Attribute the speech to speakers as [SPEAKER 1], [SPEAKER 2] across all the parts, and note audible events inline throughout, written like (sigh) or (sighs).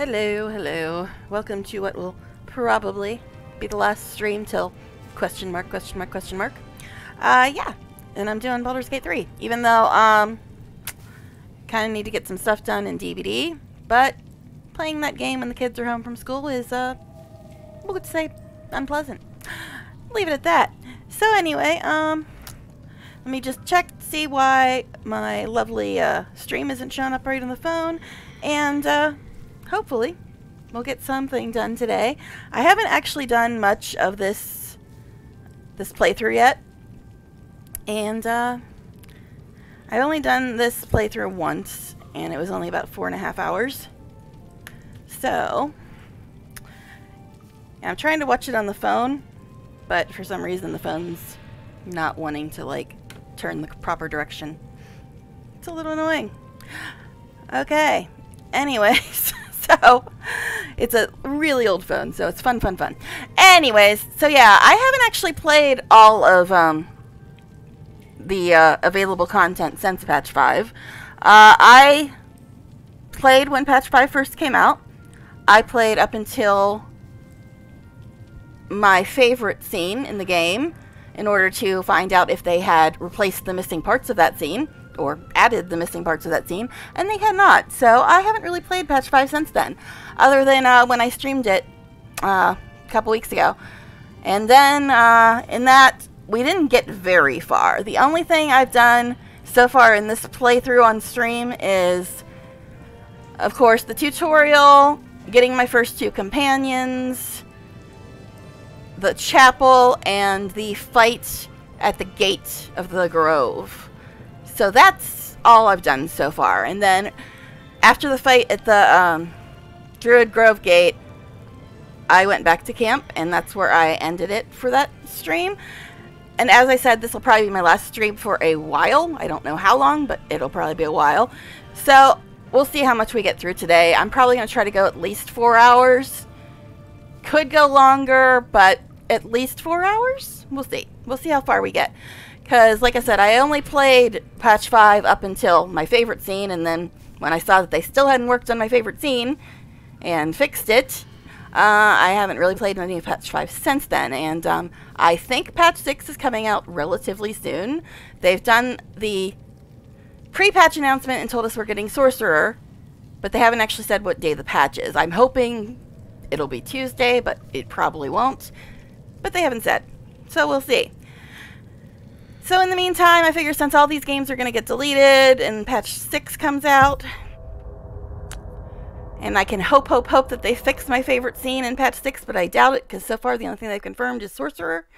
[SPEAKER 1] Hello, hello. Welcome to what will probably be the last stream till question mark, question mark, question mark. Uh, yeah. And I'm doing Baldur's Gate 3. Even though, um, kind of need to get some stuff done in DVD. But playing that game when the kids are home from school is, uh, what would say, unpleasant. (gasps) Leave it at that. So anyway, um, let me just check to see why my lovely, uh, stream isn't showing up right on the phone. And, uh, hopefully we'll get something done today. I haven't actually done much of this this playthrough yet. And uh, I've only done this playthrough once, and it was only about four and a half hours. So, I'm trying to watch it on the phone, but for some reason the phone's not wanting to like turn the proper direction. It's a little annoying. (gasps) Okay. Anyways. (laughs) (laughs) so it's a really old phone, so it's fun, fun, fun. Anyways, so yeah, I haven't actually played all of um, the uh, available content since patch 5. Uh, I played when patch 5 first came out. I played up until my favorite scene in the game in order to find out if they had replaced the missing parts of that scene or added the missing parts of that scene, and they had not. So I haven't really played patch 5 since then, other than uh, when I streamed it uh, a couple weeks ago. And then uh, in that, we didn't get very far. The only thing I've done so far in this playthrough on stream is, of course, the tutorial, getting my first two companions, the chapel, and the fight at the gate of the grove. So that's all I've done so far. And then after the fight at the um, Druid Grove Gate, I went back to camp, and that's where I ended it for that stream. And as I said, this will probably be my last stream for a while. I don't know how long, but it'll probably be a while. So we'll see how much we get through today. I'm probably going to try to go at least four hours. Could go longer, but at least four hours? We'll see. We'll see how far we get. Because, like I said, I only played patch 5 up until my favorite scene, and then when I saw that they still hadn't worked on my favorite scene and fixed it, uh, I haven't really played any of patch 5 since then. And um, I think patch 6 is coming out relatively soon. They've done the pre-patch announcement and told us we're getting Sorcerer, but they haven't actually said what day the patch is. I'm hoping it'll be Tuesday, but it probably won't. But they haven't said. So we'll see. So in the meantime, I figure since all these games are going to get deleted and patch 6 comes out, and I can hope, hope, hope that they fix my favorite scene in patch 6, but I doubt it because so far the only thing they've confirmed is Sorcerer.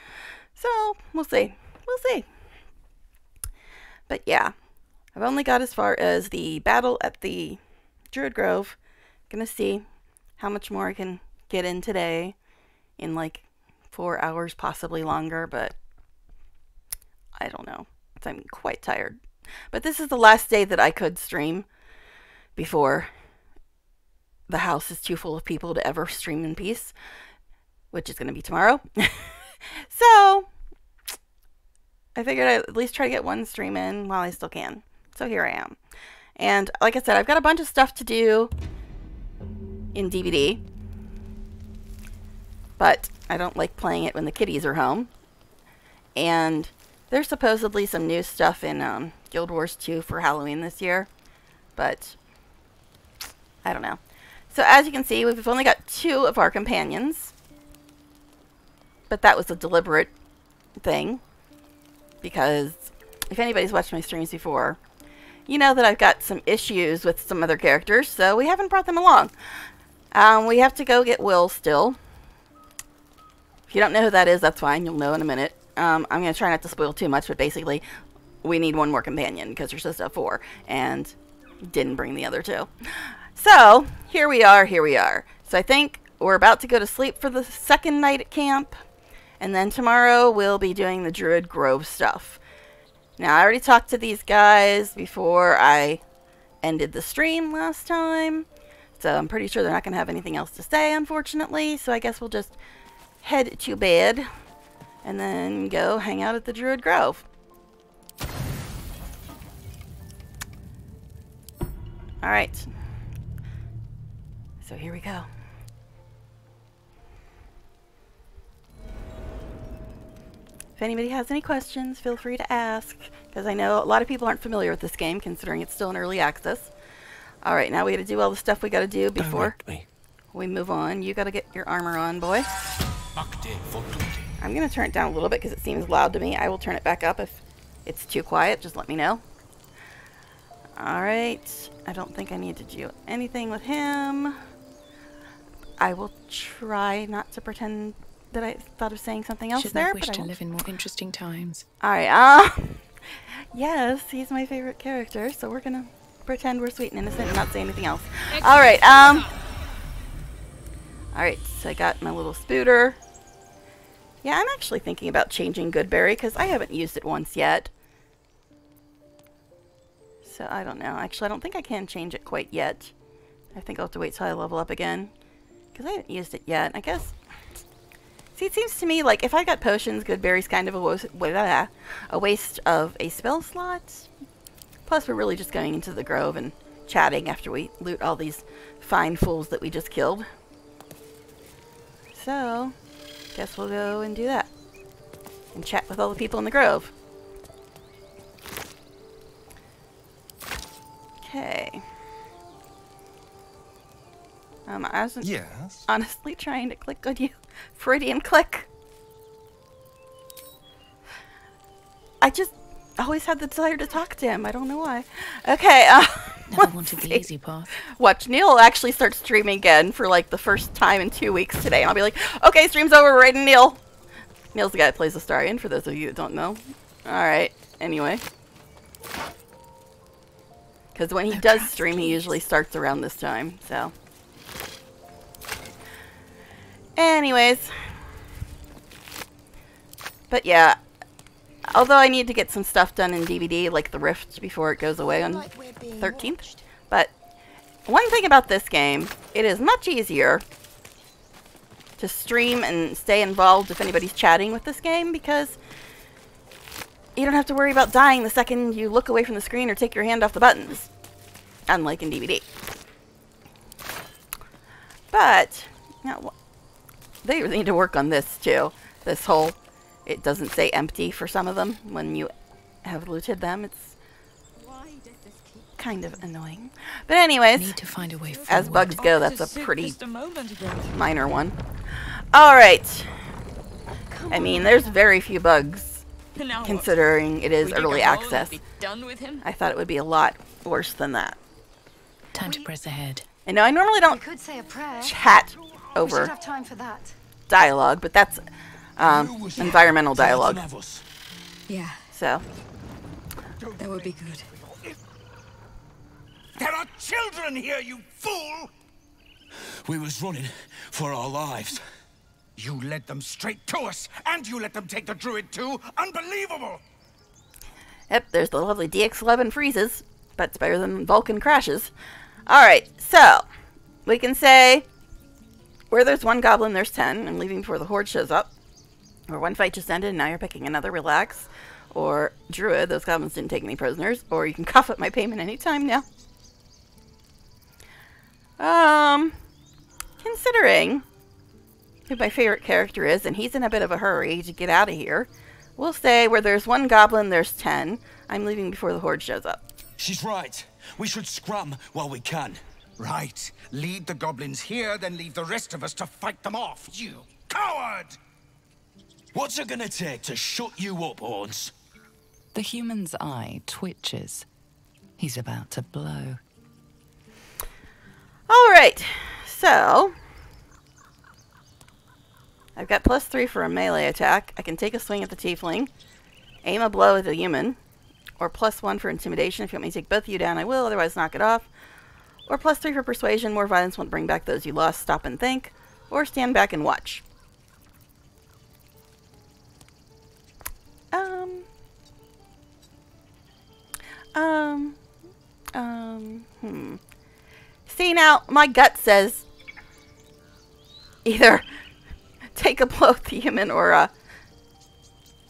[SPEAKER 1] So we'll see. We'll see. But yeah, I've only got as far as the battle at the Druid Grove. Gonna see how much more I can get in today in like four hours, possibly longer, but I don't know. I'm quite tired. But this is the last day that I could stream before the house is too full of people to ever stream in peace, which is going to be tomorrow. (laughs) so I figured I'd at least try to get one stream in while I still can. So here I am. And like I said, I've got a bunch of stuff to do in DVD. But I don't like playing it when the kiddies are home. And there's supposedly some new stuff in um, Guild Wars 2 for Halloween this year, but I don't know. So as you can see, we've only got two of our companions, but that was a deliberate thing, because if anybody's watched my streams before, you know that I've got some issues with some other characters, so we haven't brought them along. Um, we have to go get Will still. If you don't know who that is, that's fine. You'll know in a minute. Um, I'm going to try not to spoil too much, but basically, we need one more companion because supposed to have four, and didn't bring the other two. So, here we are, here we are. So I think we're about to go to sleep for the second night at camp, and then tomorrow we'll be doing the Druid Grove stuff. Now, I already talked to these guys before I ended the stream last time, so I'm pretty sure they're not going to have anything else to say, unfortunately, so I guess we'll just head to bed and then go hang out at the Druid Grove. Alright. So here we go. If anybody has any questions, feel free to ask, because I know a lot of people aren't familiar with this game, considering it's still in early access. All right, now we got to do all the stuff we got to do before we move on. You got to get your armor on, boy. I'm going to turn it down a little bit because it seems loud to me. I will turn it back up if it's too quiet. Just let me know. All right. I don't think I need to do anything with him. I will try not to pretend that I thought of saying something else
[SPEAKER 2] Should
[SPEAKER 1] there.
[SPEAKER 2] wish to live in more interesting times.
[SPEAKER 1] All right. Uh, (laughs) yes, he's my favorite character, so we're gonna pretend we're sweet and innocent and not say anything else. All right. Um. All right. So I got my little spooter. Yeah, I'm actually thinking about changing Goodberry because I haven't used it once yet. So I don't know. Actually, I don't think I can change it quite yet. I think I'll have to wait till I level up again because I haven't used it yet. I guess See, it seems to me like if I got potions, Goodberry's kind of a, a waste of a spell slot. Plus, we're really just going into the grove and chatting after we loot all these fine fools that we just killed. So, guess we'll go and do that. And chat with all the people in the grove. Okay. Um, I wasn't yes. honestly trying to click on you. Freudian click. I just always had the desire to talk to him. I don't know why. Okay. Uh,
[SPEAKER 2] Never wanted the easy path.
[SPEAKER 1] Watch, Neil actually start streaming again for like the first time in two weeks today. And I'll be like, okay, stream's over. We're raiding Neil. Neil's the guy that plays Astarion, for those of you that don't know. Alright, anyway. Because when he does stream, he usually starts around this time, so. Anyways. But yeah. Although I need to get some stuff done in DVD, like the Rift, before it goes away on like 13th. But one thing about this game, it is much easier to stream and stay involved if anybody's chatting with this game because you don't have to worry about dying the second you look away from the screen or take your hand off the buttons. Unlike in DVD. But, now, they need to work on this too. This whole, it doesn't say empty for some of them when you have looted them. It's kind of annoying. But anyways,
[SPEAKER 2] need to find a way
[SPEAKER 1] as bugs go, that's a pretty minor one. All right. I mean, there's very few bugs considering it is early access. I thought it would be a lot worse than that.
[SPEAKER 2] Time to press ahead.
[SPEAKER 1] And no, I normally don't chat over dialogue, but that's um, environmental dialogue.
[SPEAKER 2] Yeah.
[SPEAKER 1] So.
[SPEAKER 2] That would be good.
[SPEAKER 3] There are children here, you fool!
[SPEAKER 4] We was running for our lives.
[SPEAKER 3] You led them straight to us, and you let them take the druid too? Unbelievable!
[SPEAKER 1] Yep, there's the lovely DX11 freezes, but it's better than Vulkan crashes. Alright, so, we can say where there's one goblin, there's ten. I'm leaving before the horde shows up. Or one fight just ended, and now you're picking another. Relax. Or druid, those goblins didn't take any prisoners. Or you can (laughs) cough up my payment anytime now. Um, considering who my favorite character is, and he's in a bit of a hurry to get out of here, we'll say where there's one goblin, there's ten. I'm leaving before the horde shows up.
[SPEAKER 4] She's right. We should scrum while we can.
[SPEAKER 3] Right. Lead the goblins here, then leave the rest of us to fight them off, you coward!
[SPEAKER 4] What's it gonna take to shut you up, Horns?
[SPEAKER 2] The human's eye twitches. He's about to blow.
[SPEAKER 1] Alright, so... I've got plus three for a melee attack. I can take a swing at the tiefling, aim a blow at the human, or plus one for intimidation. If you want me to take both of you down, I will, otherwise knock it off. Or plus 3 for persuasion, more violence won't bring back those you lost, stop and think. Or stand back and watch. Um. Um. Um. Hmm. See now, my gut says either (laughs) take a blow at the human or uh,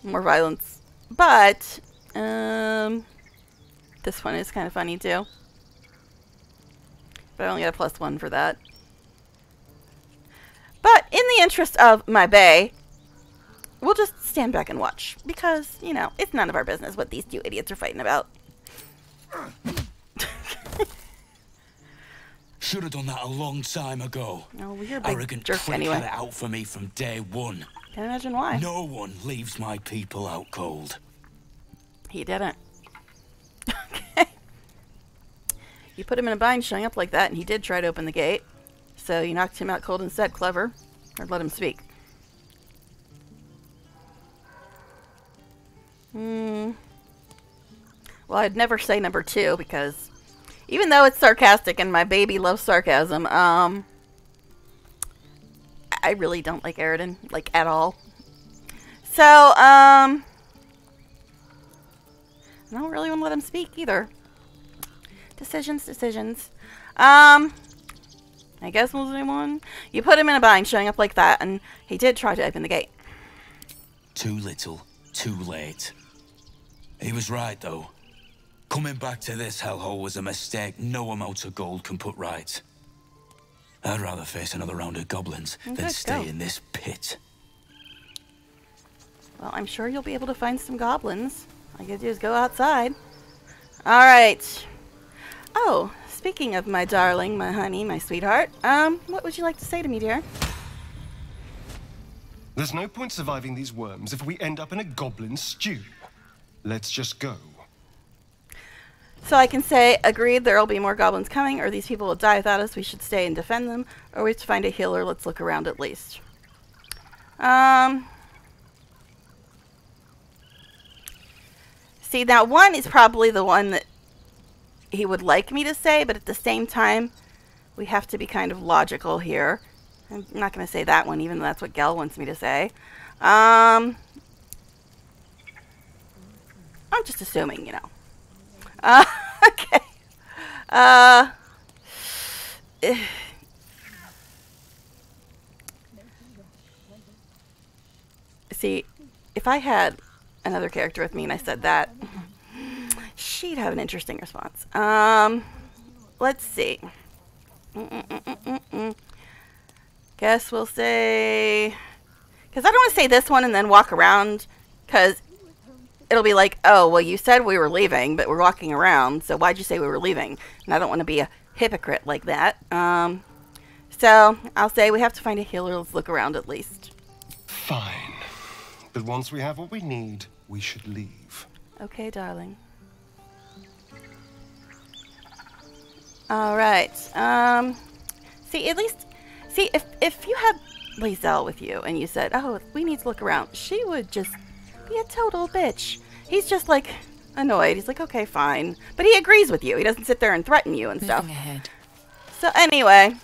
[SPEAKER 1] more violence. But, um, this one is kind of funny too. But I only got a plus one for that. But in the interest of my bay, we'll just stand back and watch because, you know, it's none of our business what these two idiots are fighting about. (laughs)
[SPEAKER 4] Should have done that a long time ago.
[SPEAKER 1] Oh, well, you're a big
[SPEAKER 4] Arrogant
[SPEAKER 1] jerk anyway.
[SPEAKER 4] had it out for me from day one.
[SPEAKER 1] Can't imagine why.
[SPEAKER 4] No one leaves my people out cold.
[SPEAKER 1] He didn't. (laughs) okay. You put him in a bind showing up like that, and he did try to open the gate. So you knocked him out cold instead. Clever. Or let him speak. Hmm. Well, I'd never say number two because even though it's sarcastic and my baby loves sarcasm, um, I really don't like Aradin, like at all. So, um, I don't really want to let him speak either. Decisions, decisions. Um, I guess we'll say one. You put him in a bind showing up like that, and he did try to open the gate.
[SPEAKER 4] Too little, too late. He was right, though. Coming back to this hellhole was a mistake no amount of gold can put right. I'd rather face another round of goblins
[SPEAKER 1] Okay,
[SPEAKER 4] than stay
[SPEAKER 1] go.
[SPEAKER 4] in this pit.
[SPEAKER 1] Well, I'm sure you'll be able to find some goblins. All you gotta do is go outside. Alright. Oh, speaking of my darling, my honey, my sweetheart, um, what would you like to say to me, dear?
[SPEAKER 5] There's no point surviving these worms if we end up in a goblin stew. Let's just go.
[SPEAKER 1] So I can say, agreed, there'll be more goblins coming, or these people will die without us, we should stay and defend them, or we have to find a healer, let's look around at least. Um... See, now one is probably the one that he would like me to say, but at the same time, we have to be kind of logical here. I'm not going to say that one, even though that's what Gel wants me to say. Um... I'm just assuming, you know. Uh, (laughs) okay. Uh. (sighs) See, if I had another character with me and I said that, she'd have an interesting response. Um, let's see. Mm-mm-mm-mm-mm. Guess we'll say. Because I don't want to say this one and then walk around. Because it'll be like, oh, well, you said we were leaving, but we're walking around, so why'd you say we were leaving? And I don't want to be a hypocrite like that. Um, so I'll say we have to find a healer. Let's look around at least.
[SPEAKER 5] Fine. But once we have what we need, we should leave.
[SPEAKER 1] Okay, darling. All right. Um, see, at least, see, if if you had Lae'zel with you and you said, "Oh, we need to look around," she would just a total bitch. He's just like annoyed. He's like, "Okay, fine," but he agrees with you. He doesn't sit there and threaten you and stuff.
[SPEAKER 2] Ahead.
[SPEAKER 1] So anyway,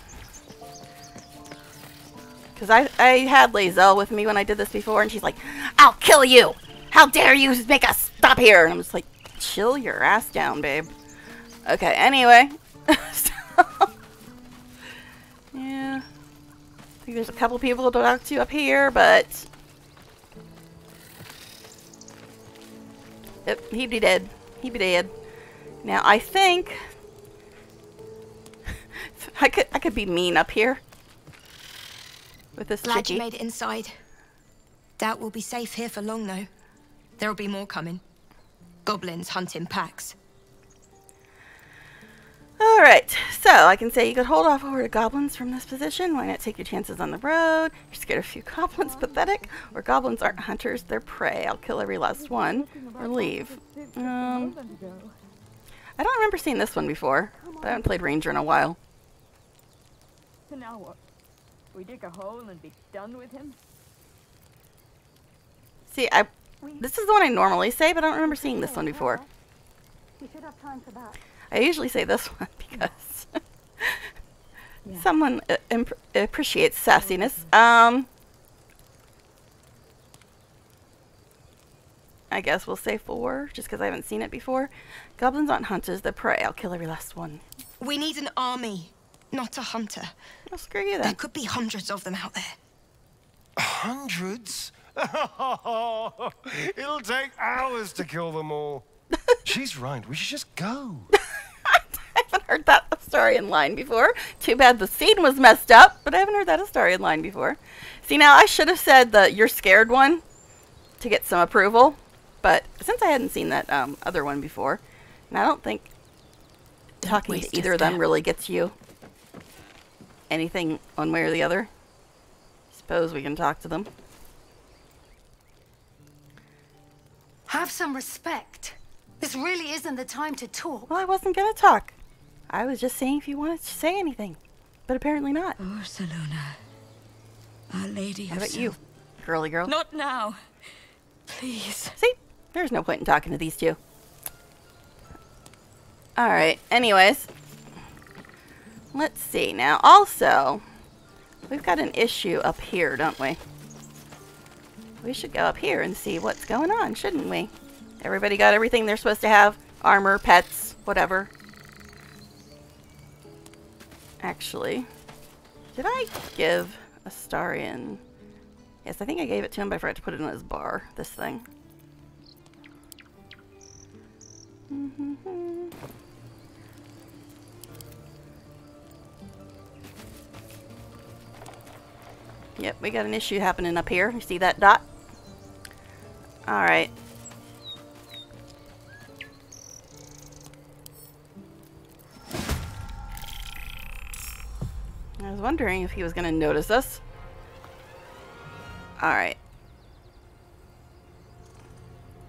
[SPEAKER 1] because I I had Lae'zel with me when I did this before, and she's like, "I'll kill you! How dare you make us stop here?" And I'm just like, "Chill your ass down, babe." Okay. Anyway, (laughs) so, yeah, I think there's a couple people to talk to up here, but Yep, he'd be dead. He'd be dead. Now I think (laughs) I could I could be mean up here with this
[SPEAKER 6] Glad
[SPEAKER 1] chickie.
[SPEAKER 6] you made it inside. Doubt we'll be safe here for long, though. There'll be more coming. Goblins hunting packs.
[SPEAKER 1] All right, so I can say you could hold off a horde of goblins from this position. Why not take your chances on the road? You're scared of a few (laughs) goblins, pathetic. Or goblins aren't hunters, they're prey. I'll kill every last one or leave. Um, I don't remember seeing this one before, but I haven't played Ranger in a while.
[SPEAKER 7] So now what? We dig a hole and be done with him?
[SPEAKER 1] See, I this is the one I normally say, but I don't remember seeing this one before.
[SPEAKER 7] We should have time for that.
[SPEAKER 1] I usually say this (laughs) one because someone uh, imp- appreciates sassiness. Um, I guess we'll say four, just because I haven't seen it before. Goblins aren't hunters; they're prey. I'll kill every last one.
[SPEAKER 6] We need an army, not a hunter.
[SPEAKER 1] Well, screw you
[SPEAKER 6] There could be hundreds of them out there.
[SPEAKER 5] Hundreds? (laughs) It'll take hours to kill them all. (laughs) She's right. We should just go.
[SPEAKER 1] I haven't heard that Astarion line before. Too bad the scene was messed up, but I haven't heard that Astarion line before. See, now I should have said the you're scared one to get some approval, but since I hadn't seen that um, other one before, and I don't think
[SPEAKER 2] Don't
[SPEAKER 1] talking to either of them really gets you anything one way or the other. Suppose we can talk to them.
[SPEAKER 8] Have some respect. This really isn't the time to talk.
[SPEAKER 1] Well, I wasn't gonna talk. I was just saying if you wanted to say anything, but apparently not.
[SPEAKER 6] Oh, Selûne. Our Lady
[SPEAKER 1] How about you, girly girl?
[SPEAKER 6] Not now. Please.
[SPEAKER 1] See, there's no point in talking to these two. Alright, anyways. Let's see now. Also, we've got an issue up here, don't we? We should go up here and see what's going on, shouldn't we? Everybody got everything they're supposed to have? Armor, pets, whatever. Actually, did I give Astarion... Yes, I think I gave it to him, but I forgot to put it on his bar, this thing. Mm-hmm. Yep, we got an issue happening up here. You see that dot? Alright. I was wondering if he was going to notice us. Alright.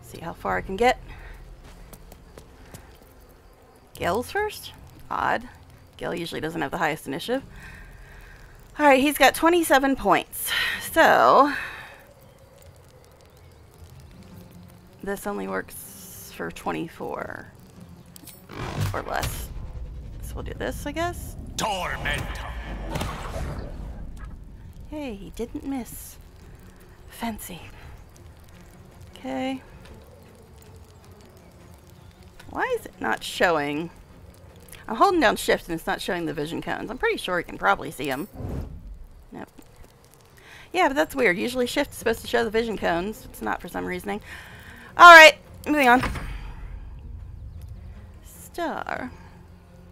[SPEAKER 1] See how far I can get. Gil's first? Odd. Gil usually doesn't have the highest initiative. Alright, he's got 27 points. So, this only works for 24 or less. So we'll do this, I guess.
[SPEAKER 3] Tormentor.
[SPEAKER 1] Hey, he didn't miss. Fancy. Okay. Why is it not showing? I'm holding down shift and it's not showing the vision cones. I'm pretty sure you can probably see them. Nope. Yeah, but that's weird. Usually shift is supposed to show the vision cones. It's not for some reasoning. Alright, moving on. Star.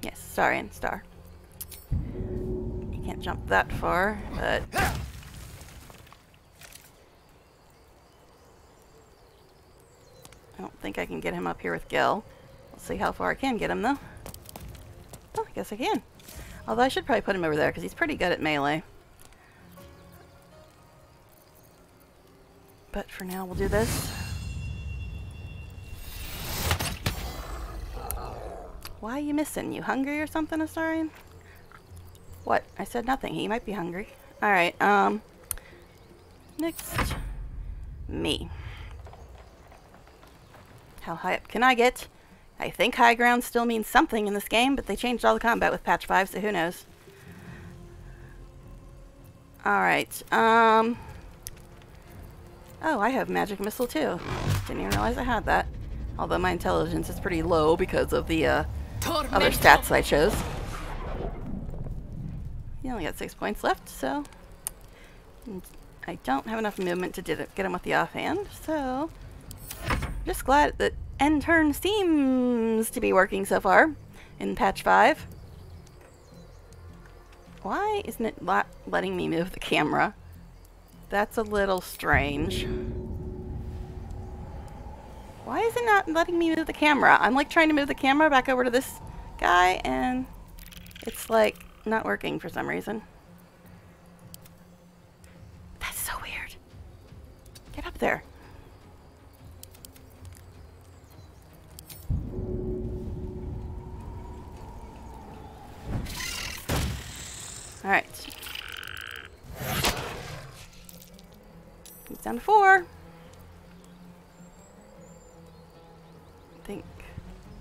[SPEAKER 1] Yes, sorry, and star. Can't jump that far, but... I don't think I can get him up here with Gil. We'll see how far I can get him, though. Oh, I guess I can. Although I should probably put him over there, because he's pretty good at melee. But for now, we'll do this. Why are you missing? You hungry or something, Astarion? What? I said nothing. He might be hungry. Alright, um... Next. Me. How high up can I get? I think high ground still means something in this game, but they changed all the combat with patch 5, so who knows. Alright, um... Oh, I have magic missile too. Didn't even realize I had that. Although my intelligence is pretty low because of the uh, other stats I chose. You only got six points left, so... I don't have enough movement to get him with the offhand, so... Just glad that end turn seems to be working so far in patch 5. Why isn't it la- letting me move the camera? That's a little strange. Why is it not letting me move the camera? I'm like trying to move the camera back over to this guy and it's like not working for some reason. That's so weird. Get up there. All right. He's down to four. I think.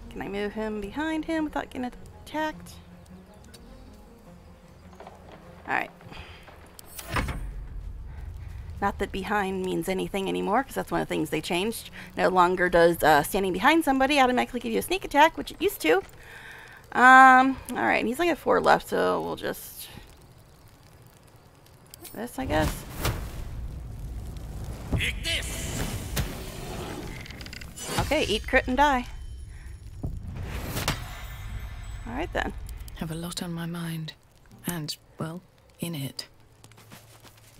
[SPEAKER 1] Can I move him behind him without getting attacked? Alright. Not that behind means anything anymore, because that's one of the things they changed. No longer does uh, standing behind somebody automatically give you a sneak attack, which it used to. Um, alright, and he's only got four left, so we'll just... This, I guess.
[SPEAKER 3] Take this.
[SPEAKER 1] Okay, eat, crit, and die. Alright then.
[SPEAKER 2] have a lot on my mind. And, well, in it.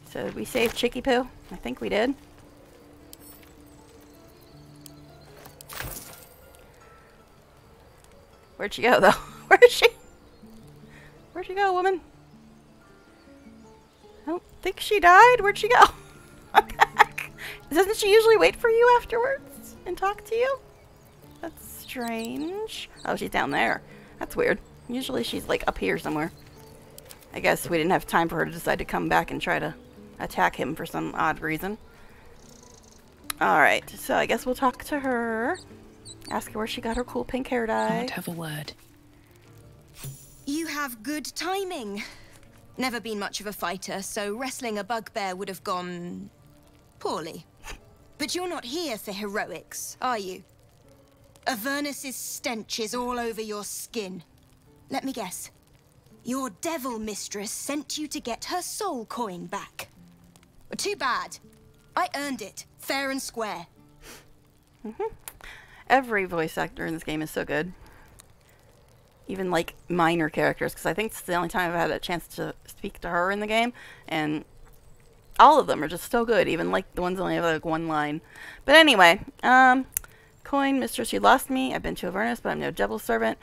[SPEAKER 1] So did we save Chicky Poo? I think we did. Where'd she go, though? (laughs) Where is she? Where'd she go, woman? I don't think she died. Where'd she go? (laughs) The heck? Doesn't she usually wait for you afterwards and talk to you? That's strange. Oh, she's down there. That's weird. Usually she's like up here somewhere. I guess we didn't have time for her to decide to come back and try to attack him for some odd reason. Alright, so I guess we'll talk to her. Ask her where she got her cool pink hair dye.
[SPEAKER 2] want to have a word.
[SPEAKER 6] You have good timing. Never been much of a fighter, so wrestling a bugbear would have gone poorly. But you're not here for heroics, are you? Avernus's stench is all over your skin. Let me guess. Your devil mistress sent you to get her soul coin back. But too bad. I earned it, fair and square.
[SPEAKER 1] Every voice actor in this game is so good. Even like minor characters, because I think it's the only time I've had a chance to speak to her in the game, and all of them are just so good. Even like the ones only have like one line. But anyway, um, coin, mistress, you lost me. I've been to Avernus, but I'm no devil servant.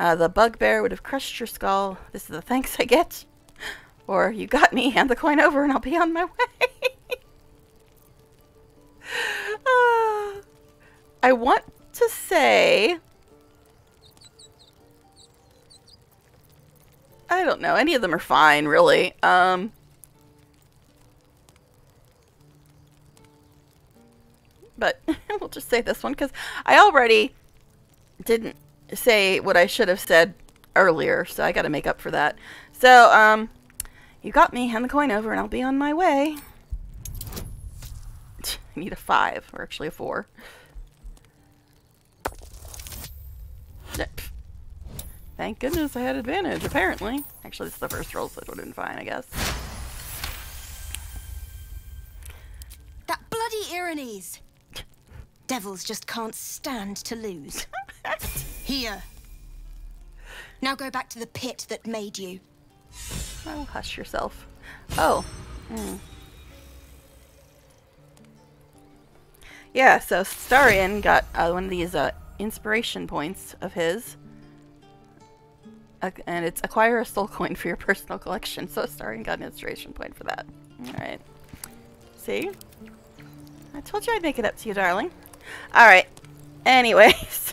[SPEAKER 1] Uh, the bugbear would have crushed your skull. This is the thanks I get. Or you got me, hand the coin over, and I'll be on my way. (laughs) Ah. I want to say. I don't know. Any of them are fine, really. Um. But (laughs) we'll just say this one because I already didn't say what I should have said earlier, so I got to make up for that. So, um, you got me. Hand the coin over, and I'll be on my way. (laughs) I need a five, or actually a four. Thank goodness I had advantage, apparently. Actually, this is the first roll, so it would have been fine, I guess.
[SPEAKER 6] That bloody Irenes! Devils just can't stand to lose. (laughs) Here. Now go back to the pit that made you.
[SPEAKER 1] Oh, hush yourself. Oh. Hmm. Yeah, so Starion got uh, one of these uh, inspiration points of his. Uh, and it's acquire a soul coin for your personal collection. So Starion got an inspiration point for that. Alright. See? I told you I'd make it up to you, darling. Alright. Anyways. (laughs)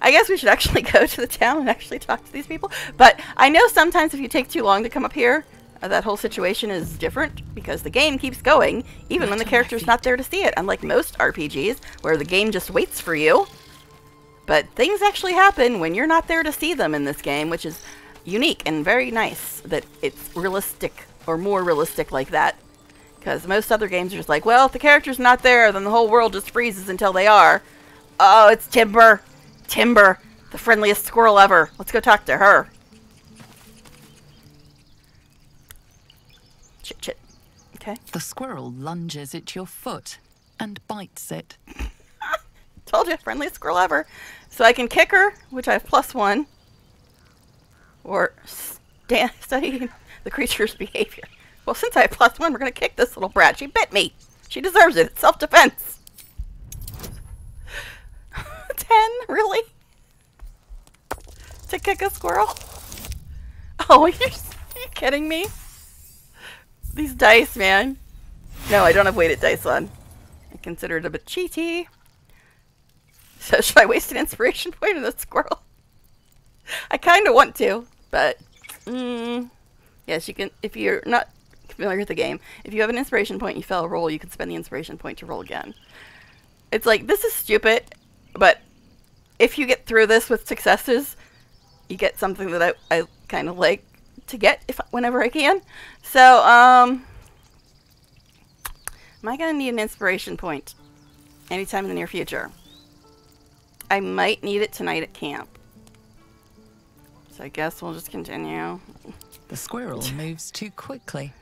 [SPEAKER 1] I guess we should actually (laughs) go to the town and actually talk to these people. But I know sometimes if you take too long to come up here, uh, that whole situation is different because the game keeps going even when the
[SPEAKER 2] Right on my
[SPEAKER 1] character's not there to see it. Unlike most RPGs where the game just waits for you. But things actually happen when you're not there to see them in this game, which is unique and very nice that it's realistic or more realistic like that. Because most other games are just like, well, if the character's not there, then the whole world just freezes until they are. Oh, it's Timber. Timber, the friendliest squirrel ever. Let's go talk to her. Chit chit. Okay.
[SPEAKER 2] The squirrel lunges at your foot and bites it. (laughs)
[SPEAKER 1] Told you, friendliest squirrel ever. So I can kick her, which I have plus one. Or (laughs) study the creature's behavior. Well, since I have plus one, we're going to kick this little brat. She bit me. She deserves it. It's self-defense. 10? (laughs) Really? To kick a squirrel? (laughs) Oh, (laughs) are you, are you kidding me? These dice, man. No, I don't have weighted dice on. I consider it a bit cheaty. So should I waste an inspiration point on the squirrel? I kind of want to, but... Mm, yes, you can... If you're not familiar with the game, if you have an inspiration point you fail a roll, you can spend the inspiration point to roll again. It's like, this is stupid, but if you get through this with successes, you get something that I, I kind of like to get if whenever I can. So um, am I gonna need an inspiration point anytime in the near future? I might need it tonight at camp. So I guess we'll just continue.
[SPEAKER 2] The squirrel (laughs) moves too quickly.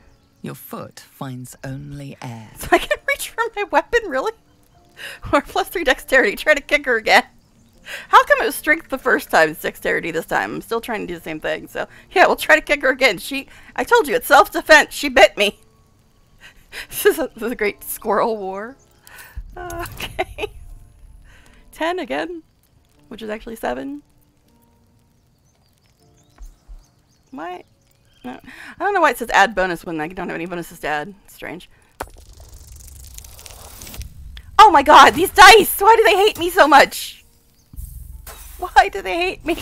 [SPEAKER 2] Your foot finds only air.
[SPEAKER 1] So I can reach for my weapon, really? (laughs) Or plus three dexterity. Try to kick her again. How come it was strength the first time, dexterity this time? I'm still trying to do the same thing. So yeah, we'll try to kick her again. She, I told you, it's self-defense. She bit me. (laughs) this, is a, this is a great squirrel war. Okay. Ten again, which is actually seven. Why? No. I don't know why it says add bonus when I don't have any bonuses to add. It's strange. Oh my god, these dice! Why do they hate me so much? Why do they hate me?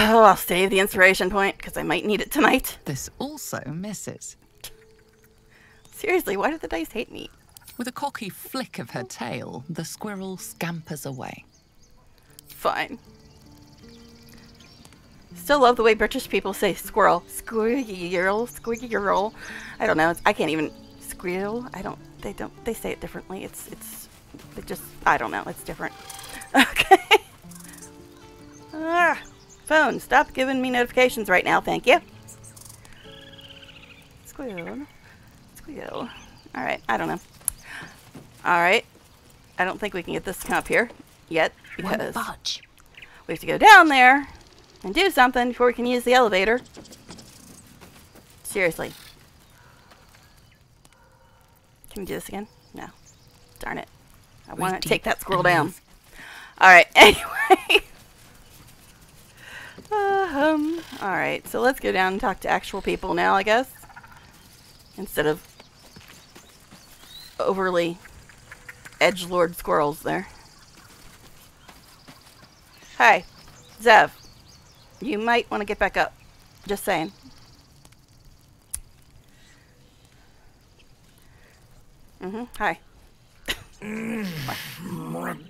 [SPEAKER 1] Oh, I'll save the inspiration point because I might need it tonight.
[SPEAKER 2] This also misses.
[SPEAKER 1] Seriously, why do the dice hate me?
[SPEAKER 2] With a cocky flick of her tail, the squirrel scampers away.
[SPEAKER 1] Fine. Still love the way British people say squirrel. Squirrel, squirrel. I don't know. It's, I can't even squirrel. I don't. They don't. They say it differently. It's. It's. It just. I don't know. It's different. (laughs) Okay. ah, phone. Stop giving me notifications right now. Thank you. Squirrel. Squirrel. All right. I don't know. All right. I don't think we can get this to come up here yet because we have to go down there and do something before we can use the elevator. Seriously. Can we do this again? No. Darn it. I want to take that squirrel down. Alright, (laughs) anyway. um, alright, so let's go down and talk to actual people now, I guess. Instead of overly edgelord squirrels there. Hi, Zev. You might want to get back up. Just saying. Mm-hmm. Hi.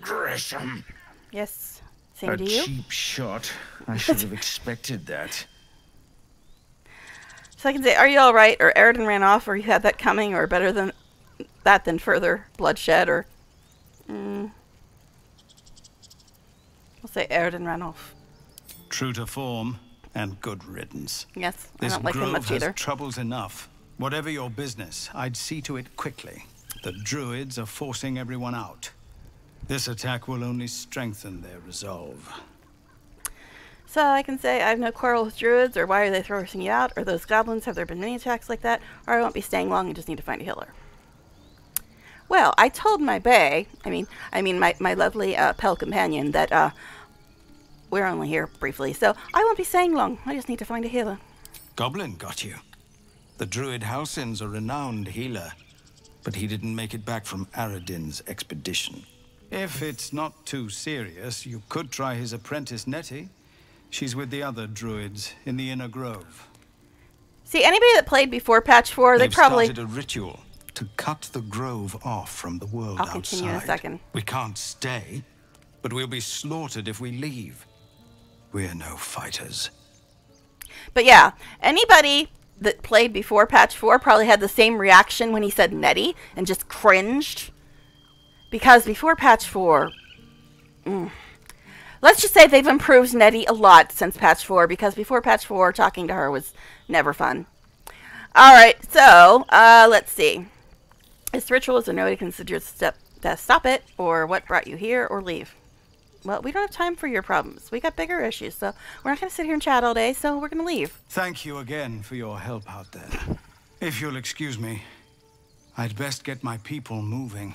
[SPEAKER 9] Gresham.
[SPEAKER 1] Yes. Same
[SPEAKER 9] A
[SPEAKER 1] to you.
[SPEAKER 9] cheap shot. I (laughs) should have expected that.
[SPEAKER 1] So I can say, are you all right? Or Aradin ran off, or you had that coming, or better than that than further bloodshed, or mm, we'll say Aradin ran off.
[SPEAKER 10] True to form and good riddance.
[SPEAKER 1] Yes, I
[SPEAKER 10] This
[SPEAKER 1] don't like him
[SPEAKER 10] grove
[SPEAKER 1] much
[SPEAKER 10] has
[SPEAKER 1] either.
[SPEAKER 10] troubles enough. Whatever your business, I'd see to it quickly. The druids are forcing everyone out. This attack will only strengthen their resolve.
[SPEAKER 1] So I can say I have no quarrel with druids, or why are they forcing you out, or those goblins, have there been many attacks like that, or I won't be staying long and just need to find a healer. Well, I told my bay, I mean, I mean my, my lovely uh, Pell companion, that uh, we're only here briefly, so I won't be staying long. I just need to find a healer.
[SPEAKER 10] Goblin got you. The druid Halsin's a renowned healer, but he didn't make it back from Aradin's expedition. If it's not too serious, you could try his apprentice Nettie. She's with the other druids in the inner grove.
[SPEAKER 1] See, anybody that played before patch 4, they
[SPEAKER 10] They've
[SPEAKER 1] probably...
[SPEAKER 10] started a ritual to cut the grove off from the world
[SPEAKER 1] I'll
[SPEAKER 10] outside.
[SPEAKER 1] continue in a second.
[SPEAKER 10] We can't stay, but we'll be slaughtered if we leave. We're no fighters.
[SPEAKER 1] But yeah, anybody that played before patch 4 probably had the same reaction when he said Nettie and just cringed. Because before patch 4, mm, let's just say they've improved Nettie a lot since patch 4 because before patch 4, talking to her was never fun. Alright, so, uh, let's see. This ritual is a no way to consider step to stop it, or what brought you here, or leave. Well, we don't have time for your problems. We got bigger issues, so we're not going to sit here and chat all day, so we're going to leave.
[SPEAKER 10] Thank you again for your help out there. If you'll excuse me, I'd best get my people moving.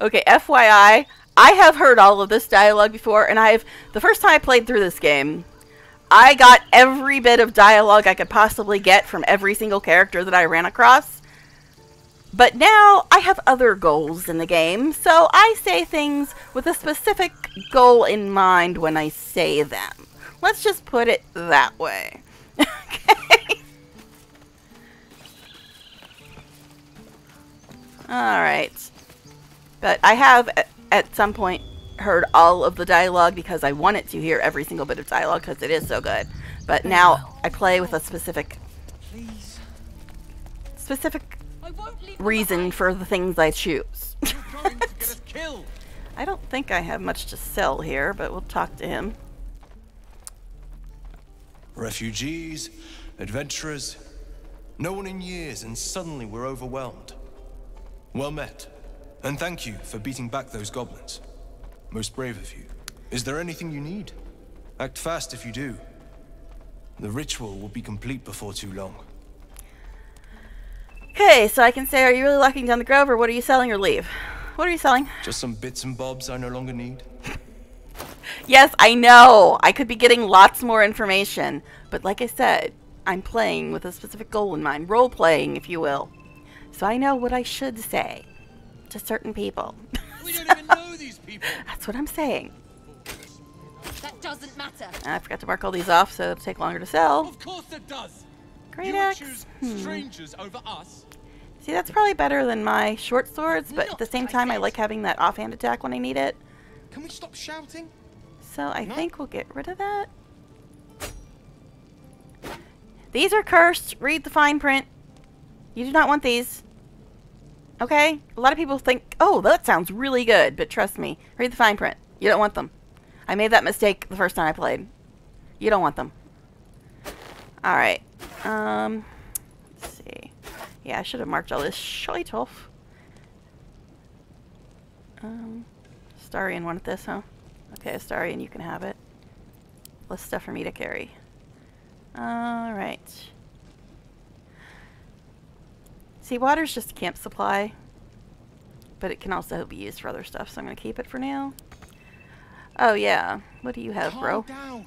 [SPEAKER 1] Okay, FYI, I have heard all of this dialogue before, and I've the first time I played through this game, I got every bit of dialogue I could possibly get from every single character that I ran across. But now I have other goals in the game, so I say things with a specific goal in mind when I say them. Let's just put it that way. (laughs) okay. All right. But I have at some point heard all of the dialogue because I wanted to hear every single bit of dialogue because it is so good. But now I play with a specific specific reason for the things I choose. (laughs) I don't think I have much to sell here, but we'll talk to him.
[SPEAKER 11] Refugees, adventurers, no one in years, and suddenly we're overwhelmed. Well met,
[SPEAKER 12] And thank you for beating back those goblins. Most brave of you. Is there anything you need? Act fast if you do. The ritual will be complete before too long.
[SPEAKER 1] Okay, so I can say, are you really locking down the grove, or what are you selling, or leave? What are you selling?
[SPEAKER 12] Just some bits and bobs I no longer need.
[SPEAKER 1] Yes, I know. I could be getting lots more information. But like I said, I'm playing with a specific goal in mind. Role playing, if you will. So I know what I should say to certain people.
[SPEAKER 10] We don't even know these people. (laughs)
[SPEAKER 1] That's what I'm saying.
[SPEAKER 13] That doesn't matter.
[SPEAKER 1] I forgot to mark all these off, so it'll take longer to sell.
[SPEAKER 10] Of course it does.
[SPEAKER 1] Great
[SPEAKER 10] you
[SPEAKER 1] axe.
[SPEAKER 10] choose
[SPEAKER 1] Hmm.
[SPEAKER 10] strangers over us.
[SPEAKER 1] See, that's probably better than my short swords, but at the same
[SPEAKER 10] what I
[SPEAKER 1] time, I like having that offhand attack when I need it.
[SPEAKER 10] Can we stop shouting?
[SPEAKER 1] So I
[SPEAKER 10] No.
[SPEAKER 1] think we'll get rid of that. These are cursed. Read the fine print. You do not want these. Okay? A lot of people think, oh, that sounds really good, but trust me, read the fine print. You don't want them. I made that mistake the first time I played. You don't want them. Alright. Um, let's see. Yeah, I should have marked all this shite off. Um, Starian wanted this, huh? Okay, Starian, you can have it. Less stuff for me to carry. Alright. See, water's just a camp supply. But it can also be used for other stuff, so I'm going to keep it for now. Oh, yeah. What do you have, bro?
[SPEAKER 10] Down.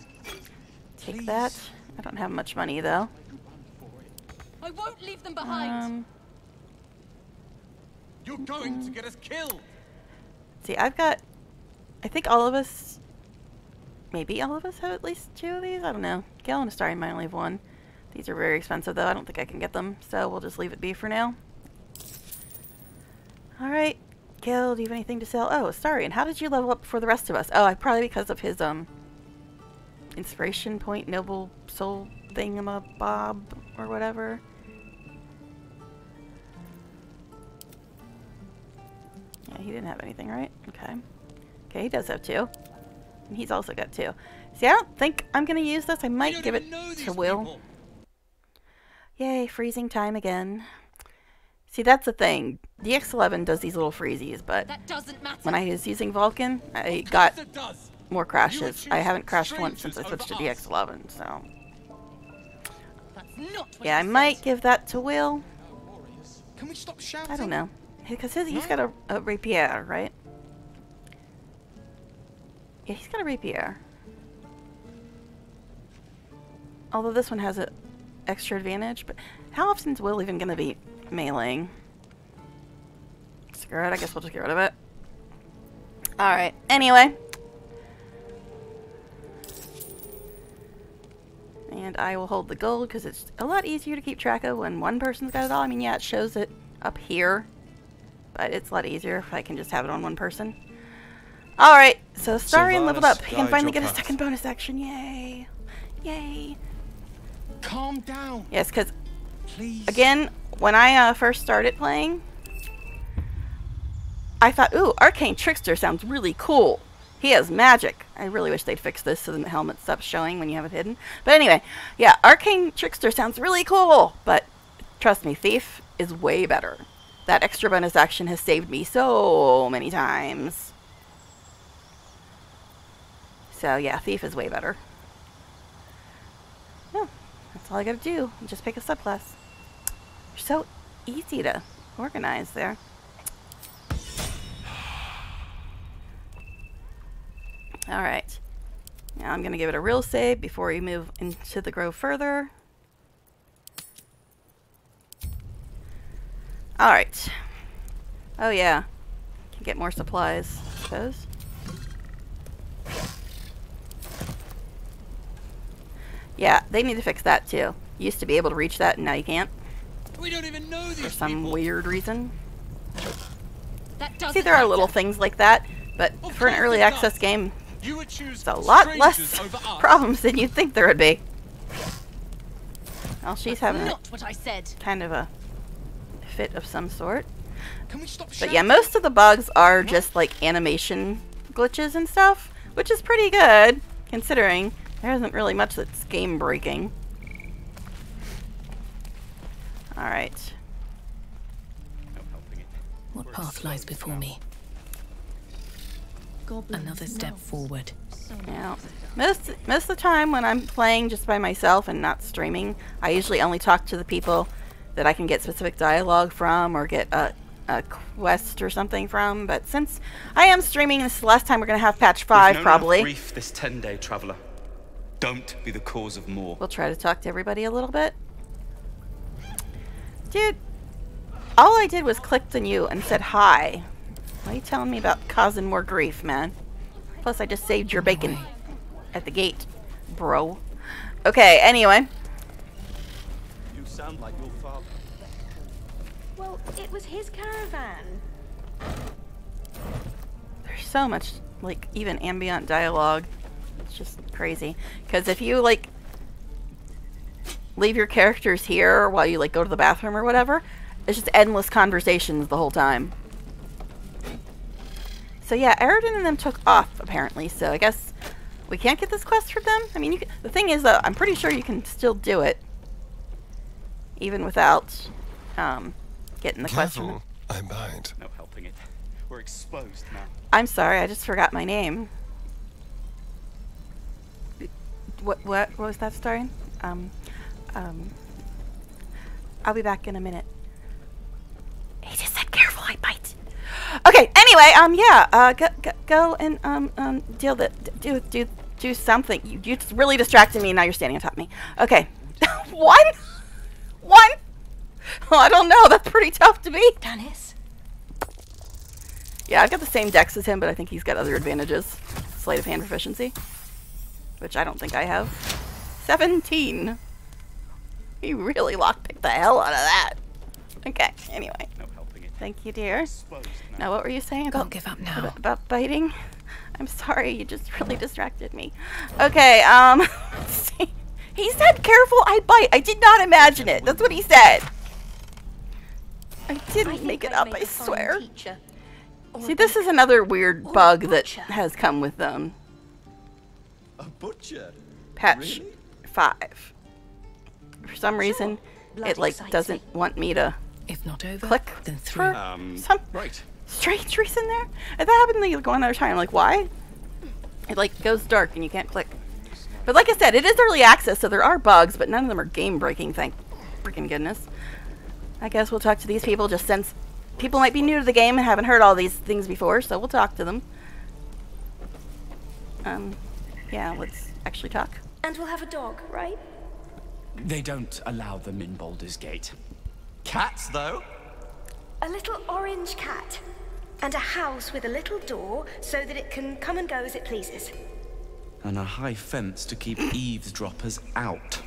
[SPEAKER 1] Take that. I don't have much money, though.
[SPEAKER 13] I won't leave them behind.
[SPEAKER 1] Um,
[SPEAKER 10] You're going to get us killed.
[SPEAKER 1] see, I've got... I think all of us... Maybe all of us have at least two of these? I don't know. Gale and Astarion might only have one. These are very expensive, though. I don't think I can get them, so we'll just leave it be for now. Alright. Gale, do you have anything to sell? Oh, Astarion, how did you level up before the rest of us? Oh, I probably because of his, um... Inspiration point, noble soul thingamabob, or whatever. Yeah, he didn't have anything, right? Okay. Okay, he does have two. And he's also got two. See, I don't think I'm going to use this. I might give it to Wyll.
[SPEAKER 10] people.
[SPEAKER 1] Yay, freezing time again. See, that's the thing. DX11 does these little freezies, but
[SPEAKER 13] That doesn't matter.
[SPEAKER 1] when I was using Vulkan, I got more crashes. I haven't crashed once since I switched to
[SPEAKER 10] over us.
[SPEAKER 1] DX11, so... Yeah, I might give that to Wyll.
[SPEAKER 10] Can we stop shouting?
[SPEAKER 1] I don't know. Because he's got a, a rapier, right? Yeah, he's got a rapier. Although this one has an extra advantage, but how often is Wyll even going to be mailing? Screw it, I guess we'll just get rid of it. Alright, anyway. And I will hold the gold because it's a lot easier to keep track of when one person's got it all. I mean, yeah, it shows it up here, but it's a lot easier if I can just have it on one person. Alright, so Starian leveled up. He can finally get a second bonus action. Yay! Yay!
[SPEAKER 10] Calm down,
[SPEAKER 1] Yes, because again, when I uh, first started playing, I thought, ooh, Arcane Trickster sounds really cool. He has magic. I really wish they'd fix this so the helmet stops showing when you have it hidden. But anyway, yeah, Arcane Trickster sounds really cool. But trust me, Thief is way better. That extra bonus action has saved me so many times. So yeah, Thief is way better. Yeah, that's all I gotta do. Just pick a subclass. So easy to organize there. Alright. Now I'm going to give it a real save before we move into the grove further. Alright. Oh yeah. Can get more supplies, I suppose. Yeah, they need to fix that too. You used to be able to reach that and now you can't
[SPEAKER 10] We don't even know these
[SPEAKER 1] for some
[SPEAKER 10] people.
[SPEAKER 1] weird reason.
[SPEAKER 13] That
[SPEAKER 1] See, there are little things like that, but
[SPEAKER 10] Of
[SPEAKER 1] for an early access
[SPEAKER 10] does.
[SPEAKER 1] game,
[SPEAKER 10] You would choose
[SPEAKER 1] it's a lot less (laughs) problems than you'd think there would be. Well, she's having a,
[SPEAKER 13] Not what I said.
[SPEAKER 1] kind of a fit of some sort.
[SPEAKER 10] Can we stop
[SPEAKER 1] But yeah, most of the bugs are just like animation glitches and stuff, which is pretty good considering there isn't really much that's game breaking. Alright.
[SPEAKER 10] No helping it.
[SPEAKER 2] What
[SPEAKER 14] path lies before me. Another step forward.
[SPEAKER 1] Yeah. Most most of the time when I'm playing just by myself and not streaming, I usually only talk to the people that I can get specific dialogue from or get a, a quest or something from. But since I am streaming, this is the last time we're gonna have patch five
[SPEAKER 15] We've known
[SPEAKER 1] probably.
[SPEAKER 15] enough Grief this ten-day traveler. Don't be the cause of more.
[SPEAKER 1] We'll try to talk to everybody a little bit. Dude, all I did was clicked on you and said hi. Why are you telling me about causing more grief, man? Plus, I just saved your bacon at the gate, bro. Okay, anyway.
[SPEAKER 15] You sound like your father.
[SPEAKER 16] Well, it was his caravan.
[SPEAKER 1] There's so much, like, even ambient dialogue. It's just crazy. Because if you, like, leave your characters here while you, like, go to the bathroom or whatever, it's just endless conversations the whole time. So yeah, Aradin and them took off, apparently, so I guess we can't get this quest from them? I mean, you can, the thing is, though, I'm pretty sure you can still do it. Even without um, getting the quest from them.
[SPEAKER 12] Careful, I bite.
[SPEAKER 15] No helping it. We're exposed now.
[SPEAKER 1] I'm sorry, I just forgot my name. What what what was that starting? Um um I'll be back in a minute. He just said careful, I bite. Okay, anyway, um yeah, uh go go, go and um um deal the do do do something. You you just really distracted me and now you're standing on top of me. Okay. (laughs) One? One? Oh, I don't know. That's pretty tough to beat.
[SPEAKER 6] Dennis?
[SPEAKER 1] Yeah, I've got the same dex as him, but I think he's got other advantages. Sleight of hand proficiency. Which I don't think I have. 17. He really lockpicked the hell out of that. Okay, anyway.
[SPEAKER 15] No helping it.
[SPEAKER 1] Thank you, dear.
[SPEAKER 15] Now.
[SPEAKER 1] Now, what were you saying about,
[SPEAKER 14] Don't give up now.
[SPEAKER 1] about, about biting? I'm sorry, you just really distracted me. Okay, um, (laughs) let's see. He said, careful, I bite. I did not imagine it. That's what he said. I didn't make it up, I swear. See, this is another weird bug that has come with them.
[SPEAKER 15] A butcher.
[SPEAKER 1] Patch 5. For some reason, it like doesn't want me to
[SPEAKER 14] If not over,
[SPEAKER 1] click
[SPEAKER 14] then through.
[SPEAKER 15] Um,
[SPEAKER 1] some
[SPEAKER 15] right.
[SPEAKER 1] strange reason there. If that happened like one other time. Like, why? It like goes dark and you can't click. But like I said, it is early access, so there are bugs, but none of them are game breaking. Thank freaking goodness. I guess we'll talk to these people just since people might be new to the game and haven't heard all these things before, so we'll talk to them. Um, yeah, let's actually talk.
[SPEAKER 16] And we'll have a dog, right?
[SPEAKER 15] They don't allow them in Baldur's Gate. Cats, though?
[SPEAKER 16] A little orange cat. And a house with a little door so that it can come and go as it pleases.
[SPEAKER 15] And a high fence to keep (clears throat) eavesdroppers out.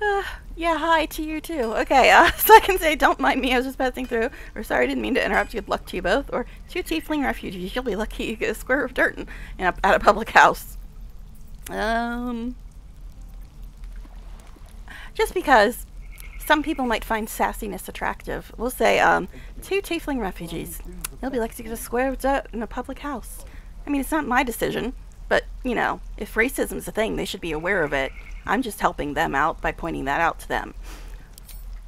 [SPEAKER 1] Uh, yeah, hi to you too. Okay, uh, (laughs) so I can say, don't mind me, I was just passing through. Or sorry, I didn't mean to interrupt. Good luck to you both. Or two tiefling refugees. You'll be lucky you get a square of dirt in, in a, at a public house. Um, just because some people might find sassiness attractive. We'll say, um, two tiefling refugees. You'll be lucky to get a square of dirt in a public house. I mean, it's not my decision, but, you know, if racism's a thing, they should be aware of it. I'm just helping them out by pointing that out to them.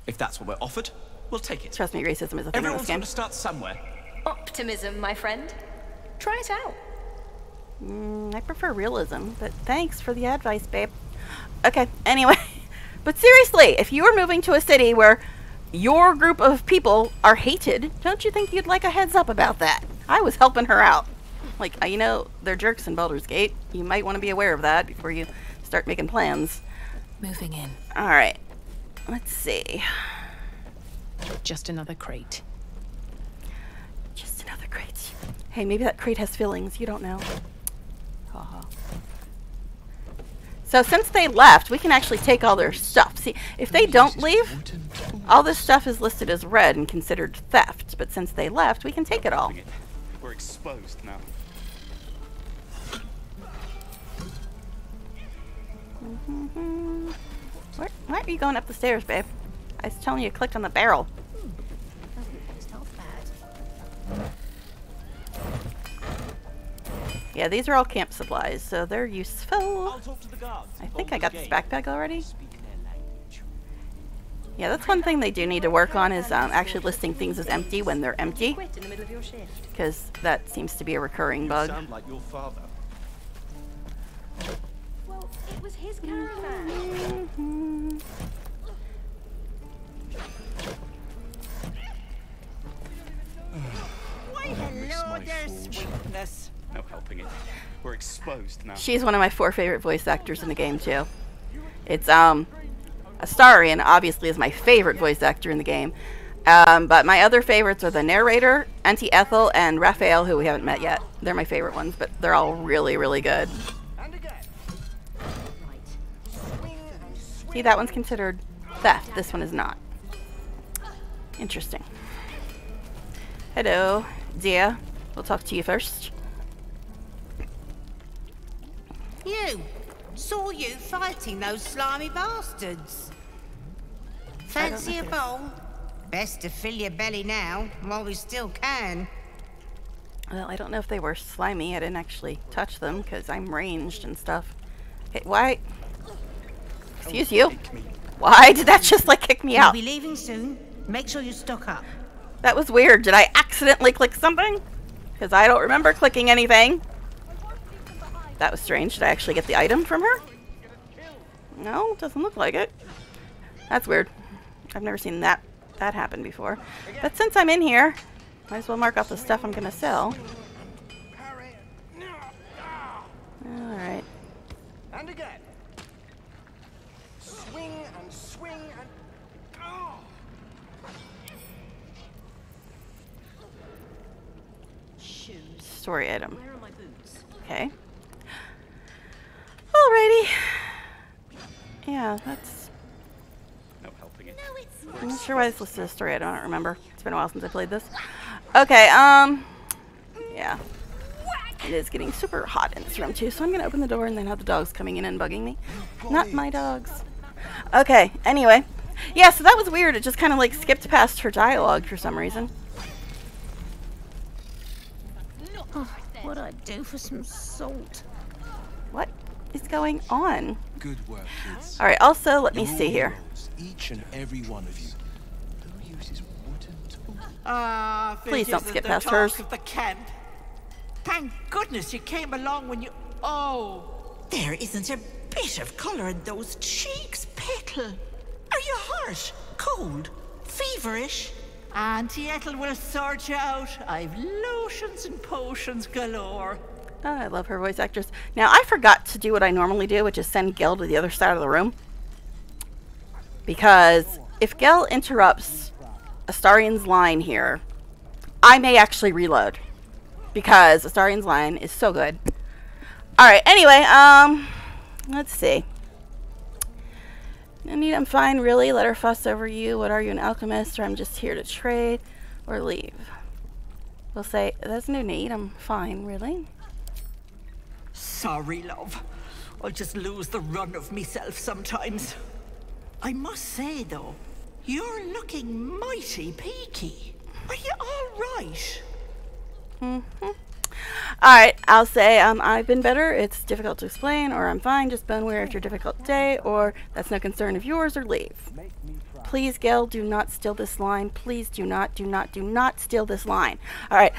[SPEAKER 15] If that's what we're offered, we'll take it.
[SPEAKER 1] Trust me, racism is a thing in
[SPEAKER 15] Everyone's
[SPEAKER 1] this
[SPEAKER 15] got
[SPEAKER 1] game.
[SPEAKER 15] to start somewhere.
[SPEAKER 16] Optimism, my friend. Try it out.
[SPEAKER 1] Mm, I prefer realism, but thanks for the advice, babe. Okay, anyway. (laughs) But seriously, if you are moving to a city where your group of people are hated, don't you think you'd like a heads up about that? I was helping her out. Like, uh, you know, they're jerks in Baldur's Gate. You might want to be aware of that before you start making plans.
[SPEAKER 14] Moving in.
[SPEAKER 1] Alright. Let's see.
[SPEAKER 14] Just another crate.
[SPEAKER 1] Just another crate. Hey, maybe that crate has fillings. You don't know. Haha. So since they left, we can actually take all their stuff. See, if they don't leave, all this stuff is listed as red and considered theft. But since they left, we can take it all.
[SPEAKER 15] We're exposed now.
[SPEAKER 1] Where, why are you going up the stairs, babe? I was telling you, clicked on the barrel. Yeah, these are all camp supplies, so they're useful.
[SPEAKER 15] I'll talk to the guards.
[SPEAKER 1] I think I got this backpack already. Yeah, that's one thing they do need to work on is um, actually listing things as empty when they're empty.
[SPEAKER 16] Quit in the middle of your shift.
[SPEAKER 1] Because that seems to be a recurring bug.
[SPEAKER 12] Sound like your father.
[SPEAKER 16] Well, it was his caravan.
[SPEAKER 17] Why, hello there, sweetness.
[SPEAKER 15] No helping it. We're exposed now.
[SPEAKER 1] She's one of my four favorite voice actors in the game too. It's um Astarion obviously is my favorite voice actor in the game. Um, but my other favorites are the narrator, Auntie Ethel, and Raphael, who we haven't met yet. They're my favorite ones, but they're all really, really good. See, that one's considered theft. This one is not. Interesting. Hello, Dia. We'll talk to you first.
[SPEAKER 17] You! Saw you fighting those slimy bastards. Fancy a bowl? Best to fill your belly now, while we still can.
[SPEAKER 1] Well, I don't know if they were slimy. I didn't actually touch them because I'm ranged and stuff. Hey, why? Excuse you. Why did that just like kick me
[SPEAKER 17] You'll be leaving soon. Make sure you stock up.
[SPEAKER 1] That was weird. Did I accidentally click something? Because I don't remember clicking anything. That was strange. Did I actually get the item from her? No, doesn't look like it. That's weird. I've never seen that that happen before. But since I'm in here, might as well mark off the stuff I'm gonna sell. Alright.
[SPEAKER 3] And again. Swing and swing and. Oh!
[SPEAKER 1] Story item.
[SPEAKER 16] Where are my boots?
[SPEAKER 1] Okay. Alrighty. Yeah, that's.
[SPEAKER 15] No helping it.
[SPEAKER 1] I'm not sure why this listed as story. I don't remember. It's been a while since I played this. Okay, um. Yeah. It is getting super hot in this room too, so I'm gonna open the door and then have the dogs coming in and bugging me. Not my dogs. Okay, anyway. Yeah, so that was weird. It just kind of like skipped past her dialogue for some reason.
[SPEAKER 17] Oh, what I'd do for some salt.
[SPEAKER 1] What is going on?
[SPEAKER 12] Good work, kids.
[SPEAKER 1] Alright, also, let me
[SPEAKER 12] You're all
[SPEAKER 1] see here.
[SPEAKER 12] Each and every one of you. Who uses wooden tools?
[SPEAKER 17] Ah,
[SPEAKER 1] Please don't skip
[SPEAKER 17] the
[SPEAKER 1] past hers.
[SPEAKER 17] Of the camp. Thank goodness you came along when you. Oh, there isn't a bit of colour in those cheeks, Petal. Are you harsh, Cold? Feverish? Auntie Ethel will sort you out. I've lotions and potions galore.
[SPEAKER 1] Oh, I love her voice actress. Now, I forgot to do what I normally do, which is send Gale to the other side of the room. Because if Gale interrupts Astarion's line here, I may actually reload. Because Astarion's line is so good. Alright, anyway, um, let's see. Need, I'm fine, really. Let her fuss over you. What are you, an alchemist? Or I'm just here to trade or leave. We'll say, there's no need. I'm fine, really.
[SPEAKER 17] Sorry, love. I just lose the run of myself sometimes. I must say, though, you're looking mighty peaky. Are you all right?
[SPEAKER 1] Mm-hmm. Alright, I'll say um, I've been better. It's difficult to explain, or I'm fine. Just been aware after a difficult day, or that's no concern of yours, or leave. Please, Gale, do not steal this line. Please do not, do not, do not steal this line. Alright,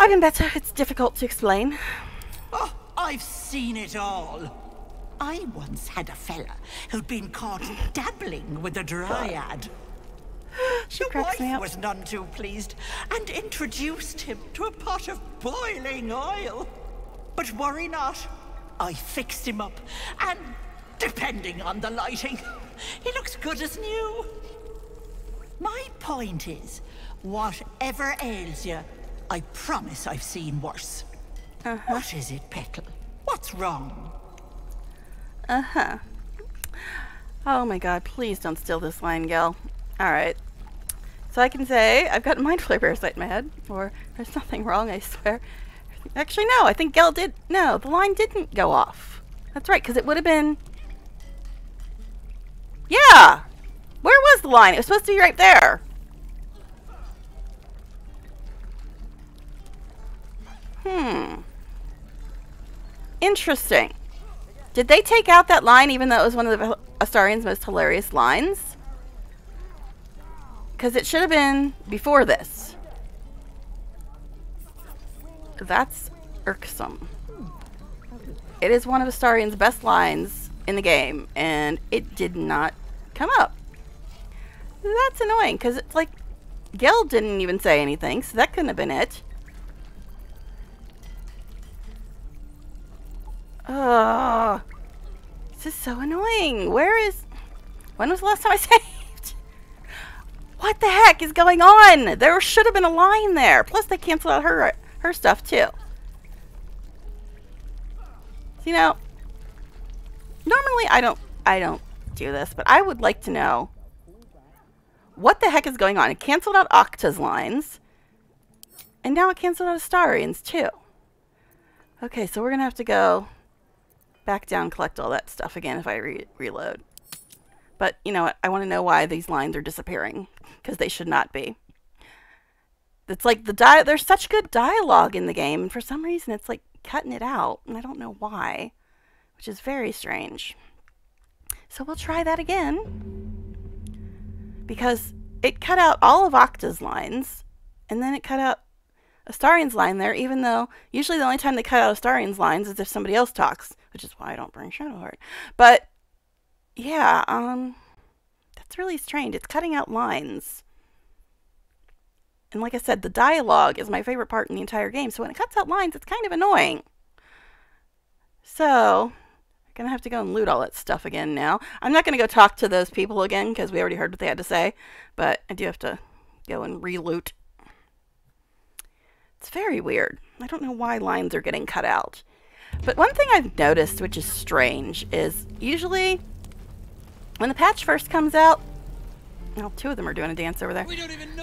[SPEAKER 1] I've been better. It's difficult to explain.
[SPEAKER 17] Oh, I've seen it all. I once had a fella who'd been caught dabbling with a dryad.
[SPEAKER 1] She
[SPEAKER 17] the wife
[SPEAKER 1] me up.
[SPEAKER 17] was none too pleased and introduced him to a pot of boiling oil. But worry not, I fixed him up, and depending on the lighting, he looks good as new. My point is, whatever ails you, I promise I've seen worse. What is it, Petal? What's wrong?
[SPEAKER 1] Uh huh. Oh my god, please don't steal this line, Gale. Alright. So I can say, I've got a mind flayer parasite in my head, or there's nothing wrong, I swear. Actually, no, I think Gale did. No, the line didn't go off. That's right, because it would have been. Yeah! Where was the line? It was supposed to be right there. Hmm. Interesting. Did they take out that line even though it was one of the Astarion's most hilarious lines? Because it should have been before this. That's irksome. It is one of the Astarion's best lines in the game, and it did not come up. That's annoying, because it's like, Gale didn't even say anything, so that couldn't have been it. Ugh. This is so annoying. Where is... When was the last time I (laughs) saved? What the heck is going on? There should have been a line there. Plus, they canceled out her her stuff, too. You know, normally I don't I don't do this, but I would like to know what the heck is going on. It canceled out Octa's lines, and now it canceled out Astarion's, too. Okay, so we're going to have to go back down, collect all that stuff again if I re reload. But, you know what? I want to know why these lines are disappearing, because they should not be. It's like the di there's such good dialogue in the game, and for some reason it's like cutting it out, and I don't know why, which is very strange. So we'll try that again, because it cut out all of Octa's lines, and then it cut out Astarion's line there, even though usually the only time they cut out Astarion's lines is if somebody else talks, which is why I don't bring Shadowheart. But yeah, um, that's really strange. It's cutting out lines. And like I said, the dialogue is my favorite part in the entire game. So when it cuts out lines, it's kind of annoying. So, I'm going to have to go and loot all that stuff again now. I'm not going to go talk to those people again because we already heard what they had to say. But I do have to go and re-loot. It's very weird. I don't know why lines are getting cut out. But one thing I've noticed, which is strange, is usually when the patch first comes out, well, two of them are doing a dance over there.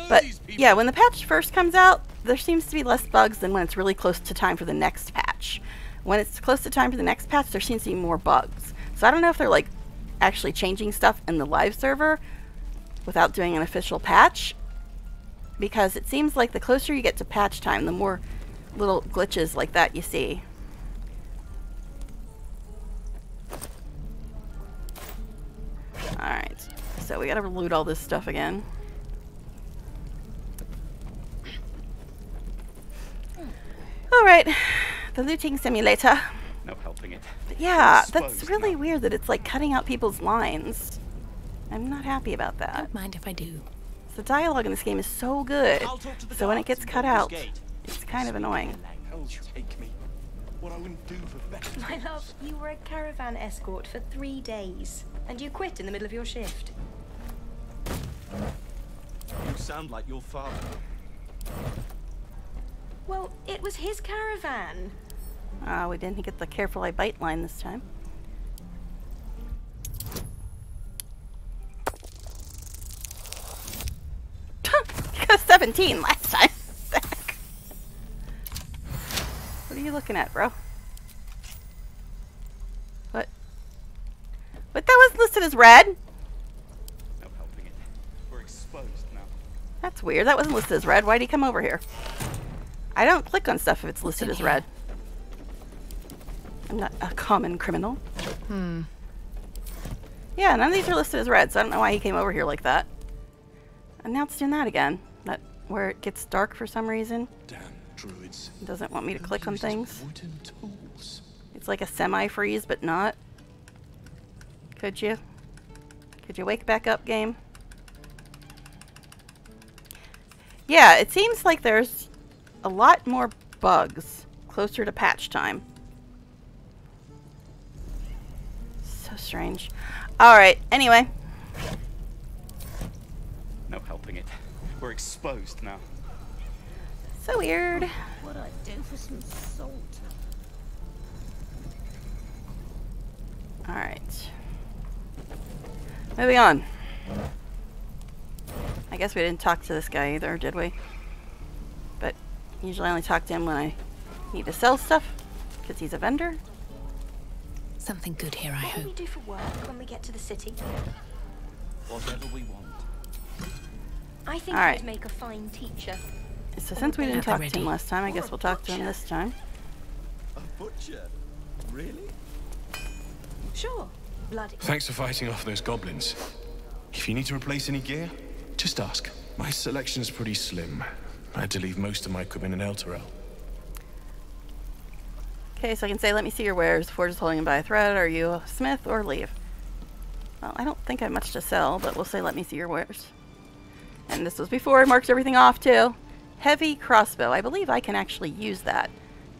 [SPEAKER 1] but yeah, when the patch first comes out, there seems to be less bugs than when it's really close to time for the next patch. When it's close to time for the next patch, there seems to be more bugs. So I don't know if they're like actually changing stuff in the live server without doing an official patch. Because it seems like the closer you get to patch time, the more little glitches like that you see. Alright, so we gotta loot all this stuff again. Alright, the looting simulator.
[SPEAKER 15] No helping it.
[SPEAKER 1] But yeah, that's really weird that it's like cutting out people's lines. I'm not happy about that. Don't
[SPEAKER 14] mind if I do.
[SPEAKER 1] The dialogue in this game is so good, so when it gets cut out,
[SPEAKER 10] Gate.
[SPEAKER 1] it's kind of annoying.
[SPEAKER 12] Hell take me. What I wouldn't do for better. (laughs)
[SPEAKER 16] My love, you were a caravan escort for three days, and you quit in the middle of your shift.
[SPEAKER 12] You sound like your father.
[SPEAKER 16] Well, it was his caravan.
[SPEAKER 1] Ah, we didn't get the careful I bite line this time. (laughs) you got 17 last time. What are you looking at, bro? What? But that was listed as red?
[SPEAKER 15] No helping it. We're exposed now.
[SPEAKER 1] That's weird. That wasn't listed as red. Why'd he come over here? I don't click on stuff if it's listed as red. I'm not a common criminal.
[SPEAKER 14] Hmm.
[SPEAKER 1] Yeah, none of these are listed as red, so I don't know why he came over here like that. And now it's doing that again. That where it gets dark for some reason.
[SPEAKER 12] Damn druids.
[SPEAKER 1] Doesn't want me to click on things. It's like a semi-freeze, but not. Could you? Could you wake back up, game? Yeah, it seems like there's a lot more bugs closer to patch time. So strange. Alright, anyway.
[SPEAKER 15] No helping it. We're exposed now.
[SPEAKER 1] So weird.
[SPEAKER 13] What I do for some salt?
[SPEAKER 1] Alright. Moving on. I guess we didn't talk to this guy either, did we? But usually I only talk to him when I need to sell stuff, because he's a vendor.
[SPEAKER 14] Something good here, I
[SPEAKER 16] What will
[SPEAKER 14] hope.
[SPEAKER 16] we do for work when we get to the city?
[SPEAKER 15] Whatever we want.
[SPEAKER 16] I think
[SPEAKER 1] All right.
[SPEAKER 16] you'd make a fine teacher.
[SPEAKER 1] So since we didn't talk to him last time, I guess we'll talk to him this time.
[SPEAKER 12] A butcher? Really?
[SPEAKER 16] Sure. Bloody.
[SPEAKER 5] Thanks for fighting off those goblins. If you need to replace any gear,
[SPEAKER 12] Just ask. My selection is pretty slim. I had to leave most of my equipment in Elturel.
[SPEAKER 1] Okay, so I can say, let me see your wares before just holding them by a thread. Are you a smith or leave? Well, I don't think I have much to sell, but we'll say, let me see your wares. And this was before I marked everything off, too. Heavy crossbow. I believe I can actually use that.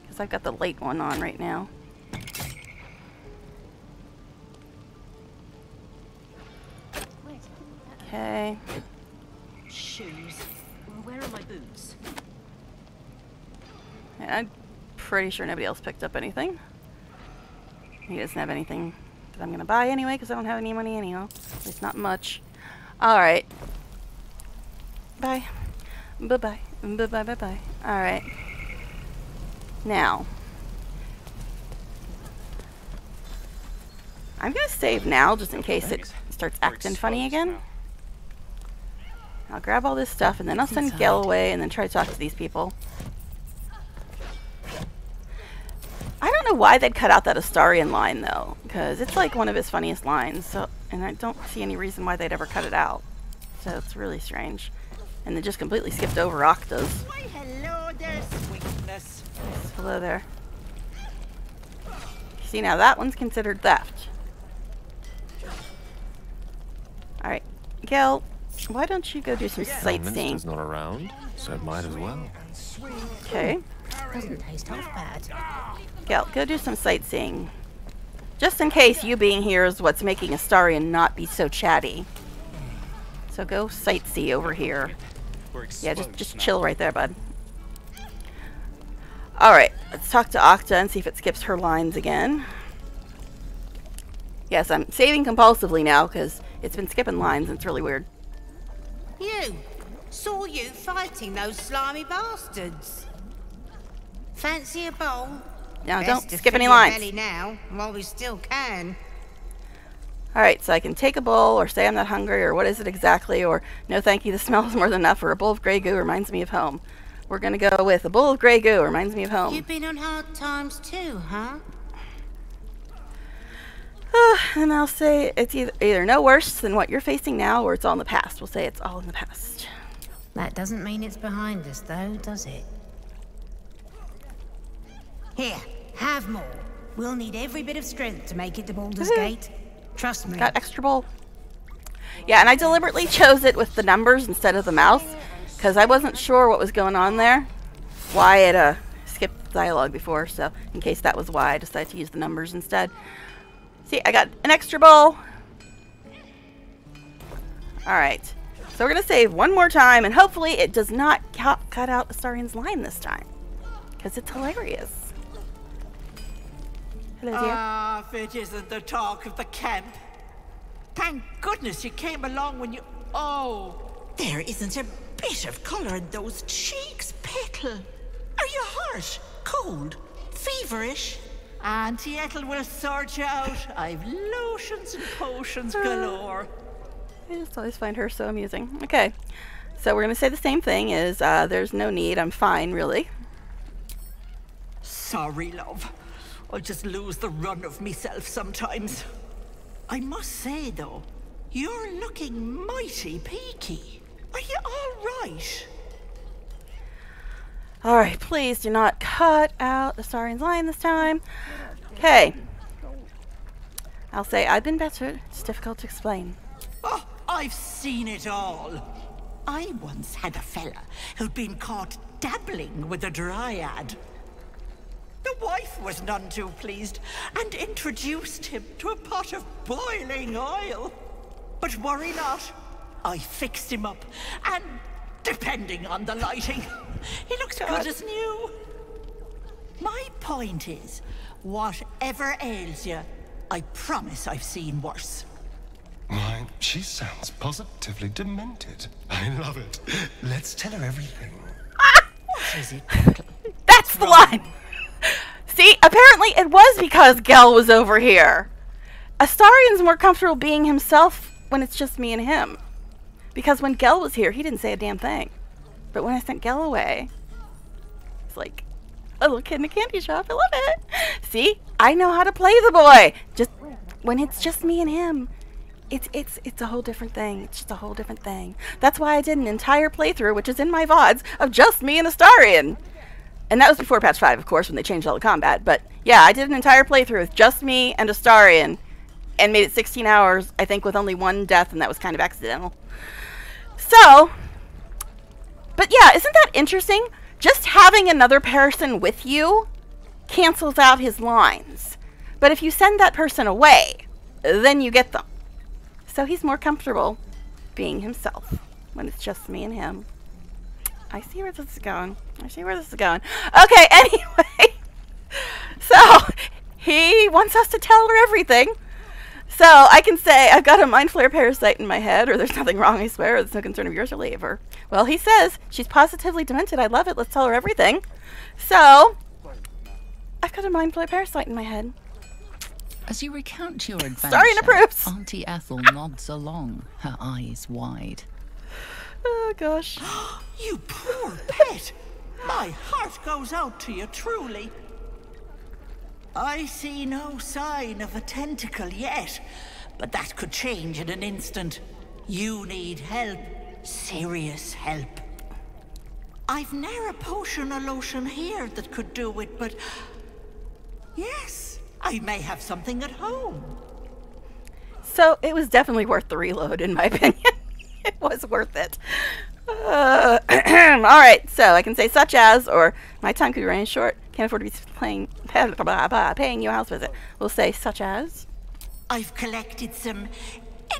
[SPEAKER 1] Because I've got the late one on right now. Okay.
[SPEAKER 13] Shoes. Where are my boots?
[SPEAKER 1] I'm pretty sure nobody else picked up anything. He doesn't have anything that I'm going to buy anyway because I don't have any money anyhow. At least not much. Alright. Bye. Bye-bye. Bye-bye, bye-bye. Alright. Now. I'm going to save now just in case it starts acting funny again. I'll grab all this stuff and then I'll send Gale away and then try to talk to these people. I don't know why they'd cut out that Astarion line though, because it's like one of his funniest lines. So, and I don't see any reason why they'd ever cut it out. So it's really strange. And they just completely skipped over Octa's.
[SPEAKER 17] Why, hello there, sweetness.
[SPEAKER 1] Hello there. See now that one's considered theft. Alright. Gale, why don't you go do some sightseeing?
[SPEAKER 18] Minster's not around, so it might as well.
[SPEAKER 1] Okay.
[SPEAKER 13] Doesn't taste half bad.
[SPEAKER 1] Gale, go do some sightseeing. Just in case you being here is what's making Astarion not be so chatty. So go sightsee over here. Yeah, just just chill right there, bud. Alright, let's talk to Octa and see if it skips her lines again. Yes, I'm saving compulsively now because it's been skipping lines and it's really weird.
[SPEAKER 19] You! Saw you fighting those slimy bastards. Fancy a bowl?
[SPEAKER 1] Now,
[SPEAKER 19] Best
[SPEAKER 1] don't
[SPEAKER 19] to
[SPEAKER 1] skip any lines.
[SPEAKER 19] belly now, while we still can.
[SPEAKER 1] Alright, so I can take a bowl or say I'm not hungry or what is it exactly or no thank you, the (laughs) smell is more than enough or a bowl of grey goo reminds me of home. We're gonna go with a bowl of grey goo reminds me of home.
[SPEAKER 19] You've been on hard times too, huh? (sighs)
[SPEAKER 1] and I'll say it's either, either no worse than what you're facing now or it's all in the past. We'll say it's all in the past.
[SPEAKER 19] That doesn't mean it's behind us, though, does it? Here, have more. We'll need every bit of strength to make it to Baldur's (laughs) Gate. Trust me.
[SPEAKER 1] Got extra bowl. Yeah, and I deliberately chose it with the numbers instead of the mouse because I wasn't sure what was going on there. Why it uh, skipped dialogue before, so in case that was why I decided to use the numbers instead. See, I got an extra bowl. Alright, so we're going to save one more time, and hopefully it does not cut out Astarion's line this time. Because it's hilarious. Hello, dear.
[SPEAKER 17] Ah, if it isn't the talk of the camp. Thank goodness you came along when you. Oh, there isn't a bit of colour in those cheeks, Petal. Are you hurt? Cold? Feverish? Auntie Ethel will sort you out. I've lotions and potions galore.
[SPEAKER 1] I just always find her so amusing. Okay, so we're going to say the same thing is uh, there's no need. I'm fine, really.
[SPEAKER 17] Sorry, love. I just lose the run of myself sometimes. I must say, though, you're looking mighty peaky. Are you all right?
[SPEAKER 1] Alright, please do not cut out the Astarion's line this time. Okay. I'll say I've been better. It's difficult to explain.
[SPEAKER 17] Oh, I've seen it all. I once had a fella who'd been caught dabbling with a dryad. The wife was none too pleased and introduced him to a pot of boiling oil. But worry not, I fixed him up, and depending on the lighting, he looks good as new. My point is, whatever ails you, I promise I've seen worse.
[SPEAKER 5] Why, she sounds positively demented. I love it. Let's tell her everything. Ah!
[SPEAKER 17] What is it?
[SPEAKER 1] That's the line! See, apparently it was because Gale was over here. Astarion's more comfortable being himself when it's just me and him. Because when Gale was here, he didn't say a damn thing. But when I sent Gale away, it's like a little kid in a candy shop. I love it. See, I know how to play the boy. Just when it's just me and him, it's it's it's a whole different thing. It's just a whole different thing. That's why I did an entire playthrough, which is in my VODs, of just me and Astarion. And that was before patch 5, of course, when they changed all the combat. But yeah, I did an entire playthrough with just me and Astarion and made it 16 hours, I think, with only one death, and that was kind of accidental. So, but yeah, isn't that interesting? Just having another person with you cancels out his lines. But if you send that person away, then you get them. So he's more comfortable being himself when it's just me and him. I see where this is going. I see where this is going. Okay, (laughs) anyway. So, he wants us to tell her everything. So, I can say, I've got a mind flayer parasite in my head, or there's (laughs) nothing wrong, I swear, it's no concern of yours or leave her. Well, he says, she's positively demented, I love it, let's tell her everything. So, I've got a mind flayer parasite in my head.
[SPEAKER 2] As you recount your (laughs) adventure,
[SPEAKER 1] Starring approves.
[SPEAKER 2] Auntie Ethel nods along, her eyes wide.
[SPEAKER 1] Oh, gosh. (gasps)
[SPEAKER 17] you poor pet! My heart goes out to you, truly. I see no sign of a tentacle yet, but that could change in an instant. You need help. Serious help. I've ne'er a potion or lotion here that could do it, but... Yes, I may have something at home.
[SPEAKER 1] So, it was definitely worth the reload, in my (laughs) opinion. it was worth it. Uh, (clears throat) Alright, so I can say such as, or my time could be running short, can't afford to be playing, (laughs) paying you a house visit. We'll say such as.
[SPEAKER 17] I've collected some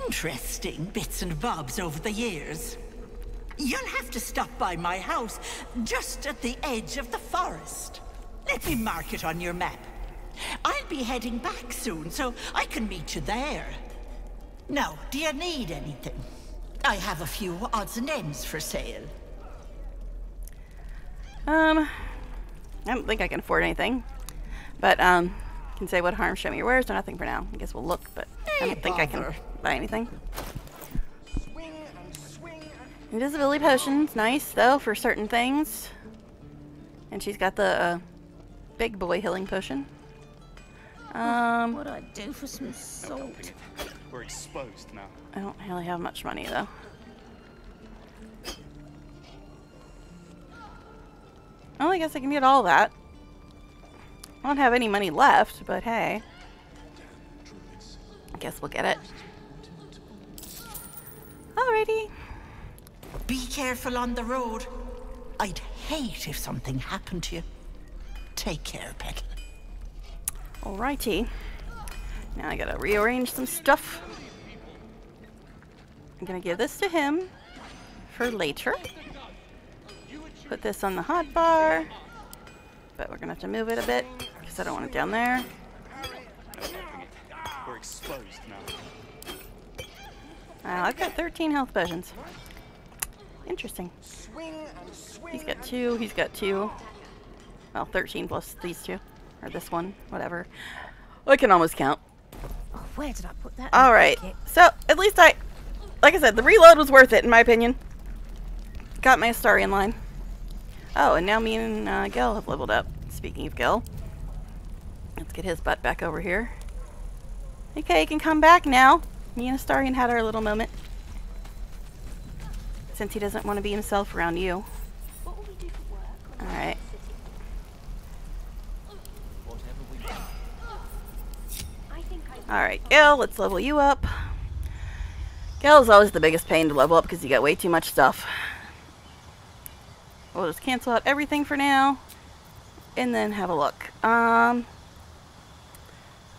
[SPEAKER 17] interesting bits and bobs over the years. You'll have to stop by my house, just at the edge of the forest. Let me mark it on your map. I'll be heading back soon, so I can meet you there. Now, do you need anything? I have a few odds and ends for sale.
[SPEAKER 1] Um, I don't think I can afford anything. But, um, I can say what harm, show me your wares, or nothing for now. I guess we'll look, but I don't think I can buy anything. Invisibility potions, nice though for certain things. And she's got the uh, big boy healing potion. Um,
[SPEAKER 13] what I do for some salt?
[SPEAKER 10] We're exposed now.
[SPEAKER 1] I don't really have much money though. Well, I guess I can get all that. I don't have any money left, but hey. I guess we'll get it. Alrighty.
[SPEAKER 17] Be careful on the road. I'd hate if something happened to you. Take care, Petal.
[SPEAKER 1] Alrighty. Now I gotta rearrange some stuff. I'm gonna give this to him for later. Put this on the hot bar. But we're gonna have to move it a bit because I don't want it down there.
[SPEAKER 10] We're exposed now.
[SPEAKER 1] Wow, I've got 13 health potions. Interesting. He's got two, he's got two. Well, 13 plus these two. Or this one, whatever. I can almost count.
[SPEAKER 13] Oh, where did I put that?
[SPEAKER 1] Alright, so at least I, like I said, the reload was worth it in my opinion. Got my Astarion line. Oh, and now me and uh, Gale have leveled up. Speaking of Gale, let's get his butt back over here. Okay, he can come back now. Me and Astarion had our little moment. Since he doesn't want to be himself around you. Alright. Alright, Gale, let's level you up. Gale is always the biggest pain to level up because you got way too much stuff. We'll just cancel out everything for now. And then have a look. Um,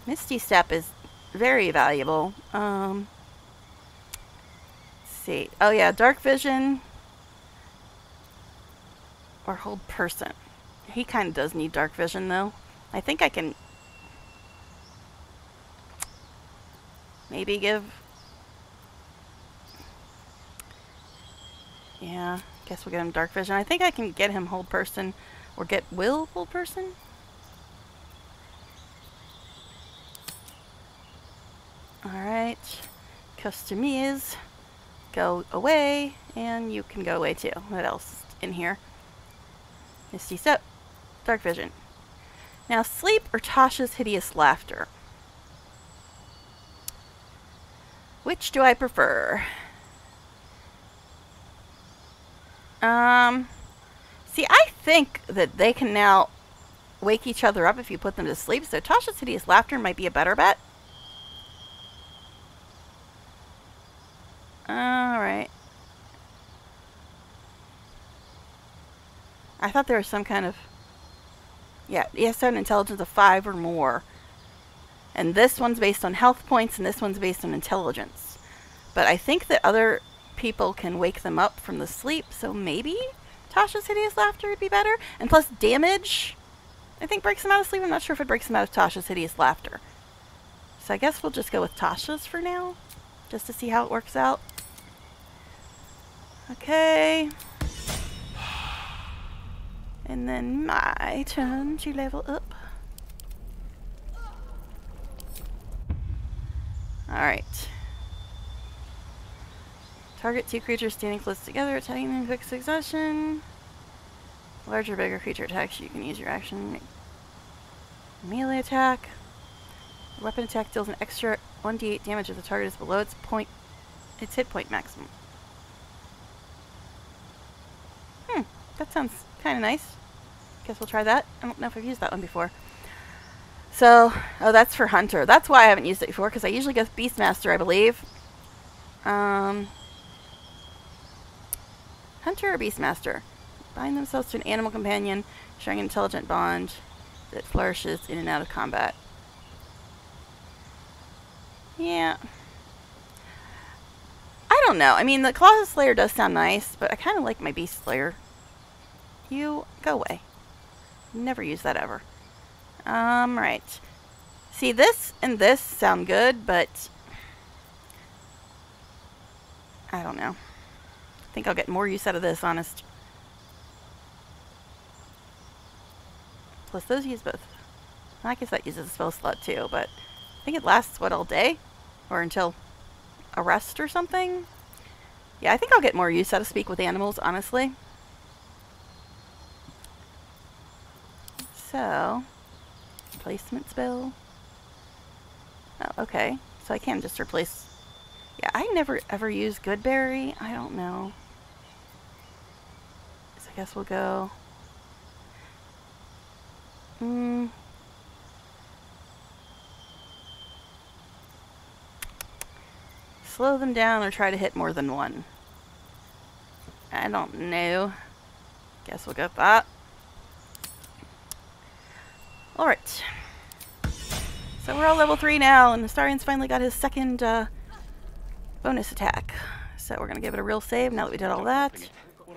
[SPEAKER 1] Misty Step is very valuable. Um, see. Oh yeah, Dark Vision. Or Hold Person. He kind of does need Dark Vision though. I think I can maybe give... Yeah, guess we'll get him Dark Vision. I think I can get him Hold Person or get Wyll Hold Person. Alright, customize, go away, and you can go away too. What else in here? Misty Step, Dark Vision. Now, sleep or Tasha's hideous laughter. Which do I prefer? Um, see, I think that they can now wake each other up if you put them to sleep, so Tasha's Hideous Laughter might be a better bet. Alright. I thought there was some kind of... Yeah, ESO intelligence of 5 or more. And this one's based on health points, and this one's based on intelligence. But I think that other people can wake them up from the sleep, so maybe Tasha's Hideous Laughter would be better. And plus damage, I think breaks them out of sleep. I'm not sure if it breaks them out of Tasha's Hideous Laughter. So I guess we'll just go with Tasha's for now, just to see how it works out. Okay. And then my turn to level up. Alright. Target two creatures standing close together, attacking in quick succession. Larger, bigger creature attacks, you can use your action. Melee attack. Weapon attack deals an extra 1d8 damage if the target is below its point its hit point maximum. Hmm, that sounds kind of nice. Guess we'll try that. I don't know if I've used that one before. So, oh, that's for Hunter. That's why I haven't used it before, because I usually go Beastmaster, I believe. Um, Hunter or Beastmaster? Bind themselves to an animal companion, sharing an intelligent bond that flourishes in and out of combat. Yeah. I don't know. I mean, the Colossus Slayer does sound nice, but I kind of like my Beast Slayer. You, go away. Never use that ever. Um, right. See, this and this sound good, but... I don't know. I think I'll get more use out of this, honest. Plus, those use both. I guess that uses a spell slot too, but I think it lasts, what, all day? Or until a rest or something? Yeah, I think I'll get more use out of Speak with Animals, honestly. So, placement spell. Oh, okay. So I can just replace... Yeah, I never ever use Goodberry. I don't know. I guess we'll go... Hmm... Slow them down or try to hit more than one. I don't know. Guess we'll go that. Alright. So we're all level 3 now, and the Astarion's finally got his second uh, bonus attack. So we're going to give it a real save now that we did all that.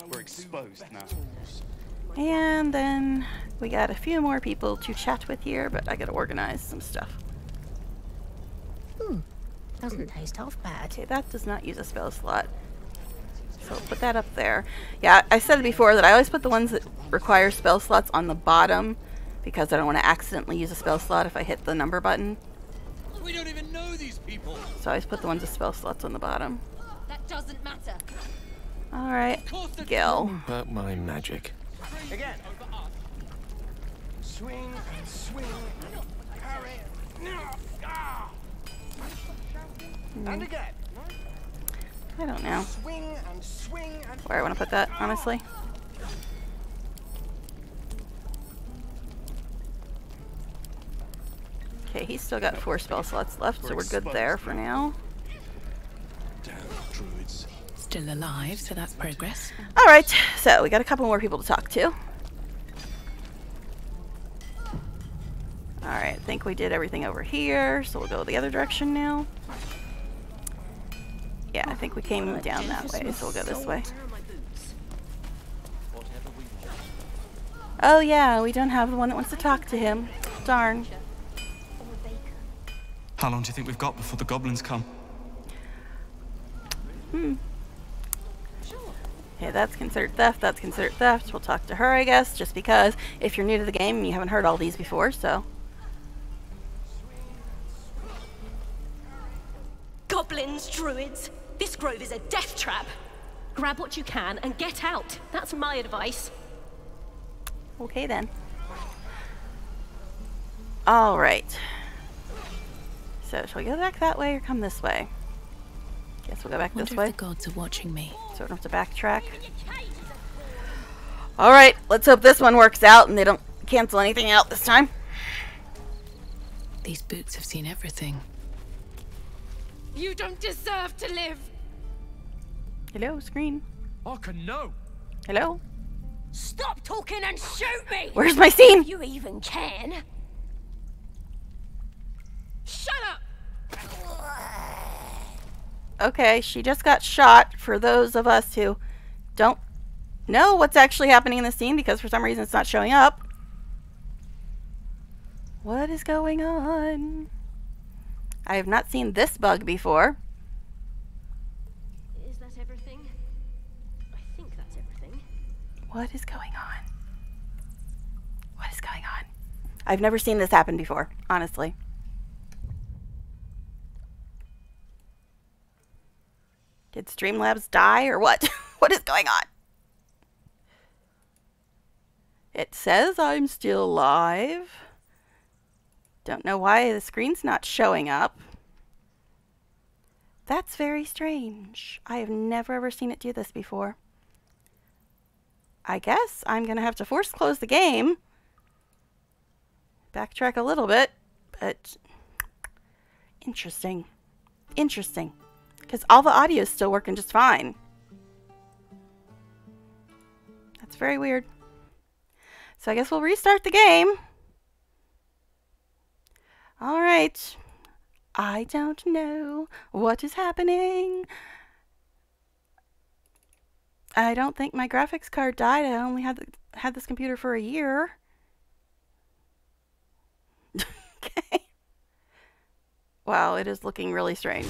[SPEAKER 10] We're exposed now.
[SPEAKER 1] And then we got a few more people to chat with here, but I got to organize some stuff.
[SPEAKER 19] Hmm. Doesn't taste half bad.
[SPEAKER 1] Okay, that does not use a spell slot. So we'll put that up there. Yeah, I said before that I always put the ones that require spell slots on the bottom because I don't want to accidentally use a spell slot if I hit the number button.
[SPEAKER 20] We don't even know these people.
[SPEAKER 1] So I always put the ones with spell slots on the bottom.
[SPEAKER 21] That doesn't matter.
[SPEAKER 1] Alright, Gale.
[SPEAKER 18] About my magic.
[SPEAKER 20] Again. Swing and swing. Parry. Ah. And again.
[SPEAKER 1] I don't know.
[SPEAKER 20] Swing and swing and
[SPEAKER 1] Where I want to put that, honestly. Okay, he's still got four spell slots left, so we're good there for now.
[SPEAKER 14] Still alive, so that's progress.
[SPEAKER 1] Alright, so we got a couple more people to talk to. Alright, I think we did everything over here, so we'll go the other direction now. Yeah, I think we came down that way, so we'll go this way. Oh yeah, we don't have the one that wants to talk to him. Darn.
[SPEAKER 15] How long do you think we've got before the goblins come?
[SPEAKER 1] Hmm. Okay, that's considered theft, that's considered theft. We'll talk to her, I guess, just because if you're new to the game, you haven't heard all these before, so.
[SPEAKER 16] Goblins, druids, this grove is a death trap. Grab what you can and get out. That's my advice.
[SPEAKER 1] Okay then. Alright. So, shall we go back that way or come this way? Guess we'll go back
[SPEAKER 14] Wonder
[SPEAKER 1] this way.
[SPEAKER 14] the gods are watching me.
[SPEAKER 1] So we don't have to backtrack. Alright, let's hope this one works out and they don't cancel anything out this time.
[SPEAKER 14] These boots have seen everything.
[SPEAKER 21] You don't deserve to live.
[SPEAKER 1] Hello, screen.
[SPEAKER 12] Arka, no!
[SPEAKER 1] Hello?
[SPEAKER 16] Stop talking and shoot me!
[SPEAKER 1] Where's my scene?
[SPEAKER 16] If you even can.
[SPEAKER 21] Shut up!
[SPEAKER 1] Okay, she just got shot for those of us who don't know what's actually happening in the scene because for some reason it's not showing up. What is going on? I have not seen this bug before.
[SPEAKER 16] Is that everything? I think that's everything.
[SPEAKER 1] What is going on? What is going on? I've never seen this happen before, honestly. Did Streamlabs die or what? (laughs) what is going on? It says I'm still live. Don't know why the screen's not showing up. That's very strange. I have never ever seen it do this before. I guess I'm going to have to force close the game. Backtrack a little bit, but interesting. Interesting. Because all the audio is still working just fine. That's very weird. So I guess we'll restart the game. All right. I don't know what is happening. I don't think my graphics card died. I only had the, had this computer for a year. (laughs) okay. Wow, it is looking really strange.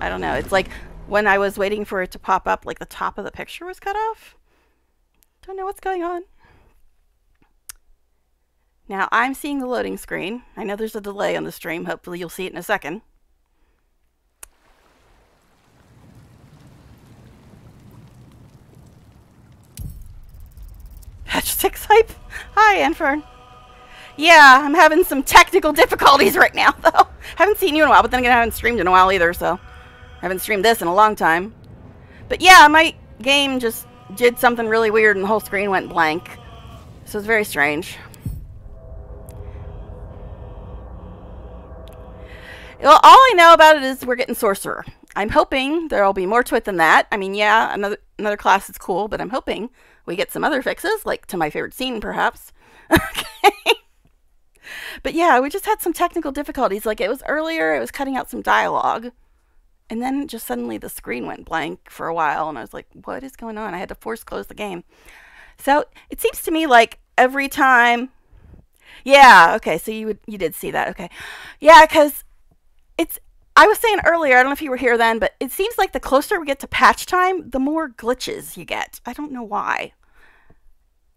[SPEAKER 1] I don't know. It's like when I was waiting for it to pop up, like the top of the picture was cut off. Don't know what's going on. Now I'm seeing the loading screen. I know there's a delay on the stream. Hopefully you'll see it in a second. Patch 6 hype. Hi, Anfern. Yeah, I'm having some technical difficulties right now, (laughs) though. haven't seen you in a while, but then again, I haven't streamed in a while either, so I haven't streamed this in a long time. But yeah, my game just did something really weird and the whole screen went blank. So it's very strange. Well, all I know about it is we're getting Sorcerer. I'm hoping there'll be more to it than that. I mean, yeah, another another class is cool, but I'm hoping we get some other fixes, like to my favorite scene, perhaps. (laughs) okay. But yeah, we just had some technical difficulties. Like it was earlier, it was cutting out some dialogue. And then just suddenly the screen went blank for a while, and I was like, what is going on? I had to force close the game. So it seems to me like every time. Yeah, okay, so you would you did see that. Okay. Yeah, because it's I was saying earlier, I don't know if you were here then, but it seems like the closer we get to patch time, the more glitches you get. I don't know why.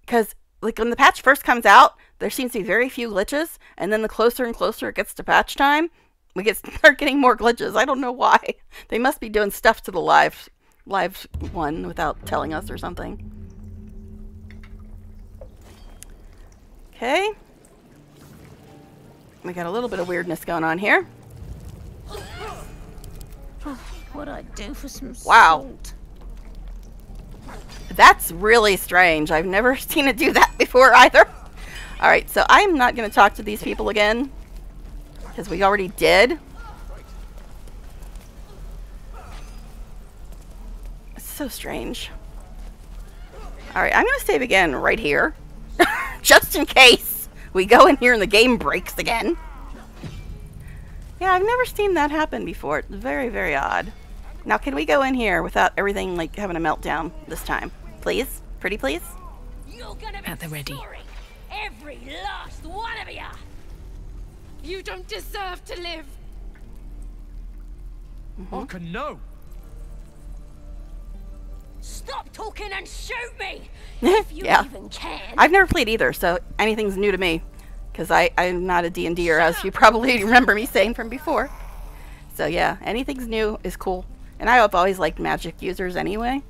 [SPEAKER 1] Because like when the patch first comes out, there seems to be very few glitches, and then the closer and closer it gets to patch time, we get (laughs) start getting more glitches. I don't know why. (laughs) They must be doing stuff to the live live one without telling us or something. Okay. We got a little bit of weirdness going on here. (sighs)
[SPEAKER 13] what I'd do for some
[SPEAKER 1] Wow.
[SPEAKER 13] salt.
[SPEAKER 1] That's really strange. I've never (laughs) seen it do that before either. Alright, so I'm not going to talk to these people again. Because we already did. It's so strange. Alright, I'm going to save again right here. (laughs) Just in case we go in here and the game breaks again. Yeah, I've never seen that happen before. It's very, very odd. Now, can we go in here without everything, like, having a meltdown this time? Please? Pretty please?
[SPEAKER 14] At the ready.
[SPEAKER 21] Every last one of ya! You don't deserve to live!
[SPEAKER 12] Mm-hmm. Arka, no!
[SPEAKER 16] Stop talking and shoot me! (laughs) If you
[SPEAKER 1] yeah.
[SPEAKER 16] even can.
[SPEAKER 1] I've never played either, so anything's new to me. Because I'm not a D&D'er, as you probably (laughs) remember me saying from before. So yeah, anything's new is cool. And I have always liked magic users anyway.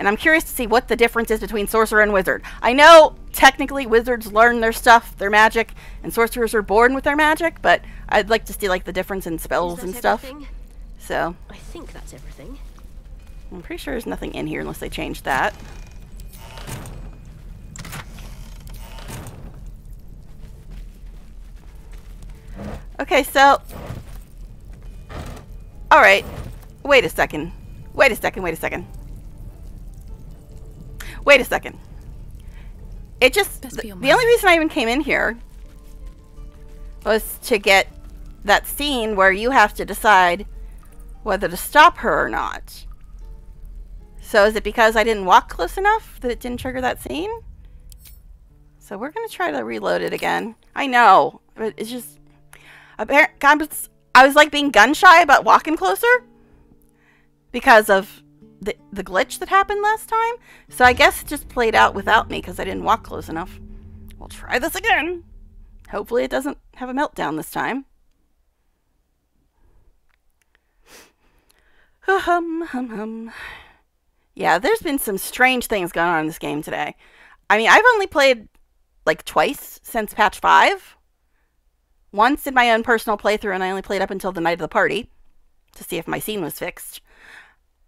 [SPEAKER 1] And I'm curious to see what the difference is between sorcerer and wizard. I know technically wizards learn their stuff, their magic, and sorcerers are born with their magic, but I'd like to see like the difference in spells and stuff.
[SPEAKER 16] everything?
[SPEAKER 1] So
[SPEAKER 13] I think that's everything.
[SPEAKER 1] I'm pretty sure there's nothing in here unless they changed that. Okay, so. Alright. Wait a second. Wait a second, wait a second. Wait a second. It just.
[SPEAKER 14] Best
[SPEAKER 1] The, the only reason I even came in here was to get that scene where you have to decide whether to stop her or not. So is it because I didn't walk close enough that it didn't trigger that scene? So we're gonna try to reload it again. I know, but it's just apparent. I was like being gun shy about walking closer because of the the glitch that happened last time. So I guess it just played out without me because I didn't walk close enough. We'll try this again. Hopefully it doesn't have a meltdown this time. (sighs) Hum hum hum. Yeah, there's been some strange things going on in this game today. I mean, I've only played like twice since patch 5. Once in my own personal playthrough, and I only played up until the night of the party to see if my scene was fixed.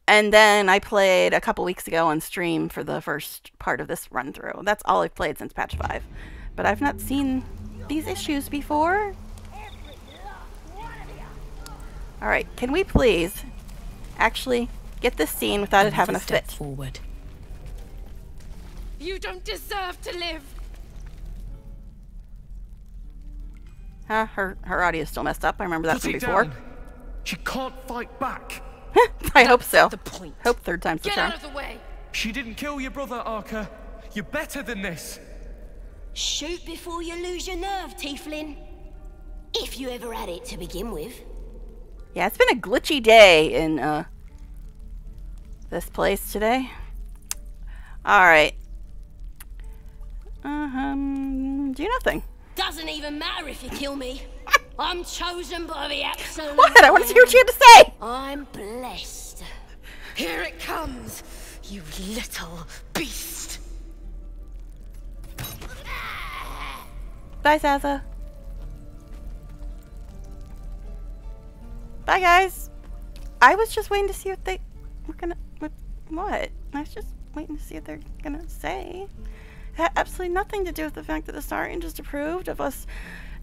[SPEAKER 1] And then I played a couple weeks ago on stream for the first part of this run through. That's all I've played since patch 5. But I've not seen these issues before. Alright, can we please actually get this scene without it having a
[SPEAKER 14] step
[SPEAKER 1] fit?
[SPEAKER 14] forward.
[SPEAKER 21] You don't deserve to live.
[SPEAKER 1] Huh? Her her audio's still messed up. I remember that
[SPEAKER 12] Put
[SPEAKER 1] from before.
[SPEAKER 12] down. She can't fight back. (laughs)
[SPEAKER 1] I hope so. Hope third time's the
[SPEAKER 21] Get
[SPEAKER 1] charm.
[SPEAKER 21] out of the way.
[SPEAKER 12] She didn't kill your brother, Arka. You're better than this.
[SPEAKER 13] Shoot before you lose your nerve, Tiefling. If you ever had it to begin with.
[SPEAKER 1] Yeah, it's been a glitchy day in uh this place today. All right. Uh, um, do nothing.
[SPEAKER 13] Doesn't even matter if you kill me. I'm chosen by the absolute.
[SPEAKER 1] What? I want to see what you had to say.
[SPEAKER 13] I'm blessed.
[SPEAKER 21] Here it comes.
[SPEAKER 13] You little beast.
[SPEAKER 1] Bye, Sazza. Bye, guys. I was just waiting to see what they were gonna. What? What? I was just waiting to see what they're gonna say. It had absolutely nothing to do with the fact that Astarion just approved of us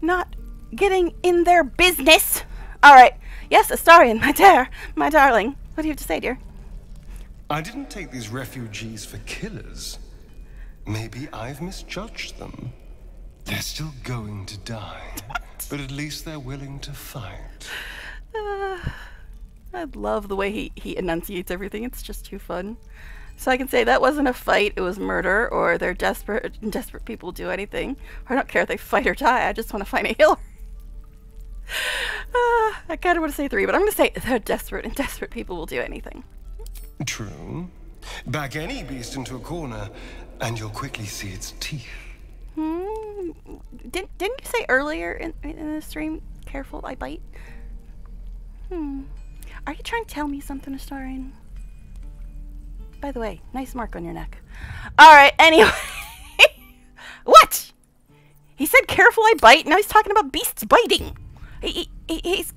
[SPEAKER 1] not getting in their business. All right. Yes, Astarion, my dear, my darling. What do you have to say, dear?
[SPEAKER 5] I didn't take these refugees for killers. Maybe I've misjudged them. They're still going to die, but at least they're willing to fight.
[SPEAKER 1] Uh, (sighs) I love the way he, he enunciates everything. It's just too fun. So I can say that wasn't a fight, it was murder, or they're desperate desperate people do anything. I don't care if they fight or die, I just want to find a healer. Uh, I kind of want to say three, but I'm going to say they're (laughs) desperate, and desperate people will do anything.
[SPEAKER 5] True. Back any beast into a corner, and you'll quickly see its teeth.
[SPEAKER 1] Hmm. Didn't, didn't you say earlier in, in the stream, careful, I bite? Hmm. Are you trying to tell me something, Astarion? By the way, nice mark on your neck. Alright, anyway. (laughs) what? He said careful I bite, now he's talking about beasts biting. He, he, he's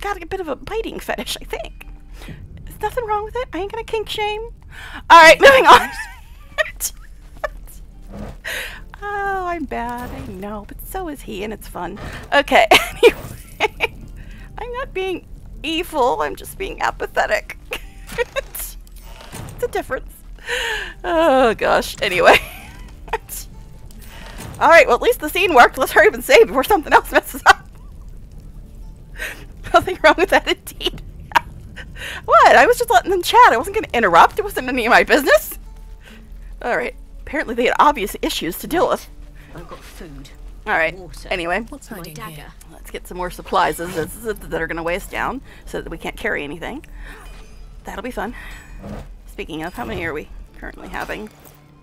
[SPEAKER 1] got a bit of a biting fetish, I think. There's nothing wrong with it. I ain't gonna kink shame. Alright, moving on. (laughs) oh, I'm bad, I know, but so is he, and it's fun. Okay, (laughs) anyway. I'm not being evil, I'm just being apathetic. (laughs) it's a difference. Oh gosh, anyway. Alright, well at least the scene worked. Let's hurry up and save before something else messes up. (laughs) Nothing wrong with that indeed. (laughs) what? I was just letting them chat. I wasn't going to interrupt. It wasn't any of my business. Alright. Apparently they had obvious issues to deal with.
[SPEAKER 13] I've got food.
[SPEAKER 1] Alright.
[SPEAKER 13] Water.
[SPEAKER 1] Anyway.
[SPEAKER 13] What's my dagger?
[SPEAKER 1] Let's get some more supplies that that are going to weigh us down so that we can't carry anything. That'll be fun. Speaking of, how many are we currently having?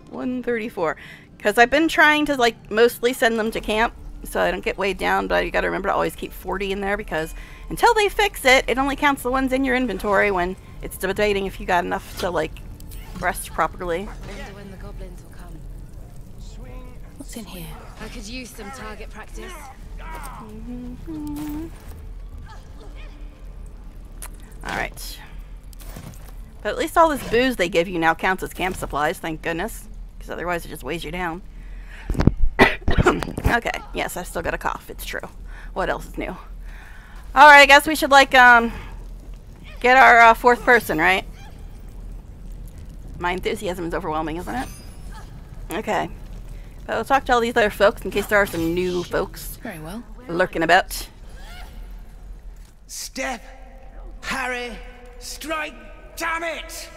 [SPEAKER 1] 134. Because I've been trying to, like, mostly send them to camp so I don't get weighed down, but you gotta remember to always keep 40 in there because until they fix it, it only counts the ones in your inventory when it's debating if you got enough to, like, rest properly.
[SPEAKER 21] Wonder when the goblins will come.
[SPEAKER 14] What's in here?
[SPEAKER 21] I could use some target practice. Mm-hmm.
[SPEAKER 1] Alright. But at least all this booze they give you now counts as camp supplies, thank goodness. Because otherwise it just weighs you down. (coughs) okay, yes, I still got a cough, it's true. What else is new? Alright, I guess we should, like, um, get our uh, fourth person, right? My enthusiasm is overwhelming, isn't it? Okay. But we'll talk to all these other folks in case there are some new folks
[SPEAKER 14] Very well.
[SPEAKER 1] lurking about.
[SPEAKER 20] Step, Harry, strike, damn it!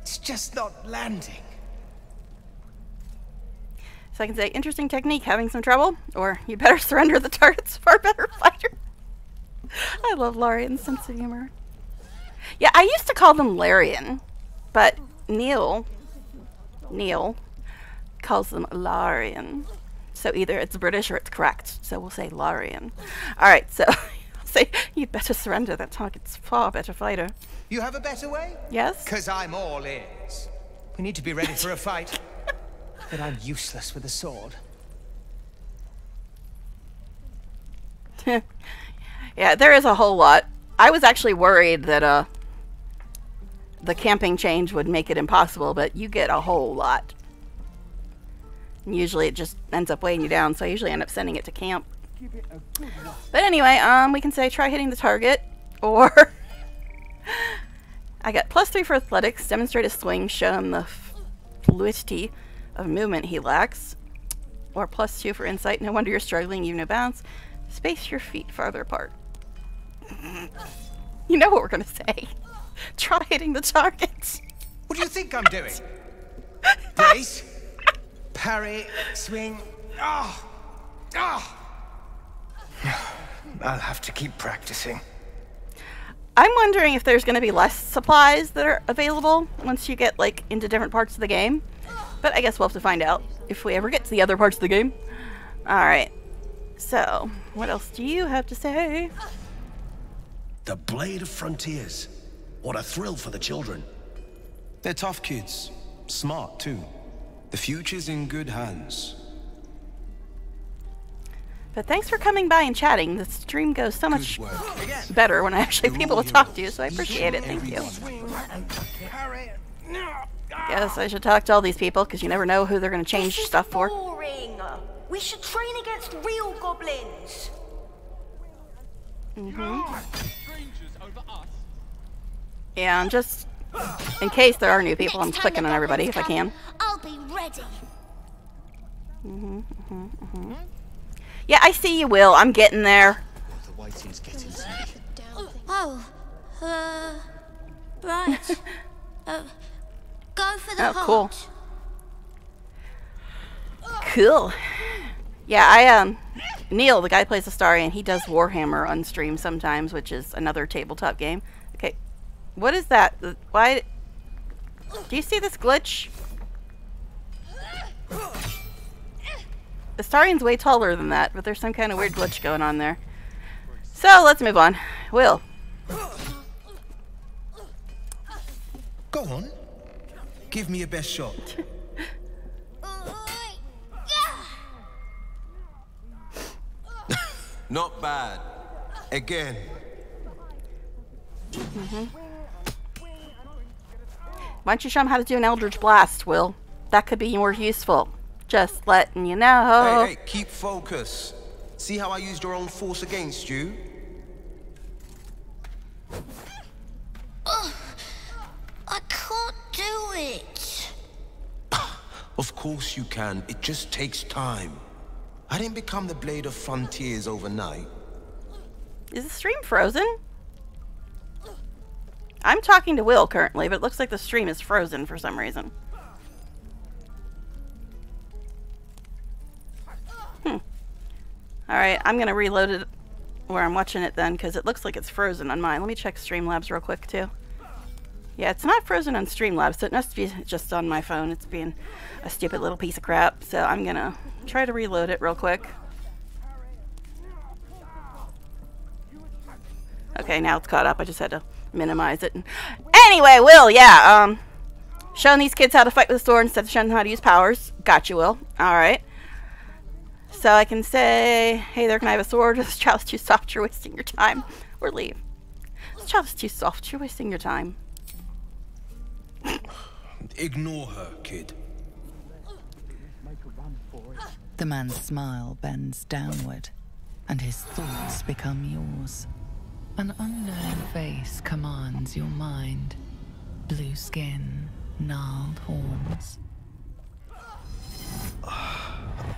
[SPEAKER 20] It's just not landing.
[SPEAKER 1] So I can say, interesting technique, having some trouble? Or, you better (laughs) surrender the target's far better (laughs) fighter. I love Larian's sense of humor. Yeah, I used to call them Larian, but Neil, Neil, calls them Larian. So either it's British or it's correct. So we'll say Larian. Alright, so I'll (laughs) say, you'd better surrender that target's far better fighter.
[SPEAKER 20] You have a better way?
[SPEAKER 1] Yes?
[SPEAKER 20] Because I'm all ears. We need to be ready for a fight. But I'm useless with a sword. (laughs)
[SPEAKER 1] yeah, there is a whole lot. I was actually worried that uh the camping change would make it impossible, but you get a whole lot. And usually it just ends up weighing you down, so I usually end up sending it to camp. But anyway, um, we can say try hitting the target, or (laughs) I got plus three for athletics, demonstrate a swing, show him the fluidity of movement he lacks, or plus two for insight. No wonder you're struggling, you have no bounce. Space your feet farther apart. (laughs) you know what we're gonna say. (laughs) Try hitting the targets.
[SPEAKER 20] What do you think I'm doing? Brace, parry, swing. Ah! Ah! (sighs) I'll have to keep practicing.
[SPEAKER 1] I'm wondering if there's going to be less supplies that are available once you get like into different parts of the game. But I guess we'll have to find out if we ever get to the other parts of the game. Alright. So, what else do you have to say?
[SPEAKER 22] The Blade of Frontiers. What a thrill for the children.
[SPEAKER 12] They're tough kids. Smart, too. The future's in good hands.
[SPEAKER 1] But thanks for coming by and chatting. The stream goes so much better when I actually have people to talk to, so I appreciate it. Thank you. Guess I should talk to all these people, because you never know who they're going to change stuff for.
[SPEAKER 16] Boring. We should train against real goblins.
[SPEAKER 1] Mm-hmm. Yeah, I'm just... In case there are new people, I'm clicking on everybody if I can.
[SPEAKER 13] I'll be ready.
[SPEAKER 1] Mm-hmm, mm-hmm, mm-hmm. Yeah, I see you, Wyll. I'm getting there.
[SPEAKER 10] The waiting's getting
[SPEAKER 13] Oh, uh, right. uh, (laughs) go for the
[SPEAKER 1] Oh,
[SPEAKER 13] heart.
[SPEAKER 1] cool. Cool. Yeah, I, um, Neil, the guy who plays Astarion, he does Warhammer on stream sometimes, which is another tabletop game. Okay, what is that? Uh, Why? Do you see this glitch? Astarion's way taller than that, but there's some kind of weird glitch going on there. So, let's move on. Wyll.
[SPEAKER 22] Go on. Give me your best shot. (laughs)
[SPEAKER 11] Not bad. Again.
[SPEAKER 1] Mm-hmm. Why don't you show him how to do an Eldritch Blast, Wyll? That could be more useful. Just letting you know.
[SPEAKER 11] Hey, hey, keep focus. See how I used your own force against you?
[SPEAKER 13] I can't do it.
[SPEAKER 11] Of course you can. It just takes time. I didn't become the Blade of Frontiers overnight.
[SPEAKER 1] Is the stream frozen? I'm talking to Wyll currently, but it looks like the stream is frozen for some reason. Hmm. Alright, I'm going to reload it where I'm watching it then, because it looks like it's frozen on mine. Let me check Streamlabs real quick, too. Yeah, it's not frozen on Streamlabs, so it must be just on my phone. It's being a stupid little piece of crap, so I'm to try to reload it real quick. Okay, now it's caught up. I just had to minimize it. Anyway, Wyll, yeah, um, showing these kids how to fight with a sword instead of showing them how to use powers. Got you, Wyll. All right. So I can say, hey there, can I have a sword? (laughs) This child's too soft. You're wasting your time. Or leave. child is too soft. You're wasting your time. (sighs)
[SPEAKER 22] Ignore her, kid.
[SPEAKER 2] The man's smile bends downward, and his thoughts become yours. An unknown face commands your mind. Blue skin, gnarled horns. (sighs)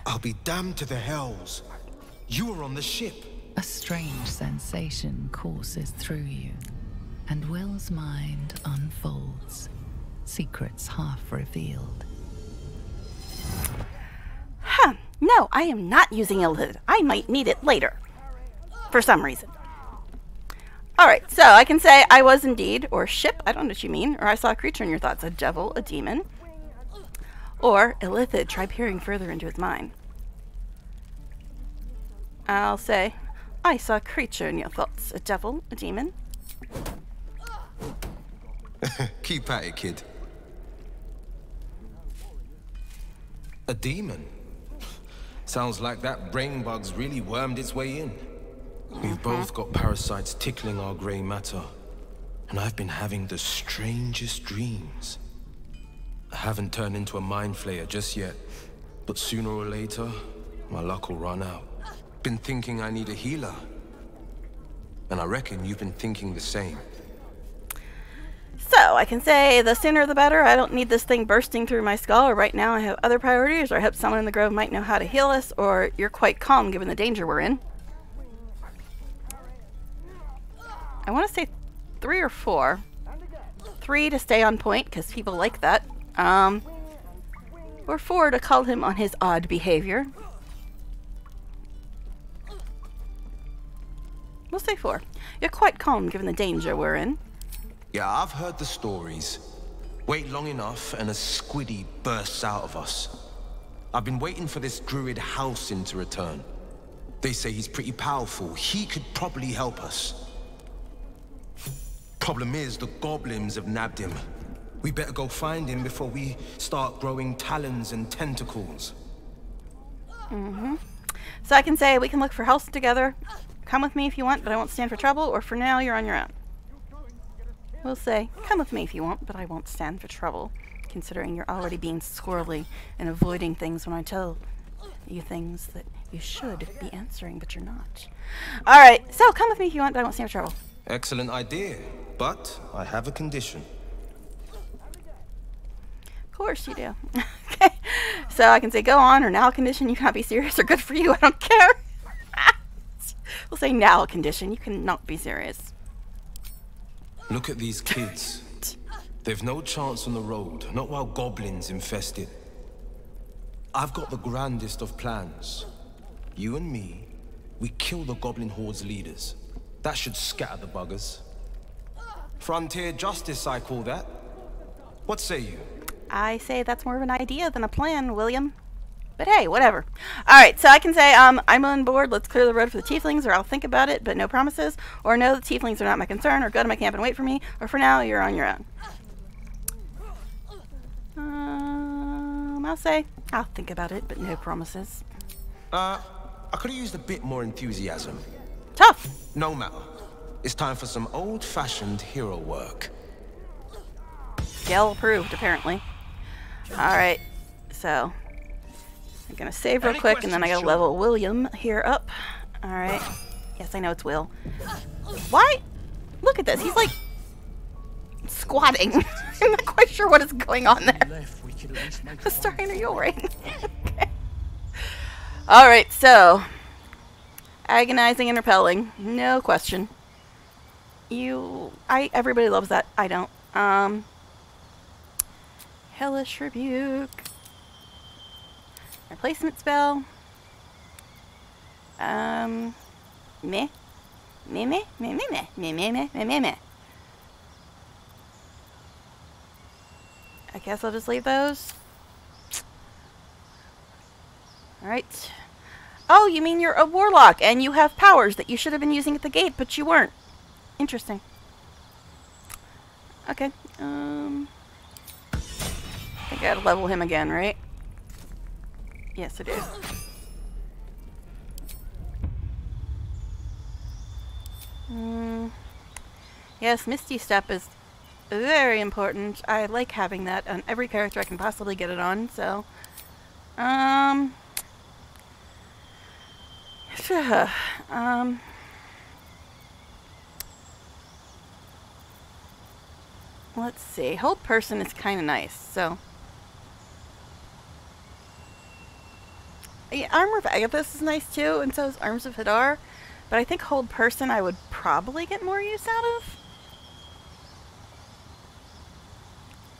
[SPEAKER 11] I'll be damned to the hells. You were on the ship.
[SPEAKER 2] A strange sensation courses through you, and Wyll's mind unfolds, secrets half revealed.
[SPEAKER 1] Huh. No, I am not using Illithid. I might need it later. For some reason. Alright, so I can say I was indeed, or ship, I don't know what you mean, or I saw a creature in your thoughts, a devil, a demon, or Illithid, try peering further into his mind. I'll say, I saw a creature in your thoughts, a devil, a demon. (laughs)
[SPEAKER 11] Keep at it, kid. A demon? Sounds like that brain bug's really wormed its way in. We've both got parasites tickling our grey matter. And I've been having the strangest dreams. I haven't turned into a mind flayer just yet. But sooner or later, my luck will run out. Been thinking I need a healer. And I reckon you've been thinking the same.
[SPEAKER 1] So, I can say the sooner the better. I don't need this thing bursting through my skull, or right now I have other priorities, or I hope someone in the grove might know how to heal us, or you're quite calm given the danger we're in. I want to say three or four. Three to stay on point, because people like that. Um, or four to call him on his odd behavior. We'll say four. You're quite calm given the danger we're in.
[SPEAKER 11] Yeah, I've heard the stories. Wait long enough and a squiddy bursts out of us. I've been waiting for this druid Halsin to return. They say he's pretty powerful. He could probably help us. Problem is, the goblins have nabbed him. We better go find him before we start growing talons and tentacles.
[SPEAKER 1] Mm-hmm. So I can say we can look for health together. Come with me if you want, but I won't stand for trouble, or for now you're on your own. We'll say, come with me if you want, but I won't stand for trouble, considering you're already being squirrely and avoiding things when I tell you things that you should be answering, but you're not. Alright, so come with me if you want, but I won't stand for trouble.
[SPEAKER 11] Excellent idea, but I have a condition.
[SPEAKER 1] Of course you do. (laughs) okay, so I can say go on, or now condition, you cannot be serious, or good for you, I don't care. (laughs) we'll say now condition, you cannot be serious.
[SPEAKER 11] Look at these kids. They've no chance on the road, not while goblins infest it. I've got the grandest of plans. You and me, we kill the Goblin Horde's leaders. That should scatter the buggers. Frontier justice, I call that. What say you?
[SPEAKER 1] I say that's more of an idea than a plan, William. But hey, whatever. Alright, so I can say, um, I'm on board, let's clear the road for the tieflings, or I'll think about it, but no promises. Or no, the tieflings are not my concern, or go to my camp and wait for me, or for now, you're on your own. Um, I'll say, I'll think about it, but no promises.
[SPEAKER 11] Uh, I could have used a bit more enthusiasm.
[SPEAKER 1] Tough.
[SPEAKER 11] No matter. It's time for some old-fashioned hero work.
[SPEAKER 1] Gale approved, apparently. Alright, so I'm gonna save real quick and then I gotta level William here up. Alright. Yes, I know it's Wyll. Why? Look at this. He's like squatting. (laughs) I'm not quite sure what is going on there. Starting to yawning. okay. Alright, so agonizing and repelling. No question. You I everybody loves that. I don't. Um Hellish Rebuke. Replacement spell. Um, meh. Meh meh meh meh meh meh meh meh meh meh meh. I guess I'll just leave those. Alright. Oh, you mean you're a warlock and you have powers that you should have been using at the gate, but you weren't. Interesting. Okay. Um, I I gotta level him again, right? Yes, I do. Mm, Yes, Misty Step is very important. I like having that on every character I can possibly get it on, so... Um... (sighs) um... Let's see. Hold Person is kind of nice, so... Armor of Agathys is nice too, and so is Arms of Hadar. But I think Hold Person I would probably get more use out of.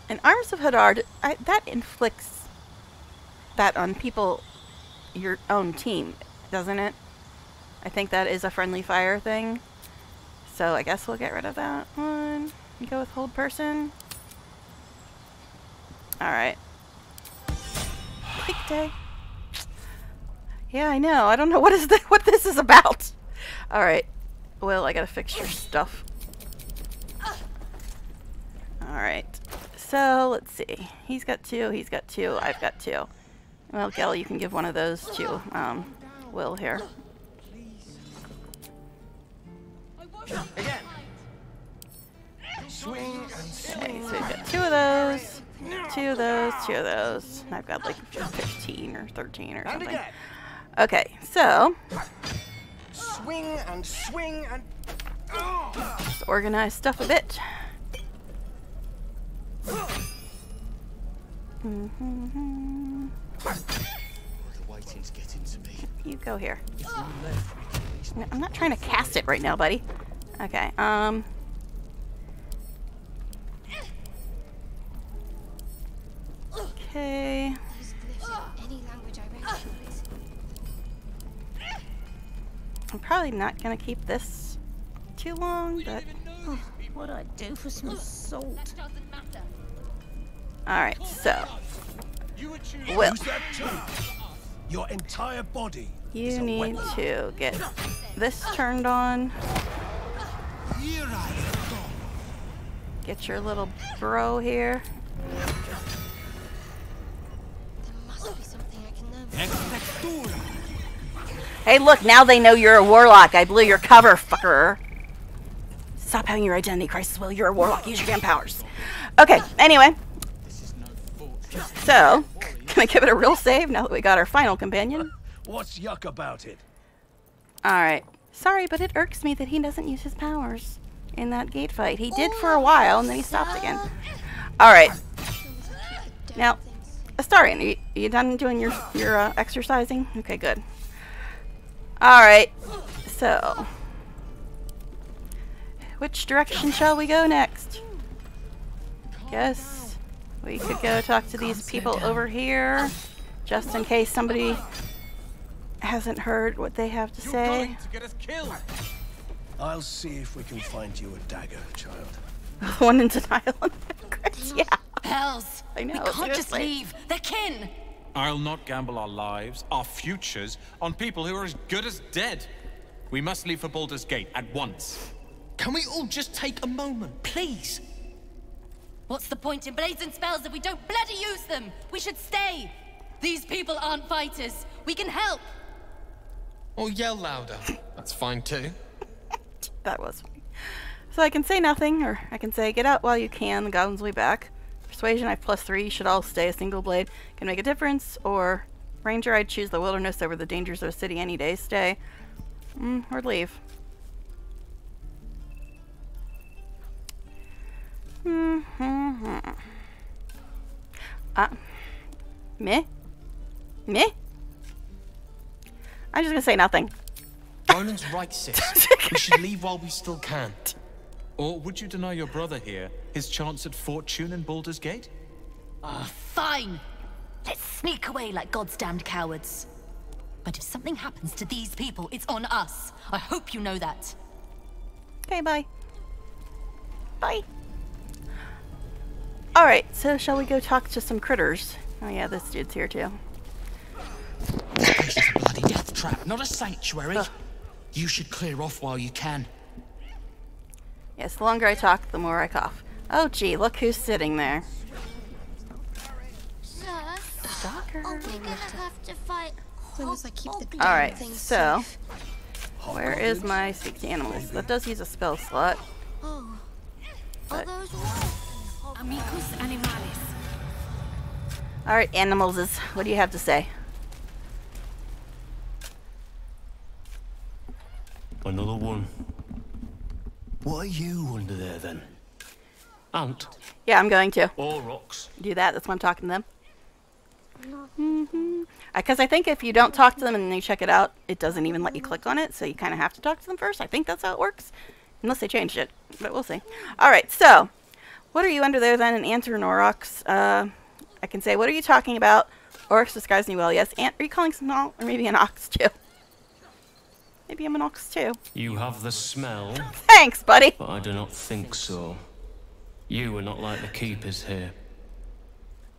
[SPEAKER 1] And Arms of Hadar, I, that inflicts that on people, your own team, doesn't it? I think that is a friendly fire thing. So I guess we'll get rid of that one. You go with Hold Person. Alright. Big day. Yeah, I know. I don't know (laughs) what is the, what this is about. All right. Well, I gotta fix your stuff. All right. So let's see. He's got two. He's got two. I've got two. Well, Gale, you can give one of those to um, Wyll here.
[SPEAKER 20] Again. Swing and
[SPEAKER 1] Okay, so we've got two of those, two of those, two of those. I've got like 15 or 13 or something.
[SPEAKER 20] Again.
[SPEAKER 1] Okay, so
[SPEAKER 20] Swing and swing and.
[SPEAKER 1] let's organize stuff a bit. Mhm.
[SPEAKER 10] The waiting's getting to me.
[SPEAKER 1] You go here. No, I'm not trying to cast it right now, buddy. Okay, um. Okay. I'm probably not gonna keep this too long, but
[SPEAKER 19] Oh, what I do for some salt?
[SPEAKER 1] alright, so. Wyll,
[SPEAKER 22] Use that too. Your entire body.
[SPEAKER 1] you need to get this turned on. Get your little bro here.
[SPEAKER 13] Must be something I can learn.
[SPEAKER 1] Hey, look, now they know you're a warlock. I blew your cover, fucker. Stop having your identity crisis, Wyll. You're a warlock. Use your damn powers. Okay, anyway. So, can I give it a real save now that we got our final companion?
[SPEAKER 22] What's yuck about it?
[SPEAKER 1] Alright. Sorry, but it irks me that he doesn't use his powers in that gate fight. He did for a while, and then he stopped again. Alright. Now, Astarion, are you, you done doing your, your uh, exercising? Okay, good. Alright. So. Which direction shall we go next? Guess we could go talk to these people over here. Just in case somebody hasn't heard what they have to say.
[SPEAKER 22] to get us killed. I'll see if we can find you a dagger, child. (laughs)
[SPEAKER 1] One in denial. (laughs) yeah.
[SPEAKER 8] Hells!
[SPEAKER 1] I know,
[SPEAKER 8] We can't just
[SPEAKER 1] seriously.
[SPEAKER 8] leave. They're kin.
[SPEAKER 23] I'll not gamble our lives, our futures, on people who are as good as dead. We must leave for Baldur's Gate at once.
[SPEAKER 24] Can we all just take a moment, please?
[SPEAKER 21] What's the point in blazing spells if we don't bloody use them? We should stay. These people aren't fighters. We can help.
[SPEAKER 24] Or yell louder. That's fine too. (laughs)
[SPEAKER 1] That was funny. So I can say nothing, or I can say get out while you can, the goblins will be back. Persuasion, I have plus three, should all stay a single blade. Can make a difference, or Ranger, I'd choose the wilderness over the dangers of a city any day, stay. Mm, or leave. Mm-hmm. Uh, me? Me? I'm just gonna say nothing.
[SPEAKER 24] Rolan's right, sis. we should leave while we still can. (laughs)
[SPEAKER 23] Or would you deny your brother here his chance at fortune in Baldur's Gate?
[SPEAKER 8] Ah, fine. Let's sneak away like God's damned cowards. But if something happens to these people, it's on us. I hope you know that.
[SPEAKER 1] Okay, bye. Bye. Alright, so shall we go talk to some critters? Oh yeah, this dude's here too.
[SPEAKER 24] This is a bloody death trap, not a sanctuary. You should clear off while you can.
[SPEAKER 1] Yes, the longer I talk, the more I cough. Oh gee, look who's sitting there.
[SPEAKER 13] Sir, are we gonna have to fight?
[SPEAKER 16] I keep
[SPEAKER 1] Alright, so where is my speak to animals? That does use a spell slot.
[SPEAKER 13] Oh,
[SPEAKER 1] But... All right, animals. Is what do you have to say?
[SPEAKER 25] Another one. What are you under there then? Ant?
[SPEAKER 1] Yeah, I'm going to.
[SPEAKER 25] Or rocks?
[SPEAKER 1] Do that. That's why I'm talking to them. Because I think if you don't talk to them and they check it out, it doesn't even let you click on it. So you kind of have to talk to them first. I think that's how it works. Unless they changed it. But we'll see. Alright, so. What are you under there then? An ant or an? Uh, I can say, what are you talking about? Aurochs disguise me well. Yes. Ant, are you calling small? Or maybe an ox too? Maybe I'm an ox too.
[SPEAKER 25] You have the smell.
[SPEAKER 1] Thanks, buddy.
[SPEAKER 25] But I do not think so. You are not like the keepers here.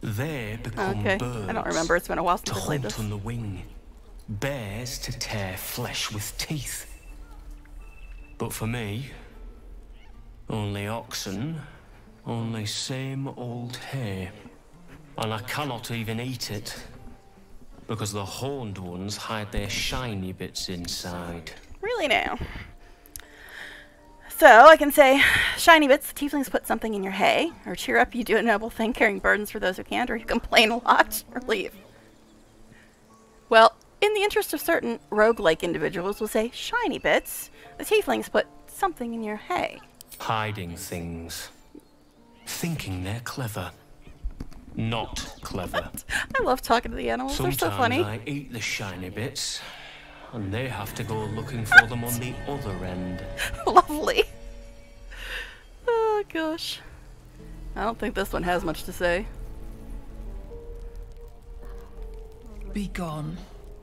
[SPEAKER 25] They become
[SPEAKER 1] Okay.
[SPEAKER 25] birds.
[SPEAKER 1] I don't remember. It's been a while
[SPEAKER 25] to
[SPEAKER 1] since I played
[SPEAKER 25] hunt on the wing. Bears to tear flesh with teeth. But for me, only oxen, only same old hay. And I cannot even eat it. Because the horned ones hide their shiny bits inside.
[SPEAKER 1] Really now. So I can say, shiny bits, the tieflings put something in your hay, or cheer up, you do a noble thing, carrying burdens for those who can't, or you complain a lot, (laughs) or leave. Well, in the interest of certain roguelike individuals, we'll say, shiny bits, the tieflings put something in your hay.
[SPEAKER 25] Hiding things. Thinking they're clever. Not clever. (laughs)
[SPEAKER 1] I love talking to the animals,
[SPEAKER 25] Sometimes
[SPEAKER 1] they're so funny.
[SPEAKER 25] I eat the shiny bits, and they have to go looking for them on the other end. (laughs)
[SPEAKER 1] Lovely. Oh gosh. I don't think this one has much to say.
[SPEAKER 17] Be gone.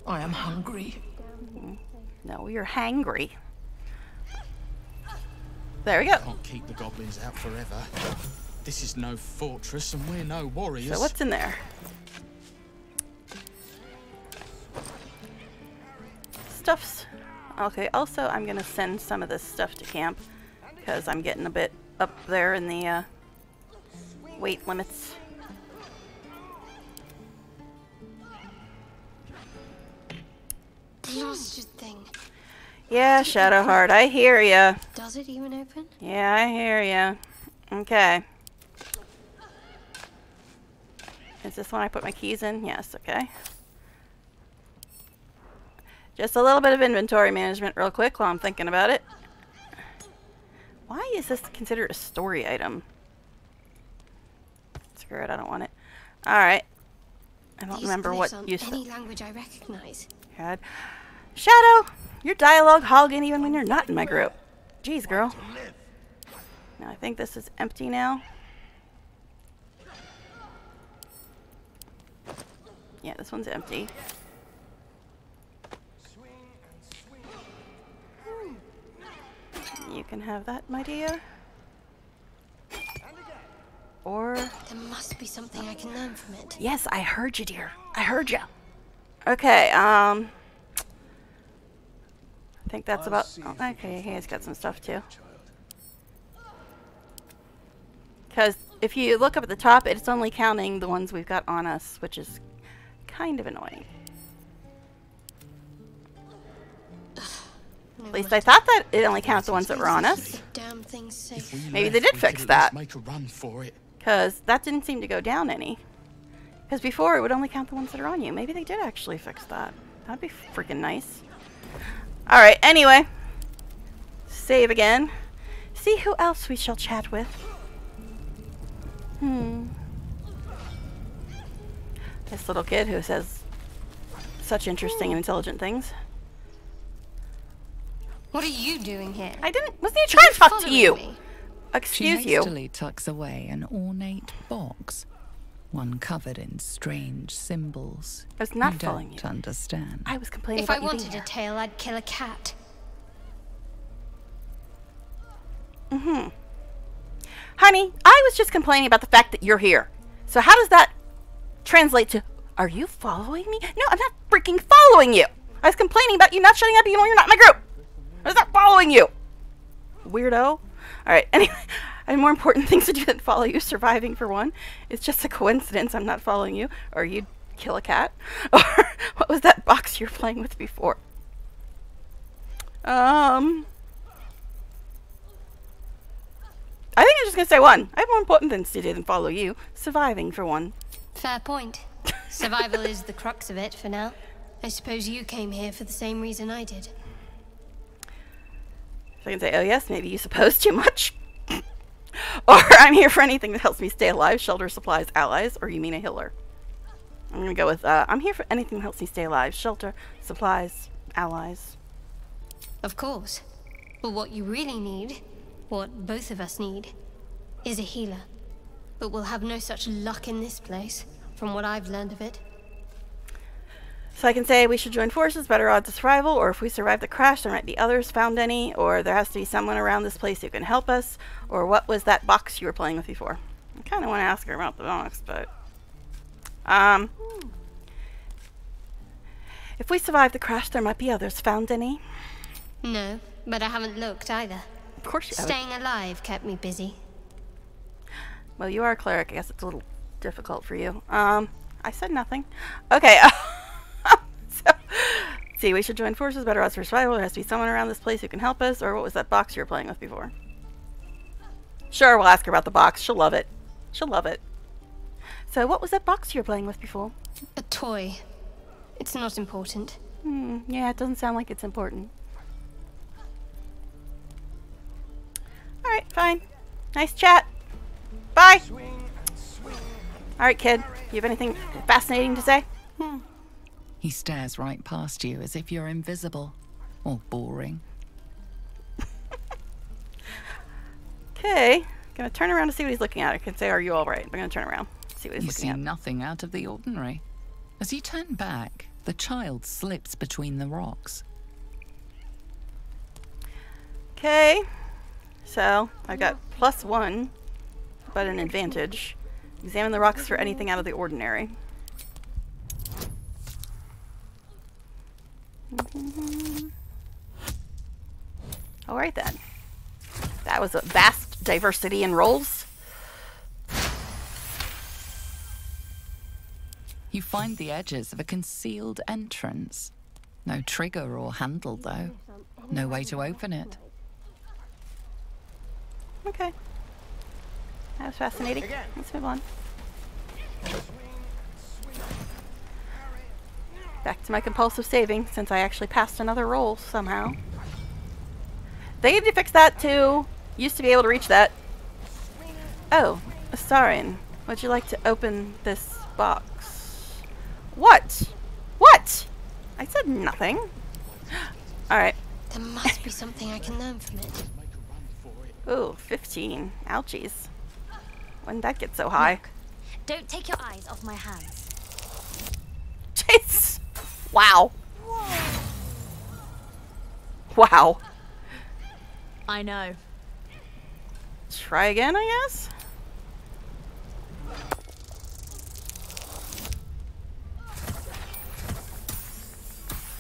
[SPEAKER 17] I am hungry.
[SPEAKER 1] No, you're hangry. There we go.
[SPEAKER 24] Can't keep the goblins out forever. This is no fortress, and we're no warriors.
[SPEAKER 1] So what's in there? Stuffs. Okay, also I'm gonna send some of this stuff to camp because I'm getting a bit up there in the uh, weight limits.
[SPEAKER 13] Blasted thing.
[SPEAKER 1] Yeah, Shadowheart, I hear ya.
[SPEAKER 13] Does it even open?
[SPEAKER 1] Yeah, I hear ya. Okay. Is this one I put my keys in? Yes, okay. Just a little bit of inventory management real quick while I'm thinking about it. Why is this considered a story item? Screw it, I don't want it. Alright. I don't
[SPEAKER 13] These
[SPEAKER 1] remember what
[SPEAKER 13] aren't
[SPEAKER 1] you
[SPEAKER 13] any
[SPEAKER 1] said.
[SPEAKER 13] language I recognize.
[SPEAKER 1] God. Shadow! Your dialogue hogging even when you're not in my group. Jeez, girl. Now I think this is empty now. Yeah, this one's empty. You can have that, my dear. Or
[SPEAKER 13] There must be something I can learn from it.
[SPEAKER 1] Yes, I heard you, dear. I heard you. Okay, um. I think that's about. Oh, okay, he's got some stuff too. Because if you look up at the top, it's only counting the ones we've got on us, which is kind of annoying. (sighs) At least I thought that it only counts the ones that were on us.
[SPEAKER 13] Damn thing's.
[SPEAKER 1] Maybe they did fix
[SPEAKER 24] could at least
[SPEAKER 1] that.
[SPEAKER 24] Make a run for it.
[SPEAKER 1] Because that didn't seem to go down any. Because before it would only count the ones that are on you. Maybe they did actually fix that. That'd be freaking nice. Alright, anyway. Save again. See who else we shall chat with. Hmm. This little kid who says such interesting and intelligent things.
[SPEAKER 13] What are you doing here?
[SPEAKER 1] I didn't. Wasn't even trying to talk to you.
[SPEAKER 2] She
[SPEAKER 1] Excuse you.
[SPEAKER 2] hastily tucks away an ornate box, one covered in strange symbols.
[SPEAKER 1] I was not
[SPEAKER 2] you
[SPEAKER 1] following
[SPEAKER 2] don't understand.
[SPEAKER 1] I was complaining
[SPEAKER 13] If
[SPEAKER 1] about
[SPEAKER 13] I
[SPEAKER 1] you being
[SPEAKER 13] wanted
[SPEAKER 1] here.
[SPEAKER 13] a tail, I'd kill a cat.
[SPEAKER 1] Mm-hmm. Honey, I was just complaining about the fact that you're here. So how does that translate to, are you following me? No, I'm not freaking following you. I was complaining about you not shutting up even when you're not in my group. I was not following you. Weirdo. Alright, (laughs) anyway, I have more important (laughs) things to do than follow you. Surviving, for one. It's just a coincidence I'm not following you. Or you'd kill a cat. (laughs) Or what was that box you were playing with before? Um... I think I'm just gonna say one. I have more important things to do than follow you. Surviving, for one.
[SPEAKER 26] Fair point. Survival is the crux of it for now. I suppose you came here for the same reason I did.
[SPEAKER 1] So I can say, oh yes, maybe you suppose too much. (laughs) or I'm here for anything that helps me stay alive, shelter, supplies, allies, or you mean a healer. I'm gonna go with, uh, I'm here for anything that helps me stay alive, shelter, supplies, allies.
[SPEAKER 26] Of course. But what you really need, what both of us need, is a healer. But we'll have no such luck in this place, from what I've learned of it.
[SPEAKER 1] So I can say we should join forces, better odds of survival, or if we survive the crash, there might be others found any, or there has to be someone around this place who can help us, or what was that box you were playing with before? I kind of want to ask her about the box, but... Um... If we survive the crash, there might be others found any.
[SPEAKER 26] No, but I haven't looked either.
[SPEAKER 1] Of course you haven't.
[SPEAKER 26] Staying alive kept me busy.
[SPEAKER 1] Well, you are a cleric. I guess it's a little difficult for you. Um, I said nothing. Okay. (laughs) so, see, we should join forces. Better odds for survival. There has to be someone around this place who can help us. Or what was that box you were playing with before? Sure, we'll ask her about the box. She'll love it. She'll love it. So, what was that box you were playing with before?
[SPEAKER 26] A toy. It's not important.
[SPEAKER 1] Hmm, yeah, it doesn't sound like it's important. Alright, fine. Nice chat. Bye! Alright, kid. You have anything fascinating to say?
[SPEAKER 2] Hmm. He stares right past you as if you're invisible or boring. (laughs)
[SPEAKER 1] Okay. Gonna turn around to see what he's looking at. I can say, Are you alright? I'm gonna turn around. See what he's
[SPEAKER 2] You
[SPEAKER 1] looking
[SPEAKER 2] see
[SPEAKER 1] at.
[SPEAKER 2] nothing out of the ordinary. As you turn back, the child slips between the rocks.
[SPEAKER 1] Okay. So, I got plus one, but an advantage. Examine the rocks for anything out of the ordinary. Alright then. That was a vast diversity in roles.
[SPEAKER 2] You find the edges of a concealed entrance. No trigger or handle, though. No way to open it.
[SPEAKER 1] Okay. That was fascinating. Let's move on. Back to my compulsive saving, since I actually passed another roll somehow. They need to fix that too. Used to be able to reach that. Oh, Astarion, would you like to open this box? What? What? I said nothing. (gasps) Alright.
[SPEAKER 26] There must be something I can learn from it.
[SPEAKER 1] Ooh, 15. Ouchies. When that get so high?
[SPEAKER 8] Don't take your eyes off my hands.
[SPEAKER 1] Jeez. Wow. Wow.
[SPEAKER 8] I know.
[SPEAKER 1] Try again, I guess?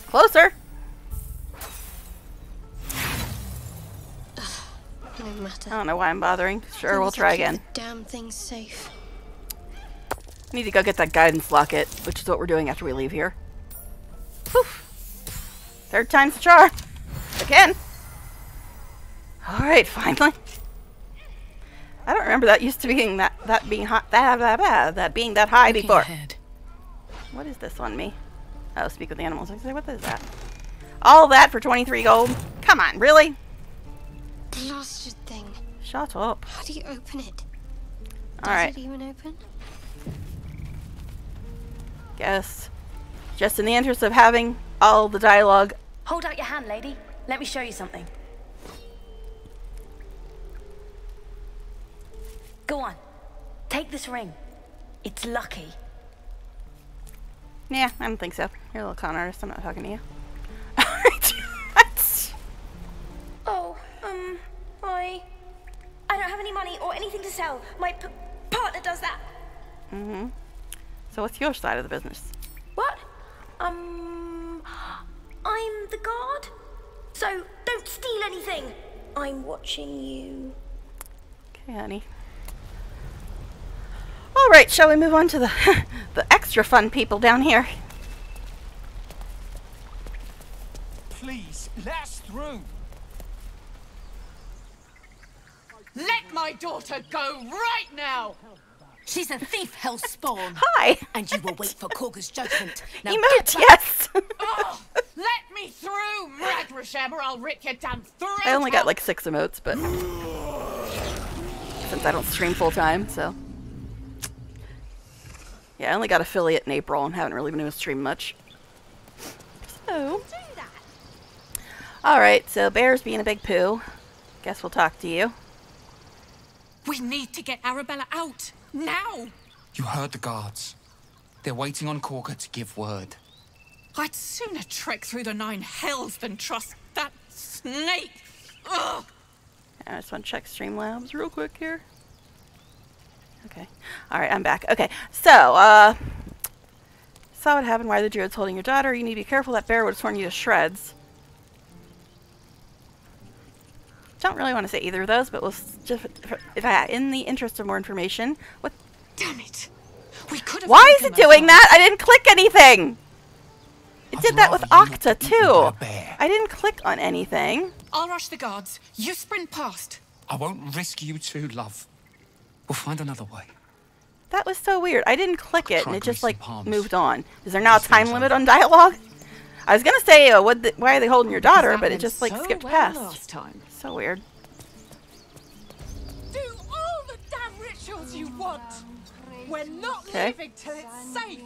[SPEAKER 1] Closer.
[SPEAKER 26] No matter.
[SPEAKER 1] I don't know why I'm bothering. Sure, we'll try again.
[SPEAKER 26] The damn thing's safe.
[SPEAKER 1] I need to go get that guidance locket, which is what we're doing after we leave here. Poof. Third time's the charm. Again. Alright, finally. I don't remember that used to being that that being hot that that, that, that being that high
[SPEAKER 2] Looking
[SPEAKER 1] before.
[SPEAKER 2] ahead.
[SPEAKER 1] What is this on me? Oh, speak with the animals. I say, what is that? All that for 23 gold? Come on, really?
[SPEAKER 26] Blasted thing.
[SPEAKER 1] Shut up.
[SPEAKER 26] How do you open it? Does
[SPEAKER 1] Alright.
[SPEAKER 26] it even open?
[SPEAKER 1] Guess. Just in the interest of having all the dialogue.
[SPEAKER 8] Hold out your hand, lady. Let me show you something. Go on. Take this ring. It's lucky.
[SPEAKER 1] Yeah, I don't think so. You're a little con artist. I'm not talking to you. (laughs)
[SPEAKER 16] Oh, um, I. I don't have any money or anything to sell. My p- partner does that.
[SPEAKER 1] Mm-hmm. So what's your side of the business?
[SPEAKER 16] What? Um. I'm the guard. So don't steal anything. I'm watching you.
[SPEAKER 1] Okay, honey. All right, shall we move on to the (laughs) the extra fun people down here?
[SPEAKER 17] Please, let us through.
[SPEAKER 27] Let my daughter go right now!
[SPEAKER 8] She's a thief, hellspawn.
[SPEAKER 1] Hi.
[SPEAKER 8] And you will wait for Kagha's judgment. (laughs) Now
[SPEAKER 1] Emote,
[SPEAKER 8] get back.
[SPEAKER 1] yes.
[SPEAKER 27] oh, let me through, Ragrasham, or I'll rip your damn throat
[SPEAKER 1] I only got like six emotes, but since I don't stream full time, so yeah, I only got affiliate in April and haven't really been able to stream much. So, all right. So Bear's being a big poo. Guess we'll talk to you.
[SPEAKER 24] We need to get Arabella out. Now! You heard the guards. They're waiting on Kagha to give word.
[SPEAKER 27] I'd sooner trek through the nine hells than trust that snake. Ugh.
[SPEAKER 1] I just want to check Streamlabs real quick here. Okay. All right, I'm back. Okay, so, uh, saw what happened. Why the druid's holding your daughter. You need to be careful. That bear would have torn you to shreds. Don't really want to say either of those, but we'll just, if I, in the interest of more information, what?
[SPEAKER 27] Damn it! We could have.
[SPEAKER 1] Why is it doing that? I didn't click anything. It did that with Octa too. I didn't click on anything.
[SPEAKER 27] I'll rush the guards. You sprint past.
[SPEAKER 24] I won't risk you too, love. We'll find another way.
[SPEAKER 1] That was so weird. I didn't click it, and it just like
[SPEAKER 24] palms.
[SPEAKER 1] moved on. Is there now a time limit on dialogue? I was gonna say, uh, what the, why are they holding your daughter, but it just like
[SPEAKER 27] so
[SPEAKER 1] skipped
[SPEAKER 27] well
[SPEAKER 1] past.
[SPEAKER 27] last time.
[SPEAKER 1] So weird.
[SPEAKER 27] Do all the damn rituals you want. We're not
[SPEAKER 1] Okay.
[SPEAKER 27] leaving till it's safe.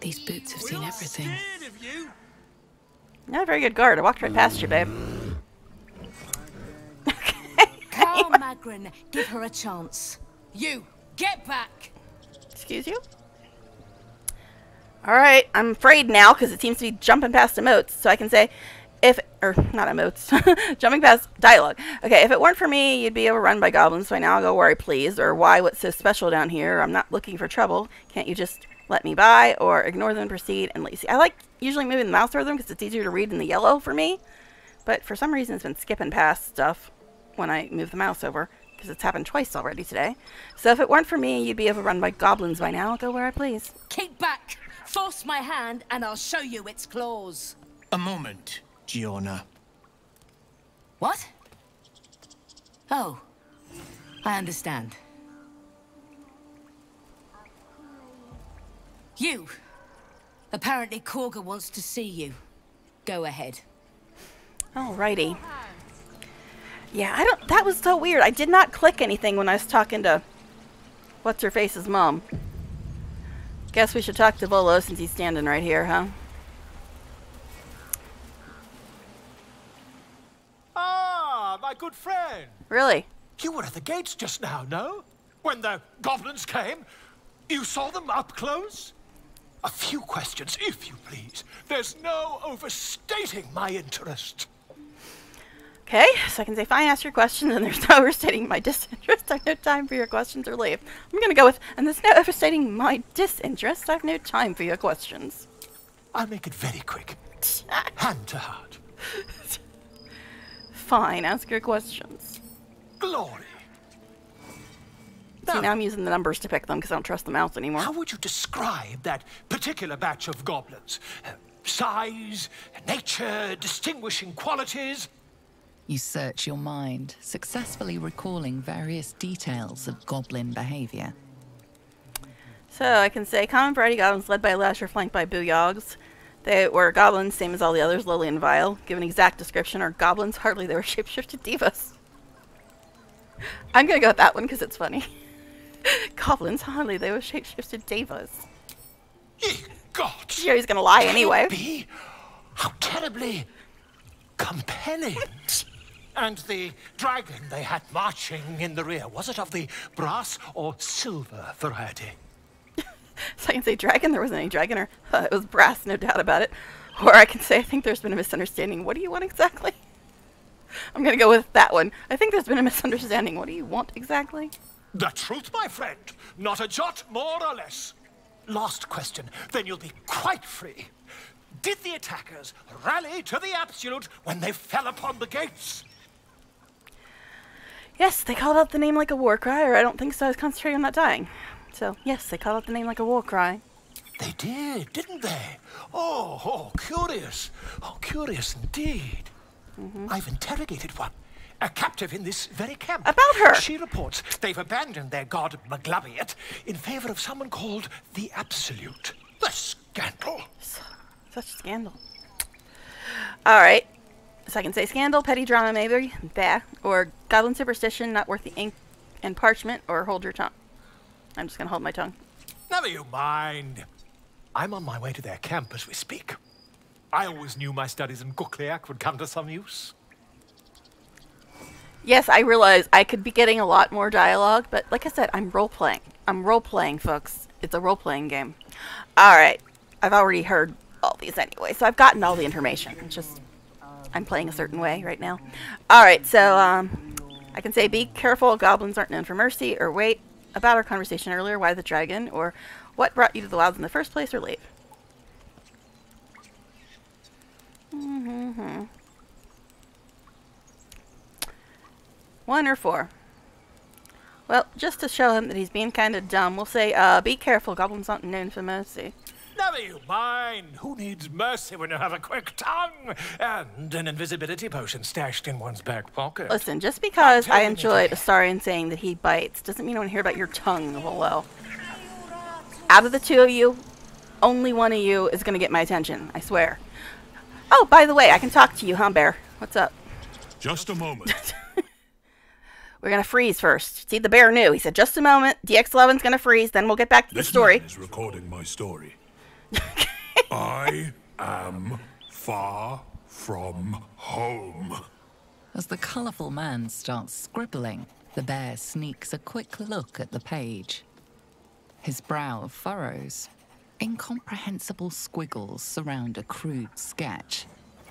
[SPEAKER 2] These boots have seen everything.
[SPEAKER 1] Not a very good guard. I walked right past you, babe. (laughs)
[SPEAKER 8] Carl Magrin, give her a chance. You, get back!
[SPEAKER 1] Excuse you? Alright, I'm afraid now because it seems to be jumping past emotes, so I can say, if, or not emotes, (laughs) jumping past dialogue. Okay, if it weren't for me, you'd be overrun by goblins, so now I'll go where I please, or why, what's so special down here? I'm not looking for trouble. Can't you just let me by, or ignore them and proceed and let you see? I like usually moving the mouse over them because it's easier to read in the yellow for me, but for some reason it's been skipping past stuff when I move the mouse over because it's happened twice already today. So if it weren't for me, you'd be overrun by goblins by now. Go where I please.
[SPEAKER 8] Keep back! Force my hand and I'll show you its claws.
[SPEAKER 10] A moment, Giona.
[SPEAKER 8] What? Oh, I understand. You. Apparently Kagha wants to see you. Go ahead.
[SPEAKER 1] Alrighty. Yeah, I don't. That was so weird. I did not click anything when I was talking to what's her face's mom. Guess we should talk to Volo since he's standing right here, huh?
[SPEAKER 28] My good friend.
[SPEAKER 1] Really?
[SPEAKER 28] You were at the gates just now, no? When the goblins came? You saw them up close? A few questions, if you please. There's no overstating my interest.
[SPEAKER 1] Okay, so I can say fine, ask your questions, and there's no (laughs) overstating my disinterest. I have no time for your questions or leave. I'm gonna go with, and there's no overstating my disinterest. I have no time for your questions.
[SPEAKER 28] I'll make it very quick. (laughs) Hand to heart. (laughs)
[SPEAKER 1] Fine, ask your questions.
[SPEAKER 28] Glory.
[SPEAKER 1] See, now I'm using the numbers to pick them because I don't trust the mouse anymore.
[SPEAKER 28] How would you describe that particular batch of goblins? Uh, size, nature, distinguishing qualities?
[SPEAKER 2] You search your mind, successfully recalling various details of goblin behavior.
[SPEAKER 1] So I can say common variety goblins led by a lasher flanked by booyahgs. They were goblins, same as all the others, lowly and vile. Give an exact description are goblins, hardly they were (laughs) shapeshifted divas. I'm gonna go with that one because it's funny. (laughs) goblins, hardly they were shapeshifted divas.
[SPEAKER 28] God!
[SPEAKER 1] Yeah, he's gonna lie
[SPEAKER 28] Can
[SPEAKER 1] anyway.
[SPEAKER 28] be? How terribly compelling. and the dragon they had marching in the rear, was it of the brass or silver variety? (laughs)
[SPEAKER 1] So I can say dragon, there wasn't any dragon, or it was brass, no doubt about it. Or I can say I think there's been a misunderstanding. What do you want exactly? I'm gonna go with that one. I think there's been a misunderstanding. What do you want exactly?
[SPEAKER 28] The truth, my friend. Not a jot more or less. Last question, then you'll be quite free. Did the attackers rally to the absolute when they fell upon the gates?
[SPEAKER 1] Yes, they called out the name like a war cry, or I don't think so. I was concentrating on not dying. So, yes, they call out the name like a war cry.
[SPEAKER 28] They did, didn't they? Oh, oh, curious. Oh, curious indeed. Mm-hmm. I've interrogated one, a captive in this very camp.
[SPEAKER 1] About her.
[SPEAKER 28] She reports they've abandoned their god Maglubiyet in favor of someone called the Absolute. The scandal.
[SPEAKER 1] Such scandal. All right. So I can say scandal, petty drama, maybe, bah, or goblin superstition, not worth the ink and parchment, or hold your tongue. I'm just gonna hold my tongue.
[SPEAKER 28] Never you mind. I'm on my way to their camp as we speak. I always knew my studies in Gukliak would come to some use.
[SPEAKER 1] Yes, I realize I could be getting a lot more dialogue, but like I said, I'm role playing. I'm role playing, folks. It's a role playing game. All right. I've already heard all these anyway, so I've gotten all the information. It's just I'm playing a certain way right now. All right, so um, I can say be careful. Goblins aren't known for mercy, or wait about our conversation earlier. Why the dragon, or what brought you to the wilds in the first place, or late. Mm -hmm. One or four. Well, just to show him that he's being kind of dumb, we'll say, uh, be careful, goblins aren't known for mercy.
[SPEAKER 28] Never you mind. Who needs mercy when you have a quick tongue and an invisibility potion stashed in one's back pocket?
[SPEAKER 1] Listen, just because I enjoyed Astarion saying that he bites doesn't mean I want to hear about your tongue, Volo. Out of the two of you, only one of you is going to get my attention, I swear. Oh, by the way, I can talk to you, huh, Bear? What's up?
[SPEAKER 29] Just a moment. (laughs)
[SPEAKER 1] We're gonna freeze first. See, the bear knew. He said, "Just a moment. DX11's gonna freeze. Then we'll get back to
[SPEAKER 29] this
[SPEAKER 1] the story."
[SPEAKER 29] Man is recording my story. I am far from home.
[SPEAKER 2] As the colourful man starts scribbling, the bear sneaks a quick look at the page. His brow furrows. Incomprehensible squiggles surround a crude sketch.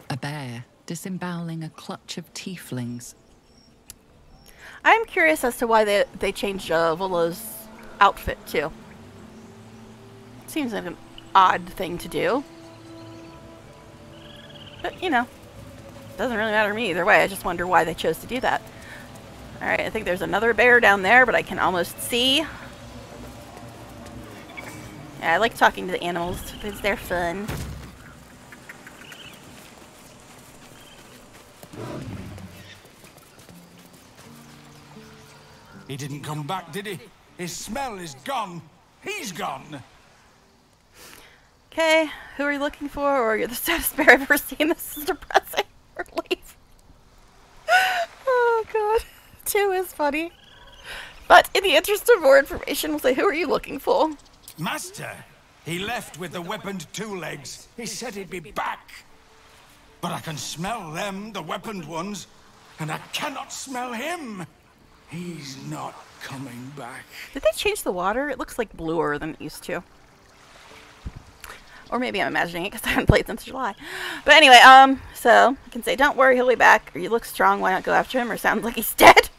[SPEAKER 2] A bear disemboweling a clutch of tieflings
[SPEAKER 1] I'm curious as to why they they changed uh, Volo's outfit too. Seems like an odd thing to do. But, you know, doesn't really matter to me either way. I just wonder why they chose to do that. Alright, I think there's another bear down there, but I can almost see. Yeah, I like talking to the animals because they're fun.
[SPEAKER 30] He didn't come back, did he? His smell is gone. He's gone.
[SPEAKER 1] Okay, who are you looking for? Or you're the (laughs) saddest bear I've ever seen. This is depressing. (laughs) Relief. oh god. (laughs) Two is funny. But in the interest of more information, we'll say, who are you looking for?
[SPEAKER 30] Master, he left with the weaponed two legs. He said he'd be back. But I can smell them, the weaponed ones, and I cannot smell him. He's not coming back.
[SPEAKER 1] Did they change the water? It looks like bluer than it used to. Or maybe I'm imagining it because (laughs) I haven't played since July. But anyway, um, so I can say, don't worry, he'll be back. Or you look strong, why not go after him? Or sounds like he's (laughs) dead.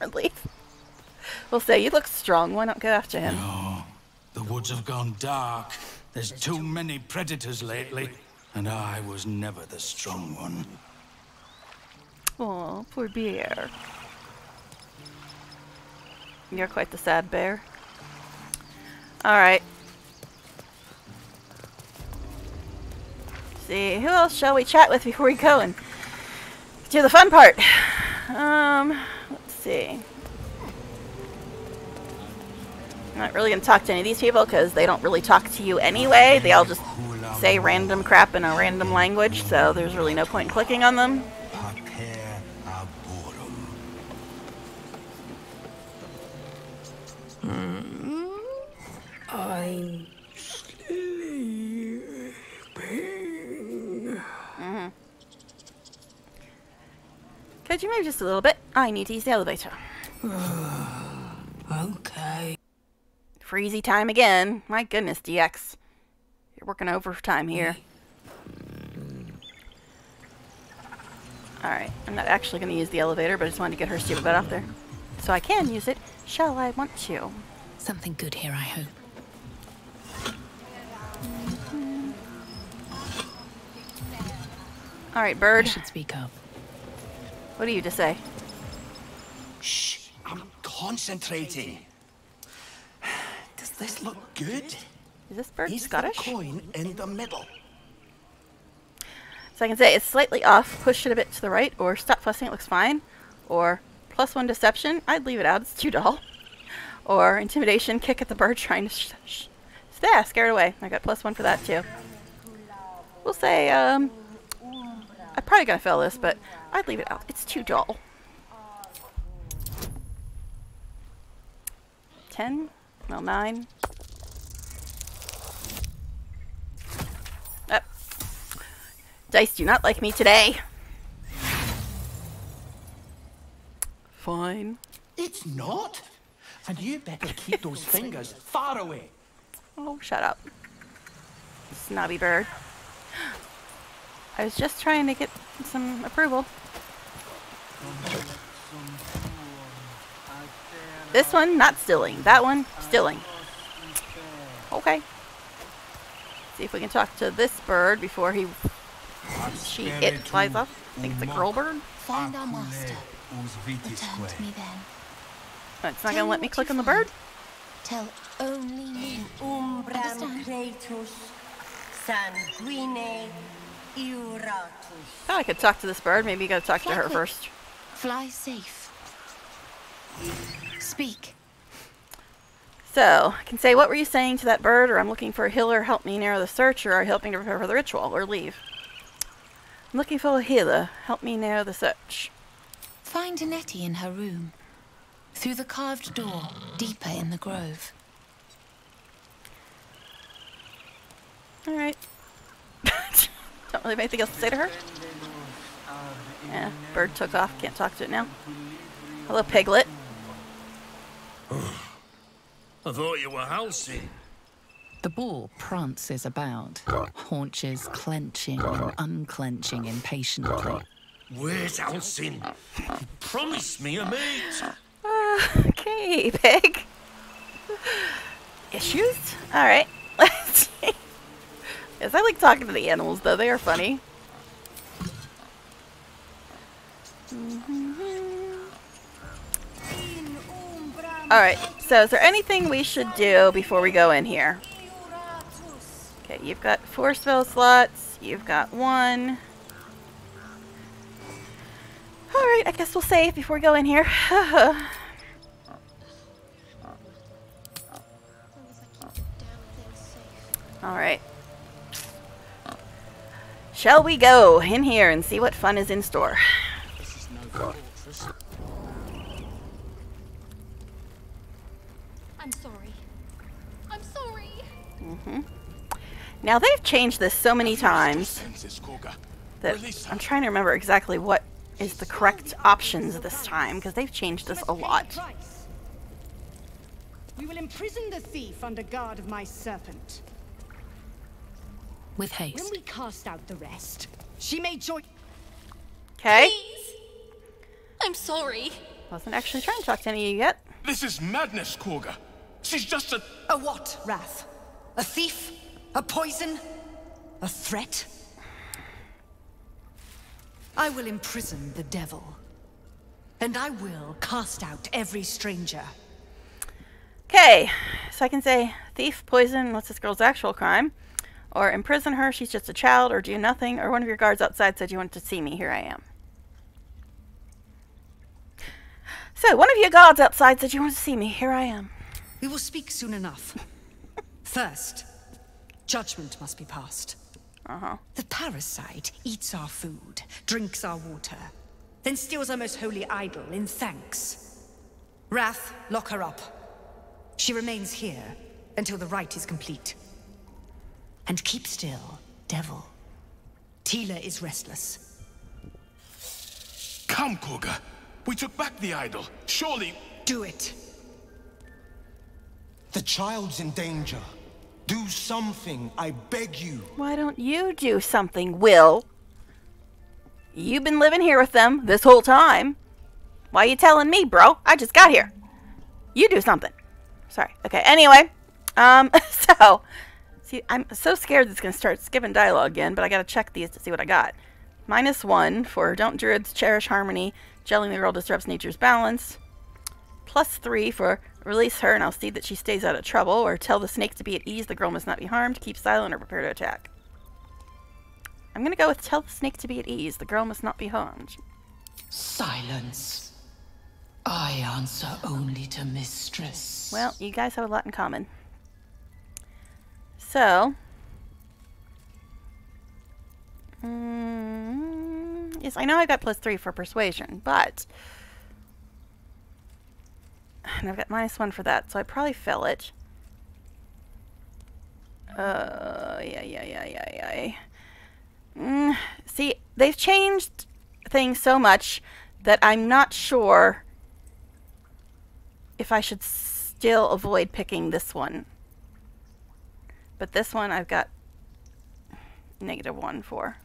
[SPEAKER 1] or leave. We'll say, you look strong, why not go after him?
[SPEAKER 30] No, the woods have gone dark. There's too many predators lately. And I was never the strong one.
[SPEAKER 1] Oh, poor bear. You're quite the sad bear. Alright. See, who else shall we chat with before we go and do the fun part? Um, let's see. I'm not really going to talk to any of these people because they don't really talk to you anyway. They all just say random crap in a random language, so there's really no point in clicking on them.
[SPEAKER 30] I'm sleeping.
[SPEAKER 1] Mm-hmm. Could you move just a little bit? I need to use the elevator. (sighs)
[SPEAKER 30] okay.
[SPEAKER 1] Freezy time again. My goodness, DX. You're working overtime here. Alright, I'm not actually going to use the elevator, but I just wanted to get her stupid butt off there. So I can use it. Shall I want to?
[SPEAKER 2] Something good here, I hope.
[SPEAKER 1] All right, bird.
[SPEAKER 2] I should speak up.
[SPEAKER 1] What do you to say?
[SPEAKER 30] Shh, I'm concentrating. Does this look good?
[SPEAKER 1] Is this bird
[SPEAKER 30] Is
[SPEAKER 1] Scottish?
[SPEAKER 30] The coin in the middle.
[SPEAKER 1] So I can say it's slightly off, push it a bit to the right, or stop fussing, it looks fine. Or plus one deception. I'd leave it out. It's too dull. Or intimidation. Kick at the bird trying to sh sh yeah, scare it away. I got plus one for that too. We'll say, um, I'm probably gonna fail this, but I'd leave it out. It's too dull. 10? Well, 9. Oh. Dice do not like me today. Fine.
[SPEAKER 31] It's not. And you better keep those fingers far away.
[SPEAKER 1] Oh, shut up. Snobby bird. I was just trying to get some approval. This one, not stilling. That one, stilling. Okay. See if we can talk to this bird before he, she, it flies off. I think it's a girl bird.
[SPEAKER 32] Find our master. Return to me then.
[SPEAKER 1] Oh, it's not gonna let me click on the bird?
[SPEAKER 32] Tell only me.
[SPEAKER 33] Umbram Kratos, sanguine iuratus.
[SPEAKER 1] Oh, I could talk to this bird. Maybe you gotta talk to her first.
[SPEAKER 32] Fly safe. Speak.
[SPEAKER 1] So, I can say, what were you saying to that bird? Or I'm looking for a healer, help me narrow the search, or are you helping to prepare for the ritual, or leave? I'm looking for a healer, help me narrow the search.
[SPEAKER 32] Find Nettie in her room. Through the carved door, deeper in the grove.
[SPEAKER 1] Alright. (laughs) Don't really have anything else to say to her? Yeah, bird took off, can't talk to it now. Hello, piglet.
[SPEAKER 22] I thought you were Halsin.
[SPEAKER 2] The boar prances about, haunches clenching and unclenching impatiently.
[SPEAKER 22] Where's Halsin? Promise me a mate. (sighs)
[SPEAKER 1] okay, pig. Issues? Alright, (laughs) let's see. Yes, I like talking to the animals, though. They are funny. Alright, so is there anything we should do before we go in here? Okay, you've got four spell slots. You've got one. Alright, I guess we'll save before we go in here. (laughs) Alright. Shall we go in here and see what fun is in store?
[SPEAKER 34] I'm sorry. I'm sorry.
[SPEAKER 1] Mm-hmm. Now they've changed this so many times that I'm trying to remember exactly what is the correct options this time because they've changed this a lot.
[SPEAKER 35] We will imprison the thief under guard of my serpent.
[SPEAKER 2] With haste.
[SPEAKER 35] When we cast out the rest, she may join.
[SPEAKER 1] Okay.
[SPEAKER 34] I'm sorry.
[SPEAKER 1] Wasn't actually trying to talk to any of you yet.
[SPEAKER 29] This is madness, Kagha. She's just a.
[SPEAKER 36] A what, Rath? A thief? A poison? A threat? I will imprison the devil. And I will cast out every stranger.
[SPEAKER 1] Okay, so I can say thief, poison, what's this girl's actual crime? Or imprison her, she's just a child, or do nothing, or one of your guards outside said you wanted to see me, here I am. So, one of your guards outside said you wanted to see me, here I am.
[SPEAKER 36] We will speak soon enough. (laughs) First, judgment must be passed.
[SPEAKER 1] Uh-huh.
[SPEAKER 36] The parasite eats our food, drinks our water, then steals our most holy idol in thanks. Rath, lock her up. She remains here until the rite is complete. And keep still, devil. Tila is restless.
[SPEAKER 29] Come, Kagha. We took back the idol. Surely.
[SPEAKER 36] Do it.
[SPEAKER 28] The child's in danger. Do something, I beg you.
[SPEAKER 1] Why don't you do something, Wyll? You've been living here with them this whole time. Why you telling me, bro? I just got here. You do something. Sorry. Okay, anyway. Um, (laughs) so, see, I'm so scared it's going to start skipping dialogue again, but I got to check these to see what I got. Minus one for don't druids cherish harmony, gelling the girl disrupts nature's balance. Plus three for release her and I'll see that she stays out of trouble, or tell the snake to be at ease, the girl must not be harmed, keep silent or prepare to attack. I'm gonna go with tell the snake to be at ease, the girl must not be harmed.
[SPEAKER 36] Silence.
[SPEAKER 2] I answer only to mistress.
[SPEAKER 1] Well, you guys have a lot in common. So, mm, yes, I know I've got plus three for persuasion, but and I've got minus one for that, so I probably fill it. Uh, yeah, yeah, yeah, yeah, yeah. Mm, see, they've changed things so much that I'm not sure if I should still avoid picking this one. But this one I've got negative one for.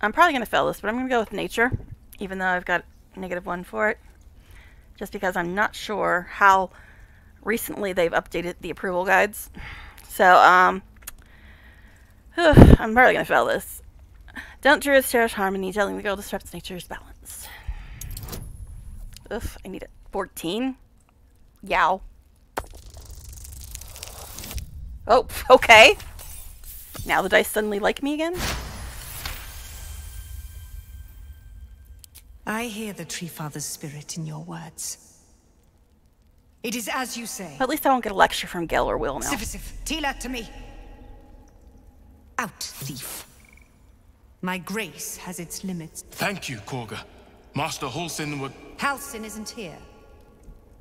[SPEAKER 1] I'm probably going to fail this, but I'm going to go with nature, even though I've got negative one for it. Just because I'm not sure how recently they've updated the approval guides. So, um, I'm probably going to fail this. Don't druids cherish harmony, telling the girl disrupts nature's balance. Ugh, I need it. 14? Yow. Oh, (laughs) okay. Now the dice suddenly like me again?
[SPEAKER 19] I hear the Tree Father's spirit in your words. It is as you say.
[SPEAKER 1] At least I won't get a lecture from Gel or Will now.
[SPEAKER 19] Sif, Tila to me. Out, thief. My grace has its limits.
[SPEAKER 29] Thank you, Kagha. Master Halsin would...
[SPEAKER 19] Halsin isn't here.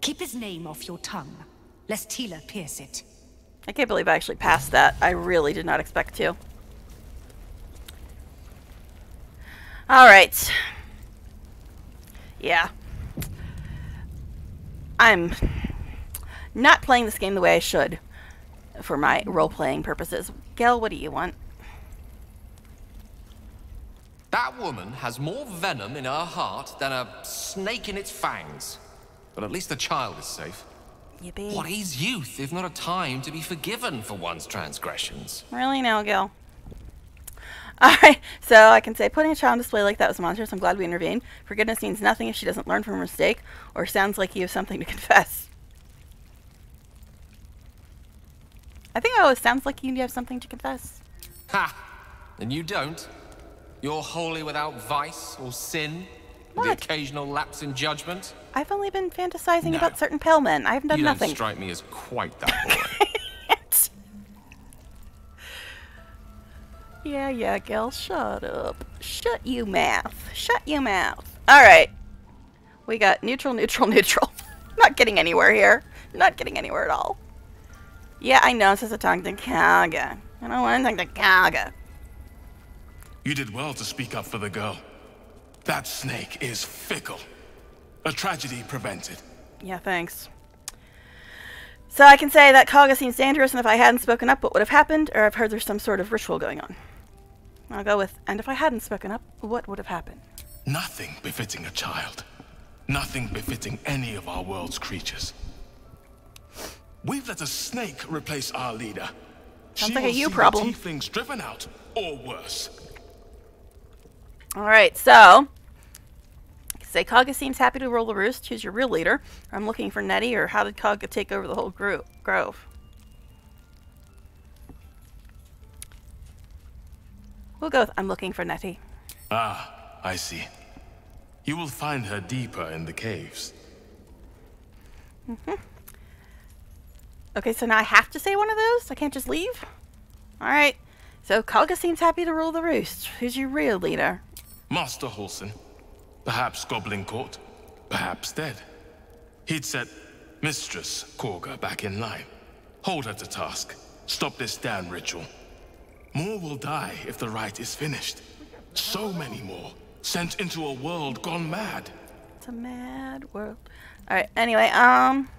[SPEAKER 19] Keep his name off your tongue, lest Tila pierce it.
[SPEAKER 1] I can't believe I actually passed that. I really did not expect to. Alright. Yeah. I'm not playing this game the way I should for my role-playing purposes. Gel, what do you want?
[SPEAKER 37] That woman has more venom in her heart than a snake in its fangs. But at least the child is safe.
[SPEAKER 1] Yippee.
[SPEAKER 37] What is youth if not a time to be forgiven for one's transgressions?
[SPEAKER 1] Really now, Gil? Alright, so I can say putting a child on display like that was monstrous. I'm glad we intervened. Forgiveness means nothing if she doesn't learn from her mistake, or sounds like you have something to confess. I think it sounds like you have something to confess.
[SPEAKER 37] Ha! And you don't? You're wholly without vice or sin?
[SPEAKER 1] What?
[SPEAKER 37] The occasional lapse in judgment?
[SPEAKER 1] I've only been fantasizing no. about certain pale men. I haven't done
[SPEAKER 37] you
[SPEAKER 1] nothing.
[SPEAKER 37] You don't strike me as quite that boy. (laughs)
[SPEAKER 1] yeah, yeah, Gil, shut up. Shut you mouth. Shut you mouth. Alright. We got neutral, neutral, (laughs) neutral. Not getting anywhere here. Not getting anywhere at all. Yeah, I know, says a tongue to Kagha. I don't want to talk to Kagha.
[SPEAKER 29] You did well to speak up for the girl. That snake is fickle. A tragedy prevented.
[SPEAKER 1] Yeah, thanks. So I can say that Kagha seems dangerous, and if I hadn't spoken up, what would have happened? Or I've heard there's some sort of ritual going on. I'll go with, and if I hadn't spoken up, what would have happened?
[SPEAKER 29] Nothing befitting a child. Nothing befitting any of our world's creatures. We've let a snake replace our leader.
[SPEAKER 1] Sounds
[SPEAKER 29] she
[SPEAKER 1] like a you problem.
[SPEAKER 29] Tieflings driven out, or worse.
[SPEAKER 1] All right, so say Kagha seems happy to roll the roost. Choose your real leader. I'm looking for Nettie, or how did Kagha take over the whole gro grove? We'll go with I'm looking for Nettie.
[SPEAKER 29] Ah, I see. You will find her deeper in the caves.
[SPEAKER 1] Mm -hmm. Okay, so now I have to say one of those? I can't just leave? Alright. So Kagha seems happy to rule the roost. Who's your real leader?
[SPEAKER 29] Master Halsin. Perhaps Goblin Court. Perhaps dead. He'd set Mistress Kagha back in line. Hold her to task. Stop this damn ritual. More will die if the rite is finished. So many more. Sent into a world gone mad.
[SPEAKER 1] It's a mad world. Alright, anyway, um...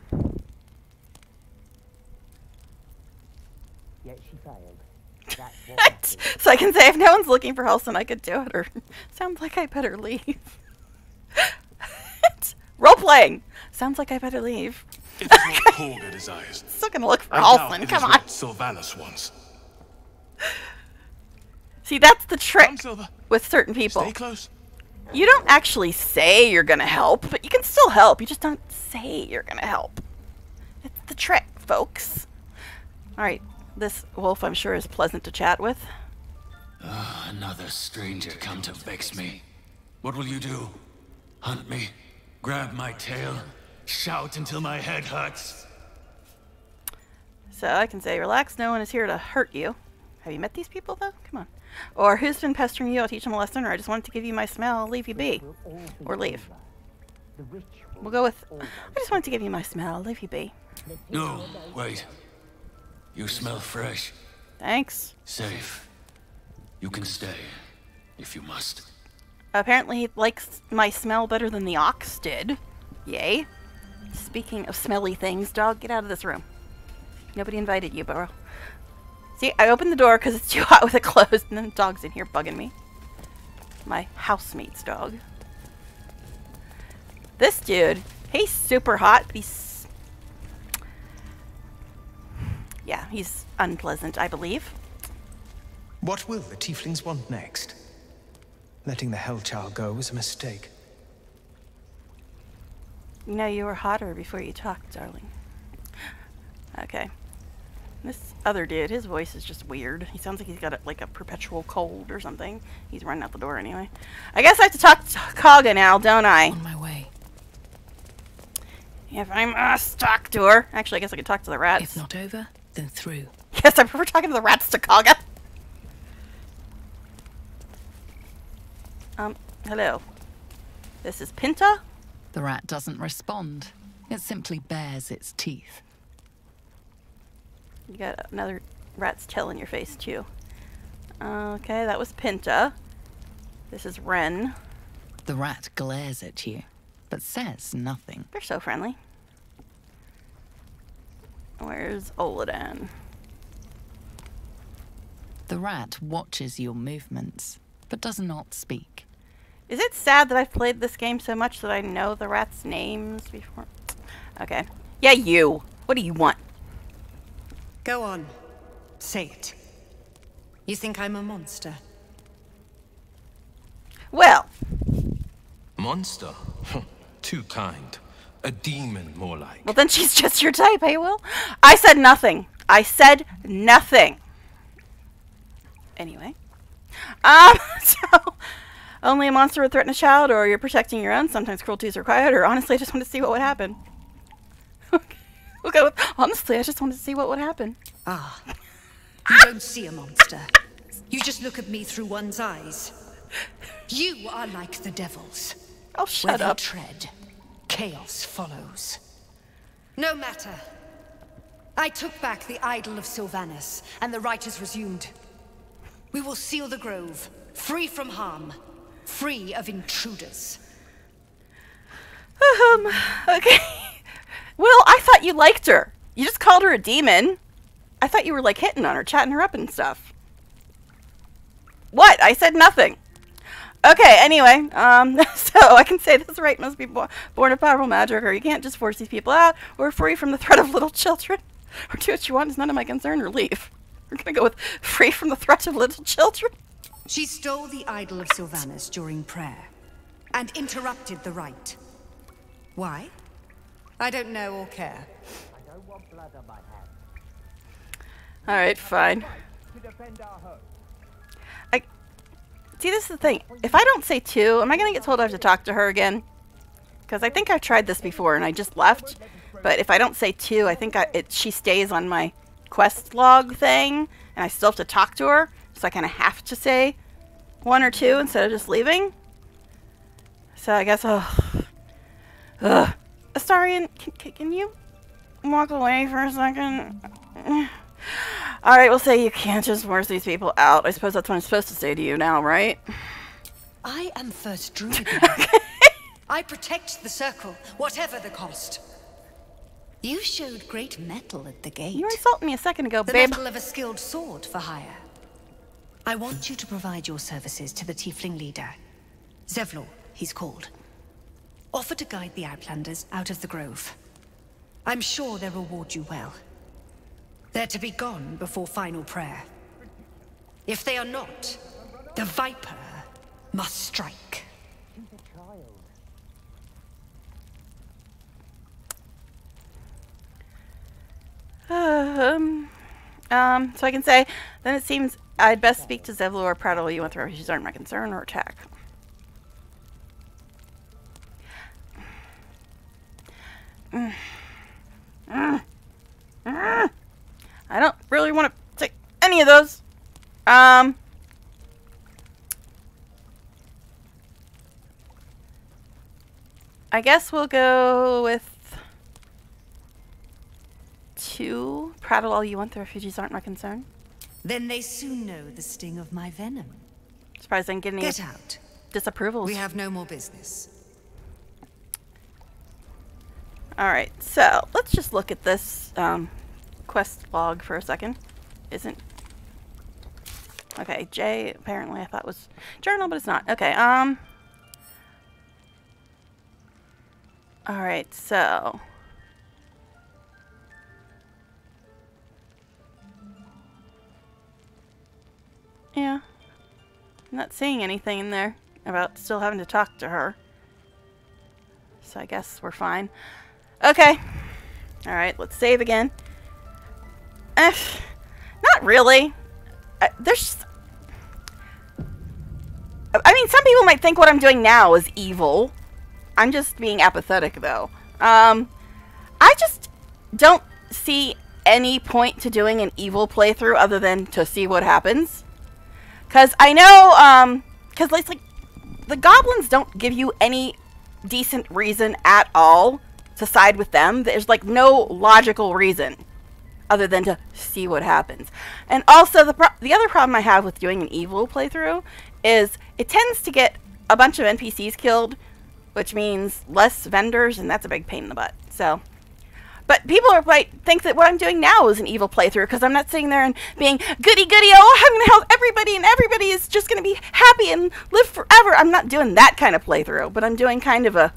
[SPEAKER 10] Yet she failed. (laughs)
[SPEAKER 1] so I can say if no one's looking for Halsin, I could do it, or (laughs) sounds like I better leave. (laughs) Role playing. Sounds like I better leave.
[SPEAKER 29] It is what Kagha desires.
[SPEAKER 1] Still gonna look for Halsin. Come on.
[SPEAKER 29] Silvanus wants. (laughs)
[SPEAKER 1] See, that's the trick
[SPEAKER 29] Come,
[SPEAKER 1] with certain people.
[SPEAKER 29] Stay close.
[SPEAKER 1] You don't actually say you're gonna help, but you can still help. You just don't say you're gonna help. It's the trick, folks. All right, this wolf, I'm sure, is pleasant to chat with.
[SPEAKER 38] Ah, another stranger come to vex me. What will you do? Hunt me? Grab my tail? Shout until my head hurts?
[SPEAKER 1] So I can say, relax, no one is here to hurt you. Have you met these people, though? Come on. Or who's been pestering you? I'll teach them a lesson, or I just wanted to give you my smell, I'll leave you be. Or leave. We'll go with, I just wanted to give you my smell, I'll leave you be.
[SPEAKER 38] No, wait. You smell fresh.
[SPEAKER 1] Thanks.
[SPEAKER 38] Safe. You can stay, if you must.
[SPEAKER 1] Apparently he likes my smell better than the ox did. Yay. Speaking of smelly things, dog, get out of this room. Nobody invited you, Burrow. See, I opened the door because it's too hot with it closed, and then the dog's in here bugging me. My housemate's dog. This dude, he's super hot, but he's... Yeah, he's unpleasant, I believe.
[SPEAKER 20] What will the tieflings want next? Letting the Hellchild go was a mistake.
[SPEAKER 1] You know you were hotter before you talked, darling. (gasps) Okay. This other dude, his voice is just weird. He sounds like he's got a, like a perpetual cold or something. He's running out the door anyway. I guess I have to talk to Kagha now, don't I?
[SPEAKER 2] On my way.
[SPEAKER 1] If I must talk to her. Actually, I guess I could talk to the rats.
[SPEAKER 2] If not over, then through.
[SPEAKER 1] Yes, I prefer talking to the rats to Kagha. Um, hello. This is Pinta?
[SPEAKER 2] The rat doesn't respond. It simply bares its teeth.
[SPEAKER 1] You got another rat's tail in your face, too. Okay, that was Pinta. This is Wren.
[SPEAKER 2] The rat glares at you, but says nothing.
[SPEAKER 1] They're so friendly. Where's Oladan?
[SPEAKER 2] The rat watches your movements, but does not speak.
[SPEAKER 1] Is it sad that I've played this game so much that I know the rats' names before? Okay. Yeah, you. What do you want?
[SPEAKER 36] Go on. Say it. You think I'm a monster?
[SPEAKER 1] Well.
[SPEAKER 29] Monster? Too kind. A demon, more like.
[SPEAKER 1] Well, then she's just your type, hey, Wyll? I said nothing. I said nothing. Anyway. Um, (laughs) so... Only a monster would threaten a child, or you're protecting your own. Sometimes cruelty is required, or honestly, I just want to see what would happen. (laughs) we'll go with, honestly, I just wanted to see what would happen.
[SPEAKER 36] Ah. You don't see a monster. You just look at me through one's eyes. You are like the devils.
[SPEAKER 1] Oh, shut
[SPEAKER 36] Where
[SPEAKER 1] up.
[SPEAKER 36] They tread, chaos follows. No matter. I took back the idol of Silvanus, and the rite is resumed. We will seal the grove, free from harm, free of intruders.
[SPEAKER 1] Um, okay. Wyll, I thought you liked her. You just called her a demon. I thought you were like hitting on her, chatting her up and stuff. What? I said nothing. Okay, anyway, um, (laughs) so I can say this right must be bo born of powerful magic, or you can't just force these people out, or free from the threat of little children, (laughs) or do what you want is none of my concern, or leave. We're gonna go with free from the threat of little children.
[SPEAKER 36] She stole the idol of Silvanus during prayer and interrupted the rite. Why? I don't know or care. I don't want blood on my hands.
[SPEAKER 1] Alright, fine. I see. This is the thing. If I don't say two, am I gonna get told I have to talk to her again? Because I think I've tried this before and I just left. But if I don't say two, I think I, it she stays on my quest log thing, and I still have to talk to her. So I kind of have to say one or two instead of just leaving. So I guess, oh, ugh. Astarion, can, can you walk away for a second? (sighs) All right, we'll say you can't just force these people out. I suppose that's what I'm supposed to say to you now, right?
[SPEAKER 36] I am first druid. (laughs) I protect the circle, whatever the cost. You showed great mettle at the gate.
[SPEAKER 1] You insulted me a second ago,
[SPEAKER 36] the
[SPEAKER 1] babe.
[SPEAKER 36] mettle of a skilled sword for hire. I want you to provide your services to the tiefling leader. Zevlor, he's called. Offer to guide the Outlanders out of the grove. I'm sure they'll reward you well. They're to be gone before final prayer. If they are not, the Viper must strike.
[SPEAKER 1] Um, um, so I can say, then it seems I'd best speak to Zevlor or Prattle. You want to throw his aren't my concern or attack. I don't really want to take any of those. Um. I guess we'll go with two. Prattle all you want. The refugees aren't my concern.
[SPEAKER 36] Then they soon know the sting of my venom.
[SPEAKER 1] Surprised I didn't get any
[SPEAKER 36] Get out.
[SPEAKER 1] disapprovals.
[SPEAKER 36] We have no more business.
[SPEAKER 1] Alright, so let's just look at this um, quest log for a second. Isn't. Okay, J apparently I thought was journal, but it's not. Okay, um. Alright, so. Yeah. I'm not seeing anything in there about still having to talk to her. So I guess we're fine. Okay. Alright, let's save again. Eh, not really. Uh, there's... I mean, some people might think what I'm doing now is evil. I'm just being apathetic, though. Um, I just don't see any point to doing an evil playthrough other than to see what happens. Because I know, um, because like, the goblins don't give you any decent reason at all to side with them. There's like no logical reason other than to see what happens. And also, the, the other problem I have with doing an evil playthrough is it tends to get a bunch of NPCs killed, which means less vendors, and that's a big pain in the butt. So, but people are might think that what I'm doing now is an evil playthrough because I'm not sitting there and being goody goody. Oh, I'm gonna help everybody, and everybody is just gonna be happy and live forever. I'm not doing that kind of playthrough, but I'm doing kind of a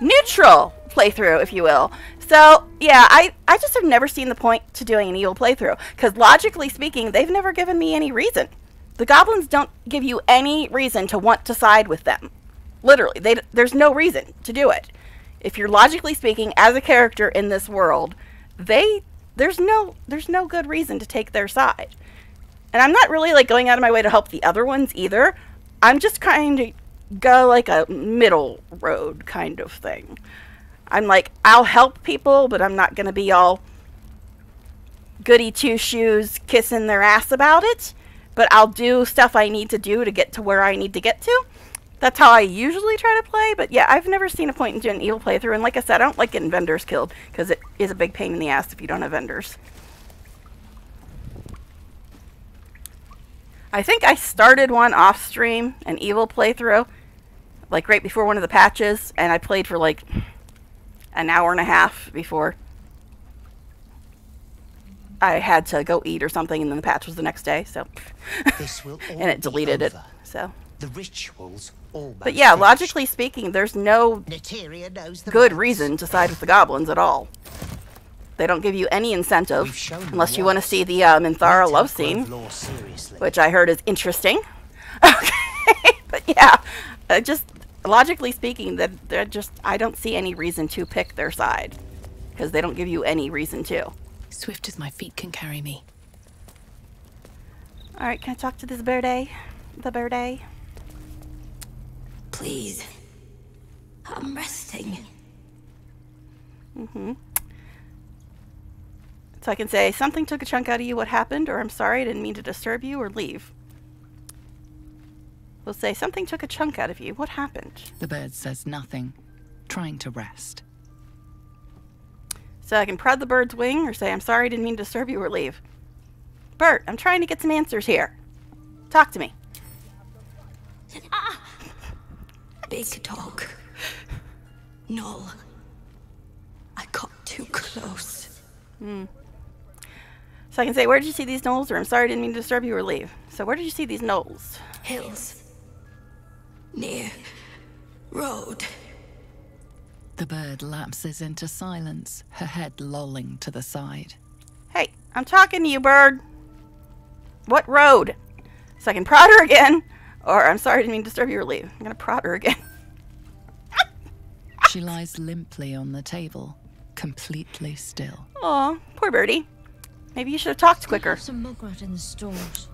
[SPEAKER 1] neutral playthrough, if you will. So yeah, I I just have never seen the point to doing an evil playthrough because logically speaking, they've never given me any reason. The goblins don't give you any reason to want to side with them. Literally, they, there's no reason to do it. If you're logically speaking, as a character in this world, they there's no there's no good reason to take their side. And I'm not really like going out of my way to help the other ones either. I'm just kind of go like a middle road kind of thing. I'm like I'll help people, but I'm not going to be all goody two shoes kissing their ass about it. But I'll do stuff I need to do to get to where I need to get to. That's how I usually try to play, but yeah, I've never seen a point in doing an evil playthrough, and like I said, I don't like getting vendors killed, because it is a big pain in the ass if you don't have vendors. I think I started one off stream, an evil playthrough, like right before one of the patches, and I played for like an hour and a half before I had to go eat or something, and then the patch was the next day, so. (laughs) and it deleted it, so.
[SPEAKER 10] The rituals
[SPEAKER 1] But yeah, logically speaking, there's no
[SPEAKER 10] the
[SPEAKER 1] good reason to side with the goblins at all. They don't give you any incentive unless you want to see the uh, Minthara love scene, which I heard is interesting. (laughs) Okay, but yeah, uh, just logically speaking, that they're just I don't see any reason to pick their side because they don't give you any reason to.
[SPEAKER 2] Swift as my feet can carry me.
[SPEAKER 1] All right, can I talk to this birdie? The birdie.
[SPEAKER 13] Please. I'm resting.
[SPEAKER 1] Mm-hmm. So I can say, something took a chunk out of you, what happened? Or I'm sorry, I didn't mean to disturb you, or leave. We'll say, something took a chunk out of you, what happened?
[SPEAKER 2] The bird says nothing, trying to rest.
[SPEAKER 1] So I can prod the bird's wing, or say, I'm sorry, I didn't mean to disturb you, or leave. Bert, I'm trying to get some answers here. Talk to me.
[SPEAKER 13] Big dog. Gnoll. I got too close.
[SPEAKER 1] Hmm. So I can say, where did you see these gnolls? Or I'm sorry, I didn't mean to disturb you, or leave. So where did you see these gnolls?
[SPEAKER 13] Hills. Near. Road.
[SPEAKER 2] The bird lapses into silence, her head lolling to the side.
[SPEAKER 1] Hey, I'm talking to you, bird. What road? So I can prod her again. Or I'm sorry, I didn't mean to disturb you or leave. I'm gonna prod her again.
[SPEAKER 2] She lies limply on the table, completely still.
[SPEAKER 1] Aw, poor birdie. Maybe you should have talked quicker.
[SPEAKER 39] Some mugrat in the stores.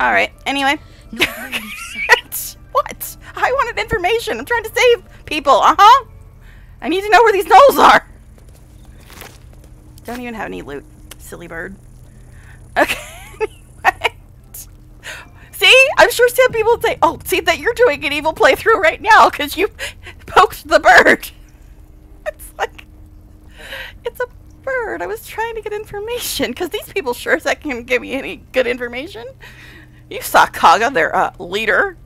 [SPEAKER 1] All right. Anyway. (laughs) what? I wanted information. I'm trying to save people. Uh huh. I need to know where these gnolls are. Don't even have any loot. Silly bird. Okay. (laughs) see? I'm sure some people would say, oh, see that you're doing an evil playthrough right now because you (laughs) poked the bird. It's like, it's a bird. I was trying to get information because these people sure as heck can give me any good information. You saw Kagha, their uh, leader.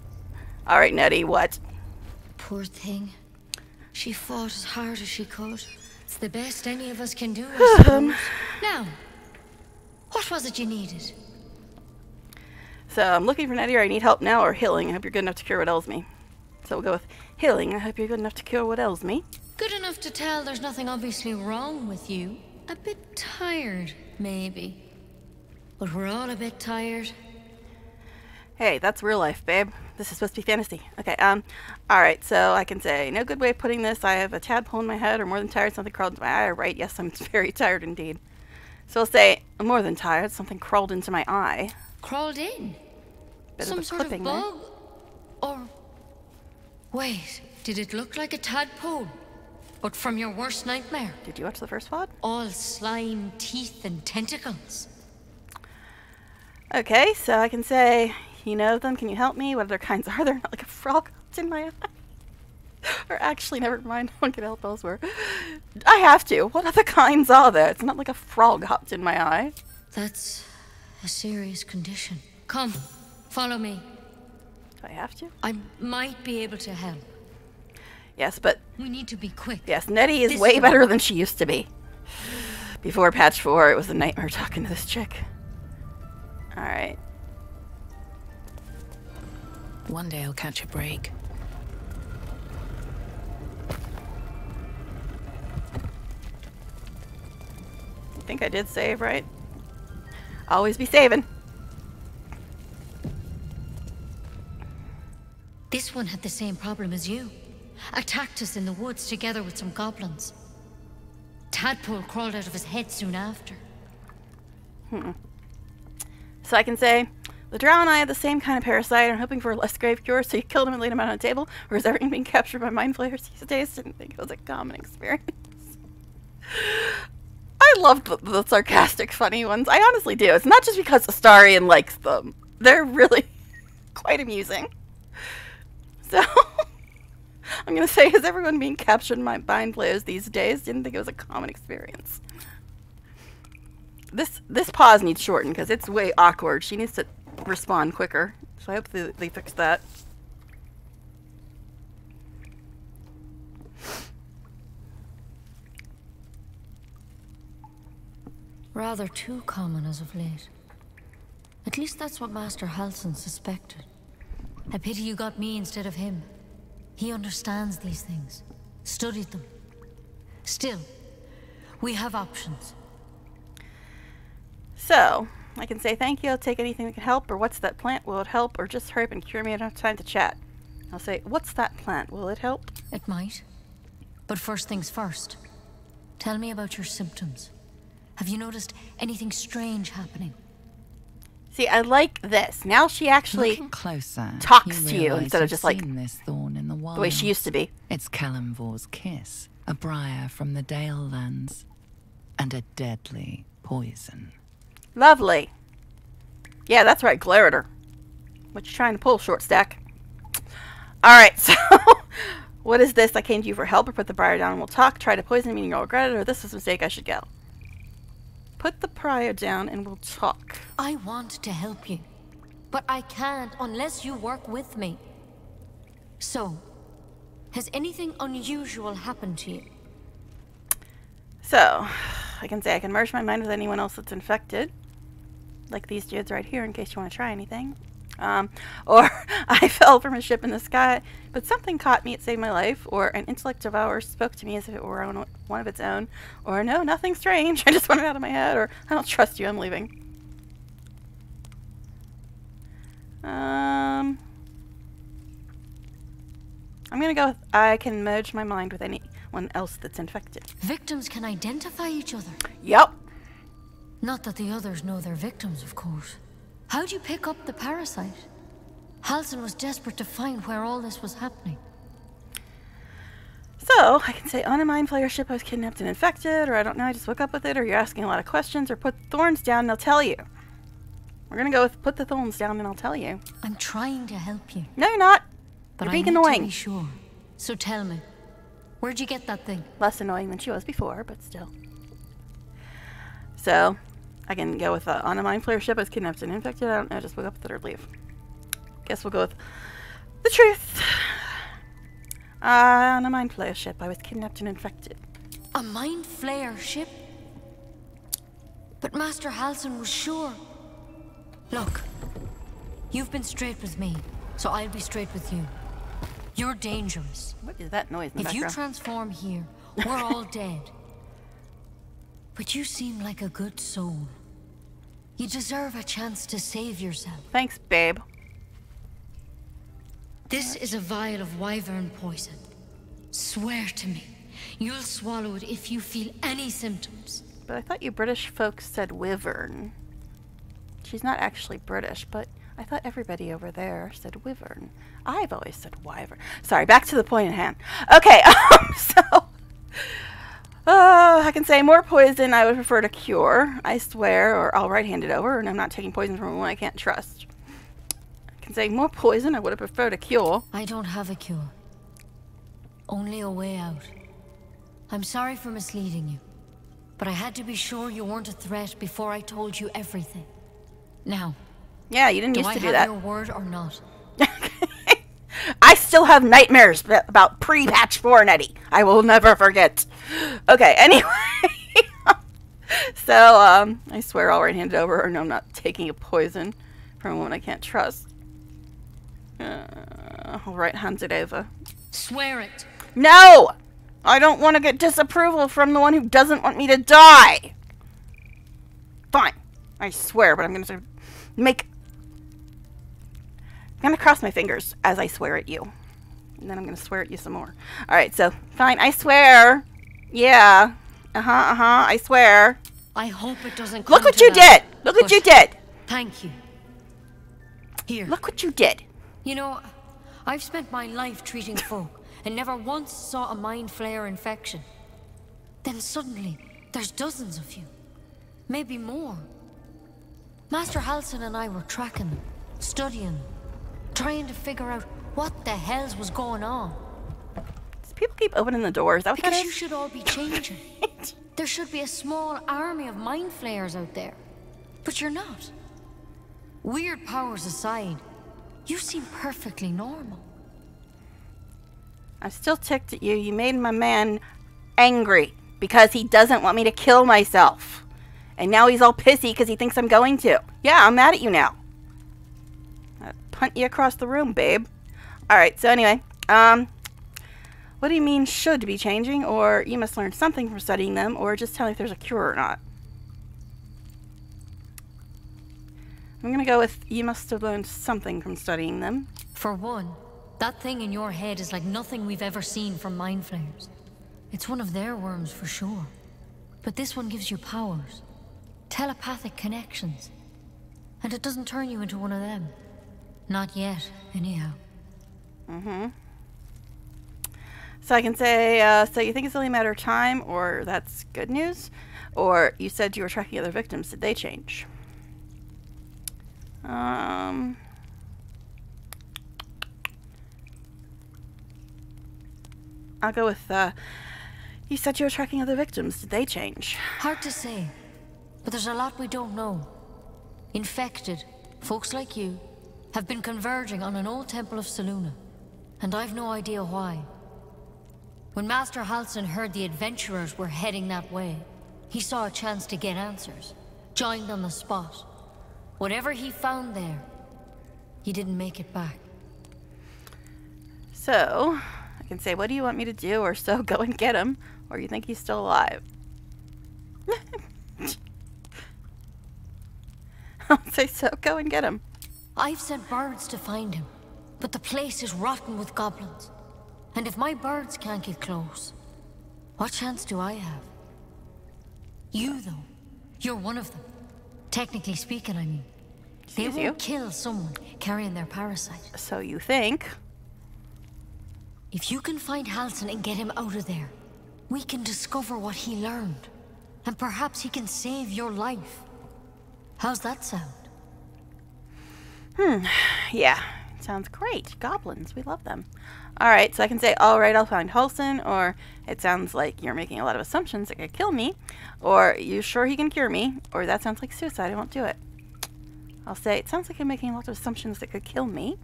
[SPEAKER 1] All right, Nettie, what?
[SPEAKER 39] Poor thing. She fought as hard as she could. It's the best any of us can do, I suppose. now, what was it you needed?
[SPEAKER 1] So I'm looking for Nettie, or I need help now, or healing. I hope you're good enough to cure what ails me. So we'll go with healing. I hope you're good enough to cure what ails me.
[SPEAKER 39] Good enough to tell there's nothing obviously wrong with you. A bit tired, maybe. But we're all a bit tired.
[SPEAKER 1] Hey, that's real life, babe. This is supposed to be fantasy. Okay, um, alright, so I can say, no good way of putting this. I have a tadpole in my head, or more than tired, something crawled into my eye. Right, yes, I'm (laughs) very tired indeed. So I'll say, I'm more than tired, something crawled into my eye.
[SPEAKER 39] Crawled in?
[SPEAKER 1] Bit
[SPEAKER 39] Some
[SPEAKER 1] of
[SPEAKER 39] sort of
[SPEAKER 1] clipping
[SPEAKER 39] bug? Or. Wait, did it look like a tadpole? But from your worst nightmare?
[SPEAKER 1] Did you watch the first VOD?
[SPEAKER 39] All slime, teeth, and tentacles.
[SPEAKER 1] Okay, so I can say, you know them, can you help me? What other kinds are there? Not (laughs) like a frog hopped in my eye. (laughs) or actually, never mind, (laughs) one can help elsewhere. I have to. What other kinds are there? It's not like a frog hopped in my eye.
[SPEAKER 39] That's a serious condition. Come, follow me.
[SPEAKER 1] Do I have to?
[SPEAKER 39] I might be able to help.
[SPEAKER 1] Yes, but
[SPEAKER 39] We need to be quick.
[SPEAKER 1] yes, Nettie is
[SPEAKER 39] This
[SPEAKER 1] way
[SPEAKER 39] way.
[SPEAKER 1] better than she used to be. Before patch 4, it was a nightmare talking to this chick. Alright.
[SPEAKER 2] One day I'll catch a break.
[SPEAKER 1] I think I did save, right? Always be saving.
[SPEAKER 39] This one had the same problem as you. Attacked us in the woods together with some goblins. Tadpole crawled out of his head soon after.
[SPEAKER 1] Hmm. So I can say, the drow and I have the same kind of parasite. I'm hoping for a less grave cure, so you killed him and laid him out on a table. Or is everything being captured by mind flayers these days? Didn't think it was a common experience. (laughs) I love the, the sarcastic, funny ones. I honestly do. It's not just because Astarion likes them. They're really (laughs) quite amusing. So, (laughs) I'm gonna say, is everyone being captured by mind flayers these days? Didn't think it was a common experience. This this pause needs shortened because it's way awkward. She needs to respond quicker. So I hope they, they fix that.
[SPEAKER 39] Rather too common as of late. At least that's what Master Halsin suspected. I pity you got me instead of him. He understands these things, studied them. Still, we have options.
[SPEAKER 1] So, I can say thank you, I'll take anything that can help, or what's that plant, will it help, or just hurry up and cure me, I don't have time to chat. I'll say, what's that plant, will it help?
[SPEAKER 39] It might. But first things first. Tell me about your symptoms. Have you noticed anything strange happening?
[SPEAKER 1] See, I like this. Now she actually
[SPEAKER 2] Looking closer,
[SPEAKER 1] talks to you instead of just like
[SPEAKER 2] this thorn in the wild.
[SPEAKER 1] the way she used to be.
[SPEAKER 2] It's Kelemvor's kiss, a briar from the Dale lands, and a deadly poison.
[SPEAKER 1] Lovely. Yeah, that's right, glare at her. What you trying to pull, short stack? Alright, (laughs) so what is this? I came to you for help or put the briar down and we'll talk. Try to poison me and you'll regret it, or this was a mistake, I should go. Put the briar down and we'll talk.
[SPEAKER 39] I want to help you, but I can't unless you work with me. So, has anything unusual happened to you?
[SPEAKER 1] So, I can say I can merge my mind with anyone else that's infected. Like these dudes right here, in case you want to try anything. Um, (laughs) or (laughs) I fell from a ship in the sky, but something caught me, it saved my life. Or an intellect devourer spoke to me as if it were on one of its own. Or no, nothing strange, (laughs) I just want wanted out of my head. Or I don't trust you, I'm leaving. Um, I'm gonna go with I can merge my mind with anyone else that's infected.
[SPEAKER 39] Victims can identify each other.
[SPEAKER 1] Yep.
[SPEAKER 39] Not that the others know they're victims, of course. How'd you pick up the parasite? Halsin was desperate to find where all this was happening.
[SPEAKER 1] So, I can say on a mind flayer ship I was kidnapped and infected, or I don't know, I just woke up with it, or you're asking a lot of questions, or put thorns down and I'll tell you. We're gonna go with put the thorns down and I'll tell you.
[SPEAKER 39] I'm trying to help you.
[SPEAKER 1] No, you're not.
[SPEAKER 39] But
[SPEAKER 1] you're
[SPEAKER 39] I
[SPEAKER 1] being
[SPEAKER 39] need
[SPEAKER 1] annoying.
[SPEAKER 39] to be sure. So tell me, where'd you get that thing?
[SPEAKER 1] Less annoying than she was before, but still. So, I can go with uh, on a mind flayer ship I was kidnapped and infected. I don't know, just woke up or leave. Guess we'll go with the truth. Uh, on a mind flayer ship I was kidnapped and infected.
[SPEAKER 39] A mind flayer ship? But Master Halsin was sure. Look, you've been straight with me, so I'll be straight with you. You're dangerous.
[SPEAKER 1] What is that noise in the
[SPEAKER 39] If you transform here, we're all (laughs) dead. But you seem like a good soul. You deserve a chance to save yourself.
[SPEAKER 1] Thanks, babe.
[SPEAKER 39] This is a vial of wyvern poison. Swear to me, you'll swallow it if you feel any symptoms.
[SPEAKER 1] But I thought you British folks said wyvern. She's not actually British, but I thought everybody over there said wyvern. I've always said wyvern. Sorry, back to the point at hand. Okay, (laughs) um, so uh, I can say more poison I would prefer to cure, I swear, or I'll right hand it over, and I'm not taking poison from one I can't trust. I can say more poison I would have preferred a cure.
[SPEAKER 39] I don't have a cure. Only a way out. I'm sorry for misleading you, but I had to be sure you weren't a threat before I told you everything. Now,
[SPEAKER 1] Yeah, you didn't
[SPEAKER 39] do
[SPEAKER 1] used
[SPEAKER 39] I
[SPEAKER 1] to do
[SPEAKER 39] have
[SPEAKER 1] that.
[SPEAKER 39] your word or not? (laughs)
[SPEAKER 1] I still have nightmares about pre-patch 4, Nettie. I will never forget. Okay, anyway. (laughs) so, um, I swear I'll right hand it over, or no, I'm not taking a poison from a woman I can't trust. Uh, I'll right hand it over.
[SPEAKER 39] Swear it.
[SPEAKER 1] No! I don't want to get disapproval from the one who doesn't want me to die. Fine. I swear, but I'm going to make... I'm going to cross my fingers as I swear at you. And then I'm going to swear at you some more. Alright, so, fine, I swear. Yeah. Uh-huh, uh-huh, I swear.
[SPEAKER 39] I hope it doesn't
[SPEAKER 1] Look what you did! Look what you did!
[SPEAKER 39] Thank you. Here.
[SPEAKER 1] Look what you did.
[SPEAKER 39] You know, I've spent my life treating (laughs) folk and never once saw a mind flayer infection. Then suddenly, there's dozens of you. Maybe more. Master Halsin and I were tracking them, studying them, trying to figure out what the hells was going on.
[SPEAKER 1] People keep opening the doors. That
[SPEAKER 39] Because you should all be changing. (laughs) there should be a small army of mind flayers out there. But you're not. Weird powers aside, you seem perfectly normal.
[SPEAKER 1] I'm still ticked at you. You made my man angry because he doesn't want me to kill myself. And now he's all pissy because he thinks I'm going to. Yeah, I'm mad at you now. I punt you across the room, babe. Alright, so anyway, um, what do you mean should be changing? Or you must learn something from studying them, or just tell me if there's a cure or not. I'm gonna go with you must have learned something from studying them.
[SPEAKER 39] For one, that thing in your head is like nothing we've ever seen from mind flayers. It's one of their worms for sure. But this one gives you powers, telepathic connections. And it doesn't turn you into one of them. Not yet, anyhow.
[SPEAKER 1] Mm-hmm. So I can say, uh, so you think it's only a matter of time, or that's good news? Or you said you were tracking other victims. Did they change? Um... I'll go with, uh, you said you were tracking other victims. Did they change?
[SPEAKER 39] Hard to say. But there's a lot we don't know. Infected, folks like you, have been converging on an old temple of Selûne, And I've no idea why. When Master Halsin heard the adventurers were heading that way, he saw a chance to get answers. Joined on the spot. Whatever he found there, he didn't make it back.
[SPEAKER 1] So, I can say, what do you want me to do? Or so, (laughs) go and get him. Or you think he's still alive? (laughs) I'll say, so, go and get him.
[SPEAKER 39] I've sent birds to find him, but the place is rotten with goblins. And if my birds can't get close, what chance do I have? You, though, you're one of them. Technically speaking, I mean. They
[SPEAKER 1] Excuse
[SPEAKER 39] won't
[SPEAKER 1] you?
[SPEAKER 39] kill someone carrying their parasite.
[SPEAKER 1] So you think?
[SPEAKER 39] If you can find Halsin and get him out of there, we can discover what he learned. And perhaps he can save your life. How's that sound?
[SPEAKER 1] Hmm. (sighs) Yeah. Sounds great. Goblins. We love them. Alright, so I can say, alright, I'll find Halsin, or it sounds like you're making a lot of assumptions that could kill me, or you sure he can cure me, or that sounds like suicide, I won't do it. I'll say, it sounds like you're making a lot of assumptions that could kill me.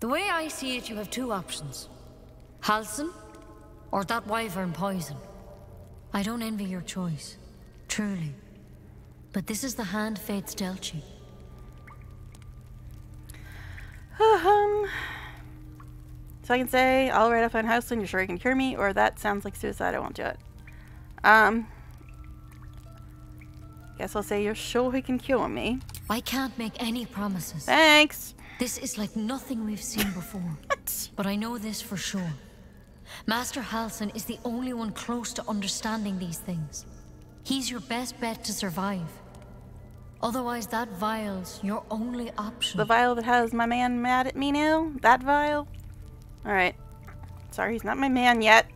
[SPEAKER 39] The way I see it, you have two options. Halsin, or that wyvern poison. I don't envy your choice. Truly. But this is the hand fate's dealt you.
[SPEAKER 1] Um. So I can say, I'll find Halsin, you're sure he can cure me, or that sounds like suicide, I won't do it. Um. Guess I'll say, you're sure he can cure me.
[SPEAKER 39] I can't make any promises.
[SPEAKER 1] Thanks.
[SPEAKER 39] This is like nothing we've seen before. (laughs) but I know this for sure. Master Halsin is the only one close to understanding these things. He's your best bet to survive. Otherwise, that vial's your only option.
[SPEAKER 1] The vial that has my man mad at me now? That vial? Alright. Sorry, he's not my man yet.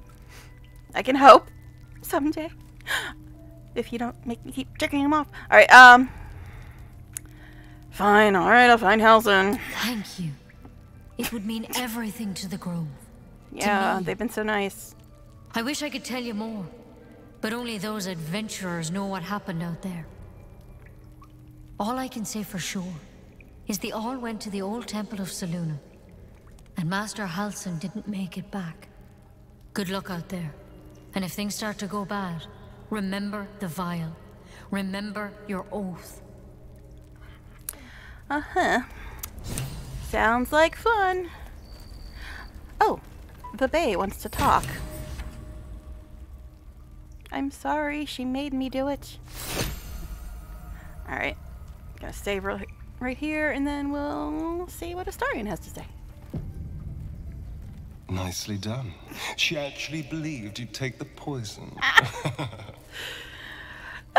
[SPEAKER 1] I can hope. Someday. (gasps) If you don't make me keep checking him off. Alright, um. Fine, alright, I'll find Halsin.
[SPEAKER 39] Thank you. It would mean everything to the Grove.
[SPEAKER 1] Yeah, they've been so nice.
[SPEAKER 39] I wish I could tell you more, but only those adventurers know what happened out there. All I can say for sure is they all went to the old temple of Selûne, and Master Halsin didn't make it back. Good luck out there, and if things start to go bad, remember the vial. Remember your oath.
[SPEAKER 1] Uh huh. Sounds like fun. Oh, the Bay wants to talk. I'm sorry, she made me do it. Alright. Gonna save right, right here, and then we'll see what Astarion has to say.
[SPEAKER 40] Nicely done. She actually believed you'd take the poison. (laughs)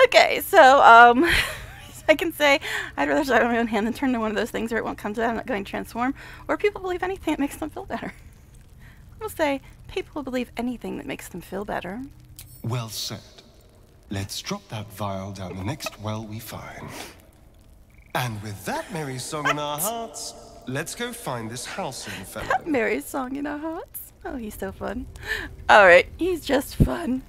[SPEAKER 1] Okay, so, um, (laughs) I can say I'd rather die on my own hand than turn into one of those things where it won't come to that, I'm not going to transform, or people believe anything that makes them feel better. (laughs) I'll say people believe anything that makes them feel better.
[SPEAKER 40] well said. Let's drop that vial down the next well we find. And with that merry song in our hearts, let's go find this Halsin fellow. (laughs)
[SPEAKER 1] That merry song in our hearts. Oh, he's so fun. Alright, he's just fun.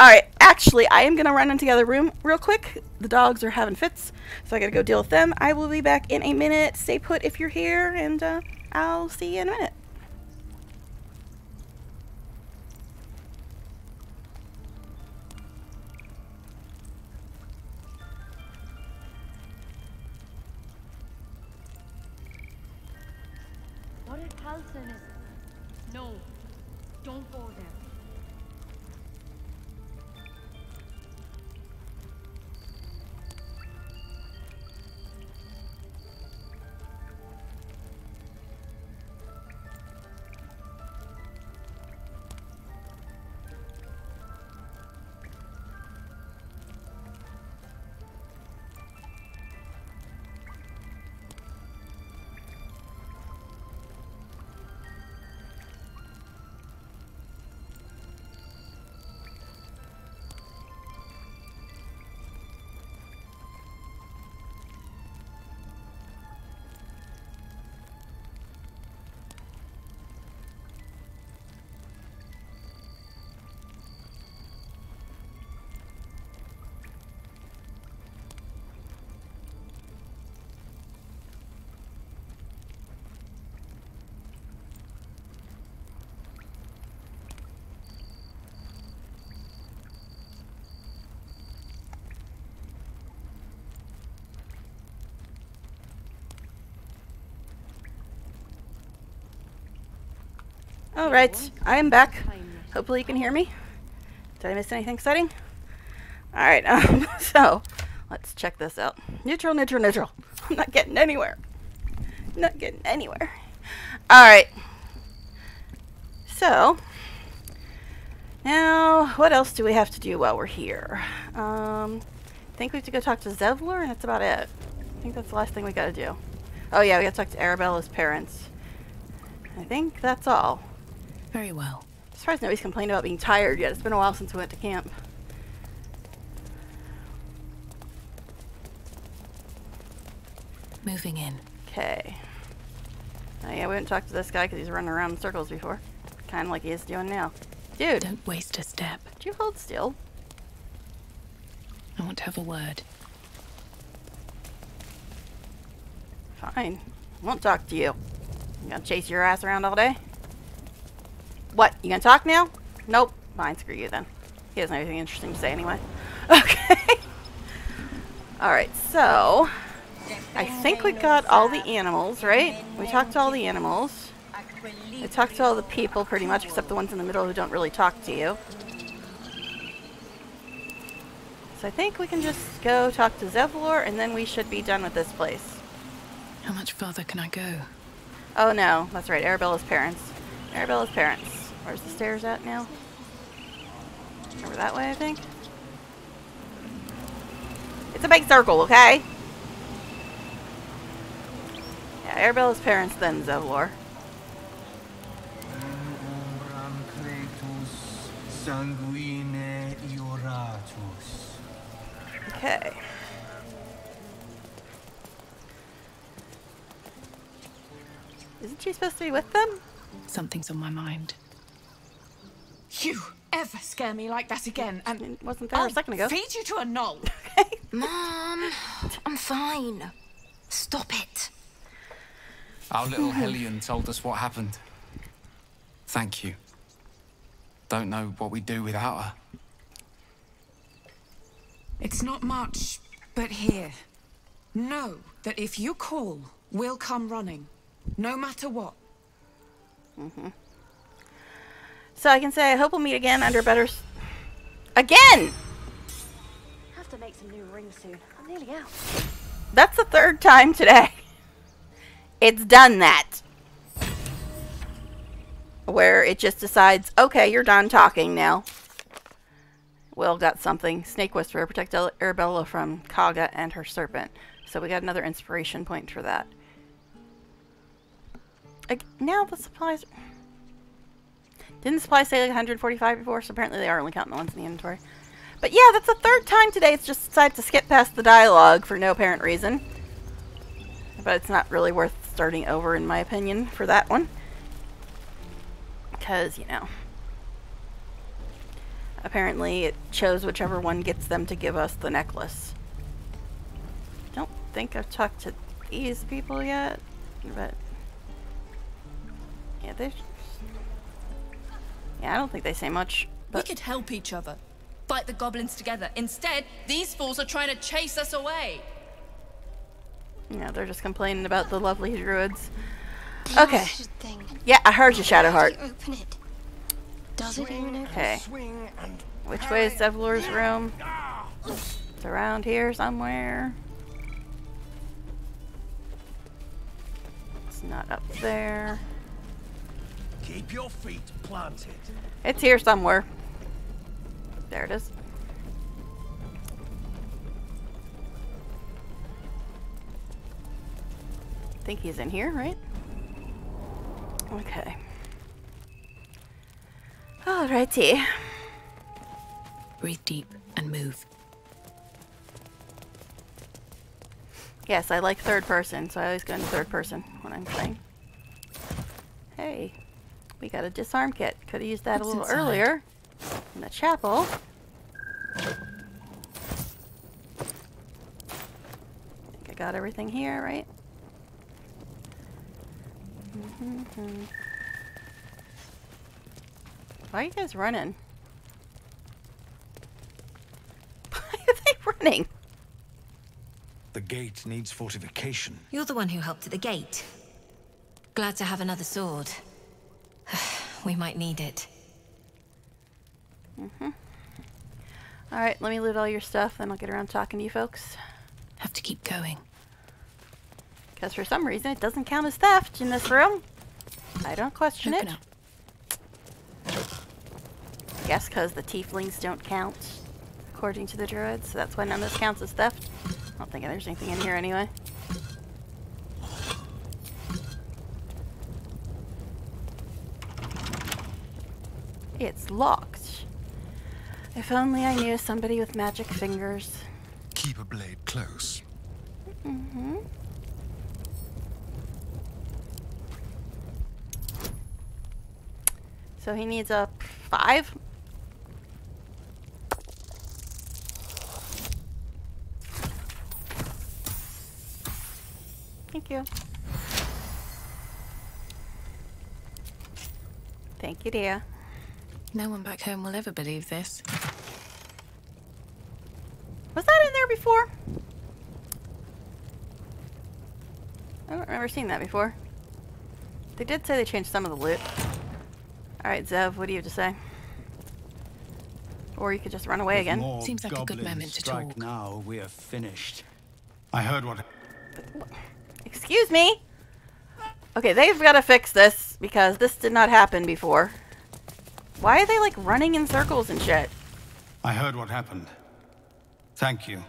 [SPEAKER 1] Alright, actually, I am going to run into the other room real quick. The dogs are having fits, so I got to go deal with them. I will be back in a minute. Stay put if you're here, and uh, I'll see you in a minute.
[SPEAKER 39] Alright, I am back. Hopefully you can hear me. Did I miss anything exciting? Alright, um, (laughs) so, let's check this out. Neutral, neutral, neutral. I'm not getting anywhere. Not getting anywhere. Alright. So, now, what else do we have to do while we're here? Um,
[SPEAKER 1] I think we have to go talk to Zevlor, and that's about it. I think that's the last thing we gotta do. Oh yeah, we gotta talk to Arabella's parents. I think that's all.
[SPEAKER 2] Very well.
[SPEAKER 1] I'm surprised nobody's complained about being tired yet. It's been a while since we went to camp.
[SPEAKER 2] Moving in.
[SPEAKER 1] Okay. Oh yeah, we haven't talked to this guy because he's running around in circles before. Kind of like he is doing now. Dude!
[SPEAKER 2] Don't waste a step.
[SPEAKER 1] Do you hold still?
[SPEAKER 2] I want to have a word.
[SPEAKER 1] Fine. Won't talk to you. You gonna chase your ass around all day? What? You gonna talk now? Nope. Fine, screw you then. He doesn't have anything interesting to say anyway. (laughs) Okay. Alright, so... I think we got all the animals, right? We talked to all the animals. We talked to all the people pretty much, except the ones in the middle who don't really talk to you. So I think we can just go talk to Zevlor, and then we should be done with this place.
[SPEAKER 2] How much further can I go?
[SPEAKER 1] Oh no, that's right, Arabella's parents. Arabella's parents. Where's the stairs at now? Over that way, I think? It's a big circle, okay? Yeah, Arabella's parents, then Zevlor. Okay. Isn't she supposed to be with them?
[SPEAKER 2] Something's on my mind.
[SPEAKER 27] You ever scare me like that again, and
[SPEAKER 1] it wasn't there
[SPEAKER 27] I'll
[SPEAKER 1] a second ago.
[SPEAKER 27] Feed you to a gnoll. (laughs) Okay?
[SPEAKER 41] Mom, I'm fine. Stop it.
[SPEAKER 42] Our little Hellion told us what happened. Thank you. Don't know what we'd do without her.
[SPEAKER 27] It's not much, but here. Know that if you call, we'll come running. No matter what.
[SPEAKER 1] Mm-hmm. So I can say I hope we'll meet again under better... S again!
[SPEAKER 13] Have to make some new rings soon. I'm nearly out.
[SPEAKER 1] That's the third time today. It's done that. Where it just decides, okay, you're done talking now. Wyll got something. Snake Whisperer, protect Arabella from Kagha and her serpent. So we got another inspiration point for that. Like, now the supplies... Didn't supplies say like 145 before? So apparently they are only counting the ones in the inventory. But yeah, that's the third time today it's just decided to skip past the dialogue for no apparent reason. But it's not really worth starting over in my opinion for that one. Because, you know, apparently it chose whichever one gets them to give us the necklace. Don't think I've talked to these people yet, but yeah, they. Yeah, I don't think they say much.
[SPEAKER 43] We could help each other. Fight the goblins together. Instead, these fools are trying to chase us away.
[SPEAKER 1] Yeah, they're just complaining about the lovely druids. Okay. Yeah, I heard you, Shadowheart.
[SPEAKER 26] Open it. Does it even open?
[SPEAKER 1] Okay. Which way is Zevlor's room? It's around here somewhere. It's not up there.
[SPEAKER 22] Keep your feet planted.
[SPEAKER 1] It's here somewhere. There it is. I think he's in here, right? Okay. Alrighty.
[SPEAKER 2] Breathe deep and move.
[SPEAKER 1] Yes, I like third person, so I always go into third person when I'm playing. Hey, we got a disarm kit. Could have used that
[SPEAKER 2] What's
[SPEAKER 1] a little
[SPEAKER 2] inside?
[SPEAKER 1] earlier in the chapel. think I got everything here, right? Mhm. Why are you guys running? (laughs) Why are they running?
[SPEAKER 30] The gate needs fortification.
[SPEAKER 36] You're the one who helped at the gate. Glad to have another sword. (sighs) we might need it.
[SPEAKER 1] Mm-hmm. Alright, let me loot all your stuff, then I'll get around talking to you folks.
[SPEAKER 2] Have to keep going.
[SPEAKER 1] Because for some reason it doesn't count as theft in this room. I don't question it. I guess because the tieflings don't count. according to the druids, so that's why none of this counts as theft. I don't think there's anything in here anyway. It's locked. If only I knew somebody with magic fingers.
[SPEAKER 40] Keep a blade close.
[SPEAKER 1] Mm-hmm. So he needs a five. Thank you. Thank you, dear.
[SPEAKER 2] No one back home will ever believe this.
[SPEAKER 1] Was that in there before? I don't remember seeing that before. They did say they changed some of the loot. Alright, Zev, what do you have to say? Or you could just run away
[SPEAKER 10] If
[SPEAKER 1] again.
[SPEAKER 2] Seems like a good moment to
[SPEAKER 10] strike
[SPEAKER 2] talk.
[SPEAKER 10] now, we are finished. I heard what.
[SPEAKER 1] Excuse me? Okay, they've got to fix this because this did not happen before. Why are they like running in circles and shit?
[SPEAKER 10] I heard what happened. Thank you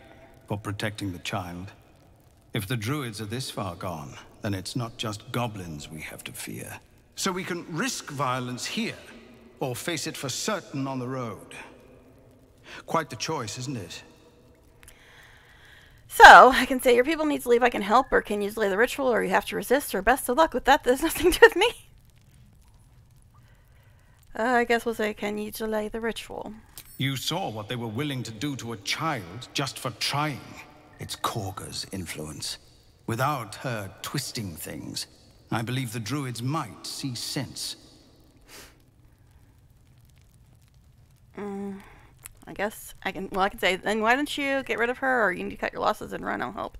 [SPEAKER 10] for protecting the child. If the druids are this far gone, then it's not just goblins we have to fear. So we can risk violence here, or face it for certain on the road. Quite the choice, isn't it?
[SPEAKER 1] So, I can say your people need to leave, I can help, or can you delay the ritual, or you have to resist, or best of luck with that, there's nothing to do with me. Uh, I guess we'll say, can you delay the ritual?
[SPEAKER 10] You saw what they were willing to do to a child just for trying. It's Kagha's influence. Without her twisting things, I believe the druids might see sense.
[SPEAKER 1] Mm, I guess I can, well, I can say, then why don't you get rid of her, or you need to cut your losses and run, I'll help.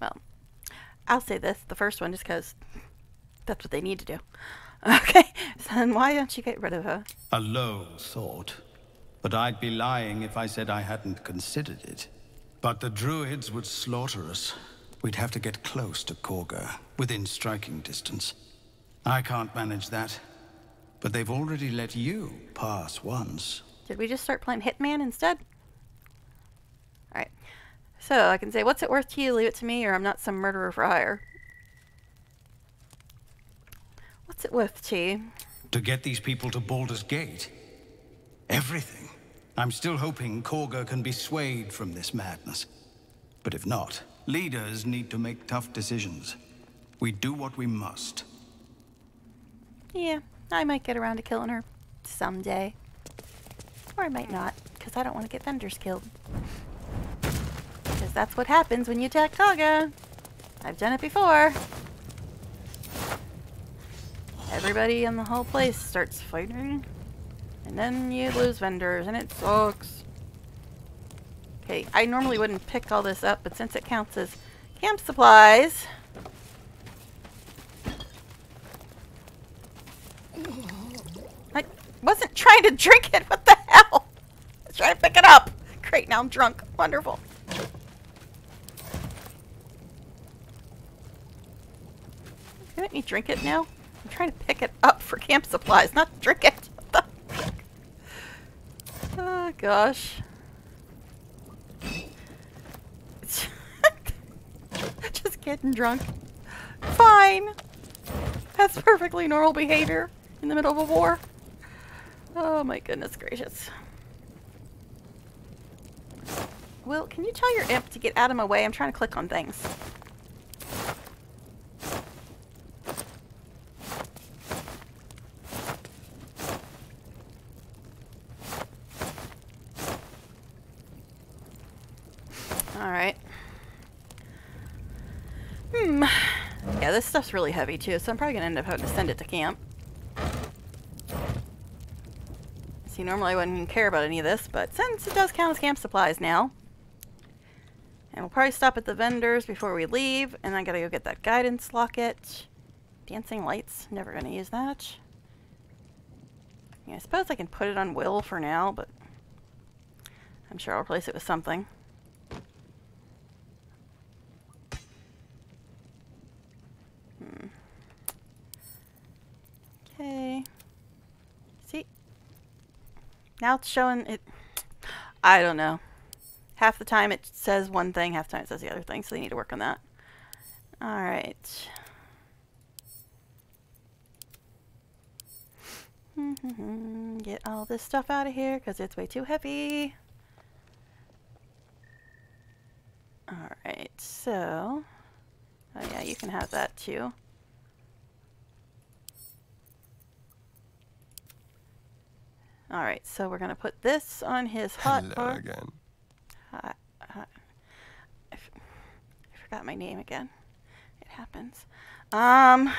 [SPEAKER 1] Well, I'll say this, the first one, just because that's what they need to do. Okay, (laughs) then why don't you get rid of her?
[SPEAKER 10] A low thought. But I'd be lying if I said I hadn't considered it. But the druids would slaughter us. We'd have to get close to Kagha, within striking distance. I can't manage that. But they've already let you pass once.
[SPEAKER 1] Did we just start playing Hitman instead? Alright. So I can say, what's it worth to you? Leave it to me, or I'm not some murderer for hire. What's it worth to you?
[SPEAKER 10] To get these people to Baldur's Gate? Everything. I'm still hoping Kagha can be swayed from this madness. But if not, leaders need to make tough decisions. We do what we must.
[SPEAKER 1] Yeah, I might get around to killing her someday. Or I might not, because I don't want to get vendors killed. Because that's what happens when you attack Kagha. I've done it before. Everybody in the whole place starts fighting. And then you lose vendors, and it sucks. Okay, I normally wouldn't pick all this up, but since it counts as camp supplies... I wasn't trying to drink it, what the hell? I was trying to pick it up. Great, now I'm drunk. Wonderful. You let me drink it now? I'm trying to pick it up for camp supplies, not drink it. (laughs) Oh gosh. (laughs) Just getting drunk. Fine. That's perfectly normal behavior in the middle of a war. Oh my goodness gracious. Wyll, can you tell your imp to get out of my way? I'm trying to click on things. Alright. Hmm. Yeah, this stuff's really heavy too, so I'm probably gonna end up having to send it to camp. See, normally I wouldn't care about any of this, but since it does count as camp supplies now. And we'll probably stop at the vendors before we leave, and I gotta go get that guidance locket. Dancing lights, never gonna use that. Yeah, I suppose I can put it on Wyll for now, but I'm sure I'll replace it with something. Okay. See? Now it's showing it. I don't know. Half the time it says one thing, half the time it says the other thing, so they need to work on that. Alright. Get all this stuff out of here because it's way too heavy. Alright, so... Oh yeah, you can have that too. Alright, so we're going to put this on his (laughs) hot
[SPEAKER 40] Hello
[SPEAKER 1] bar.
[SPEAKER 40] again.
[SPEAKER 1] Hot, hot. I, f I forgot my name again. It happens. Um...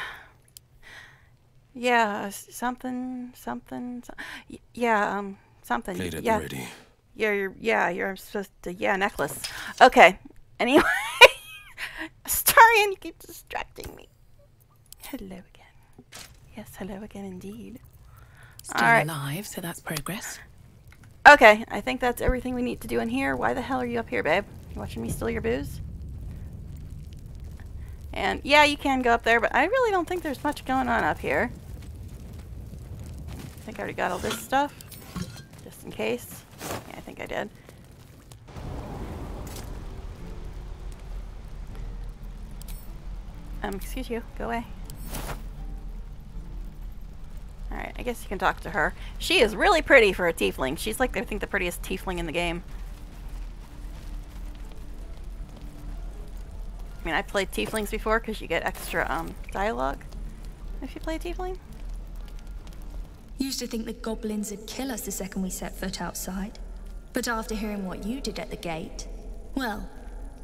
[SPEAKER 1] Yeah, something, something, so- yeah, um, something.
[SPEAKER 40] At the
[SPEAKER 1] yeah.
[SPEAKER 40] ready.
[SPEAKER 1] Yeah, you're, yeah, you're supposed to, yeah, necklace. Okay, anyway. (laughs) Starian, you keep distracting me. Hello again. Yes, hello again indeed.
[SPEAKER 2] Still
[SPEAKER 1] Alright.
[SPEAKER 2] alive, so that's progress.
[SPEAKER 1] Okay, I think that's everything we need to do in here. Why the hell are you up here, babe? You watching me steal your booze? And yeah, you can go up there, but I really don't think there's much going on up here. I think I already got all this stuff, just in case. Yeah, I think I did. Um, excuse you, go away. Alright, I guess you can talk to her. She is really pretty for a tiefling. She's like, I think, the prettiest tiefling in the game. I mean, I played tieflings before because you get extra um, dialogue if you play a tiefling.
[SPEAKER 43] Used to think the goblins would kill us the second we set foot outside. But after hearing what you did at the gate, well,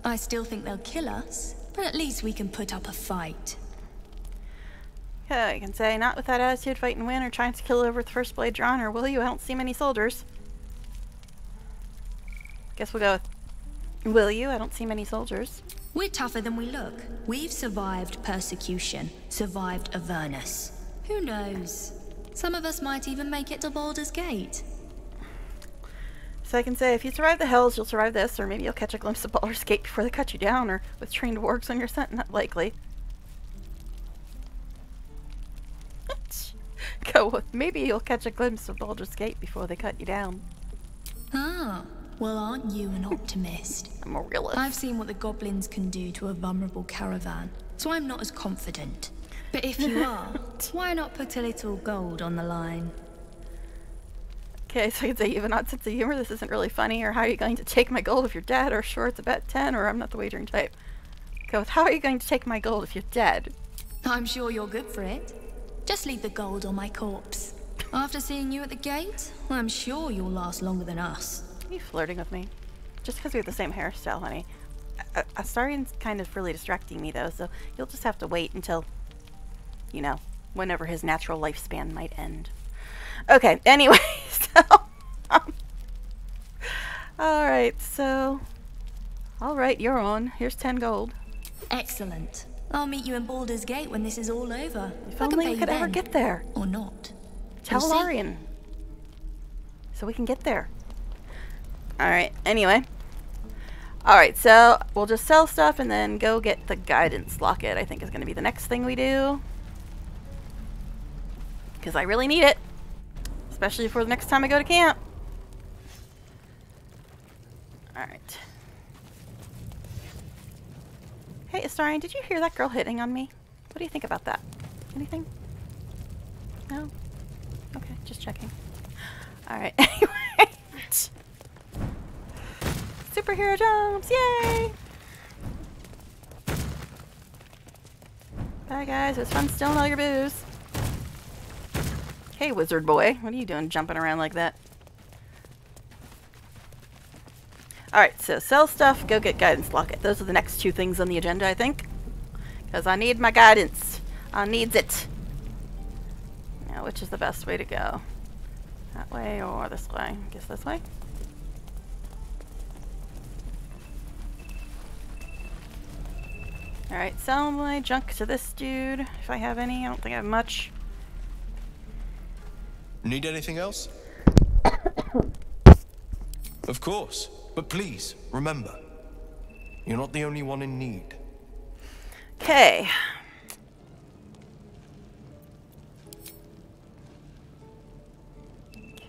[SPEAKER 43] I still think they'll kill us, but at least we can put up a fight.
[SPEAKER 1] Yeah, I can say, not with that attitude, fight and win, or trying to kill over the first blade drawn, or will you? I don't see many soldiers. Guess we'll go with, will you? I don't see many soldiers.
[SPEAKER 43] We're tougher than we look. We've survived persecution, survived Avernus. Who knows? Some of us might even make it to Baldur's Gate.
[SPEAKER 1] So I can say, if you survive the Hells, you'll survive this, or maybe you'll catch a glimpse of Baldur's Gate before they cut you down, or with trained wargs on your scent, not likely. (laughs) With, maybe you'll catch a glimpse of Baldur's Gate before they cut you down.
[SPEAKER 43] Ah, well, aren't you an optimist? (laughs)
[SPEAKER 1] I'm a realist.
[SPEAKER 43] I've seen what the goblins can do to a vulnerable caravan, so I'm not as confident. But if you (laughs) are, why not put a little gold on the line?
[SPEAKER 1] Okay, so I can say, you have an odd sense of humor, this isn't really funny, or how are you going to take my gold if you're dead, or sure, it's a bet 10, or I'm not the wagering type. Go with, how are you going to take my gold if you're dead?
[SPEAKER 43] I'm sure you're good for it. Just leave the gold on my corpse. After seeing you at the gate, I'm sure you'll last longer than us.
[SPEAKER 1] Are you flirting with me? Just because we have the same hairstyle, honey. A- A- Astarion's kind of really distracting me, though, so you'll just have to wait until, you know, whenever his natural lifespan might end. Okay, (laughs) anyway, so... um, Alright, so... Alright, you're on. Here's 10 gold.
[SPEAKER 43] Excellent. I'll meet you in Baldur's Gate when this is all over.
[SPEAKER 1] If
[SPEAKER 43] I can
[SPEAKER 1] only
[SPEAKER 43] pay
[SPEAKER 1] we could ever get there.
[SPEAKER 43] Or not.
[SPEAKER 1] Tell
[SPEAKER 43] We'll.
[SPEAKER 1] Larian. So we can get there. Alright, anyway. Alright, so we'll just sell stuff and then go get the guidance locket, I think is going to be the next thing we do. Because I really need it. Especially for the next time I go to camp. Alright. Hey, Astarion, did you hear that girl hitting on me? What do you think about that? Anything? No? Okay, just checking. (gasps) Alright, (laughs) anyway. Superhero jumps, yay! Bye guys, it was fun stealing all your booze. Hey wizard boy, what are you doing jumping around like that? Alright, so sell stuff, go get guidance locket. Those are the next two things on the agenda, I think. Because I need my guidance. I needs it. Now, which is the best way to go? That way or this way? I guess this way. Alright, sell my junk to this dude, if I have any. I don't think I have much.
[SPEAKER 40] Need anything else? (coughs) of course. But please, remember, you're not the only one in need.
[SPEAKER 1] Okay.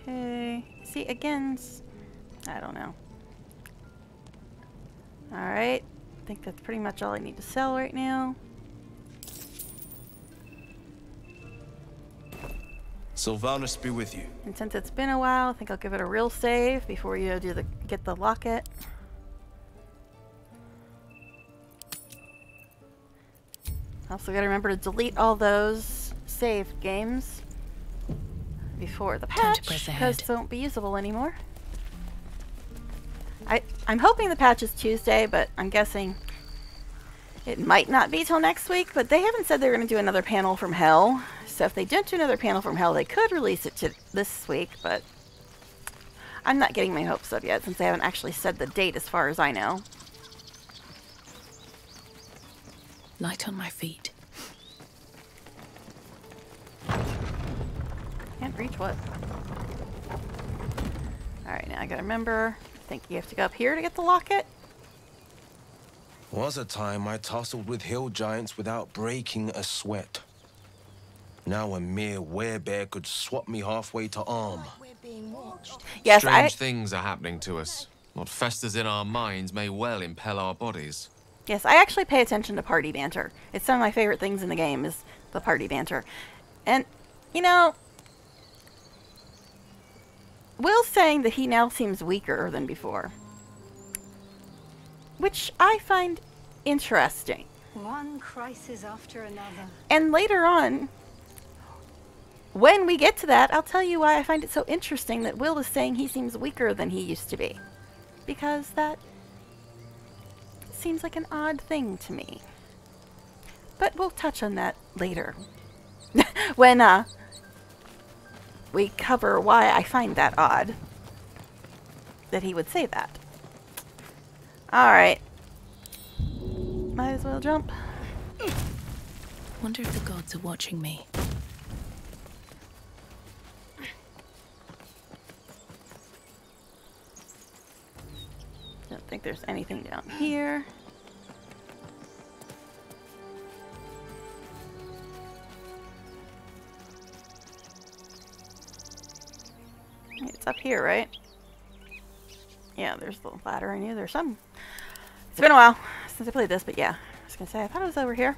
[SPEAKER 1] Okay. See, again, I don't know. Alright. I think that's pretty much all I need to sell right now.
[SPEAKER 40] Silvanus be with you.
[SPEAKER 1] And since it's been a while, I think I'll give it a real save before you do the get the locket. Also gotta remember to delete all those saved games before the
[SPEAKER 2] Time to
[SPEAKER 1] patch, because
[SPEAKER 2] ahead.
[SPEAKER 1] they won't be usable anymore. I, I'm hoping the patch is Tuesday, but I'm guessing it might not be till next week, but they haven't said they're going to do another panel from Hell. So if they don't do another panel from Hell, they could release it to this week, but I'm not getting my hopes up yet since they haven't actually said the date as far as I know.
[SPEAKER 2] Light on my feet.
[SPEAKER 1] Can't reach what? Alright, now I gotta remember. I think you have to go up here to get the locket.
[SPEAKER 40] Was a time I tussled with hill giants without breaking a sweat. Now a mere werebear could swap me halfway to arm.
[SPEAKER 1] Yes,
[SPEAKER 37] Strange
[SPEAKER 1] I
[SPEAKER 37] things are happening to us. What festers in our minds may well impel our bodies.
[SPEAKER 1] yes, I actually pay attention to party banter. It's some of my favorite things in the game is the party banter. And you know, Wyll's saying that he now seems weaker than before. Which I find interesting.
[SPEAKER 44] One crisis after another.
[SPEAKER 1] And later on, when we get to that, I'll tell you why I find it so interesting that Wyll is saying he seems weaker than he used to be. Because that seems like an odd thing to me. But we'll touch on that later. (laughs) when uh we cover why I find that odd that he would say that. Alright. Might as well jump.
[SPEAKER 2] Wonder if the gods are watching me.
[SPEAKER 1] Don't think there's anything down here. It's up here, right? Yeah, there's the ladder I knew there's some. It's been a while since I played this, but yeah. I was gonna say, I thought it was over here.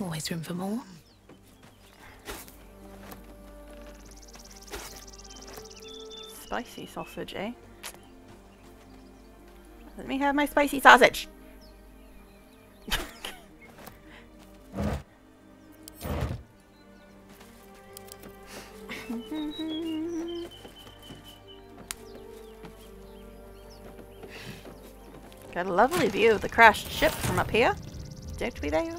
[SPEAKER 2] Always room for more.
[SPEAKER 1] Spicy sausage, eh? Let me have my spicy sausage. (laughs) Got a lovely view of the crashed ship from up here. Don't we there?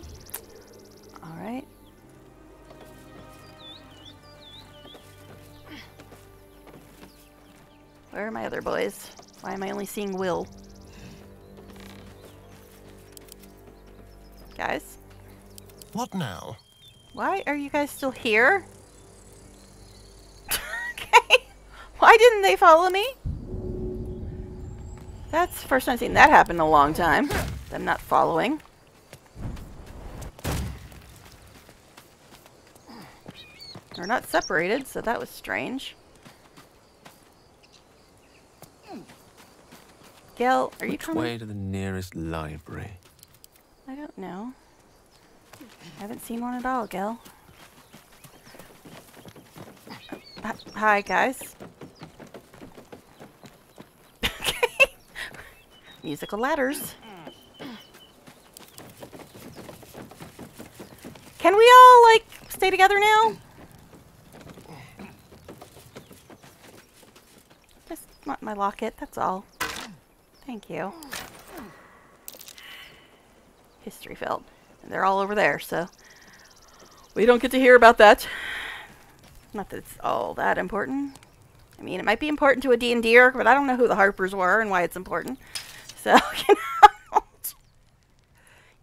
[SPEAKER 1] Where are my other boys? Why am I only seeing Wyll? Guys?
[SPEAKER 40] What now?
[SPEAKER 1] Why are you guys still here? (laughs) okay. Why didn't they follow me? That's the first time I've seen that happen in a long time. Them not following. They're not separated, so that was strange. Gale, are you
[SPEAKER 29] Which
[SPEAKER 1] coming?
[SPEAKER 29] way to the nearest library?
[SPEAKER 1] I don't know. I haven't seen one at all, Gale. H- Hi, guys. okay. (laughs) Musical ladders. Can we all, like, stay together now? Just want my locket, that's all. Thank you. History felt. And they're all over there, so we don't get to hear about that. Not that it's all that important. I mean, it might be important to a D&D'er, but I don't know who the Harpers were and why it's important. So, (laughs) you know.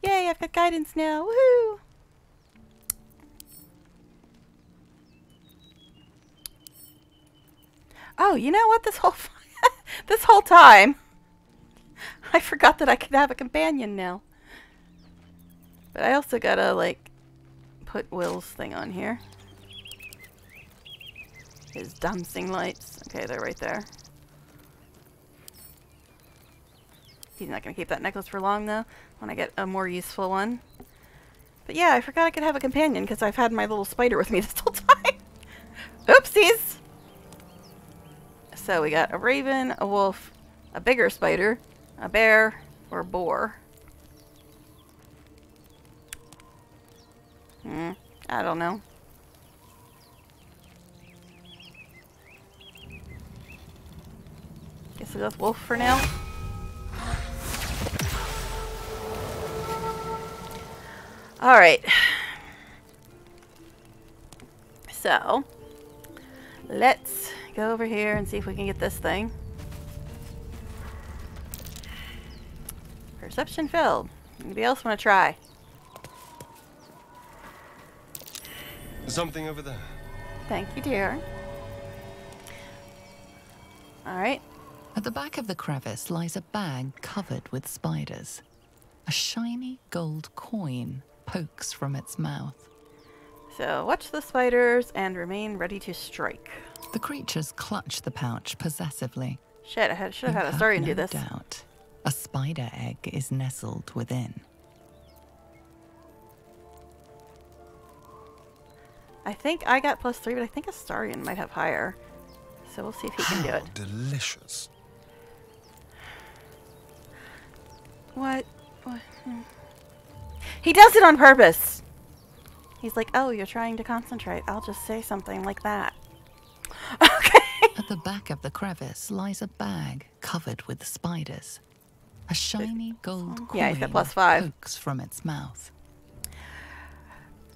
[SPEAKER 1] Yay, I've got guidance now. Woohoo! Oh, you know what? This whole (laughs) this whole time, (laughs) I forgot that I could have a companion now. But I also gotta, like, put Wyll's thing on here. His dancing lights. Okay, they're right there. He's not gonna keep that necklace for long, though, when I get a more useful one. But yeah, I forgot I could have a companion, because I've had my little spider with me (laughs) this whole time. Oopsies! So we got a raven, a wolf, a bigger spider, a bear, or a boar. Hmm, I don't know. Guess we'll go with wolf for now. Alright. So, let's go over here and see if we can get this thing. Perception failed. Anybody else want to try?
[SPEAKER 40] Something over there.
[SPEAKER 1] Thank you, dear. Alright.
[SPEAKER 2] At the back of the crevice lies a bag covered with spiders. A shiny gold coin pokes from its mouth.
[SPEAKER 1] So, watch the spiders and remain ready to strike.
[SPEAKER 2] The creatures clutch the pouch possessively.
[SPEAKER 1] Shit, I should have had a Astarion
[SPEAKER 2] no
[SPEAKER 1] do this.
[SPEAKER 2] Doubt. A spider egg is nestled within.
[SPEAKER 1] I think I got plus three, but I think Astarion might have higher. So we'll see if he can do it.
[SPEAKER 40] Delicious.
[SPEAKER 1] What? what? hmm. He does it on purpose. He's like, oh, you're trying to concentrate. I'll just say something like that. (laughs) Okay.
[SPEAKER 2] At the back of the crevice lies a bag covered with spiders. A shiny gold coin
[SPEAKER 1] Yeah, he's got plus five.
[SPEAKER 2] pokes from its mouth.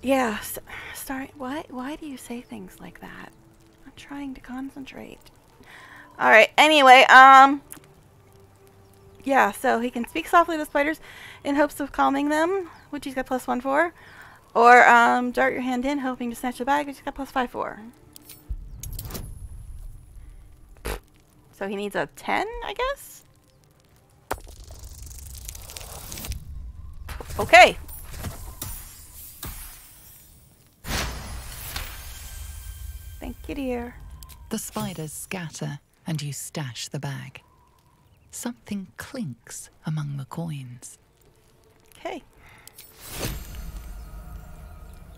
[SPEAKER 1] Yeah, s sorry. Why? Why do you say things like that? I'm trying to concentrate. All right. Anyway, um, yeah. So he can speak softly to spiders in hopes of calming them, which he's got plus one for, or um, dart your hand in, hoping to snatch the bag, which he's got plus five for. So he needs a ten, I guess. Okay. Thank you, dear.
[SPEAKER 2] The spiders scatter and you stash the bag. Something clinks among the coins.
[SPEAKER 1] Okay.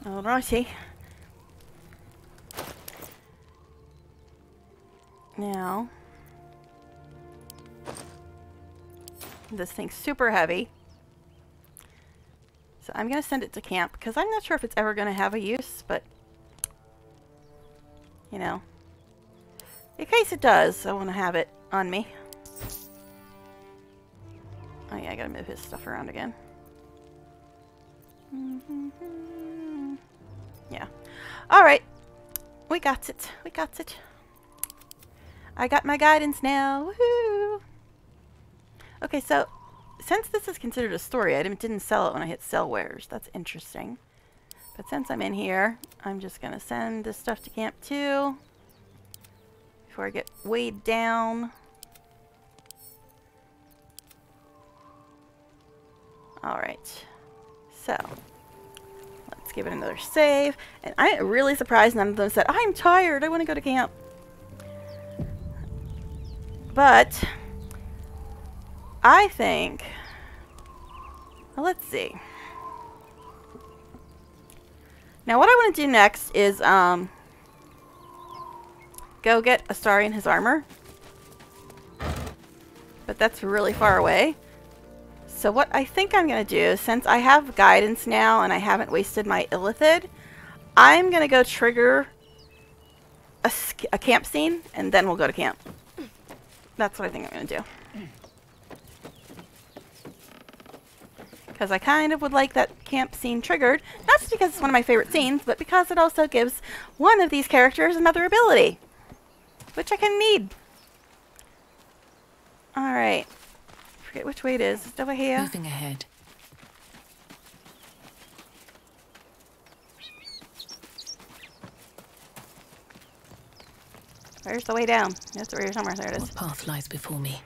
[SPEAKER 1] Alrighty. Now, this thing's super heavy. So I'm going to send it to camp because I'm not sure if it's ever going to have a use, but you know, in case it does, I want to have it on me. Oh yeah, I gotta move his stuff around again. (laughs) Yeah. Alright. We got it. We got it. I got my guidance now. Woohoo! Okay, so since this is considered a story item, it didn't sell it when I hit sell wares. That's interesting. But since I'm in here, I'm just going to send this stuff to camp too. Before I get weighed down. Alright. So, let's give it another save. And I'm really surprised none of them said, I'm tired, I want to go to camp. But, I think, well, let's see. Now what I want to do next is um, go get Astarion his armor. But that's really far away. So what I think I'm going to do, since I have guidance now and I haven't wasted my illithid, I'm going to go trigger a, a camp scene and then we'll go to camp. That's what I think I'm going to do. Because I kind of would like that camp scene triggered, not just because it's one of my favorite scenes, but because it also gives one of these characters another ability, which I can need. Alright. Forget which way it is. It's over here.
[SPEAKER 2] Moving ahead.
[SPEAKER 1] Where's the way down? That's over here somewhere. There it is.
[SPEAKER 2] What path lies before me?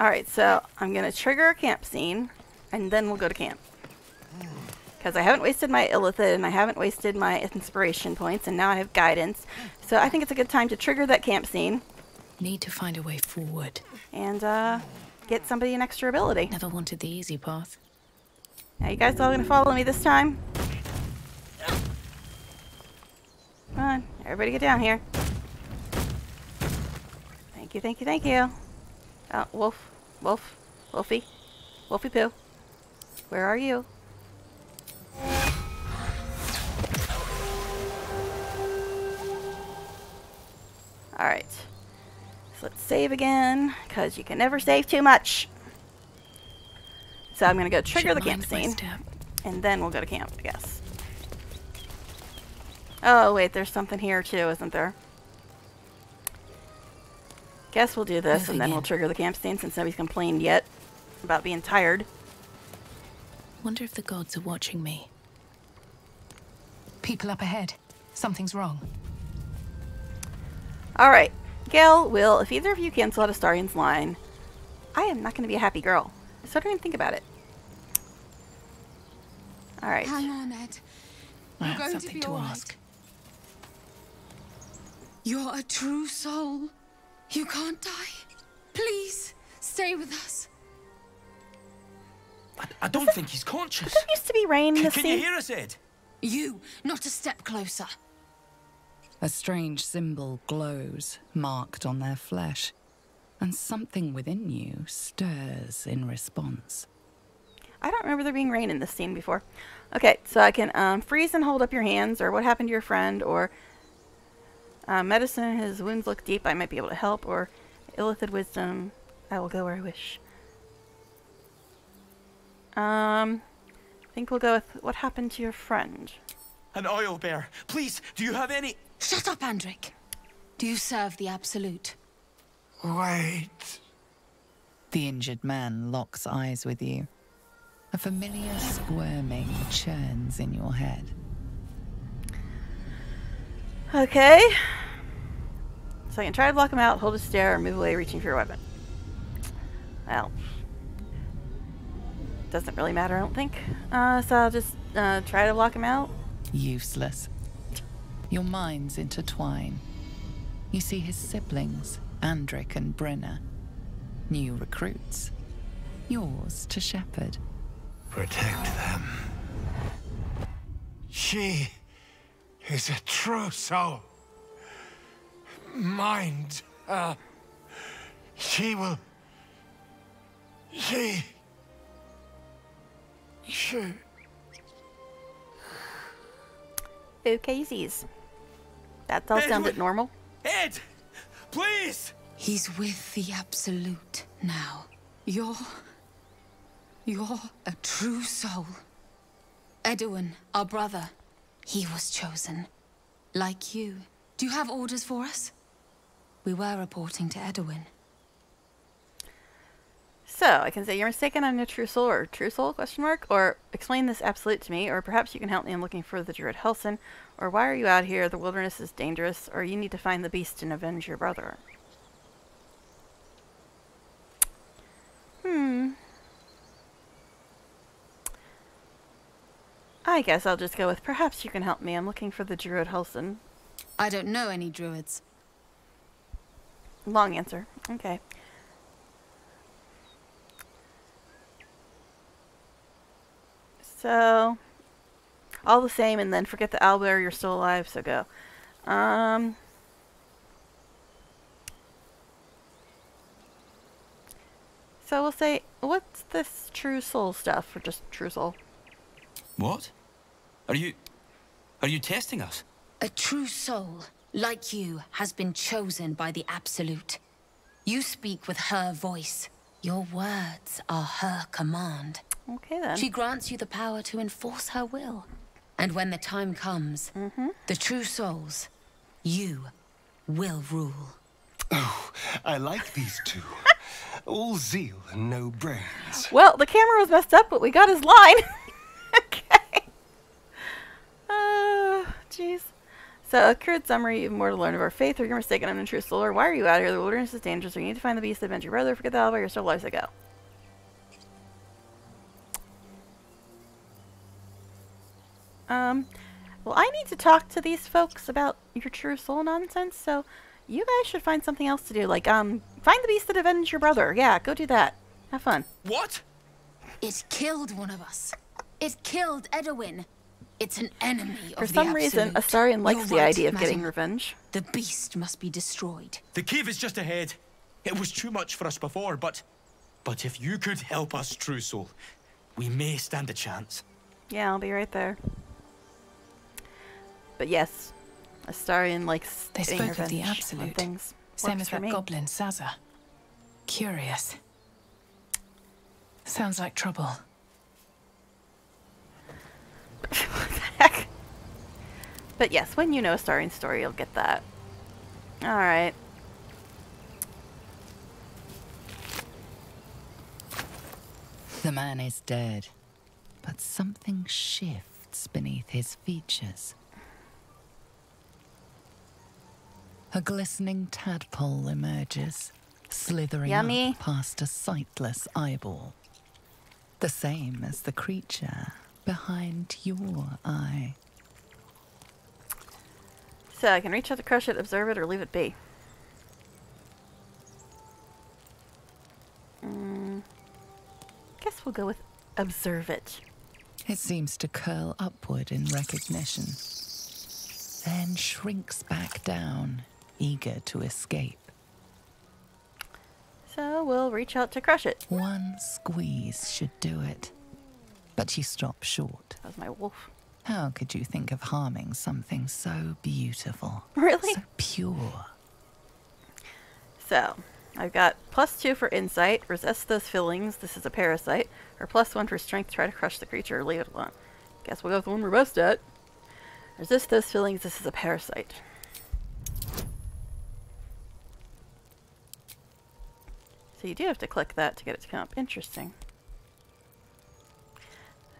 [SPEAKER 1] Alright, so I'm going to trigger a camp scene. and then we'll go to camp. Because I haven't wasted my illithid and I haven't wasted my inspiration points, and now I have guidance. So I think it's a good time to trigger that camp scene.
[SPEAKER 2] Need to find a way forward.
[SPEAKER 1] And uh, get somebody an extra ability.
[SPEAKER 2] Never wanted the easy path.
[SPEAKER 1] Are you guys all gonna follow me this time? Come on, everybody get down here. Thank you, thank you, thank you. Oh, Wolf, Wolf, Wolfie, Wolfie Poo. Where are you? Alright. So let's save again, because you can never save too much. So I'm going to go trigger the camp scene. And then we'll go to camp, I guess. Oh, wait, there's something here too, isn't there? Guess we'll do this, and then we'll trigger the camp scene since nobody's complained yet about being tired.
[SPEAKER 2] Wonder if the gods are watching me.
[SPEAKER 27] People up ahead. Something's wrong.
[SPEAKER 1] Alright. Gale, Wyll, if either of you cancel out Astarion's line, I am not going to be a happy girl. So don't even think about it. Alright.
[SPEAKER 27] Hang on, Ed.
[SPEAKER 2] I
[SPEAKER 27] You're
[SPEAKER 2] have
[SPEAKER 27] going to
[SPEAKER 2] something to
[SPEAKER 27] all right.
[SPEAKER 2] ask.
[SPEAKER 27] You're a true soul. You can't die. Please, stay with us.
[SPEAKER 20] I don't think he's conscious.
[SPEAKER 1] There used to be rain in
[SPEAKER 20] the
[SPEAKER 1] this
[SPEAKER 20] can you hear us, Ed?
[SPEAKER 27] You, not a step closer.
[SPEAKER 2] A strange symbol glows, marked on their flesh, and something within you stirs in response.
[SPEAKER 1] I don't remember there being rain in this scene before. Okay, so I can um, freeze and hold up your hands, or what happened to your friend, or uh, medicine, his wounds look deep, I might be able to help, or illithid wisdom, I will go where I wish. Um, I think we'll go with what happened to your friend.
[SPEAKER 20] An owlbear. Please, do you have any...
[SPEAKER 27] Shut up, Andric. Do you serve the Absolute?
[SPEAKER 30] Wait.
[SPEAKER 2] The injured man locks eyes with you. A familiar squirming churns in your head.
[SPEAKER 1] Okay. So I can try to block him out, hold a stare, or move away reaching for your weapon. Well. Doesn't really matter, I don't think. Uh, so I'll just uh, try to block him out.
[SPEAKER 2] Useless. Your minds intertwine. You see his siblings, Andric and Brenna. New recruits. Yours to shepherd.
[SPEAKER 30] Protect them. She is a true soul. Mind uh, her. She will. She. She.
[SPEAKER 1] Okay, Z's. That all
[SPEAKER 20] Ed,
[SPEAKER 1] sounded
[SPEAKER 20] wait.
[SPEAKER 1] normal.
[SPEAKER 20] Ed! Please!
[SPEAKER 27] He's with the Absolute now. You're. You're a true soul. Edwin, our brother, he was chosen. Like you. Do you have orders for us? We were reporting to Edwin.
[SPEAKER 1] So I can say you're mistaken. I'm a true soul or true soul question mark or explain this absolute to me or perhaps you can help me. I'm looking for the druid Halsin or why are you out here? The wilderness is dangerous or you need to find the beast and avenge your brother. Hmm. I guess I'll just go with perhaps you can help me. I'm looking for the druid Halsin.
[SPEAKER 27] I don't know any druids.
[SPEAKER 1] Long answer. Okay. So, all the same, and then forget the owlbear, you're still alive, so go. Um, so we'll say, what's this true soul stuff, or just true soul?
[SPEAKER 20] What? Are you... Are you testing us?
[SPEAKER 36] A true soul, like you, has been chosen by the Absolute. You speak with her voice. Your words are her command.
[SPEAKER 1] Okay then.
[SPEAKER 36] She grants you the power to enforce her will. And when the time comes, mm-hmm. the true souls, you will rule.
[SPEAKER 40] Oh, I like these two. (laughs) All zeal and no brains.
[SPEAKER 1] Well, the camera was messed up, but we got his line. (laughs) Jeez. So, a crude summary, even more to learn of our faith, or you're mistaken, I'm an true soul. Why are you out here? The wilderness is dangerous, or you need to find the beast, that avenge your brother, forget the owlbear, you're still lives ago. Um, well, I need to talk to these folks about your true soul nonsense, so you guys should find something else to do. Like, um, find the beast that avenged your brother. Yeah, go do that. Have fun.
[SPEAKER 27] What? It killed one of us. It killed Edwin. It's an enemy
[SPEAKER 1] For
[SPEAKER 27] of
[SPEAKER 1] some
[SPEAKER 27] the
[SPEAKER 1] reason,
[SPEAKER 27] Absolute.
[SPEAKER 1] Astarion likes
[SPEAKER 27] You're
[SPEAKER 1] the idea of
[SPEAKER 27] madam.
[SPEAKER 1] getting revenge.
[SPEAKER 27] The beast must be destroyed.
[SPEAKER 45] The cave is just ahead. It was too much for us before, but... But if you could help us, True Soul, we may stand a chance.
[SPEAKER 1] Yeah, I'll be right there. But yes, Astarion likes
[SPEAKER 32] They
[SPEAKER 1] getting
[SPEAKER 32] spoke of the Absolute.
[SPEAKER 1] things.
[SPEAKER 32] Same
[SPEAKER 1] Works
[SPEAKER 32] as that
[SPEAKER 1] me.
[SPEAKER 32] goblin, Sazza. Curious. Sounds like trouble. (laughs)
[SPEAKER 1] But yes, when you know Astarion's story, you'll get that. Alright.
[SPEAKER 2] The man is dead, but something shifts beneath his features. A glistening tadpole emerges, slithering
[SPEAKER 1] Yummy.
[SPEAKER 2] up past a sightless eyeball. The same as the creature behind your eye.
[SPEAKER 1] So I can reach out to crush it, observe it, or leave it be. Mm, guess we'll go with observe it.
[SPEAKER 2] It seems to curl upward in recognition, then shrinks back down, eager to escape.
[SPEAKER 1] So we'll reach out to crush it.
[SPEAKER 2] One squeeze should do it. But you stop short.
[SPEAKER 1] That was my wolf.
[SPEAKER 2] How could you think of harming something so beautiful?
[SPEAKER 1] Really?
[SPEAKER 2] So pure.
[SPEAKER 1] So, I've got plus two for insight, resist those feelings, this is a parasite, or plus one for strength, try to crush the creature or leave it alone. Guess we'll go with the one we're best at. Resist those feelings, this is a parasite. So you do have to click that to get it to come up. Interesting.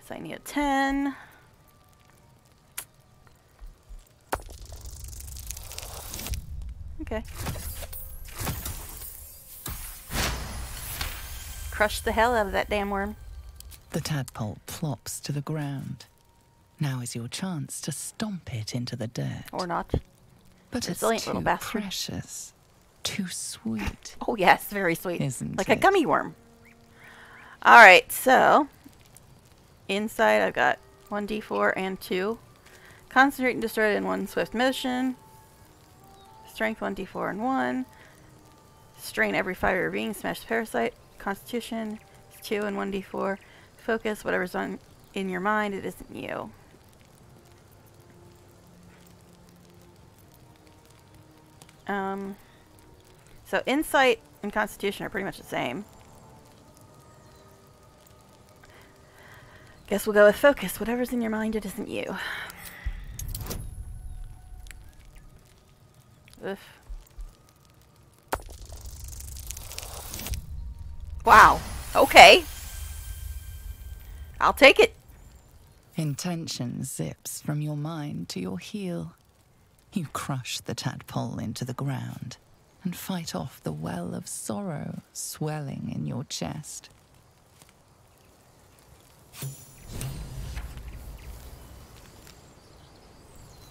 [SPEAKER 1] So I need a 10. Okay. Crush the hell out of that damn worm.
[SPEAKER 2] The tadpole plops to the ground. Now is your chance to stomp it into the dirt.
[SPEAKER 1] Or not.
[SPEAKER 2] But it's
[SPEAKER 1] Resilient
[SPEAKER 2] too precious, too sweet. (laughs)
[SPEAKER 1] Oh yes, very sweet.
[SPEAKER 2] Isn't
[SPEAKER 1] like a gummy worm. Alright, so inside I've got 1d4 and 2. Concentrate and destroy it in one swift motion. Strength 1d4 and 1. Strain every fire being, smash parasite. Constitution is 2 and 1d4. Focus, whatever's on in your mind, it isn't you. Um, so insight and constitution are pretty much the same. Guess we'll go with focus. Whatever's in your mind, it isn't you. Oof. Wow. Okay. I'll take it.
[SPEAKER 2] Intention zips from your mind to your heel. You crush the tadpole into the ground and fight off the well of sorrow swelling in your chest.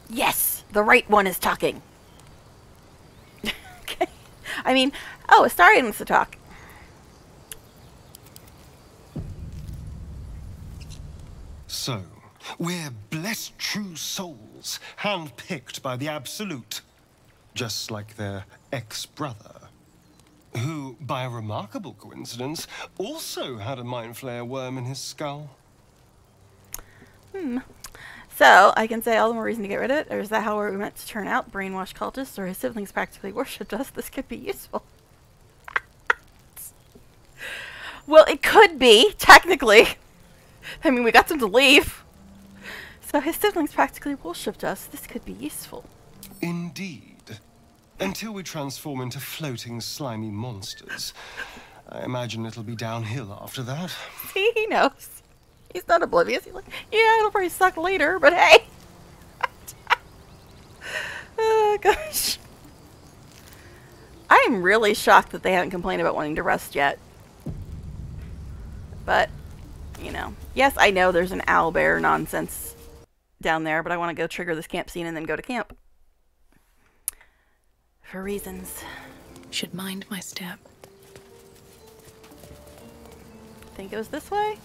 [SPEAKER 1] Yes, the right one is talking. (laughs) okay. I mean, oh, Astarion wants to talk.
[SPEAKER 40] So, we're blessed true souls, handpicked by the Absolute. Just like their ex-brother, who, by a remarkable coincidence, also had a Mind Flayer worm in his skull.
[SPEAKER 1] Hmm. So, I can say all the more reason to get rid of it, or is that how we're meant to turn out? Brainwash cultists, or his siblings practically worshipped us? This could be useful. well, it could be, technically. I mean, we got them to leave. So his siblings practically worshipped us. This could be useful.
[SPEAKER 40] Indeed. Until we transform into floating, slimy monsters. I imagine it'll be downhill after that. (laughs)
[SPEAKER 1] See, he knows. He's not oblivious. He's like, yeah, it'll probably suck later, but hey. (laughs) oh, gosh. I'm really shocked that they haven't complained about wanting to rest yet. But, you know. Yes, I know there's an owlbear nonsense down there, but I want to go trigger this camp scene and then go to camp. For reasons.
[SPEAKER 32] Should mind my step.
[SPEAKER 1] Think it was this way?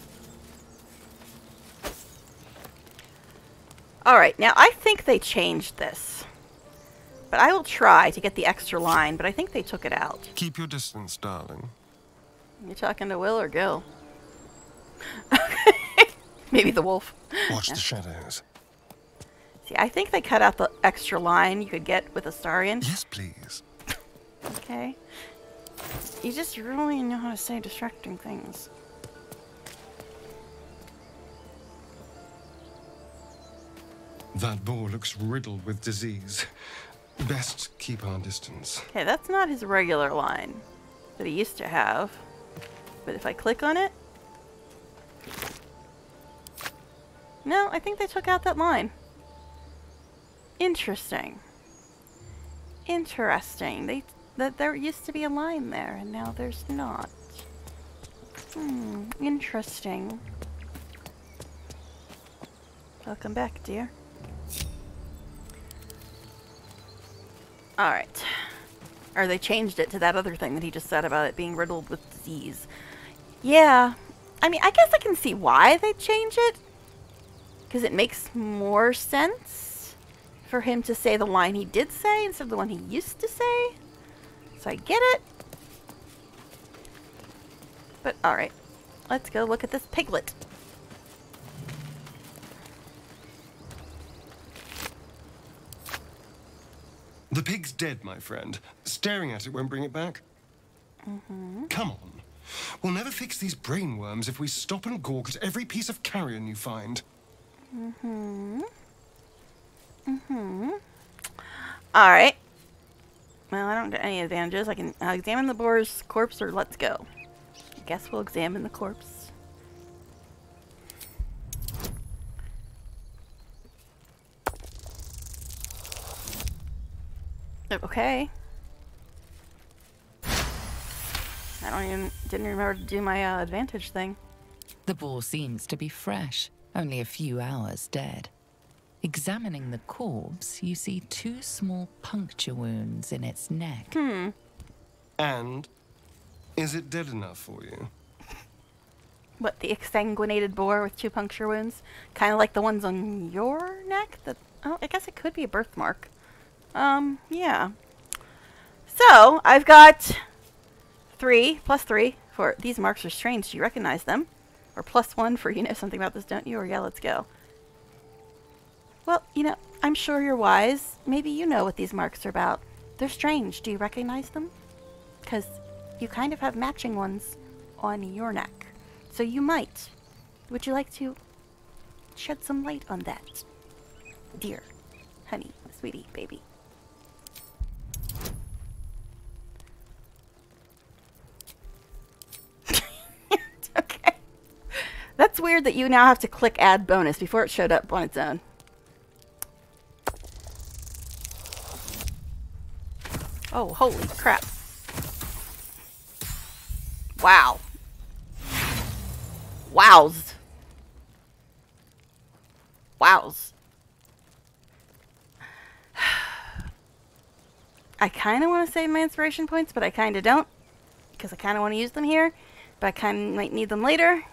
[SPEAKER 1] Alright, now I think they changed this. But I will try to get the extra line, but I think they took it out.
[SPEAKER 40] Keep your distance, darling.
[SPEAKER 1] You talking to Wyll or Gale? (laughs) Maybe the wolf.
[SPEAKER 40] Watch
[SPEAKER 1] Yeah.
[SPEAKER 40] the shadows.
[SPEAKER 1] See, I think they cut out the extra line you could get with Astarion.
[SPEAKER 40] Yes, please.
[SPEAKER 1] Okay. You just really know how to say distracting things.
[SPEAKER 40] That boar looks riddled with disease. Best keep our distance.
[SPEAKER 1] Okay, that's not his regular line that he used to have. But if I click on it... No, I think they took out that line. Interesting. Interesting. They that there used to be a line there, and now there's not. Hmm, interesting. Welcome back, dear. Alright. Or they changed it to that other thing that he just said about it being riddled with disease. Yeah. I mean, I guess I can see why they change it. Because it makes more sense for him to say the line he did say instead of the one he used to say. So I get it. But alright. Let's go look at this piglet.
[SPEAKER 40] The pig's dead, my friend. Staring at it won't bring it back.
[SPEAKER 1] Mm-hmm.
[SPEAKER 40] Come on. We'll never fix these brain worms if we stop and gawk at every piece of carrion you find.
[SPEAKER 1] Mm-hmm. Mm-hmm. Alright. Well, I don't get any advantages. I can uh, examine the boar's corpse or let's go. I guess we'll examine the corpse. Okay. I don't even didn't remember to do my uh, advantage thing.
[SPEAKER 2] The boar seems to be fresh, only a few hours dead. Examining the corpse, you see two small puncture wounds in its neck.
[SPEAKER 1] Hmm.
[SPEAKER 40] And is it dead enough for you?
[SPEAKER 1] What, the exsanguinated boar with two puncture wounds? Kind of like the ones on your neck? That Oh, I guess it could be a birthmark. Um, yeah. So, I've got three, plus three, for these marks are strange. Do you recognize them? Or plus one for (laughs) you know something about this, don't you? Or yeah, let's go. Well, you know, I'm sure you're wise. Maybe you know what these marks are about. They're strange. Do you recognize them? Because you kind of have matching ones on your neck. So you might. Would you like to shed some light on that? Dear, honey, sweetie, baby. okay. That's weird that you now have to click add bonus before it showed up on its own. Oh, holy crap. Wow. Wows. Wows. (sighs) I kind of want to save my inspiration points, but I kind of don't. Because I kind of want to use them here. But I kind of might need them later.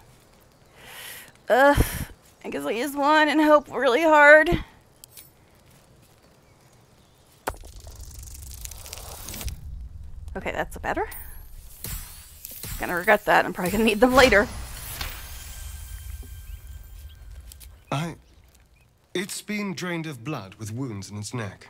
[SPEAKER 1] Ugh. I guess I'll use one and hope really hard. Okay, that's a better. Gonna regret that. I'm probably gonna need them later.
[SPEAKER 40] I. It's been drained of blood with wounds in its neck.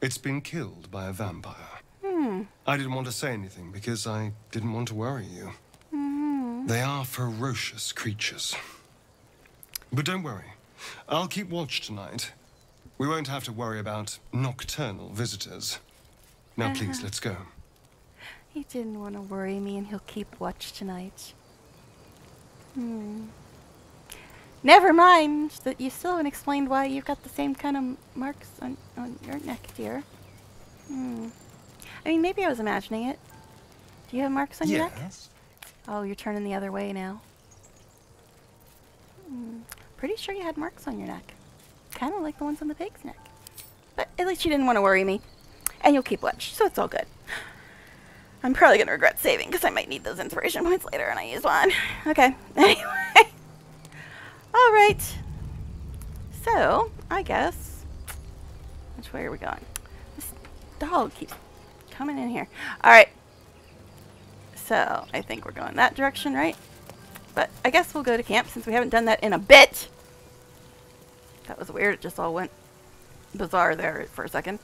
[SPEAKER 40] It's been killed by a vampire.
[SPEAKER 1] Hmm.
[SPEAKER 40] I didn't want to say anything because I didn't want to worry you.
[SPEAKER 1] hmm
[SPEAKER 40] They are ferocious creatures. But don't worry. I'll keep watch tonight. We won't have to worry about nocturnal visitors. Now, please,
[SPEAKER 1] Uh-huh.
[SPEAKER 40] let's go.
[SPEAKER 1] He didn't want to worry me and he'll keep watch tonight. Hmm. Never mind that you still haven't explained why you've got the same kind of marks on, on your neck, dear. Hmm. I mean, maybe I was imagining it. Do you have marks on your neck?
[SPEAKER 40] Yes.
[SPEAKER 1] Oh, you're turning the other way now. Hmm. Pretty sure you had marks on your neck. kind of like the ones on the pig's neck. But at least you didn't want to worry me. And you'll keep watch, so it's all good. I'm probably going to regret saving because I might need those inspiration points later and I use one. Okay, (laughs) anyway. Alright. So, I guess... Which way are we going? This dog keeps coming in here. Alright. So, I think we're going that direction, right? But I guess we'll go to camp since we haven't done that in a bit. That was weird. It just all went bizarre there for a second.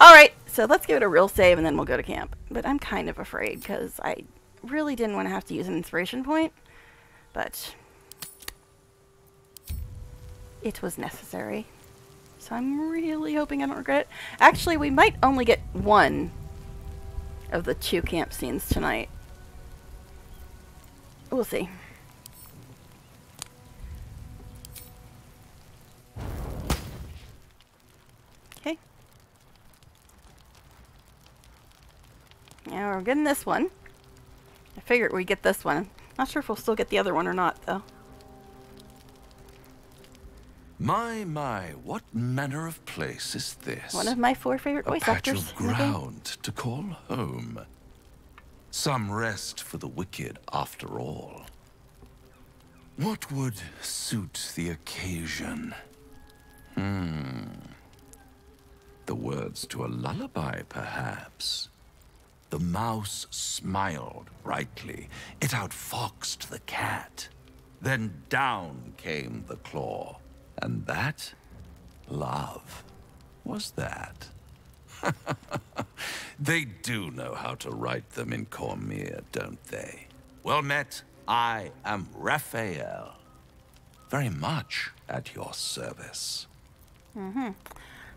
[SPEAKER 1] Alright, so let's give it a real save and then we'll go to camp. But I'm kind of afraid because I really didn't want to have to use an inspiration point. But it was necessary. So I'm really hoping I don't regret it. Actually, we might only get one of the two camp scenes tonight. We'll see. Okay. Now we're getting this one. I figured we'd get this one. Not sure if we'll still get the other one or not, though.
[SPEAKER 9] My, my, what manner of place is this?
[SPEAKER 1] One of my four favorite
[SPEAKER 9] A
[SPEAKER 1] voice
[SPEAKER 9] patch
[SPEAKER 1] actors.
[SPEAKER 9] of
[SPEAKER 1] in the game.
[SPEAKER 9] ground to call home. Some rest for the wicked, after all. What would suit the occasion? Hmm. The words to a lullaby, perhaps. The mouse smiled brightly. It outfoxed the cat. Then down came the claw. And that? Love. Was that? (laughs) they do know how to write them in Cormyr, don't they? Well met, I am Raphael. Very much at your service.
[SPEAKER 1] Mm-hmm.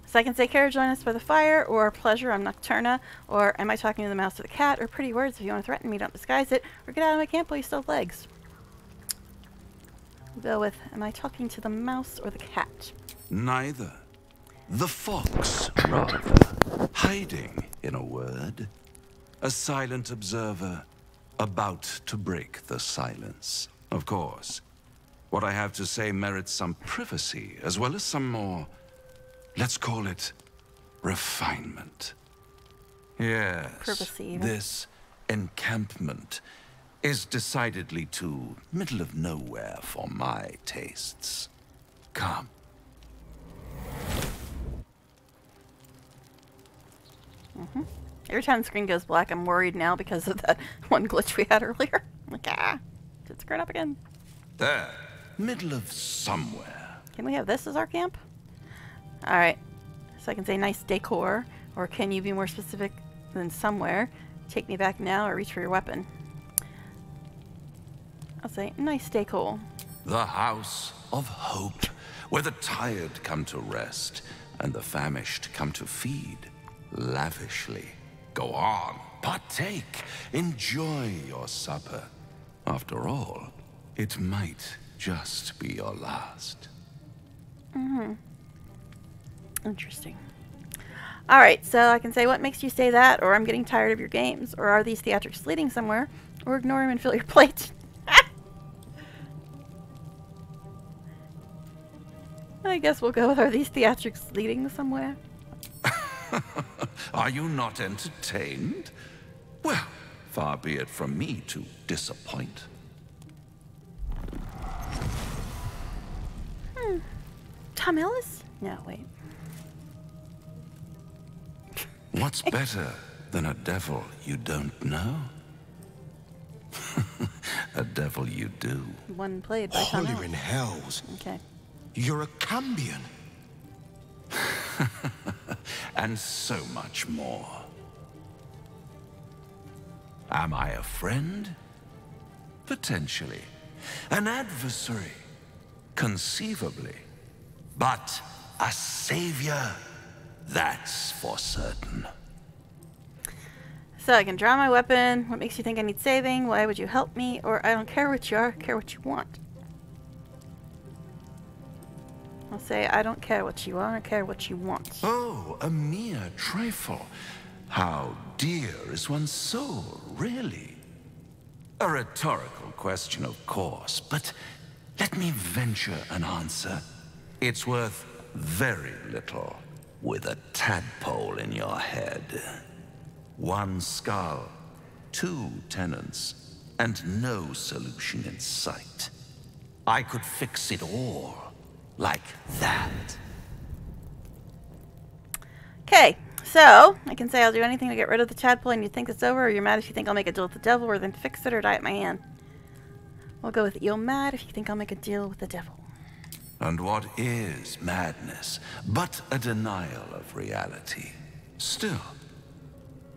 [SPEAKER 1] So I can say, Kara, join us by the fire, or pleasure, I'm Nocturna, or am I talking to the mouse or the cat, or pretty words if you want to threaten me, don't disguise it, or get out of my camp while you still have legs. Go with, am I talking to the mouse or the cat?
[SPEAKER 9] Neither. The fox, rather. Hiding, in a word. A silent observer, about to break the silence. Of course, what I have to say merits some privacy, as well as some more, let's call it, refinement. Yes,
[SPEAKER 1] Privacy,
[SPEAKER 9] this encampment is decidedly too middle of nowhere for my tastes. Come.
[SPEAKER 1] Mm-hmm. Every time the screen goes black, I'm worried now because of that (laughs) one glitch we had earlier. (laughs) Like, ah, it's screwed up again.
[SPEAKER 9] There, middle of somewhere.
[SPEAKER 1] Can we have this as our camp? Alright. So I can say nice decor, or can you be more specific than somewhere? Take me back now or reach for your weapon. I'll say nice decor.
[SPEAKER 9] The house of hope, where the tired come to rest and the famished come to feed lavishly. Go on, partake, enjoy your supper. After all, it might just be your last.
[SPEAKER 1] Mm-hmm. Interesting. Alright, so I can say what makes you say that, or I'm getting tired of your games, or are these theatrics leading somewhere, or ignore him and fill your (laughs) plate. I guess we'll go with are these theatrics leading somewhere? (laughs)
[SPEAKER 9] Are you not entertained? Well, far be it from me to disappoint.
[SPEAKER 1] Hmm. Tom Ellis? No, wait.
[SPEAKER 9] What's better than a devil you don't know? (laughs) a devil you do.
[SPEAKER 1] One played by Tom
[SPEAKER 22] Holy
[SPEAKER 1] Ellis.
[SPEAKER 22] in hells.
[SPEAKER 1] Okay.
[SPEAKER 22] You're a Cambion. (laughs)
[SPEAKER 9] and so much more. Am I a friend? Potentially. An adversary? Conceivably. But a savior? That's for certain.
[SPEAKER 1] So I can draw my weapon. What makes you think I need saving? Why would you help me? Or I don't care what you are, I care what you want. I'll say I don't care what you are, I care what you want.
[SPEAKER 9] Oh, a mere trifle. How dear is one's soul, really? A rhetorical question, of course, but let me venture an answer. It's worth very little with a tadpole in your head. One skull, two tenants, and no solution in sight. I could fix it all like that.
[SPEAKER 1] Okay, so I can say I'll do anything to get rid of the tadpole and you think it's over, or you're mad if you think I'll make a deal with the devil, or then fix it or die at my hand. We'll go with you're mad if you think I'll make a deal with the devil.
[SPEAKER 9] And what is madness but a denial of reality? Still,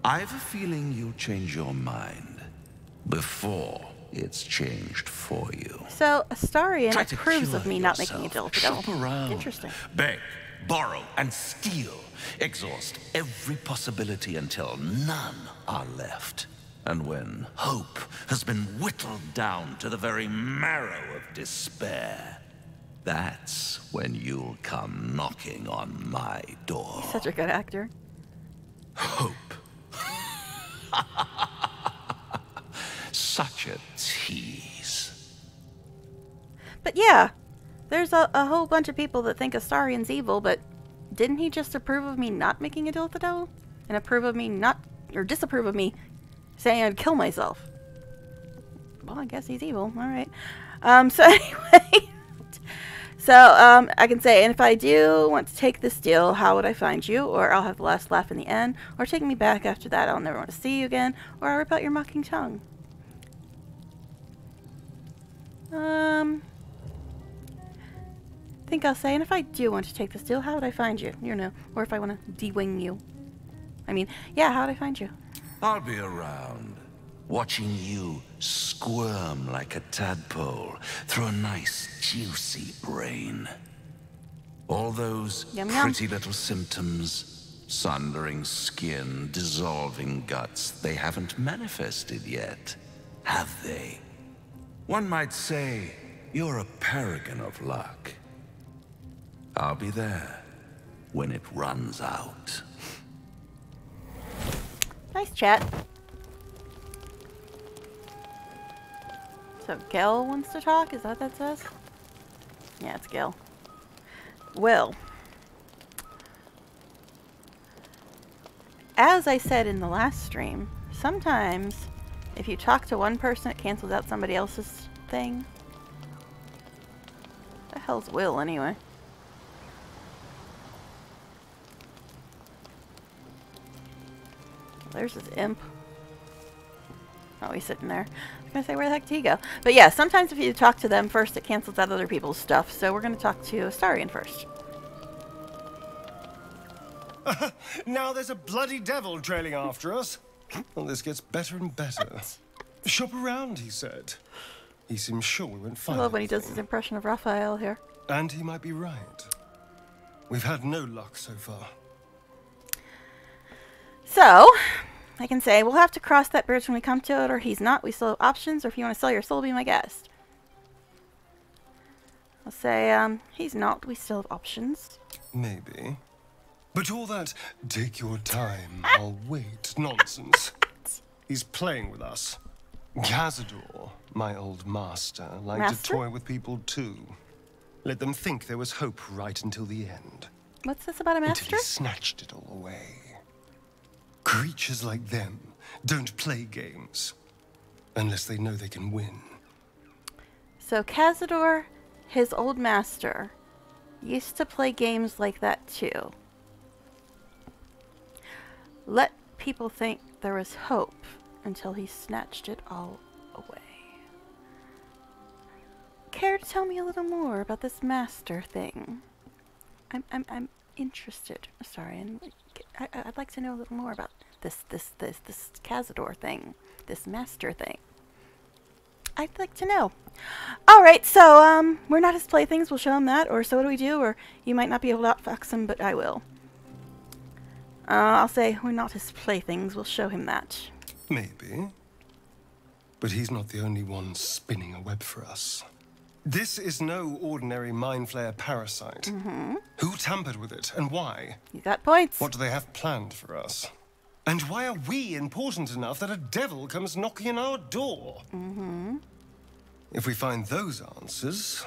[SPEAKER 9] I've a feeling you'll change your mind before it's changed for you.
[SPEAKER 1] So Astarion approves of me not making a deal with the devil.
[SPEAKER 9] Around.
[SPEAKER 1] Interesting.
[SPEAKER 9] Beg, borrow, and steal. Exhaust every possibility until none are left. And when hope has been whittled down to the very marrow of despair, that's when you'll come knocking on my door.
[SPEAKER 1] He's such a good actor. (laughs)
[SPEAKER 9] Such a tease.
[SPEAKER 1] But yeah, there's a, a whole bunch of people that think Astarion's evil, but didn't he just approve of me not making a deal with the devil? And approve of me not, or disapprove of me saying I'd kill myself? Well, I guess he's evil. All right. Um, so (laughs) anyway, so um, I can say, and if I do want to take this deal, how would I find you? Or I'll have the last laugh in the end. Or take me back after that, I'll never want to see you again. Or I'll rip out your mocking tongue. Um, I think I'll say, and if I do want to take this deal, how would I find you? You know, or if I want to de-wing you. I mean, yeah, how would I find you?
[SPEAKER 9] I'll be around, watching you squirm like a tadpole through a nice, juicy brain. All those
[SPEAKER 1] Yum, yum.
[SPEAKER 9] pretty little symptoms, sundering skin, dissolving guts, they haven't manifested yet, have they? One might say you're a paragon of luck. I'll be there when it runs out.
[SPEAKER 1] Nice chat. So Gale wants to talk? Is that what that says? Yeah, it's Gale. Well, as I said in the last stream, sometimes if you talk to one person, it cancels out somebody else's thing. The hell's Wyll anyway? There's his imp. Oh, he's sitting there. I was gonna say, where the heck did he go? But yeah, sometimes if you talk to them first, it cancels out other people's stuff. So we're gonna talk to Astarion first. (laughs)
[SPEAKER 40] now there's a bloody devil trailing after us. Well, this gets better and better. (laughs) Shop around, he said. He seems sure we won't find I
[SPEAKER 1] love when he does his impression of Raphael here.
[SPEAKER 40] And he might be right. We've had no luck so far.
[SPEAKER 1] So, I can say, we'll have to cross that bridge when we come to it, or he's not. We still have options, or if you want to sell your soul, be my guest. I'll say, um, he's not. We still have options.
[SPEAKER 40] Maybe. But all that, take your time, (laughs) I'll wait, nonsense. He's playing with us. Cazador, my old master, liked
[SPEAKER 1] Master?
[SPEAKER 40] to toy with people too. Let them think there was hope right until the end.
[SPEAKER 1] What's this about a master?
[SPEAKER 40] Until he snatched it all away. Creatures like them don't play games. Unless they know they can win.
[SPEAKER 1] So, Cazador, his old master, used to play games like that too. Let people think there was hope until he snatched it all away. Care to tell me a little more about this master thing? I'm, I'm, I'm interested. Sorry, and I, I- I'd like to know a little more about this, this, this, this Cazador thing, this master thing. I'd like to know. All right, so um, we're not his playthings. We'll show him that, or so do we do, or you might not be able to outfox him, but I will. Uh, I'll say we're not his playthings. We'll show him that.
[SPEAKER 40] Maybe. But he's not the only one spinning a web for us. This is no ordinary mind flayer parasite.
[SPEAKER 1] Mm-hmm.
[SPEAKER 40] Who tampered with it and why?
[SPEAKER 1] You got points.
[SPEAKER 40] What do they have planned for us? And why are we important enough that a devil comes knocking on our door?
[SPEAKER 1] Mm-hmm.
[SPEAKER 40] If we find those answers,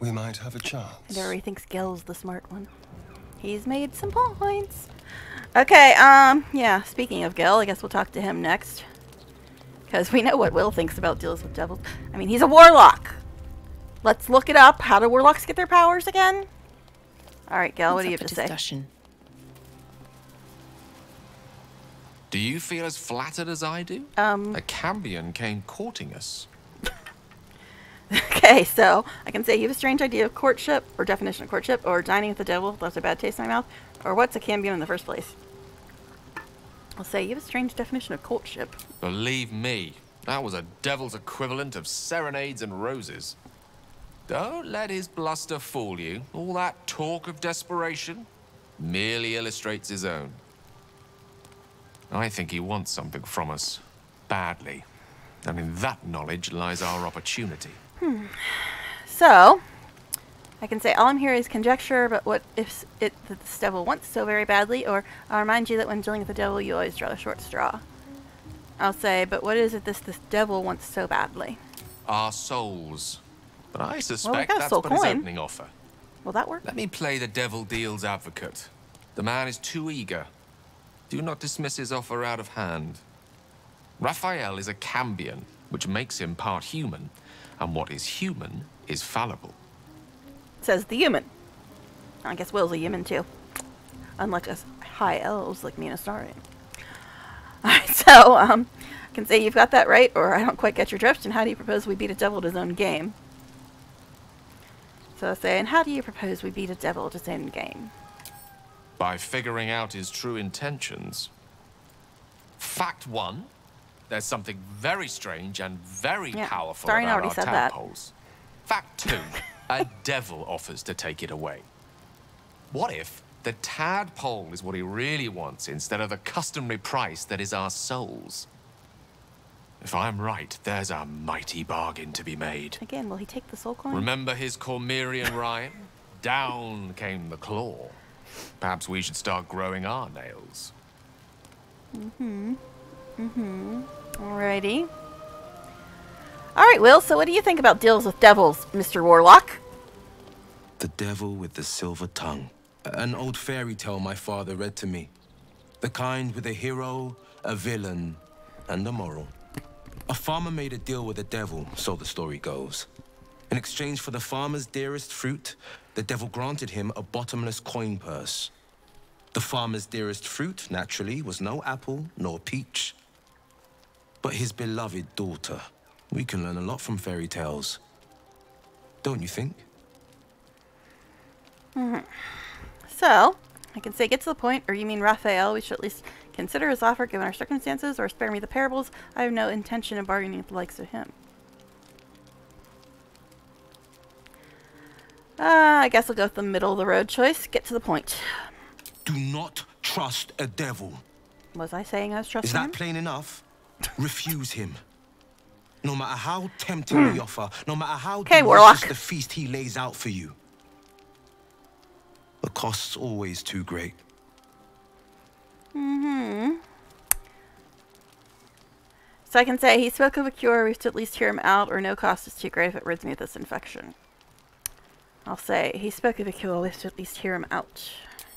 [SPEAKER 40] we might have a chance.
[SPEAKER 1] And thinks Gale's the smart one. He's made some points. Okay, um, yeah, speaking of Gale, I guess we'll talk to him next. Because we know what Wyll thinks about deals with devils. I mean, he's a warlock. Let's look it up. How do warlocks get their powers again? Alright, Gale, what do you have to say?
[SPEAKER 37] Do you feel as flattered as I do?
[SPEAKER 1] Um.
[SPEAKER 37] A Cambion came courting us. (laughs)
[SPEAKER 1] Okay, so I can say you have a strange idea of courtship, or definition of courtship, or dining with the devil left a bad taste in my mouth, or what's a cambion in the first place? I'll say you have a strange definition of courtship.
[SPEAKER 37] Believe me, that was a devil's equivalent of serenades and roses. Don't let his bluster fool you. All that talk of desperation merely illustrates his own. I think he wants something from us, badly. And in that knowledge lies our opportunity.
[SPEAKER 1] Hmm. So, I can say all I'm here is conjecture, but what if it that this devil wants so very badly? Or I'll remind you that when dealing with the devil, you always draw the short straw. I'll say, but what is it this this devil wants so badly?
[SPEAKER 37] Our souls. But I suspect
[SPEAKER 1] got a
[SPEAKER 37] that's
[SPEAKER 1] soul
[SPEAKER 37] but his opening offer.
[SPEAKER 1] Will that work?
[SPEAKER 37] Let me play the devil deals advocate. The man is too eager. Do not dismiss his offer out of hand. Raphael is a cambion, which makes him part human, and what is human is fallible.
[SPEAKER 1] Says the human. I guess Wyll's a human too. Unlike us high elves like me and Astarion. Alright, (laughs) so, um, I can say you've got that right, or I don't quite get your drift, and how do you propose we beat a devil at his own game? So I say, and how do you propose we beat a devil at his own game?
[SPEAKER 37] By figuring out his true intentions. Fact one, there's something very strange and very
[SPEAKER 1] Yeah,
[SPEAKER 37] powerful about
[SPEAKER 1] already
[SPEAKER 37] our
[SPEAKER 1] said that.
[SPEAKER 37] Fact two, (laughs) a devil offers to take it away. What if the tadpole is what he really wants instead of the customary price that is our souls? If I'm right, there's a mighty bargain to be made.
[SPEAKER 1] Again, will he take the soul coin?
[SPEAKER 37] Remember his Cormyrian rhyme? Down came the claw. Perhaps we should start growing our nails.
[SPEAKER 1] Mm-hmm. Mm-hmm. Alrighty. Alright, Wyll, so what do you think about deals with devils, Mr. Warlock?
[SPEAKER 11] The devil with the silver tongue. An old fairy tale my father read to me. The kind with a hero, a villain, and a moral. A farmer made a deal with the devil, so the story goes. In exchange for the farmer's dearest fruit, the devil granted him a bottomless coin purse. The farmer's dearest fruit, naturally, was no apple nor peach, but his beloved daughter. We can learn a lot from fairy tales. Don't you think?
[SPEAKER 1] hmm So, I can say get to the point, or you mean Raphael, we should at least consider his offer given our circumstances, or spare me the parables. I have no intention of bargaining with the likes of him. Uh, I guess I'll go with the middle of the road choice. Get to the point.
[SPEAKER 11] Do not trust a devil.
[SPEAKER 1] Was I saying I was trusting
[SPEAKER 11] Is that
[SPEAKER 1] him?
[SPEAKER 11] plain enough? Refuse him. No matter how tempting the offer, no matter how
[SPEAKER 1] Okay,
[SPEAKER 11] delicious the feast he lays out for you, the cost's always too great.
[SPEAKER 1] Mm-hmm. So I can say he spoke of a cure, we should at least hear him out, or no cost is too great if it rids me of this infection. I'll say he spoke of a cure, we should at least hear him out.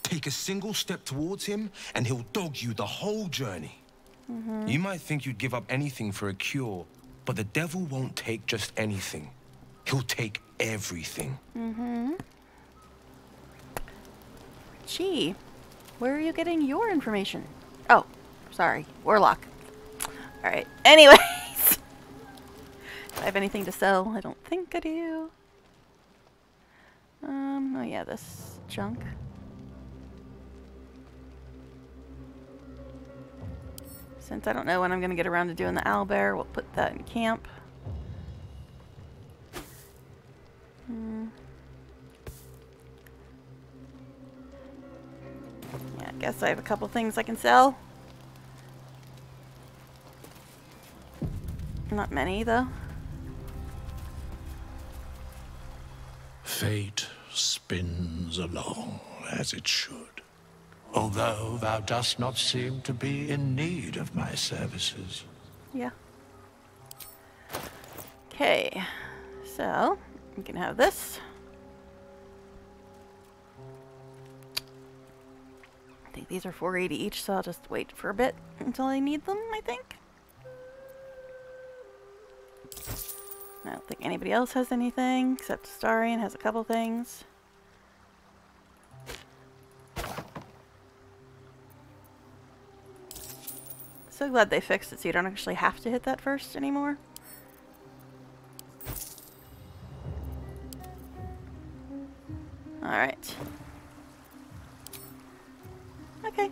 [SPEAKER 11] Take a single step towards him, and he'll dog you the whole journey.
[SPEAKER 1] Mhm.
[SPEAKER 11] You might think you'd give up anything for a cure, but the devil won't take just anything. He'll take everything.
[SPEAKER 1] Mm-hmm. Gee, where are you getting your information? Oh, sorry, Warlock. Alright, (laughs) anyways. I have anything to sell? I don't think I do. Um, oh yeah, this junk. Since I don't know when I'm going to get around to doing the owlbear, we'll put that in camp. Hmm. Yeah, I guess I have a couple things I can sell. Not many, though.
[SPEAKER 30] Fate spins along as it should although thou dost not seem to be in need of my services.
[SPEAKER 1] Yeah. Okay, so we can have this. I think these are 480 each, so I'll just wait for a bit until I need them, I think. I don't think anybody else has anything, except Starian has a couple things. So glad they fixed it so you don't actually have to hit that first anymore. Alright. Okay.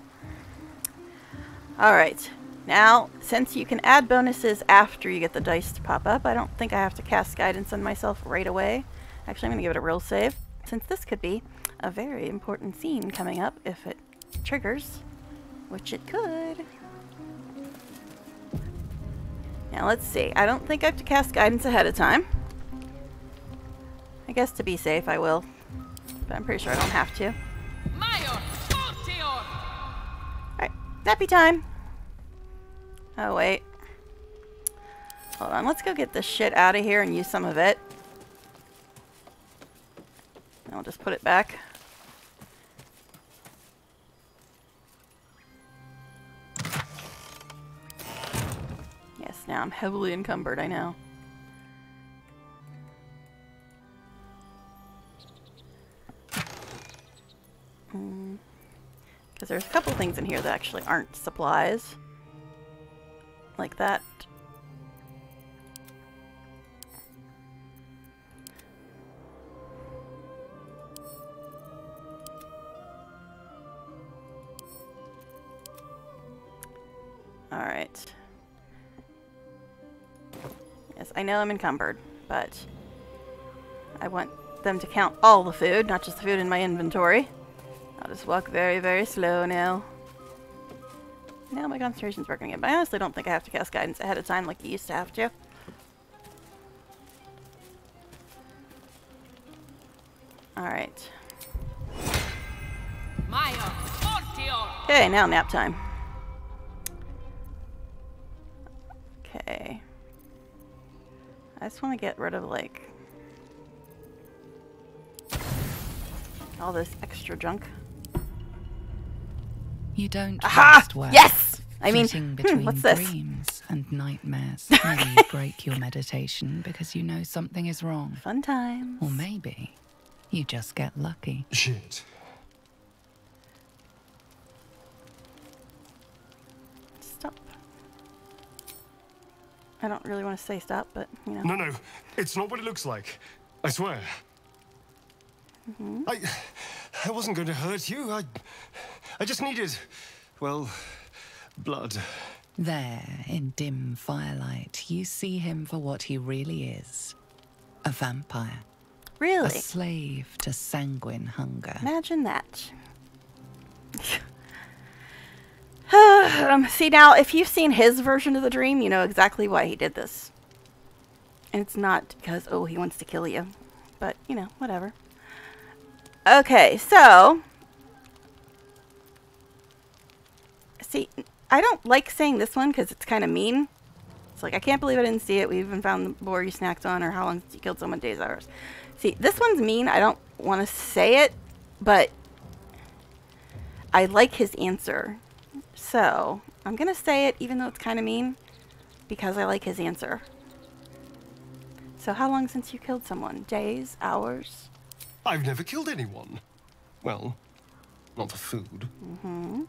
[SPEAKER 1] Alright. Now, since you can add bonuses after you get the dice to pop up, I don't think I have to cast guidance on myself right away. Actually, I'm going to give it a real save, since this could be a very important scene coming up if it triggers, which it could. Now, let's see. I don't think I have to cast guidance ahead of time. I guess to be safe, I will. But I'm pretty sure I don't have to. Alright, nappy time. Oh, wait. Hold on, let's go get this shit out of here and use some of it. I'll just put it back. Now I'm heavily encumbered, I know. Mm. Because there's a couple things in here that actually aren't supplies. Like that. Know I'm encumbered, but I want them to count all the food, not just the food in my inventory. I'll just walk very, very slow now. Now my concentration's working again, but I honestly don't think I have to cast guidance ahead of time like you used to have to. Alright. Okay, now nap time. Just want to get rid of, like, all this extra junk.
[SPEAKER 2] You don't
[SPEAKER 1] Aha!
[SPEAKER 2] rest well.
[SPEAKER 1] Yes! I mean,
[SPEAKER 2] Flitting
[SPEAKER 1] hmm,
[SPEAKER 2] between
[SPEAKER 1] what's this?
[SPEAKER 2] dreams and nightmares. (laughs) Maybe you break your meditation because you know something is wrong.
[SPEAKER 1] Fun times.
[SPEAKER 2] Or maybe you just get lucky.
[SPEAKER 40] Shit.
[SPEAKER 1] I don't really want to say stop, but, you know.
[SPEAKER 40] No, no, it's not what it looks like. I swear.
[SPEAKER 1] Mhm.
[SPEAKER 40] I, I wasn't going to hurt you. I, I just needed, well, blood.
[SPEAKER 2] There, in dim firelight, you see him for what he really is a vampire.
[SPEAKER 1] Really?
[SPEAKER 2] A slave to sanguine hunger.
[SPEAKER 1] Imagine that. (laughs) (sighs) um, see, now, if you've seen his version of the dream, you know exactly why he did this. And it's not because, oh, he wants to kill you. But, you know, whatever. Okay, so. See, I don't like saying this one because it's kind of mean. It's like, I can't believe I didn't see it. We even found the boar you snacked on or how long you killed someone days hours. See, this one's mean. I don't want to say it, but I like his answer. So, I'm going to say it even though it's kind of mean because I like his answer. So, how long since you killed someone? Days? Hours?
[SPEAKER 40] I've never killed anyone. Well, not for food.
[SPEAKER 1] Mm-hmm.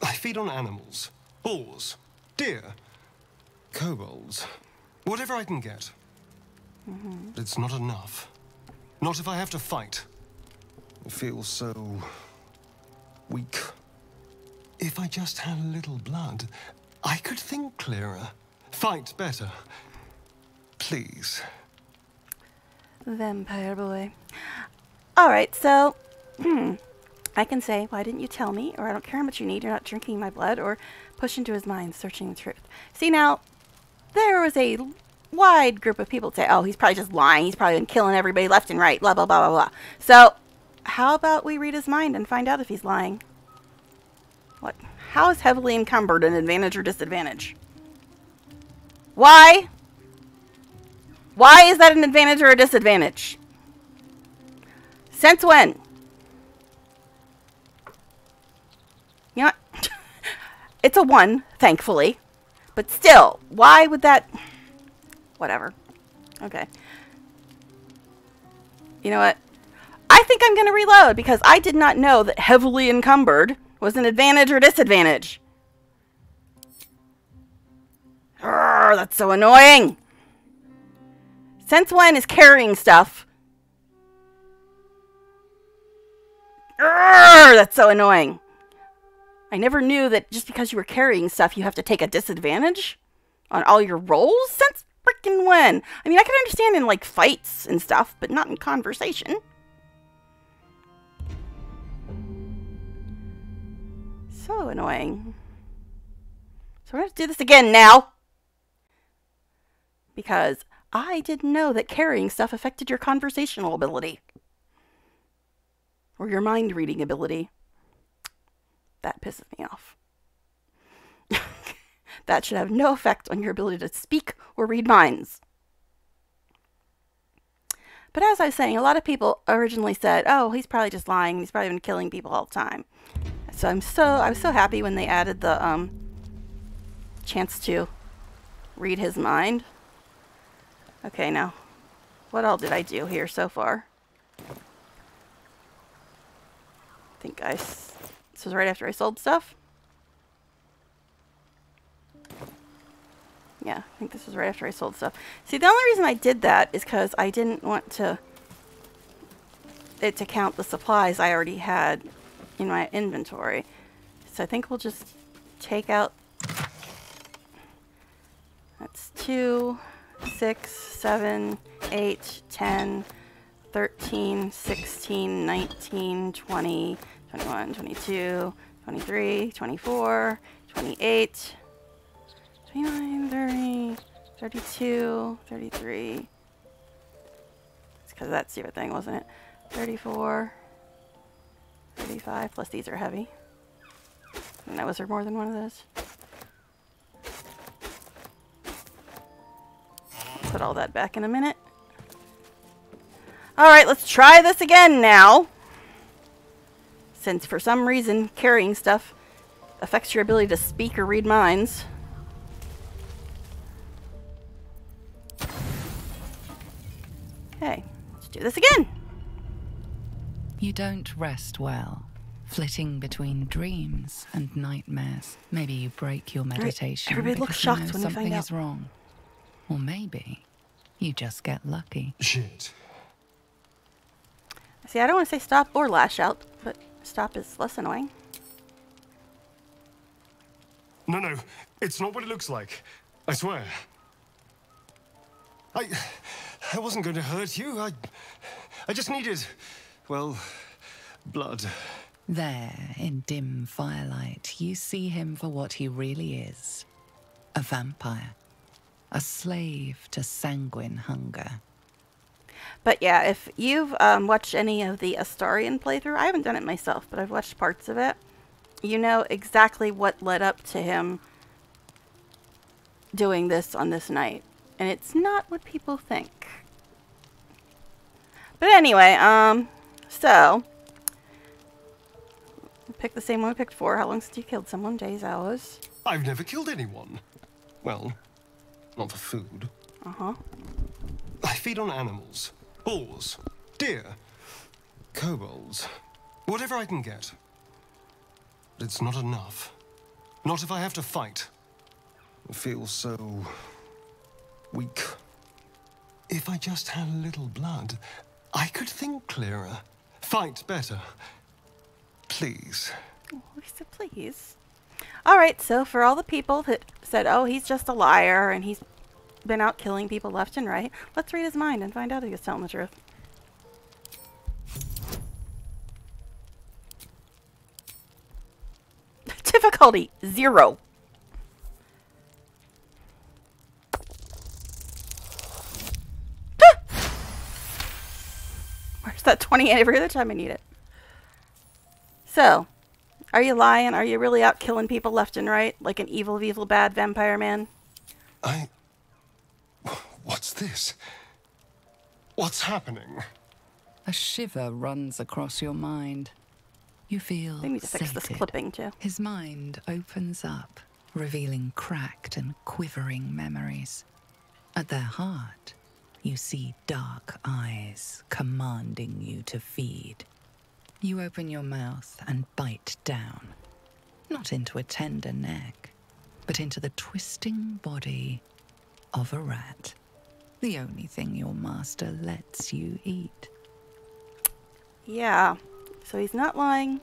[SPEAKER 40] I feed on animals. Boars. Deer. Kobolds. Whatever I can get.
[SPEAKER 1] Mm-hmm.
[SPEAKER 40] But it's not enough. Not if I have to fight. I feel so... weak. If I just had a little blood, I could think clearer. Fight better. Please.
[SPEAKER 1] Vampire boy. Alright, so, hmm. I can say, why didn't you tell me? Or I don't care how much you need, you're not drinking my blood, or push into his mind, searching the truth. See, now, there was a wide group of people say, oh, he's probably just lying. He's probably been killing everybody left and right, blah, blah, blah, blah, blah. So, how about we read his mind and find out if he's lying? What? How is heavily encumbered an advantage or disadvantage? Why? Why is that an advantage or a disadvantage? Since when? You know (laughs) it's a one, thankfully. But still, why would that... Whatever. Okay. You know what? I think I'm going to reload because I did not know that heavily encumbered was an advantage or disadvantage. That's so annoying. Since when is carrying stuff? That's so annoying. I never knew that just because you were carrying stuff, you have to take a disadvantage on all your rolls. Since freaking when? I mean, I can understand in like fights and stuff, but not in conversation. So annoying. So we're going to do this again now. Because I didn't know that carrying stuff affected your conversational ability. Or your mind reading ability. That pisses me off. (laughs) that should have no effect on your ability to speak or read minds. But as I was saying, a lot of people originally said, oh, he's probably just lying. He's probably been killing people all the time. So I'm so I was so happy when they added the um, chance to read his mind. Okay, now, what all did I do here so far? I think I this was right after I sold stuff. Yeah, I think this was right after I sold stuff. See, the only reason I did that is because I didn't want to it to count the supplies I already had in my inventory. So I think we'll just take out that's 2, 6, 7, 8, 10, 13, 16, 19, 20, 21, 22, 23, 24, 28, 29, 30, 32, 33. It's because that stupid thing, wasn't it? 34, 35, plus these are heavy. And was there more than one of those? Put all that back in a minute. Alright, let's try this again now. Since for some reason carrying stuff affects your ability to speak or read minds. Okay, let's do this again.
[SPEAKER 2] You don't rest well, flitting between dreams and nightmares. Maybe you break your meditation
[SPEAKER 1] Everybody
[SPEAKER 2] because
[SPEAKER 1] looks
[SPEAKER 2] you know
[SPEAKER 1] when you
[SPEAKER 2] something
[SPEAKER 1] find out.
[SPEAKER 2] is wrong. Or maybe you just get lucky.
[SPEAKER 40] Shit.
[SPEAKER 1] See, I don't want to say stop or lash out, but stop is less annoying.
[SPEAKER 40] No, no, it's not what it looks like. I swear. I... I wasn't going to hurt you. I... I just needed... Well... blood.
[SPEAKER 2] There, in dim firelight, you see him for what he really is a vampire, a slave to sanguine hunger.
[SPEAKER 1] But yeah, if you've um, watched any of the Astarion playthrough, I haven't done it myself, but I've watched parts of it. You know exactly what led up to him doing this on this night. And it's not what people think. But anyway, um, so pick the same one we picked for. How long since you killed someone? Days, hours.
[SPEAKER 40] I've never killed anyone. Well, not for food.
[SPEAKER 1] Uh huh.
[SPEAKER 40] I feed on animals. Bulls. Deer. Kobolds. Whatever I can get. But it's not enough. Not if I have to fight. I feel so... weak. If I just had a little blood, I could think clearer. Fight better. Please.
[SPEAKER 1] Oh, said, please. All right, so for all the people that said, oh, he's just a liar and he's been out killing people left and right, let's read his mind and find out if he's telling the truth. (laughs) Difficulty zero. That 20 (laughs) every other time I need it? So, are you lying? Are you really out killing people left and right like an evil, evil, bad vampire man?
[SPEAKER 40] I... What's this? What's happening?
[SPEAKER 2] A shiver runs across your mind. You feel
[SPEAKER 1] They need to fix this clipping, too.
[SPEAKER 2] His mind opens up, revealing cracked and quivering memories. At their heart, you see dark eyes commanding you to feed. You open your mouth and bite down, not into a tender neck, but into the twisting body of a rat. The only thing your master lets you eat.
[SPEAKER 1] Yeah. So he's not lying.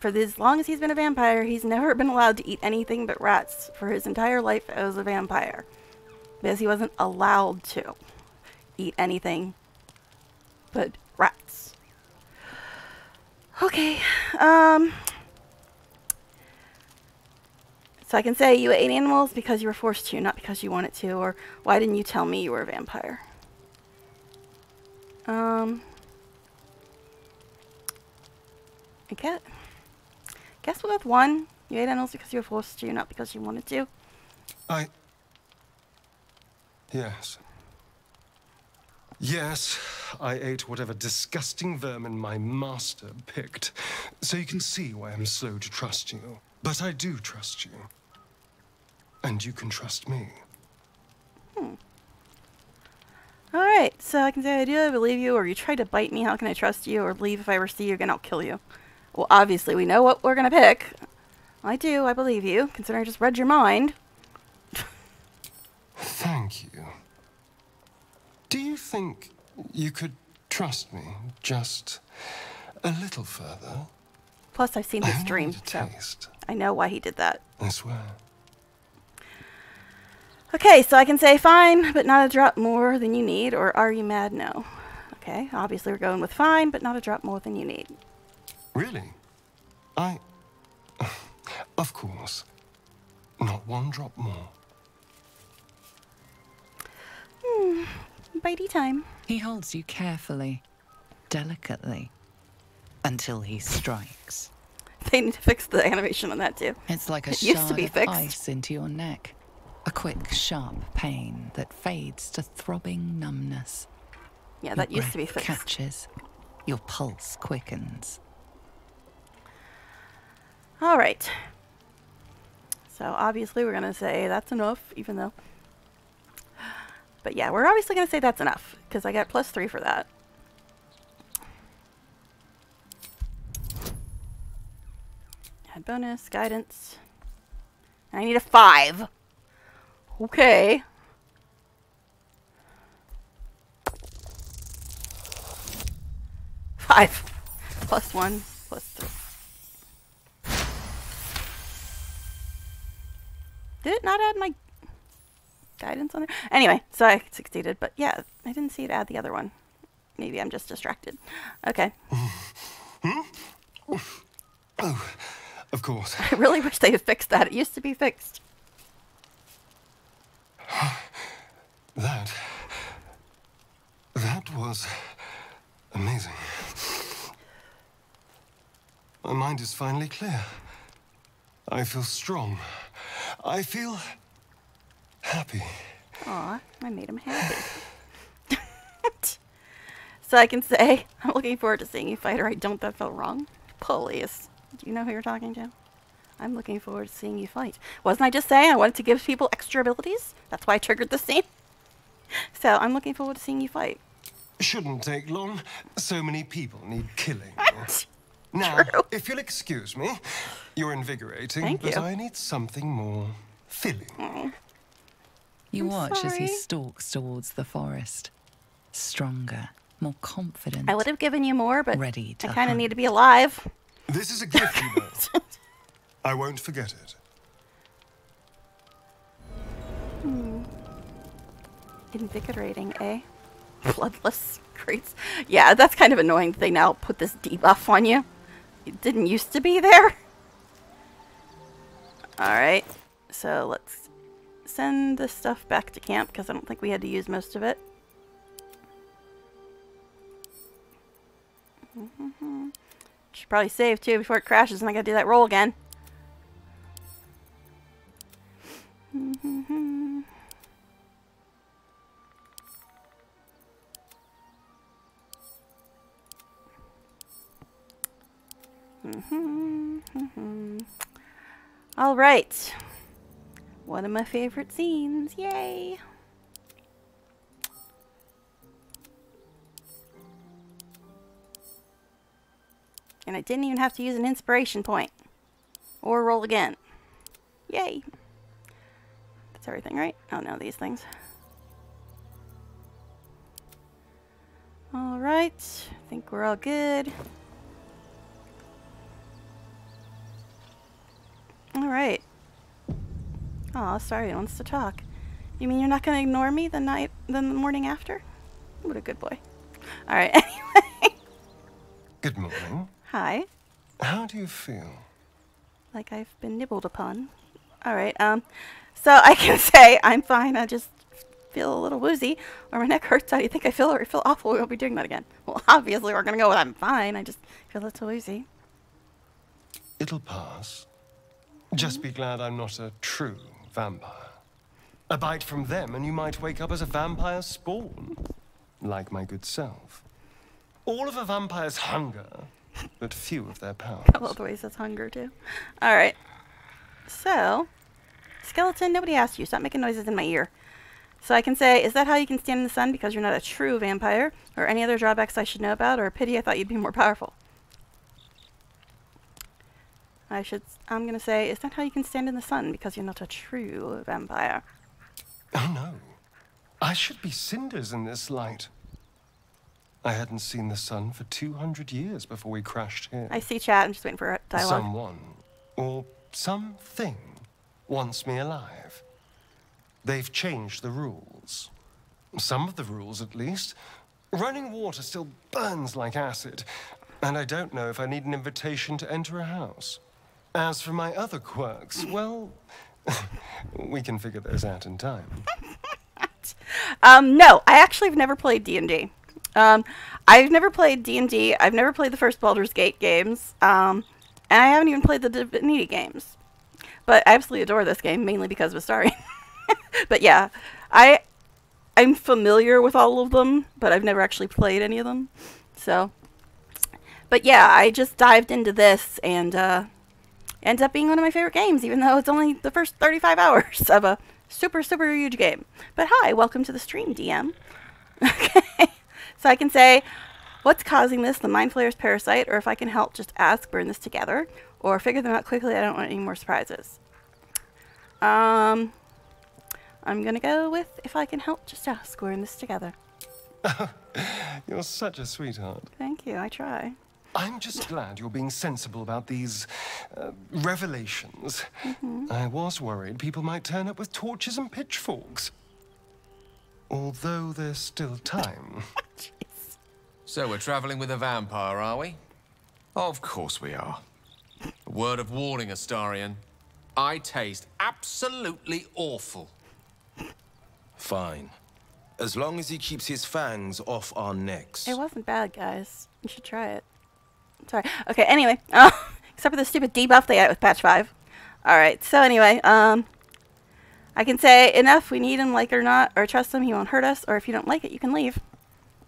[SPEAKER 1] For as long as he's been a vampire, he's never been allowed to eat anything but rats for his entire life as a vampire. Because he wasn't allowed to eat anything but rats. Okay. Um So I can say you ate animals because you were forced to, not because you wanted to, or why didn't you tell me you were a vampire? Um I guess, guess we'll go one. You ate animals because you were forced to, not because you wanted to.
[SPEAKER 40] I. Yes. Yes, I ate whatever disgusting vermin my master picked. So you can see why I'm slow to trust you. But I do trust you. And you can trust me. Hmm.
[SPEAKER 1] Alright, so I can say I do, I believe you, or you try to bite me, how can I trust you, or leave if I ever see you again, I'll kill you. Well, obviously, we know what we're gonna pick. I do, I believe you, considering I just read your mind.
[SPEAKER 40] Thank you. Do you think you could trust me just a little further?
[SPEAKER 1] Plus, I've seen his dream, so
[SPEAKER 40] taste.
[SPEAKER 1] I know why he did that.
[SPEAKER 40] I swear.
[SPEAKER 1] Okay, so I can say fine, but not a drop more than you need, or are you mad? No. Okay, obviously we're going with fine, but not a drop more than you need.
[SPEAKER 40] Really? I. (sighs) Of course. Not one drop more.
[SPEAKER 1] Hmm, bitey time.
[SPEAKER 2] He holds you carefully, delicately, until he strikes.
[SPEAKER 1] They need to fix the animation on that too.
[SPEAKER 2] It's like a
[SPEAKER 1] it
[SPEAKER 2] shard
[SPEAKER 1] used to be
[SPEAKER 2] of
[SPEAKER 1] fixed.
[SPEAKER 2] ice into your neck. A quick, sharp pain that fades to throbbing numbness.
[SPEAKER 1] Yeah,
[SPEAKER 2] Your
[SPEAKER 1] that used to be fixed.
[SPEAKER 2] Catches. Your pulse quickens.
[SPEAKER 1] All right. So obviously we're gonna say that's enough, even though. But yeah, we're obviously gonna say that's enough because I got plus three for that. Add bonus, guidance. I need a five. Okay. Five. Plus one, plus three. Did it not add my guidance on there? Anyway, so I succeeded, but yeah, I didn't see it add the other one. Maybe I'm just distracted. Okay. (laughs)
[SPEAKER 40] Oh, of course. (laughs)
[SPEAKER 1] I really wish they had fixed that. It used to be fixed. (sighs)
[SPEAKER 40] That. That was amazing. My mind is finally clear. I feel strong. I feel happy.
[SPEAKER 1] Aw, I made him happy. (laughs) so I can say, I'm looking forward to seeing you fight, or I don't, that felt wrong. Police. Do you know who you're talking to? I'm looking forward to seeing you fight. Wasn't I just saying I wanted to give people extra abilities? That's why I triggered the scene. (laughs) So I'm looking forward to seeing you fight.
[SPEAKER 40] Shouldn't take long. So many people need killing. (laughs) now, if you'll excuse me, you're invigorating,
[SPEAKER 1] Thank
[SPEAKER 40] but
[SPEAKER 1] you.
[SPEAKER 40] I need something more filling. Mm.
[SPEAKER 2] You
[SPEAKER 1] I'm
[SPEAKER 2] watch as he stalks towards the forest. Stronger, more confident.
[SPEAKER 1] I would have given you more, but
[SPEAKER 2] Ready to
[SPEAKER 1] I kind of need to be alive.
[SPEAKER 40] This is a gift, you know. (laughs) I won't forget it.
[SPEAKER 1] Hmm. Invigorating, eh? Bloodless. Great. Yeah, that's kind of annoying that they now put this debuff on you. It didn't used to be there. Alright, so let's send this stuff back to camp because I don't think we had to use most of it. Should probably save too before it crashes and I gotta do that roll again. Mm-hmm, mm-hmm. All right. One of my favorite scenes. Yay. And I didn't even have to use an inspiration point. Or roll again. Yay. That's everything, right? Oh no, these things. Alright. I think we're all good. Alright. Oh, sorry, he wants to talk. You mean you're not going to ignore me the night, the morning after? What a good boy. Alright, (laughs) anyway.
[SPEAKER 40] Good morning.
[SPEAKER 1] Hi.
[SPEAKER 40] How do you feel?
[SPEAKER 1] Like I've been nibbled upon. Alright, um, so I can (laughs) say I'm fine. I just feel a little woozy or my neck hurts. How do you think I feel or I feel awful? We won't be doing that again. Well, (laughs) obviously we're going to go with I'm fine. I just feel a little woozy.
[SPEAKER 40] It'll pass. Just be glad I'm not a true vampire. A bite from them and you might wake up as a vampire spawn. Like my good self. All of a vampire's hunger, but few of their powers.
[SPEAKER 1] couple of ways that's hunger too. Alright. So, skeleton, nobody asked you. Stop making noises in my ear. So I can say, is that how you can stand in the sun because you're not a true vampire? Or any other drawbacks I should know about? Or a pity I thought you'd be more powerful? I should, I'm going to say, is that how you can stand in the sun because you're not a true vampire?
[SPEAKER 40] Oh no. I should be cinders in this light. I hadn't seen the sun for 200 years before we crashed here.
[SPEAKER 1] I see chat. I'm just waiting for a dialogue.
[SPEAKER 40] Someone, or something, wants me alive. They've changed the rules. Some of the rules, at least. Running water still burns like acid, and I don't know if I need an invitation to enter a house. As for my other quirks, well, (laughs) we can figure those out in time. (laughs)
[SPEAKER 1] Um, no, I actually have never played D&D. Um, I've never played D&D. I've never played the first Baldur's Gate games. Um, and I haven't even played the Divinity games. But I absolutely adore this game, mainly because of Astarion. (laughs) but yeah, I I'm familiar with all of them, but I've never actually played any of them. So, but yeah, I just dived into this and uh, ends up being one of my favorite games, even though it's only the first 35 hours of a super super huge game. But hi, welcome to the stream, DM. (laughs) okay, so I can say. What's causing this? The Mind Flayer's parasite, or if I can help, just ask, burn this together, or figure them out quickly. I don't want any more surprises. Um, I'm gonna go with if I can help, just ask. We're in this together. (laughs)
[SPEAKER 40] You're such a sweetheart.
[SPEAKER 1] Thank you. I try.
[SPEAKER 40] I'm just glad you're being sensible about these uh, revelations.
[SPEAKER 1] Mhm.
[SPEAKER 40] I was worried people might turn up with torches and pitchforks. Although there's still time. (laughs)
[SPEAKER 37] So we're traveling with a vampire, are we? Of course we are. A word of warning, Astarion. I taste absolutely awful.
[SPEAKER 46] Fine. As long as he keeps his fangs off our necks.
[SPEAKER 1] It wasn't bad, guys. You should try it. Sorry. Okay. Anyway, uh, (laughs) except for the stupid debuff they got with patch five. All right. So anyway, um, I can say enough. We need him, like it or not, or trust him. He won't hurt us. Or if you don't like it, you can leave.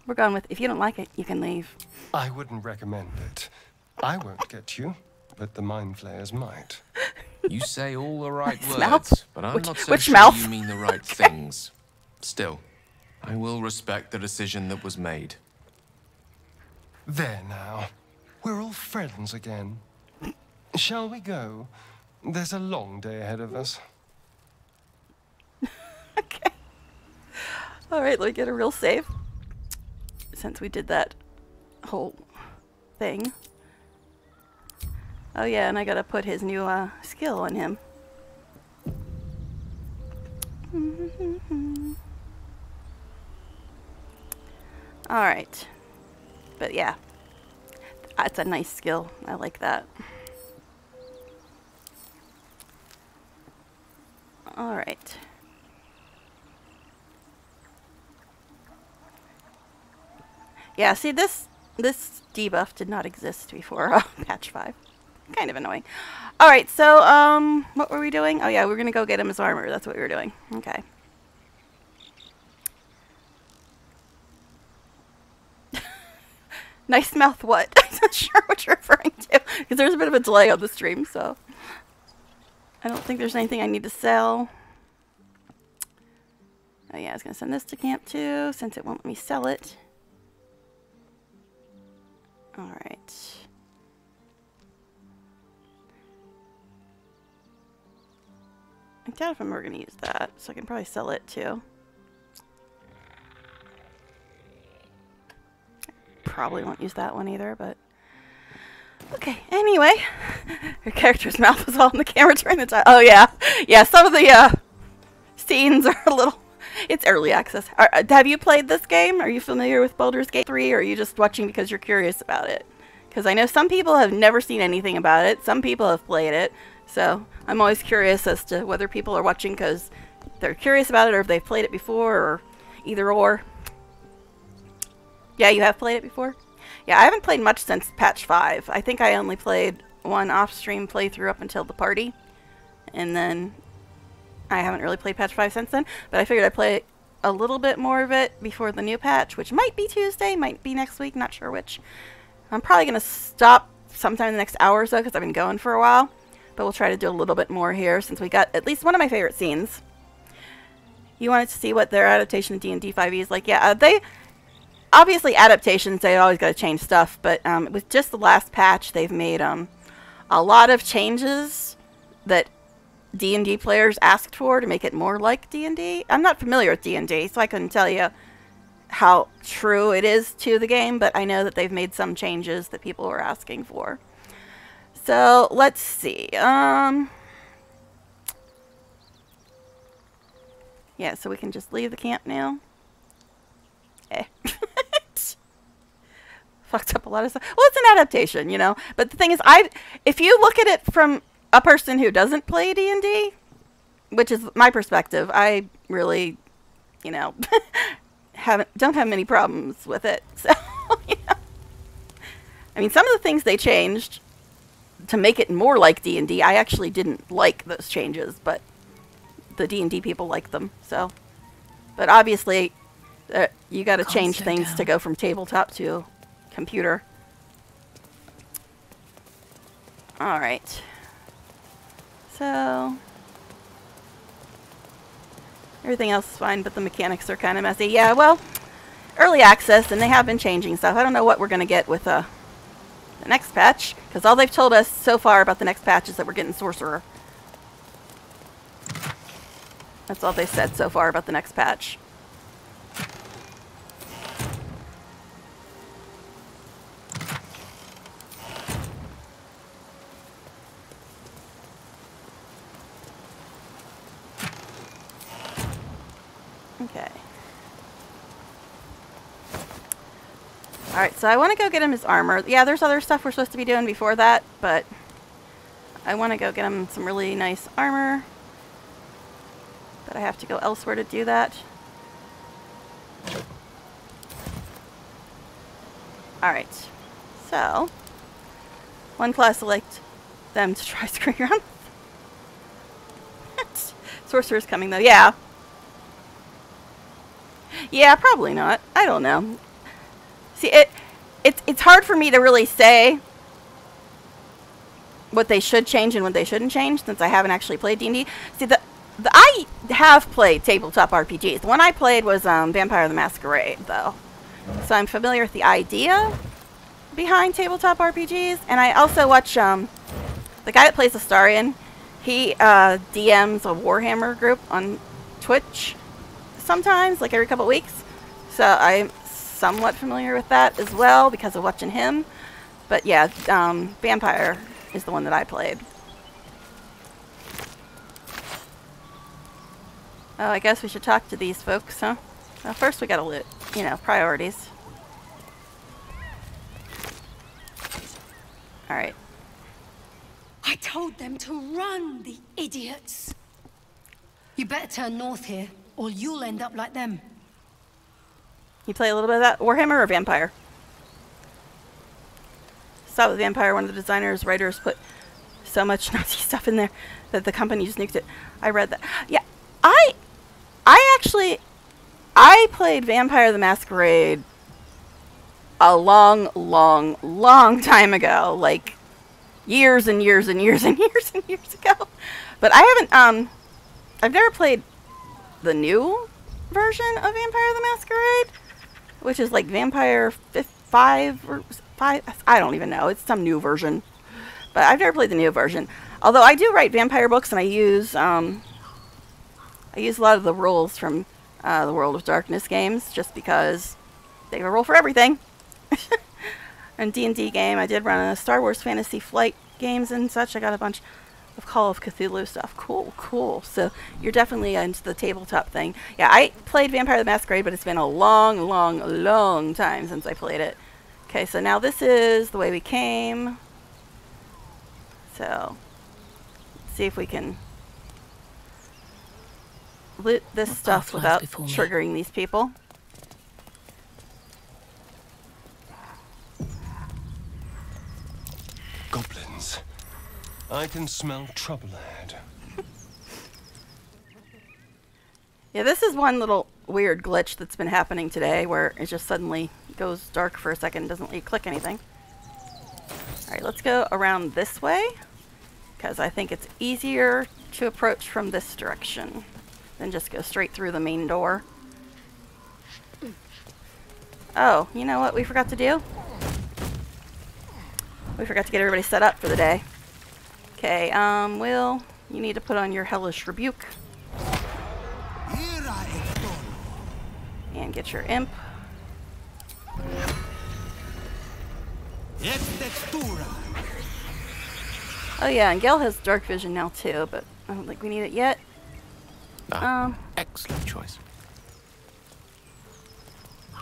[SPEAKER 1] We're going with if you don't like it, you can leave.
[SPEAKER 40] I wouldn't recommend it. I won't get you, but the Mind Flayers might.
[SPEAKER 37] You say all the right (laughs) words,
[SPEAKER 1] mouth?
[SPEAKER 37] but I'm
[SPEAKER 1] Which-
[SPEAKER 37] not so
[SPEAKER 1] which
[SPEAKER 37] sure
[SPEAKER 1] mouth?
[SPEAKER 37] you mean the right (laughs) things. Still, I will respect the decision that was made.
[SPEAKER 40] There now. We're all friends again. Shall we go? There's a long day ahead of us. (laughs) Okay.
[SPEAKER 1] All right. Let me get a real save. Since we did that whole thing. Oh yeah, and I gotta put his new uh, skill on him. (laughs) All right, but yeah, that's a nice skill. I like that. All right. Yeah, see this this debuff did not exist before (laughs) uh, patch 5. Kind of annoying. Alright, so um what were we doing? Oh yeah, we are gonna go get him his armor. That's what we were doing. Okay. Nice mouth what? (laughs) I'm not sure what you're referring to. Because there's a bit of a delay on the stream, so. I don't think there's anything I need to sell. Oh yeah, I was going to send this to camp too, since it won't let me sell it. Alright. I doubt if I'm ever going to use that, so I can probably sell it too. Probably won't use that one either, but... Okay, anyway. (laughs) Her character's mouth was all in the camera during the time. Oh, yeah. Yeah, some of the uh, scenes are a little... It's early access. Are, uh, have you played this game? Are you familiar with Baldur's Gate 3, or are you just watching because you're curious about it? Because I know some people have never seen anything about it. Some people have played it. So I'm always curious as to whether people are watching because they're curious about it or if they've played it before or either or. Yeah, you have played it before? Yeah, I haven't played much since patch 5. I think I only played one off-stream playthrough up until the party. And then I haven't really played patch 5 since then. But I figured I'd play a little bit more of it before the new patch, which might be Tuesday, might be next week, not sure which. I'm probably going to stop sometime in the next hour or so because I've been going for a while. But we'll try to do a little bit more here since we got at least one of my favorite scenes. You wanted to see what their adaptation of D&D 5e is like. Yeah, uh, they... Obviously, adaptations, they always got to change stuff. But um, with just the last patch, they've made um, a lot of changes that D&D players asked for to make it more like D&D. I'm not familiar with D&D, so I couldn't tell you how true it is to the game, but I know that they've made some changes that people were asking for. So, let's see. Um, yeah, so we can just leave the camp now. (laughs) Fucked up a lot of stuff. Well, it's an adaptation, you know. But the thing is, I if you look at it from a person who doesn't play D&D, which is my perspective, I really, you know, (laughs) haven't don't have many problems with it. (laughs) So. I mean, some of the things they changed to make it more like D&D, I actually didn't like those changes, but the D&D people like them. So, but obviously, uh, you got to change things down. to go from tabletop to computer. All right. So, everything else is fine, but the mechanics are kind of messy. Yeah, well, early access, and they have been changing stuff. I don't know what we're going to get with uh, the next patch, because all they've told us so far about the next patch is that we're getting Sorcerer. That's all they said so far about the next patch. Okay. Alright, so I want to go get him his armor. Yeah, there's other stuff we're supposed to be doing before that, but I want to go get him some really nice armor. But I have to go elsewhere to do that. Alright, so one class select them to try (laughs) screwing around. (laughs) Sorcerer's coming though, yeah. Yeah, probably not. I don't know. See, it it's it's hard for me to really say what they should change and what they shouldn't change since I haven't actually played D&D. See, the, the I have played tabletop RPGs. The one I played was um, Vampire the Masquerade, though. So I'm familiar with the idea behind tabletop RPGs. And I also watch um, the guy that plays Astarion. He uh, DMs a Warhammer group on Twitch sometimes, like every couple weeks. So I'm somewhat familiar with that as well because of watching him. But yeah, um, Vampire is the one that I played. Oh, I guess we should talk to these folks, huh? Well, first we gotta loot, you know, priorities. Alright.
[SPEAKER 36] I told them to run, the idiots! You better turn north here or you'll end up like them.
[SPEAKER 1] You play a little bit of that? Warhammer or Vampire? Stop with Vampire. One of the designers, writers put so much (laughs) Nazi stuff in there that the company just nuked it. I read that. Yeah, I, I actually, I played Vampire the Masquerade a long, long, long time ago. Like, years and years and years and (laughs) years and years ago. But I haven't um I've never played the new version of Vampire the Masquerade, which is like Vampire 5 or 5 I don't even know. It's some new version. But I've never played the new version. Although I do write vampire books and I use um I use a lot of the rules from uh, the World of Darkness games just because they have a rule for everything. (laughs) and D&D game, I did run a Star Wars Fantasy Flight games and such. I got a bunch of Call of Cthulhu stuff. Cool, cool. So you're definitely into the tabletop thing. Yeah, I played Vampire the Masquerade, but it's been a long, long, long time since I played it. Okay, so now this is the way we came. So, see if we can loot this stuff without triggering these people.
[SPEAKER 40] Goblins. I can smell trouble ahead.
[SPEAKER 1] Yeah, this is one little weird glitch that's been happening today where it just suddenly goes dark for a second doesn't let you click anything. Alright, let's go around this way because I think it's easier to approach from this direction than just go straight through the main door. Oh, you know what we forgot to do? We forgot to get everybody set up for the day. Okay, um, Wyll, you need to put on your Hellish Rebuke. And get your Imp. Oh yeah, and Gale has Dark Vision now too, but I don't think we need it yet.
[SPEAKER 37] Ah,
[SPEAKER 1] Um,
[SPEAKER 37] excellent choice.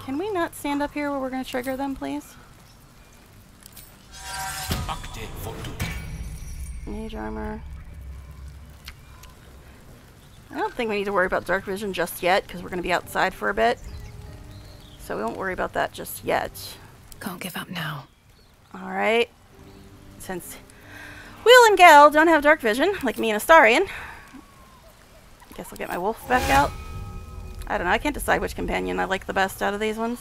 [SPEAKER 1] Can we not stand up here where we're going to trigger them, please? Mage armor. I don't think we need to worry about dark vision just yet because we're going to be outside for a bit. So we won't worry about that just yet.
[SPEAKER 32] Can't give up now.
[SPEAKER 1] Alright. Since Wyll and Gale don't have dark vision, like me and Astarion, I guess I'll get my wolf back out. I don't know, I can't decide which companion I like the best out of these ones.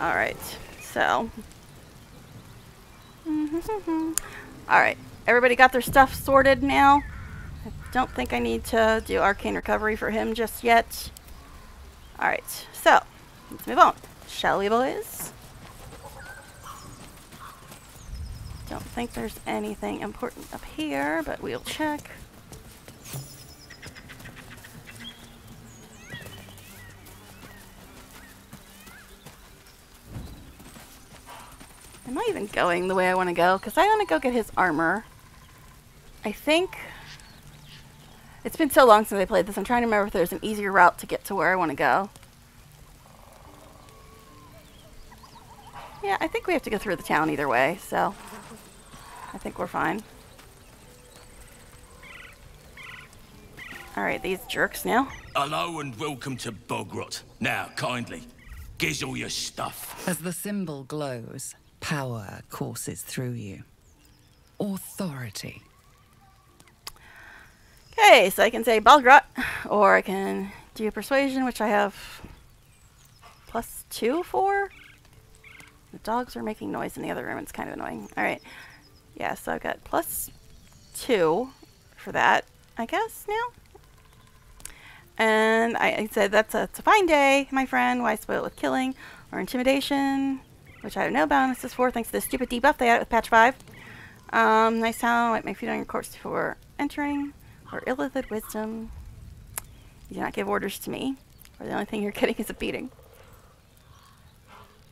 [SPEAKER 1] Alright, so. Alright, everybody got their stuff sorted now. I don't think I need to do arcane recovery for him just yet. Alright, so, let's move on. Shall we, boys? Don't think there's anything important up here, but we'll check. Am I even going the way I want to go? Because I want to go get his armor. I think... It's been so long since I played this, I'm trying to remember if there's an easier route to get to where I want to go. Yeah, I think we have to go through the town either way, so... I think we're fine. Alright, these jerks now.
[SPEAKER 47] Hello and welcome to Bogrot. Now, kindly, giz all your stuff.
[SPEAKER 2] As the symbol glows, power courses through you. Authority.
[SPEAKER 1] Okay, so I can say Balgrot, or I can do Persuasion, which I have plus two for. The dogs are making noise in the other room. It's kind of annoying. Alright. Yeah, so I've got plus two for that, I guess, now. And I, I said, that's a, it's a fine day, my friend. Why spoil it with killing or intimidation? Which I have no bonuses for, thanks to the stupid debuff they added with patch 5. Um, nice sound, wipe my feet on your corpse before entering. Or illicit wisdom. You do not give orders to me. Or the only thing you're (laughs) getting is a beating.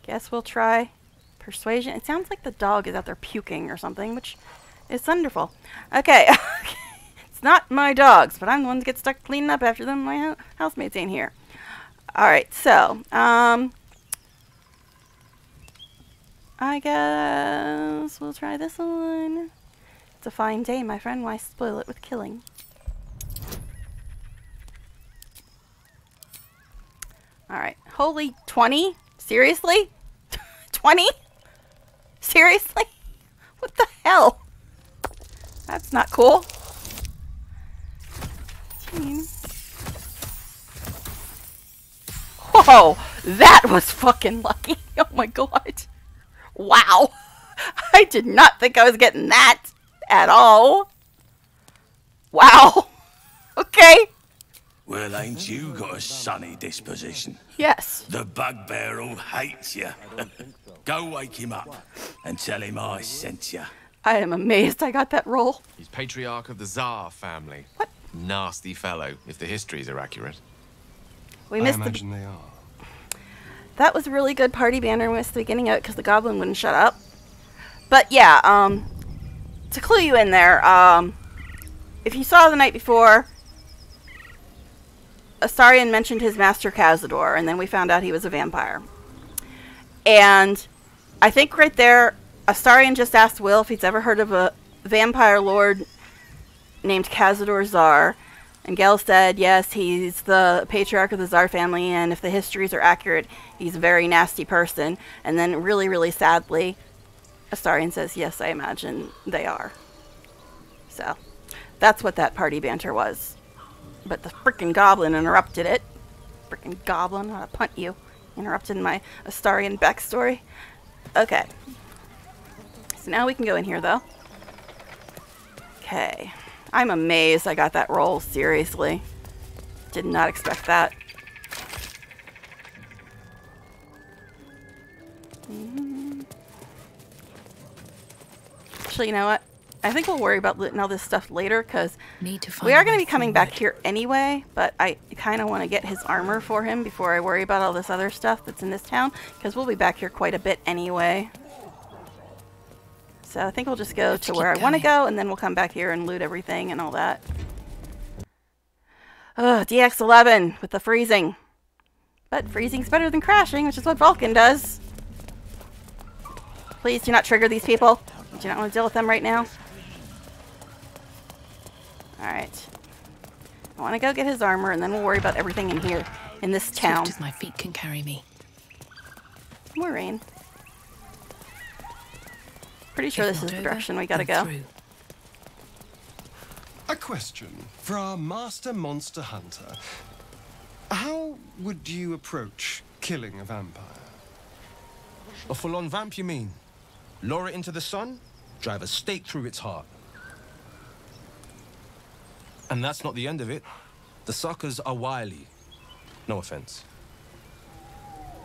[SPEAKER 1] Guess we'll try persuasion. It sounds like the dog is out there puking or something, which is wonderful. Okay. (laughs) it's not my dogs, but I'm the one that gets stuck cleaning up after them. My housemates ain't here. Alright, so, um, I guess we'll try this one. It's a fine day, my friend. Why spoil it with killing? Alright. Holy 20? Seriously? (laughs) 20? Seriously? What the hell? That's not cool. 15. Oh, that was fucking lucky. (laughs) Oh my god. Wow. (laughs) I did not think I was getting that at all. Wow. (laughs) Okay.
[SPEAKER 47] Well, ain't you got a sunny disposition?
[SPEAKER 1] Yes.
[SPEAKER 47] The bugbear all hates you. (laughs) Go wake him up and tell him I sent you.
[SPEAKER 1] I am amazed I got that role.
[SPEAKER 37] He's patriarch of the Szarr family. What? Nasty fellow, if the histories are accurate.
[SPEAKER 1] We missed
[SPEAKER 40] I
[SPEAKER 1] the
[SPEAKER 40] imagine they are.
[SPEAKER 1] That was a really good party banner. We missed the beginning of it because the goblin wouldn't shut up. But yeah, um, to clue you in there, um, if you saw the night before, Astarion mentioned his master Cazador, and then we found out he was a vampire. And I think right there, Astarion just asked Wyll if he's ever heard of a vampire lord named Cazador Szarr. And Gale said, yes, he's the patriarch of the Szarr family, and if the histories are accurate, he's a very nasty person. And then, really, really sadly, Astarion says, yes, I imagine they are. So, that's what that party banter was. But the freaking goblin interrupted it. Freaking goblin, I'll punt you. Interrupted my Astarion backstory. Okay. So now we can go in here, though. Okay. I'm amazed I got that roll, seriously. Did not expect that. Actually, you know what? I think we'll worry about looting all this stuff later because we are going to be coming back here anyway, but I kind of want to get his armor for him before I worry about all this other stuff that's in this town because we'll be back here quite a bit anyway. So I think we'll just go to where I want to go and then we'll come back here and loot everything and all that. Ugh, DX11 with the freezing. But freezing's better than crashing, which is what Vulkan does. Please do not trigger these people. I do not want to deal with them right now. Alright. I want to go get his armor and then we'll worry about everything in here, in this town.
[SPEAKER 32] Swift as my feet can carry me.
[SPEAKER 1] Moraine. Pretty sure this is the direction we gotta go.
[SPEAKER 32] through.
[SPEAKER 40] A question for our master monster hunter. How would you approach killing a vampire?
[SPEAKER 46] A full-on vamp, you mean? Lure it into the sun, drive a stake through its heart. And that's not the end of it. The suckers are wily. No offense.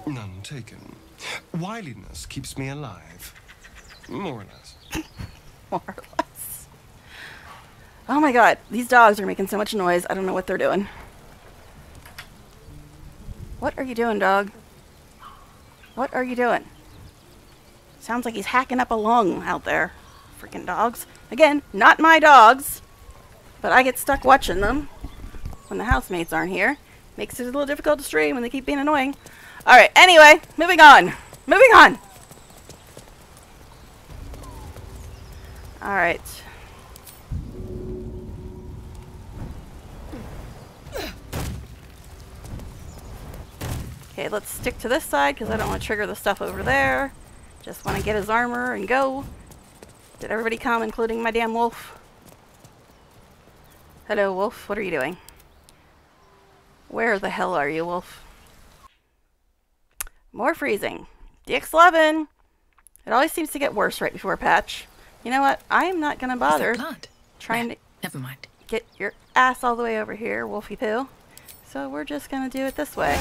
[SPEAKER 40] None taken. Wiliness keeps me alive. More or less. (laughs)
[SPEAKER 1] More or less. Oh my god, these dogs are making so much noise. I don't know what they're doing. What are you doing, dog? What are you doing? Sounds like he's hacking up a lung out there. Freaking dogs. Again, not my dogs. But I get stuck watching them when the housemates aren't here. Makes it a little difficult to stream when they keep being annoying. Alright, anyway, moving on. Moving on. Alright. Okay, let's stick to this side because I don't want to trigger the stuff over there. Just want to get his armor and go. Did everybody come, including my damn wolf? Hello, wolf. What are you doing? Where the hell are you, wolf? More freezing. DX11. It always seems to get worse right before a patch. You know what? I am not going to bother trying to
[SPEAKER 32] Never mind.
[SPEAKER 1] get your ass all the way over here, Wolfie Poo. So we're just going to do it this way.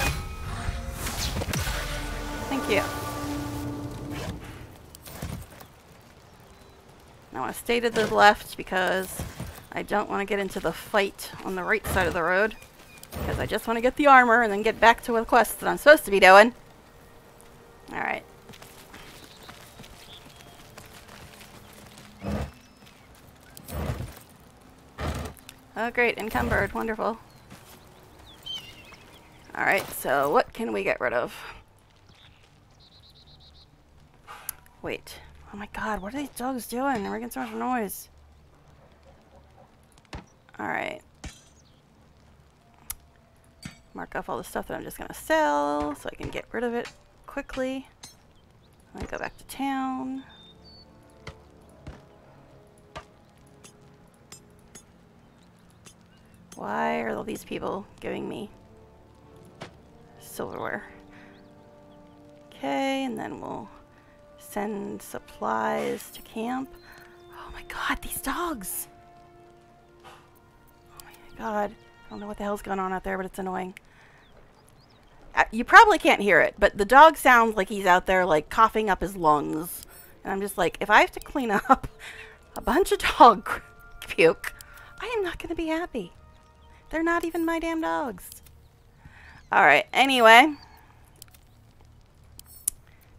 [SPEAKER 1] Thank you. Now I want to stay to the left because I don't want to get into the fight on the right side of the road. Because I just want to get the armor and then get back to the quest that I'm supposed to be doing. Alright. Oh great, encumbered, wonderful. Alright, so what can we get rid of? Wait. Oh my god, what are these dogs doing? They're making so much noise. Alright. Mark off all the stuff that I'm just gonna sell so I can get rid of it quickly. And go back to town. Why are all these people giving me silverware. Okay, and then we'll send supplies to camp. Oh my god, these dogs! Oh my god. I don't know what the hell's going on out there, but it's annoying. Uh, you probably can't hear it, but the dog sounds like he's out there, like, coughing up his lungs. And I'm just like, if I have to clean (laughs) up a bunch of dog (laughs) puke, I am not going to be happy. They're not even my damn dogs. Alright, anyway.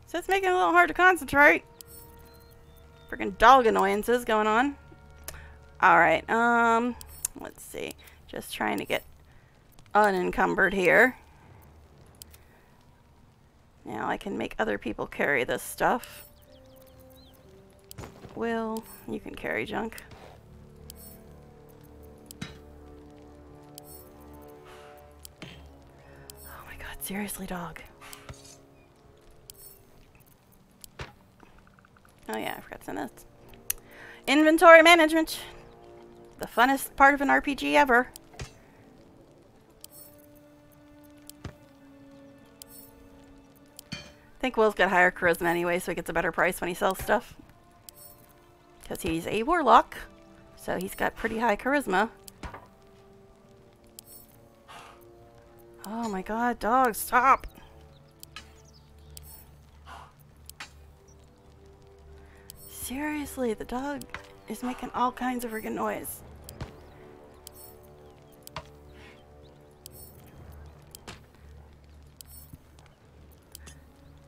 [SPEAKER 1] So it's making it a little hard to concentrate. Freaking dog annoyances going on. Alright, um, let's see. Just trying to get unencumbered here. Now I can make other people carry this stuff. Wyll, you can carry junk. Seriously, dog. Oh yeah, I forgot to send this. Inventory management. The funnest part of an RPG ever. I think Wyll's got higher charisma anyway, so he gets a better price when he sells stuff. Because he's a warlock, so he's got pretty high charisma. Oh my god, dog, stop! Seriously, the dog is making all kinds of freaking noise.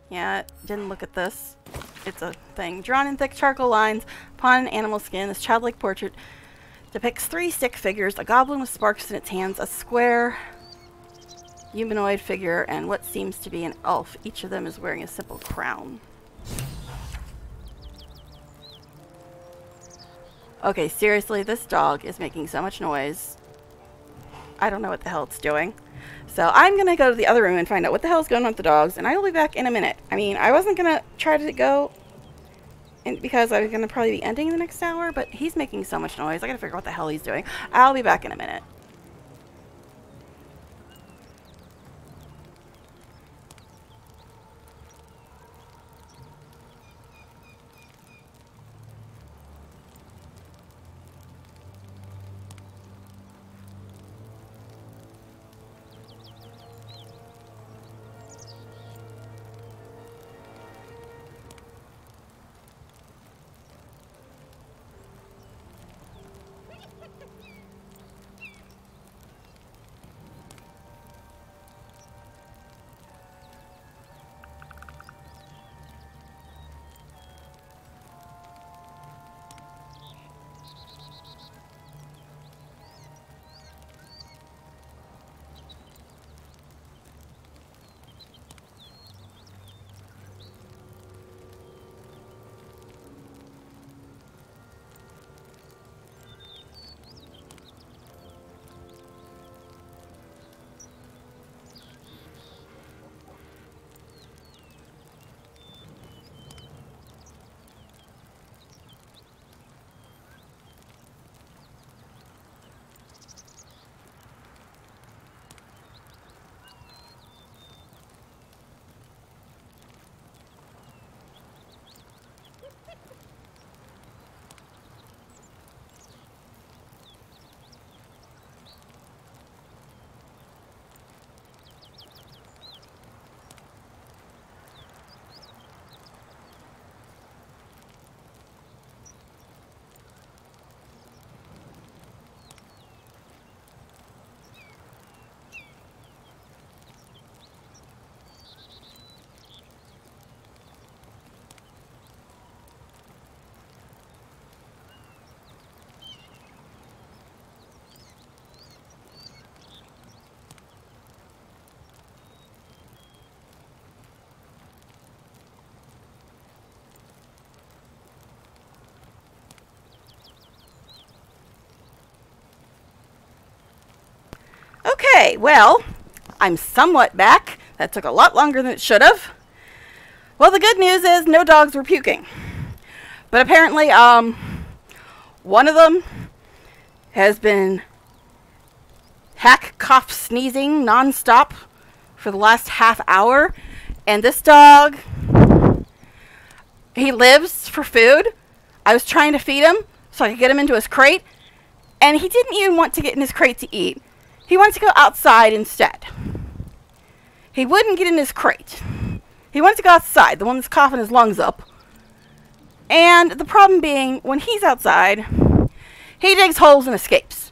[SPEAKER 1] Yeah, didn't look at this. It's a thing. Drawn in thick charcoal lines upon an animal skin, this childlike portrait depicts three stick figures, a goblin with sparks in its hands, a square humanoid figure, and what seems to be an elf. Each of them is wearing a simple crown. Okay, seriously, this dog is making so much noise. I don't know what the hell it's doing. So I'm going to go to the other room and find out what the hell is going on with the dogs, and I will be back in a minute. I mean, I wasn't going to try to go in because I was going to probably be ending in the next hour, but he's making so much noise. I got to figure out what the hell he's doing. I'll be back in a minute. Okay, well, I'm somewhat back. That took a lot longer than it should have. Well, the good news is no dogs were puking. But apparently, um, one of them has been hack, cough, sneezing nonstop for the last half hour, and this dog, he lives for food. I was trying to feed him so I could get him into his crate, and he didn't even want to get in his crate to eat. He wants to go outside instead. He wouldn't get in his crate. He wants to go outside, the one that's coughing his lungs up. And the problem being, when he's outside, he digs holes and escapes.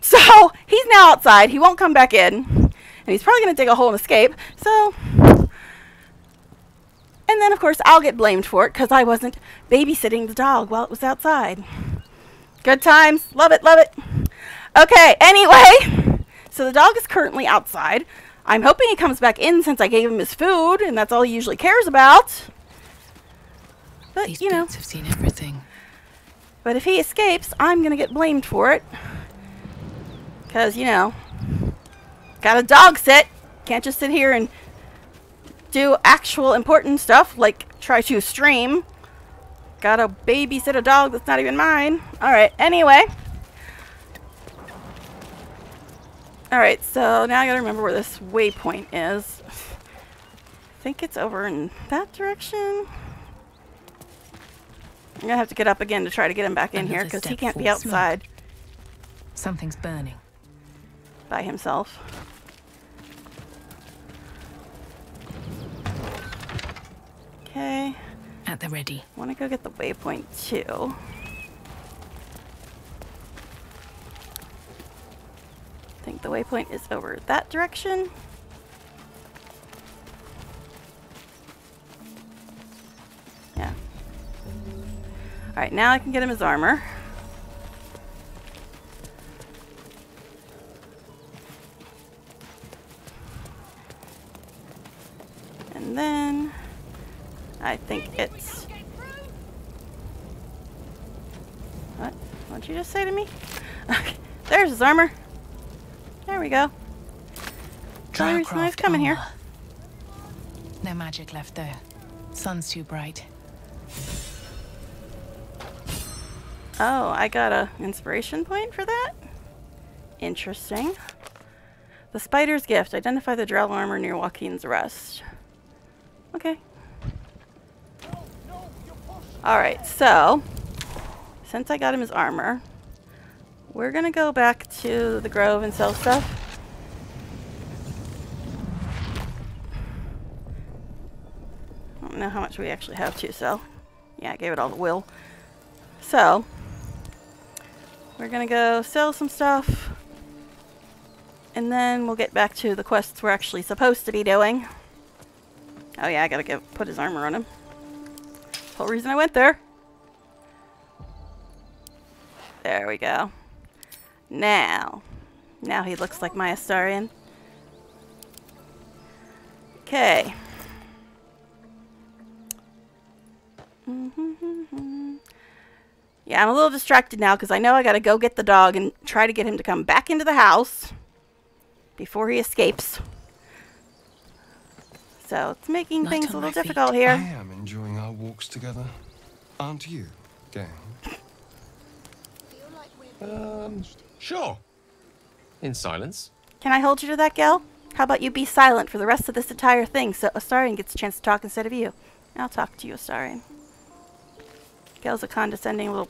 [SPEAKER 1] So (laughs) he's now outside. He won't come back in. And he's probably going to dig a hole and escape. So. And then, of course, I'll get blamed for it because I wasn't babysitting the dog while it was outside. Good times. Love it, love it. Okay, anyway. (laughs) So the dog is currently outside. I'm hoping he comes back in since I gave him his food, and that's all he usually cares about. But,
[SPEAKER 2] These
[SPEAKER 1] you know.
[SPEAKER 2] have seen everything.
[SPEAKER 1] But if he escapes, I'm going to get blamed for it. Because, you know, got a dog sit. Can't just sit here and do actual important stuff like try to stream. Gotta babysit a dog that's not even mine. Alright, anyway. Alright, so now I gotta remember where this waypoint is. I think it's over in that direction. I'm gonna have to get up again to try to get him back in here because he can't be
[SPEAKER 2] forward. Smoke.
[SPEAKER 1] outside
[SPEAKER 2] Something's burning.
[SPEAKER 1] by himself. Okay.
[SPEAKER 2] At the ready.
[SPEAKER 1] Want to go get the waypoint too. I think the waypoint is over that direction. Yeah. Alright, now I can get him his armor. And then I think it's what? What'd you just say to me? (laughs) Okay, there's his armor. There we go. That's the only reason I was
[SPEAKER 2] Drycraft
[SPEAKER 1] coming here.
[SPEAKER 2] No magic left there. Sun's too bright.
[SPEAKER 1] Oh, I got a inspiration point for that? Interesting. The spider's gift. Identify the drow armor near Waukeen's rest. Okay. Alright, so since I got him his armor, we're gonna go back to the grove and sell stuff. I don't know how much we actually have to sell. Yeah, I gave it all to Wyll. So, we're gonna go sell some stuff. And then we'll get back to the quests we're actually supposed to be doing. Oh yeah, I gotta get, put his armor on him. Whole reason I went there. There we go. Now. Now he looks like my Astarion. Okay. Yeah, I'm a little distracted now because I know I gotta go get the dog and try to get him to come back into the house before he escapes. So it's making
[SPEAKER 40] Light
[SPEAKER 1] things a little
[SPEAKER 40] difficult feet.
[SPEAKER 1] difficult
[SPEAKER 40] I am enjoying our walks together. Aren't you, gang? (laughs)
[SPEAKER 37] Um, sure. In silence.
[SPEAKER 1] Can I hold you to that, Gale? How about you be silent for the rest of this entire thing so Astarion gets a chance to talk instead of you? I'll talk to you, Astarion. Gale's a condescending little...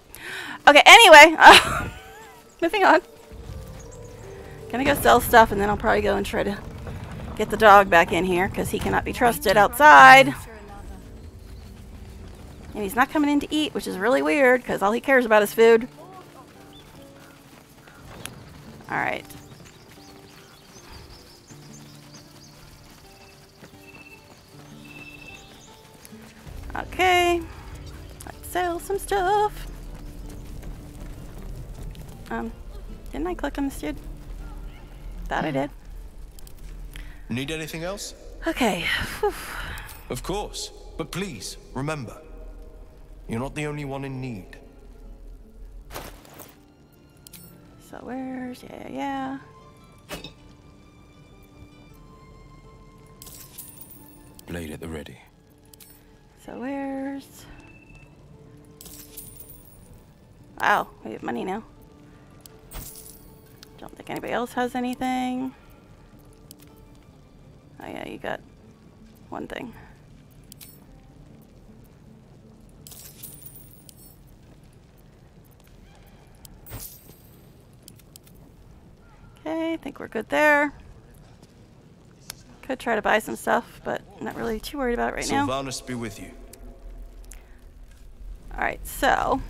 [SPEAKER 1] Okay, anyway. (laughs) Uh, moving on. Gonna go sell stuff and then I'll probably go and try to get the dog back in here because he cannot be trusted outside. And he's not coming in to eat, which is really weird because all he cares about is food. Alright. Okay. Let's sell some stuff. Um, didn't I click on this dude? Thought I did.
[SPEAKER 46] Need anything else?
[SPEAKER 1] Okay. Whew.
[SPEAKER 46] Of course. But please, remember, you're not the only one in need.
[SPEAKER 1] So where's yeah yeah.
[SPEAKER 46] Blade at the ready.
[SPEAKER 1] So where's Wow, oh, we have money now. Don't think anybody else has anything. Oh yeah, you got one thing. Okay, I think we're good there. Could try to buy some stuff, but not really too worried about it right now.
[SPEAKER 47] Silvanus be with you.
[SPEAKER 1] Alright, so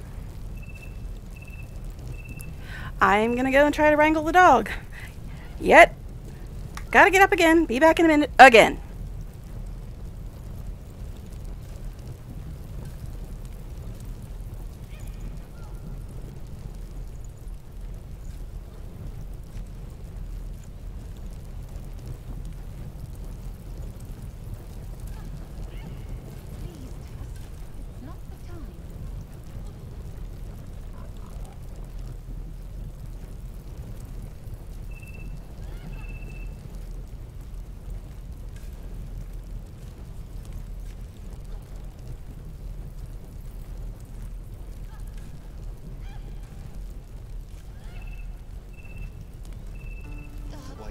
[SPEAKER 1] I'm gonna go and try to wrangle the dog. Yet, gotta get up again. Be back in a minute. Again.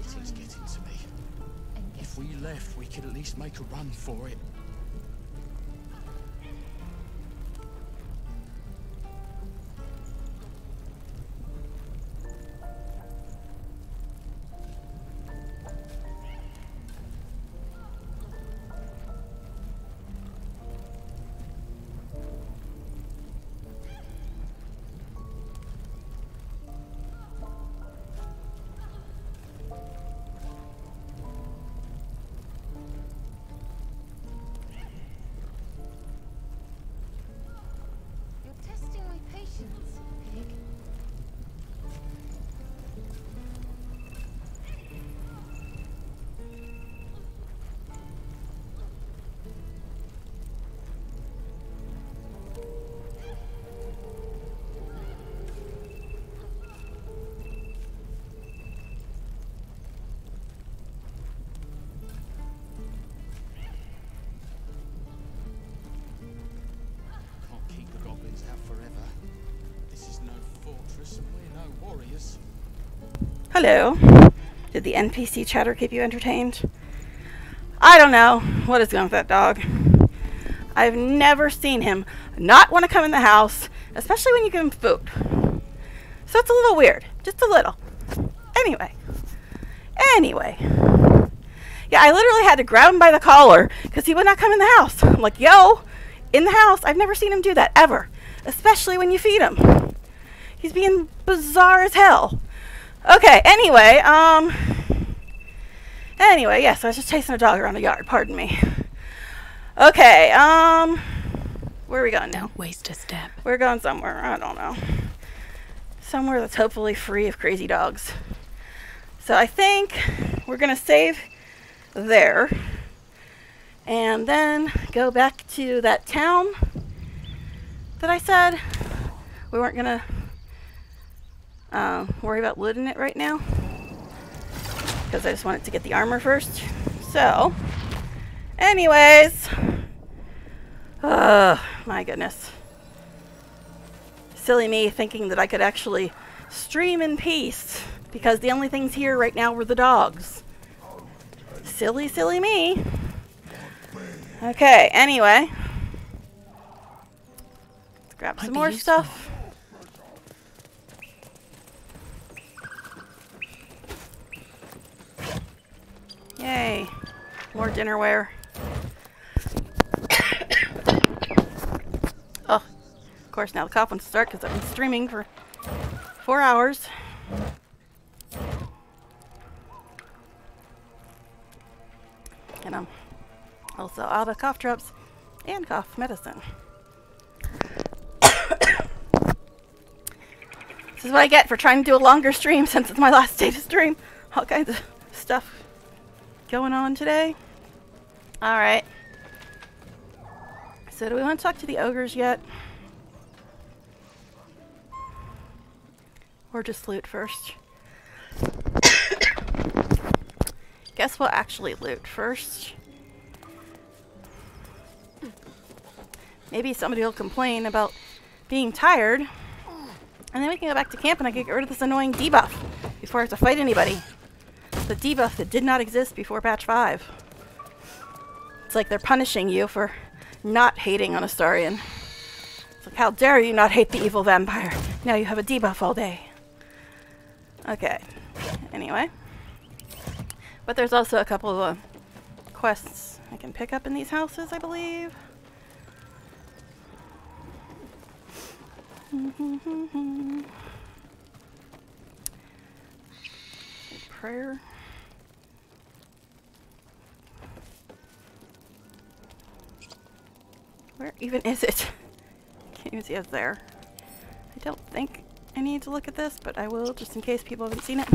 [SPEAKER 45] Waiting's getting to me. If we left, we could at least make a run for it. Goblins forever. This is no fortress and we're no warriors.
[SPEAKER 1] Hello. Did the NPC chatter keep you entertained? I don't know. What is going with that dog? I've never seen him not want to come in the house, especially when you give him food. So it's a little weird. Just a little. Anyway. Anyway. Yeah, I literally had to grab him by the collar because he would not come in the house. I'm like, yo, in the house. I've never seen him do that, ever. Especially when you feed him. He's being bizarre as hell. Okay, anyway, um. Anyway, yes, I was just chasing a dog around the yard, pardon me. Okay, um. Where are we going now?
[SPEAKER 2] Don't waste a step.
[SPEAKER 1] We're going somewhere, I don't know. Somewhere that's hopefully free of crazy dogs. So I think we're gonna save there. And then go back to that town that I said we weren't gonna um, worry about looting it right now because I just wanted to get the armor first. So, anyways, oh my goodness, silly me thinking that I could actually stream in peace because the only things here right now were the dogs. Silly, silly me. Okay, anyway. Grab some more stuff. Yay. More dinnerware. (coughs) oh, of course, now the cough wants to start because I've been streaming for four hours. And I'm also out of cough drops and cough medicine. This is what I get for trying to do a longer stream (laughs) since it's my last day to stream. All kinds of stuff going on today. Alright. So do we want to talk to the ogres yet? Or just loot first? (coughs) Guess we'll actually loot first. Maybe somebody will complain about being tired. And then we can go back to camp and I can get rid of this annoying debuff before I have to fight anybody. The debuff that did not exist before patch 5. It's like they're punishing you for not hating on Astarion. It's like, how dare you not hate the evil vampire? Now you have a debuff all day. Okay. Anyway. But there's also a couple of uh, quests I can pick up in these houses, I believe. Prayer. Where even is it? (laughs) Can't even see it's there. I don't think I need to look at this, but I will just in case people haven't seen it.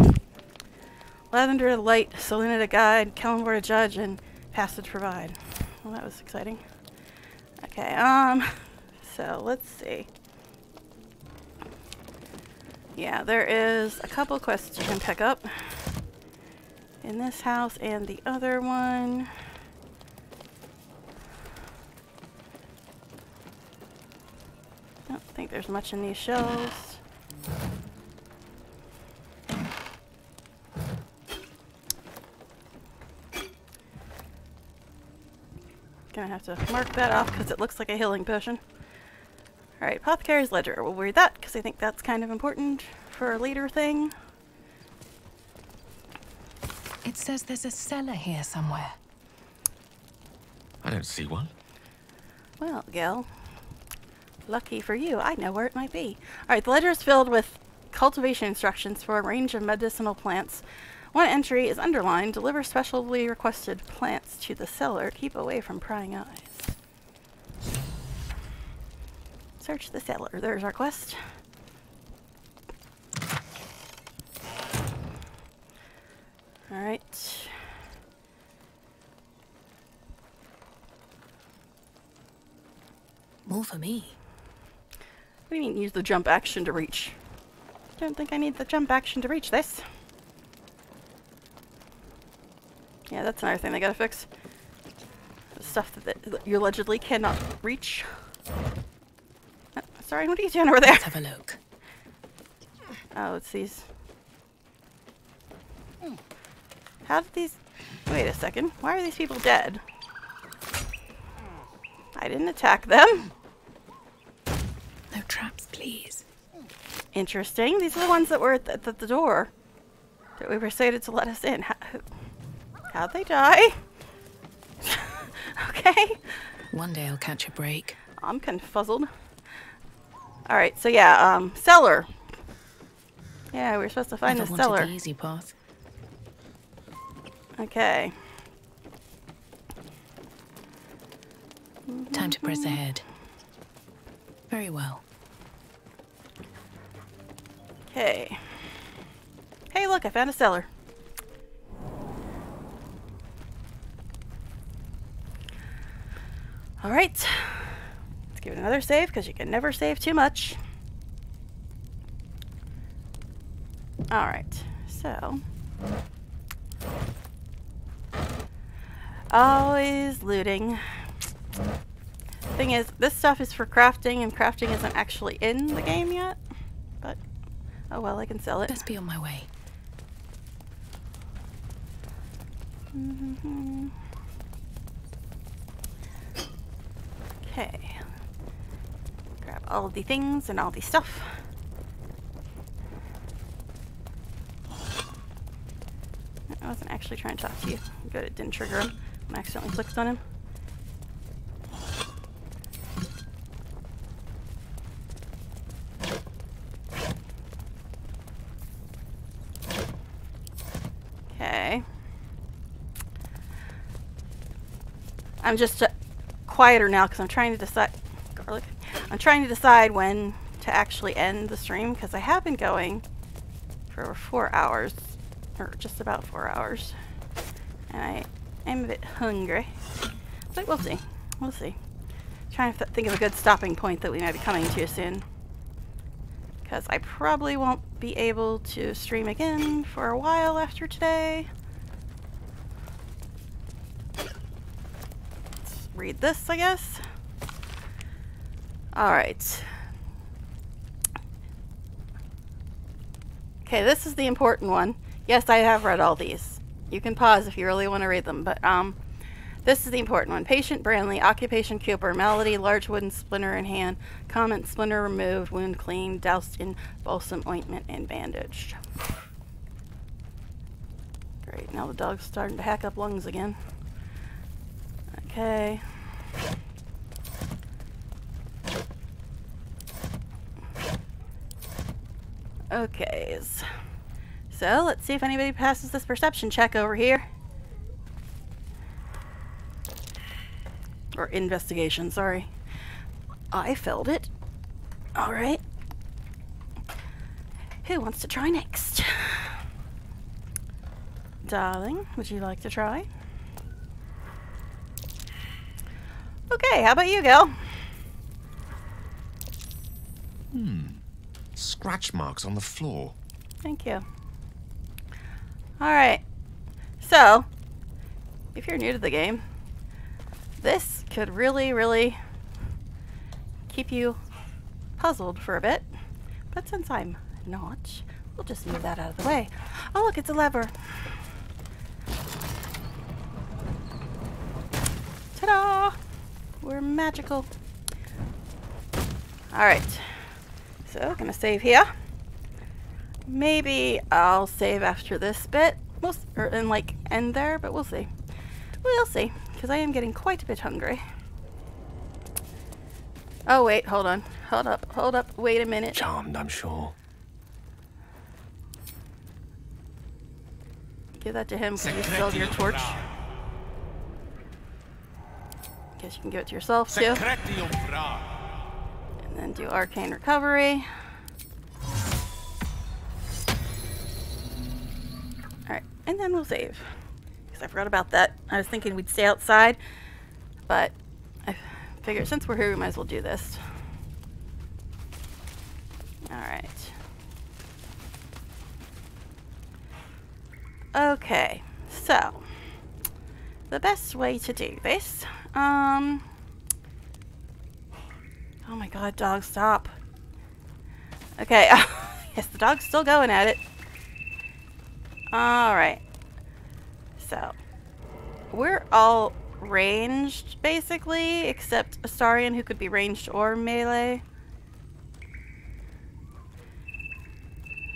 [SPEAKER 1] Lathander to Light, Selûne to Guide, Kelemvor to Judge, and Passage Provide. Well, that was exciting. Okay, um, (laughs) so let's see. Yeah, there is a couple quests you can pick up in this house and the other one. Don't think there's much in these shelves. Gonna have to mark that off because it looks like a healing potion. Alright, Apothecary's Ledger. We'll read that because I think that's kind of important for a later thing.
[SPEAKER 2] It says there's a cellar here somewhere.
[SPEAKER 37] I don't see one.
[SPEAKER 1] Well, Gil, lucky for you, I know where it might be. Alright, the ledger is filled with cultivation instructions for a range of medicinal plants. One entry is underlined, deliver specially requested plants to the cellar. Keep away from prying eyes. Search the cellar. There's our quest. Alright.
[SPEAKER 32] More for me.
[SPEAKER 1] What do you mean use the jump action to reach? Don't think I need the jump action to reach this. Yeah, that's another thing they gotta fix. The stuff that, that you allegedly cannot reach. Sorry, what are you doing over there?
[SPEAKER 32] Let's have a look.
[SPEAKER 1] Oh, it's these. How did these... Wait a second. Why are these people dead? I didn't attack them.
[SPEAKER 32] No traps, please.
[SPEAKER 1] Interesting. These are the ones that were at the, at the door. That we persuaded to let us in. How, how'd they die? (laughs) okay.
[SPEAKER 32] One day I'll catch a break.
[SPEAKER 1] I'm confuzzled. Alright, so yeah, um, cellar. Yeah, we were supposed to find
[SPEAKER 32] Never
[SPEAKER 1] the cellar.
[SPEAKER 32] the easy path.
[SPEAKER 1] Okay.
[SPEAKER 32] Time to press ahead. Very well.
[SPEAKER 1] Okay. Hey, look, I found a cellar. Alright. Let's it another save, because you can never save too much. Alright, so. Always looting. Thing is, this stuff is for crafting, and crafting isn't actually in the game yet. But, oh well, I can sell it.
[SPEAKER 32] Best be on my way.
[SPEAKER 1] Mhm. Okay. All the things and all the stuff. I wasn't actually trying to talk to you. Good, it didn't trigger him. I accidentally clicked on him. Okay. I'm just uh, quieter now because I'm trying to decide. Garlic. I'm trying to decide when to actually end the stream because I have been going for over four hours, or just about four hours, and I am a bit hungry. But we'll see. We'll see. Trying to th think of a good stopping point that we might be coming to soon. Because I probably won't be able to stream again for a while after today. Let's read this, I guess. Alright. Okay, this is the important one. Yes, I have read all these. You can pause if you really want to read them, but um, This is the important one. Patient Branley, occupation Cooper, malady, large wooden splinter in hand, comment splinter removed, wound clean, doused in balsam ointment and bandaged. Great, now the dog's starting to hack up lungs again. Okay. Okay. So let's see if anybody passes this perception check over here. Or investigation, sorry. I failed it. Alright. Who wants to try next? Darling, would you like to try? Okay, how about you, Gil?
[SPEAKER 37] Hmm. Scratch marks on the floor.
[SPEAKER 1] Thank you. Alright. So, if you're new to the game, this could really, really keep you puzzled for a bit. But since I'm not, we'll just move that out of the way. Oh, look, it's a lever. Ta-da! We're magical. Alright. So, gonna save here. Maybe I'll save after this bit. We'll, or, er, and like end there, but we'll see. We'll see, because I am getting quite a bit hungry. Oh wait, hold on. Hold up, hold up, wait a minute.
[SPEAKER 46] Charmed, I'm sure.
[SPEAKER 1] Give that to him because you spilled your torch. Guess you can give it to yourself too. And then do arcane recovery. Alright, and then we'll save. Because I forgot about that. I was thinking we'd stay outside, but I figured since we're here, we might as well do this. Alright. Okay, so the best way to do this, um, oh my god, dog, stop. Okay, (laughs) yes, the dog's still going at it. Alright, so we're all ranged basically, except Astarion who could be ranged or melee.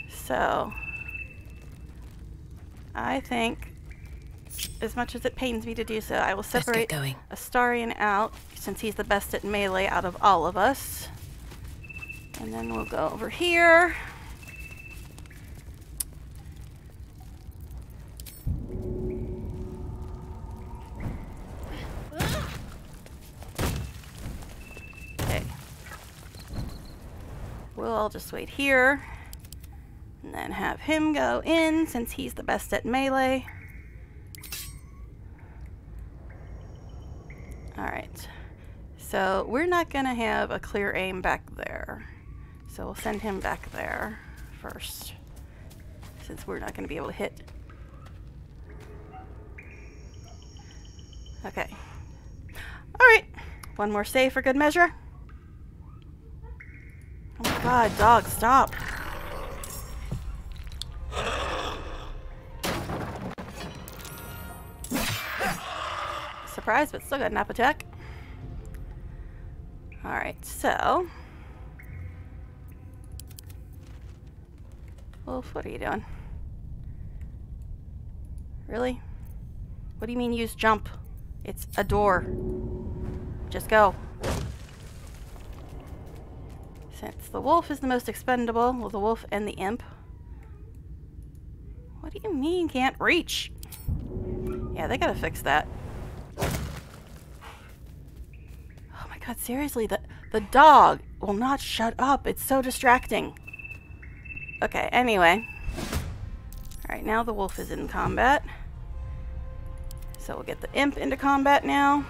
[SPEAKER 1] So, I think, as much as it pains me to do so, I will separate
[SPEAKER 32] going.
[SPEAKER 1] Astarion out, since he's the best at melee out of all of us. And then we'll go over here. Okay. We'll all just wait here. And then have him go in since he's the best at melee. Alright. So we're not going to have a clear aim back there. So we'll send him back there first. Since we're not going to be able to hit. Okay. Alright. One more save for good measure. Oh my god, dog, stop. Surprise, but still got an nap attack. Alright, so. Wolf, what are you doing? Really? What do you mean use jump? It's a door. Just go. Since the wolf is the most expendable, well, the wolf and the imp. What do you mean can't reach? Yeah, they gotta fix that. God, seriously, the, the dog will not shut up. It's so distracting. Okay, anyway. Alright, now the wolf is in combat. So we'll get the imp into combat now.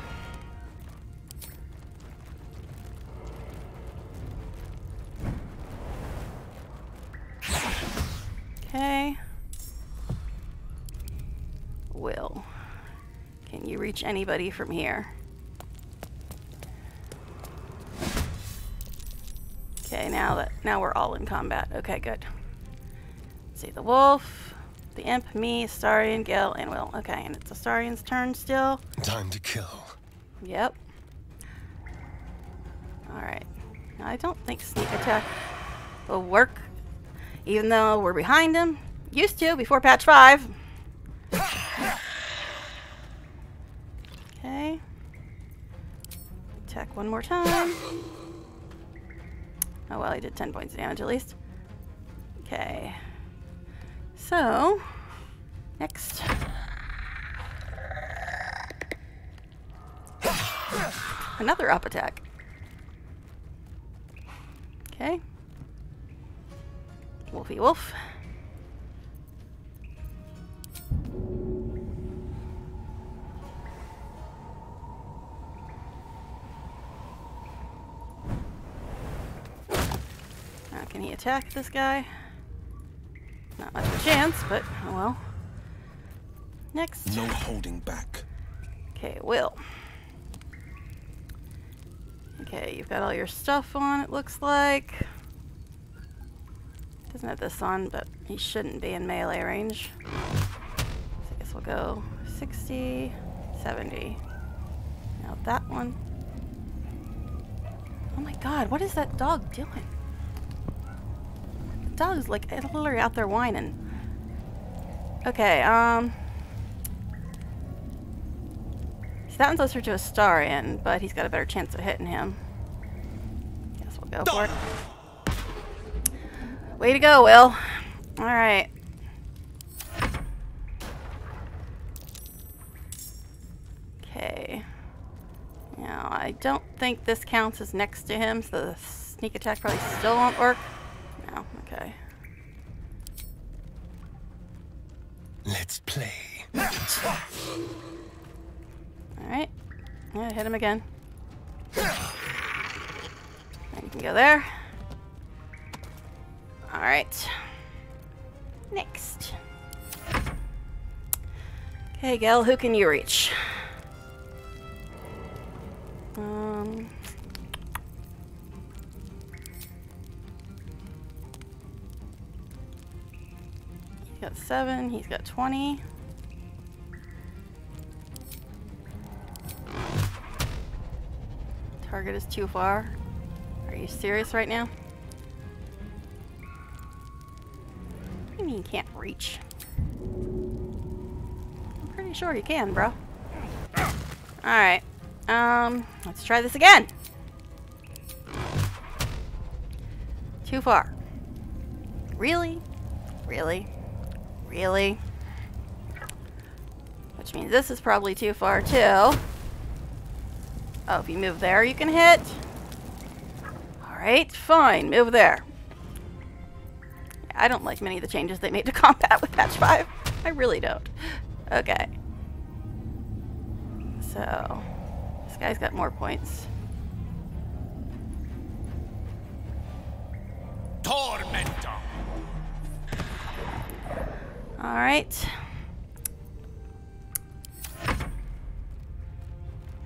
[SPEAKER 1] Okay. Wyll. Can you reach anybody from here? Okay, now that now we're all in combat. Okay, good. Let's see the wolf. The imp, me, Astarion, Gale, and Wyll. Okay, and it's a Astarion's turn still.
[SPEAKER 40] Time to kill.
[SPEAKER 1] Yep. Alright. I don't think sneak attack will work. Even though we're behind him. Used to before patch 5. Okay. Attack one more time. Oh well, he did 10 points of damage at least. Okay. So, next. Another up attack. Okay. Wolfy wolf. Can he attack this guy? Not much of a chance, but oh well. Next.
[SPEAKER 22] No holding back.
[SPEAKER 1] Okay, Wyll. Okay, you've got all your stuff on, it looks like. Doesn't have this on, but he shouldn't be in melee range. So I guess we'll go 60, 70. Now that one. Oh my god, what is that dog doing? Dog's like literally out there whining. Okay, um. See, that one's closer to Astarion, but he's got a better chance of hitting him. Guess we'll go for it. Way to go, Wyll. Alright. Okay. Now, I don't think this counts as next to him, so the sneak attack probably still won't work. Okay.
[SPEAKER 40] Let's play.
[SPEAKER 1] Alright. Yeah, hit him again. And you can go there. Alright. Next. Okay, Gale, who can you reach? Um. He's got seven, he's got 20. Target is too far. Are you serious right now? What do you mean you can't reach? I'm pretty sure you can, bro. Alright. Um, let's try this again. Too far. Really? Really? Really? Which means this is probably too far too. Oh, if you move there, you can hit. Alright, fine. Move there. I don't like many of the changes they made to (laughs) combat with patch 5. I really don't. Okay. So, this guy's got more points.
[SPEAKER 47] Tormento.
[SPEAKER 1] Alright.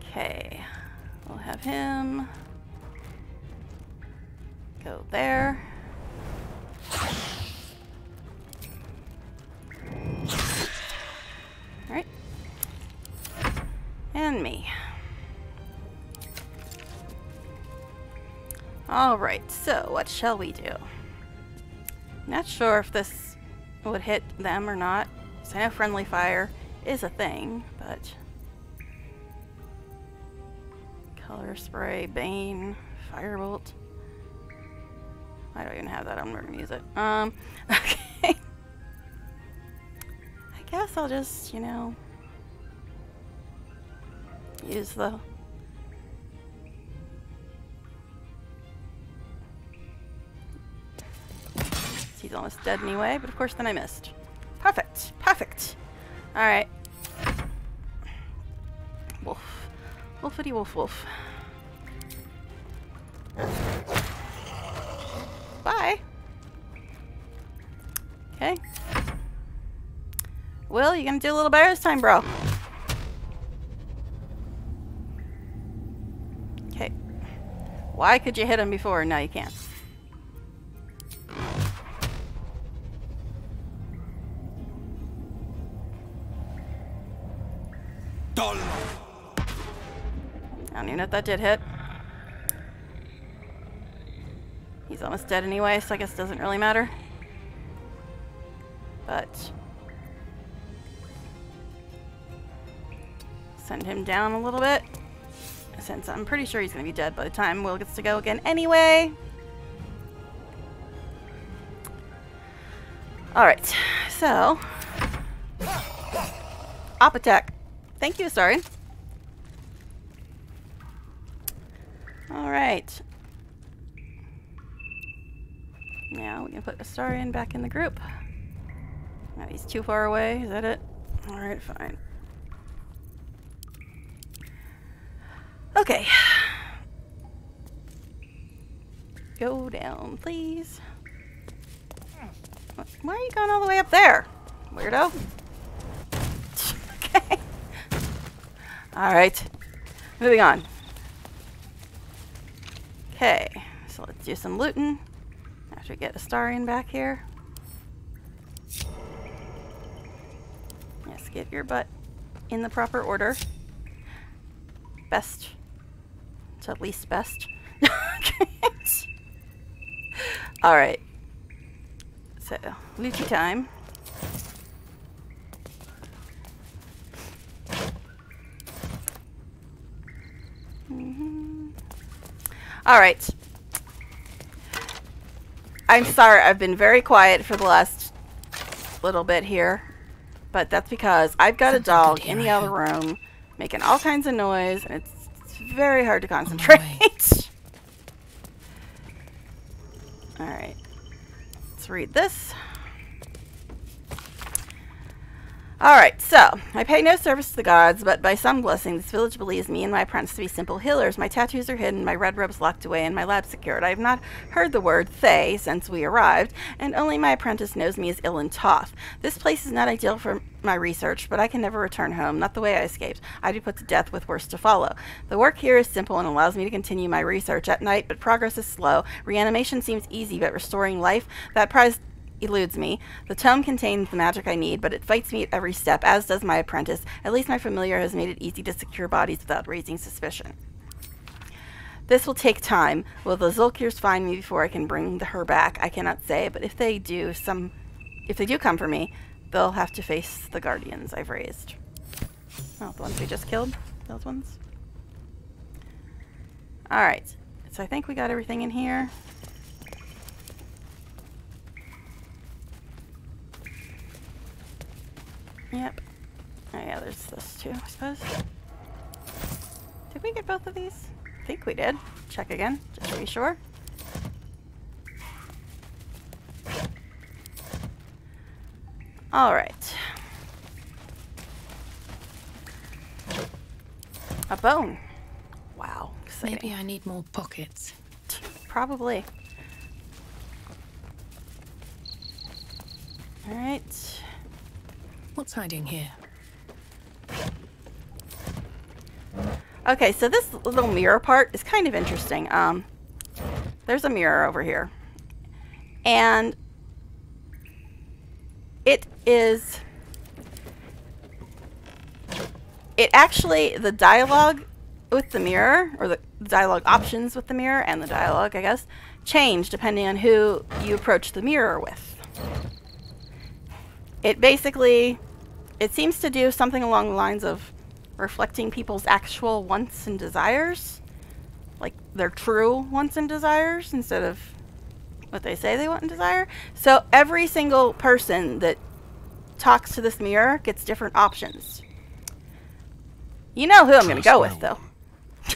[SPEAKER 1] Okay. We'll have him go there. Alright. And me. Alright, so what shall we do? Not sure if this would hit them or not. So I know friendly fire is a thing, but color spray, bane, firebolt. I don't even have that. I'm not gonna use it. Um, (laughs) okay. I guess I'll just, you know, use the almost dead anyway, but of course then I missed. Perfect. Perfect. Alright. Wolf. Wolfity wolf wolf. Bye. Okay. Wyll, you gonna do a little better this time, bro? Okay. Why could you hit him before now you can't? Know if that did hit. He's almost dead anyway, so I guess it doesn't really matter. But send him down a little bit. Since I'm pretty sure he's going to be dead by the time Wyll gets to go again anyway. Alright, so... Op attack. Thank you, sorry. Alright. Now we can put Astarion back in the group. Now he's too far away, is that it? Alright, fine. Okay. Go down, please. Why are you going all the way up there? Weirdo. (laughs) okay. Alright. Moving on. Okay. So let's do some looting. After we get Astarion back here. Yes, get your butt in the proper order. Best to at least best. (laughs) Alright. So, Luchi time. Alright. I'm sorry, I've been very quiet for the last little bit here. But that's because I've got Something a dog in the other room making all kinds of noise, and it's, it's very hard to concentrate. (laughs) Alright. Let's read this. Alright, so, I pay no service to the gods, but by some blessing this village believes me and my apprentice to be simple healers. My tattoos are hidden, my red robes locked away, and my lab secured. I have not heard the word Thay since we arrived, and only my apprentice knows me as Ilan Toth. This place is not ideal for my research, but I can never return home, not the way I escaped. I'd be put to death with worse to follow. The work here is simple and allows me to continue my research at night, but progress is slow. Reanimation seems easy, but restoring life, that prize eludes me. The tome contains the magic I need, but it fights me at every step, as does my apprentice. At least my familiar has made it easy to secure bodies without raising suspicion. This will take time. Will the Zulkirs find me before I can bring the, her back? I cannot say, but if they do, some, if they do come for me, they'll have to face the guardians I've raised. Oh, the ones we just killed? Those ones? Alright. So I think we got everything in here. Yep. Oh yeah, there's this too, I suppose. Did we get both of these? I think we did. Check again, just to be sure. Alright. A bone. Wow.
[SPEAKER 32] Exciting. Maybe I need more pockets.
[SPEAKER 1] Probably. Alright.
[SPEAKER 32] What's hiding here?
[SPEAKER 1] Okay, so this little mirror part is kind of interesting. Um, there's a mirror over here. And it is... It actually, the dialogue with the mirror, or the dialogue options with the mirror, and the dialogue, I guess, change depending on who you approach the mirror with. It basically it seems to do something along the lines of reflecting people's actual wants and desires. Like their true wants and desires instead of what they say they want and desire. So every single person that talks to this mirror gets different options. You know who I'm going to go with, though. (laughs)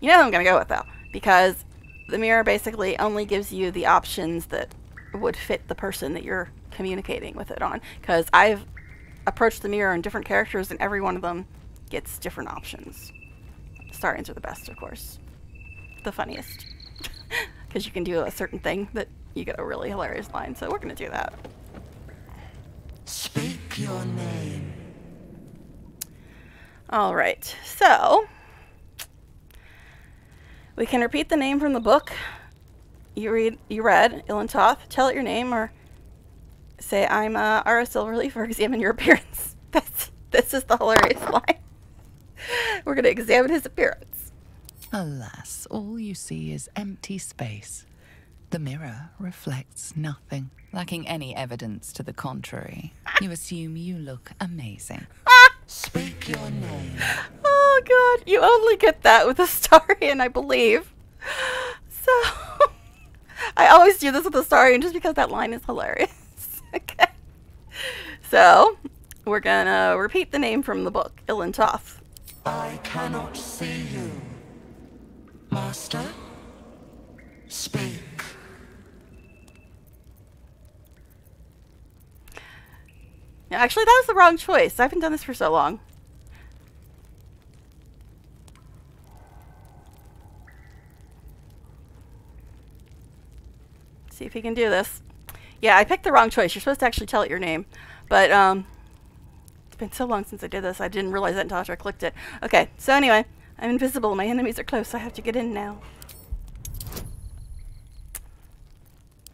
[SPEAKER 1] you know who I'm going to go with, though. Because the mirror basically only gives you the options that would fit the person that you're communicating with it on. Because I've approached the mirror on different characters, and every one of them gets different options. Starions are the best, of course. The funniest. (laughs) Because you can do a certain thing that you get a really hilarious line, so we're going to do that.
[SPEAKER 48] Speak your name.
[SPEAKER 1] Alright, so... We can repeat the name from the book you read you read, Ilan Toth. Tell it your name or say, I'm uh, Ara Silverleaf or examine your appearance. (laughs) That's, this is the hilarious (laughs) line. We're going to examine his appearance.
[SPEAKER 2] Alas, all you see is empty space. The mirror reflects nothing, lacking any evidence to the contrary. You assume you look amazing. (laughs) Speak your name.
[SPEAKER 1] Oh god, you only get that with Astarion, I believe. So I always do this with a Astarion just because that line is hilarious. (laughs) okay. So we're gonna repeat the name from the book, Ilan Toth.
[SPEAKER 48] I cannot see you. Master? Speak.
[SPEAKER 1] Actually, that was the wrong choice. I haven't done this for so long. See if he can do this. Yeah, I picked the wrong choice. You're supposed to actually tell it your name. But, um, it's been so long since I did this. I didn't realize that until after I clicked it. Okay, so anyway, I'm invisible. My enemies are close. I have to get in now.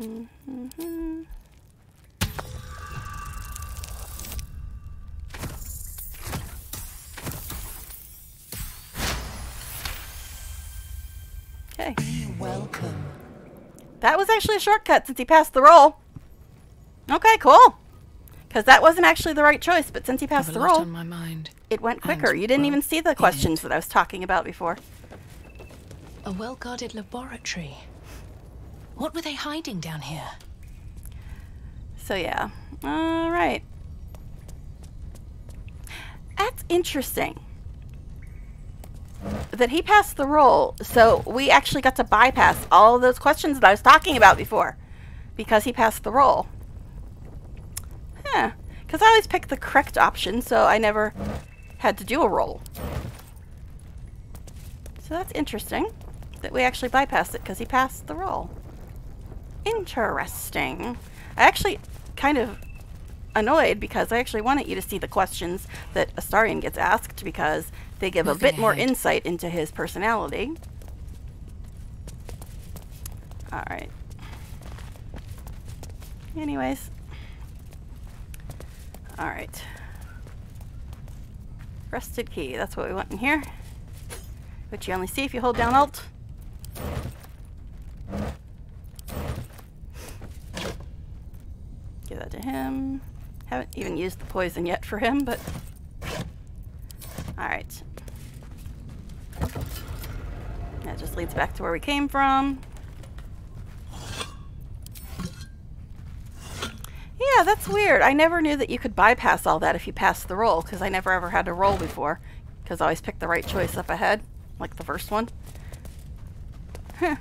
[SPEAKER 1] Mm -hmm. Okay.
[SPEAKER 48] welcome.
[SPEAKER 1] That was actually a shortcut since he passed the roll. Okay, cool. Because that wasn't actually the right choice, but since he passed the roll,
[SPEAKER 32] on my mind.
[SPEAKER 1] it went quicker. you didn't even see the questions that I was talking about before.
[SPEAKER 32] A well-guarded laboratory. What were they hiding down here?
[SPEAKER 1] So yeah. All right. That's interesting. That he passed the roll, so we actually got to bypass all of those questions that I was talking about before. Because he passed the roll. Huh. Because I always picked the correct option, so I never had to do a roll. So that's interesting. That we actually bypassed it because he passed the roll. Interesting. I actually kind of annoyed because I actually wanted you to see the questions that Astarion gets asked because they give
[SPEAKER 2] Moving
[SPEAKER 1] a bit more insight into his personality. Alright. Anyways. Alright. Rusted key, that's what we want in here. Which you only see if you hold down Alt. Give that to him. Haven't even used the poison yet for him, but... Alright. That just leads back to where we came from. Yeah, that's weird. I never knew that you could bypass all that if you passed the roll, because I never ever had to roll before. Because I always picked the right choice up ahead, like the first one. Huh.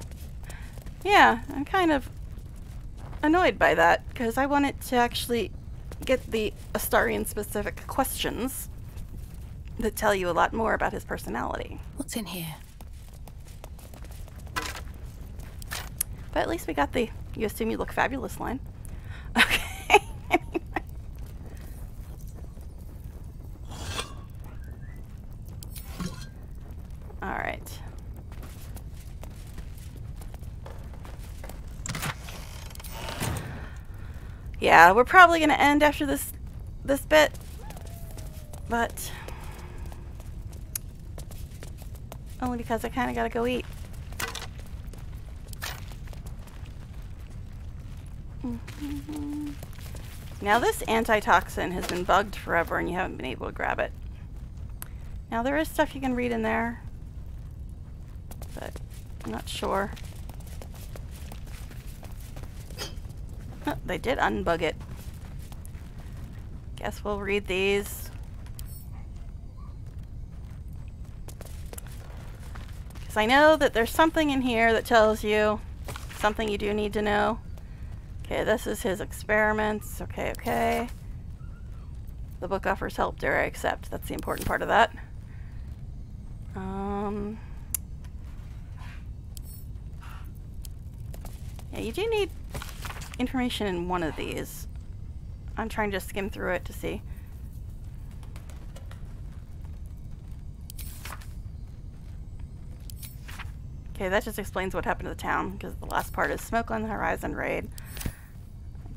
[SPEAKER 1] Yeah, I'm kind of annoyed by that, because I wanted to actually get the Astarion specific questions that tell you a lot more about his personality.
[SPEAKER 32] What's in here?
[SPEAKER 1] But at least we got the you assume you look fabulous line. All right. Yeah, we're probably going to end after this this bit. But only because I kind of got to go eat. Mhm. Now this antitoxin has been bugged forever and you haven't been able to grab it. Now there is stuff you can read in there, but I'm not sure. Oh, they did unbug it. Guess we'll read these. Because I know that there's something in here that tells you something you do need to know. Okay, this is his experiments. Okay, okay. The book offers help. Dare I accept? That's the important part of that. Um, yeah, you do need information in one of these. I'm trying to skim through it to see. Okay, that just explains what happened to the town, because the last part is smoke on the horizon raid.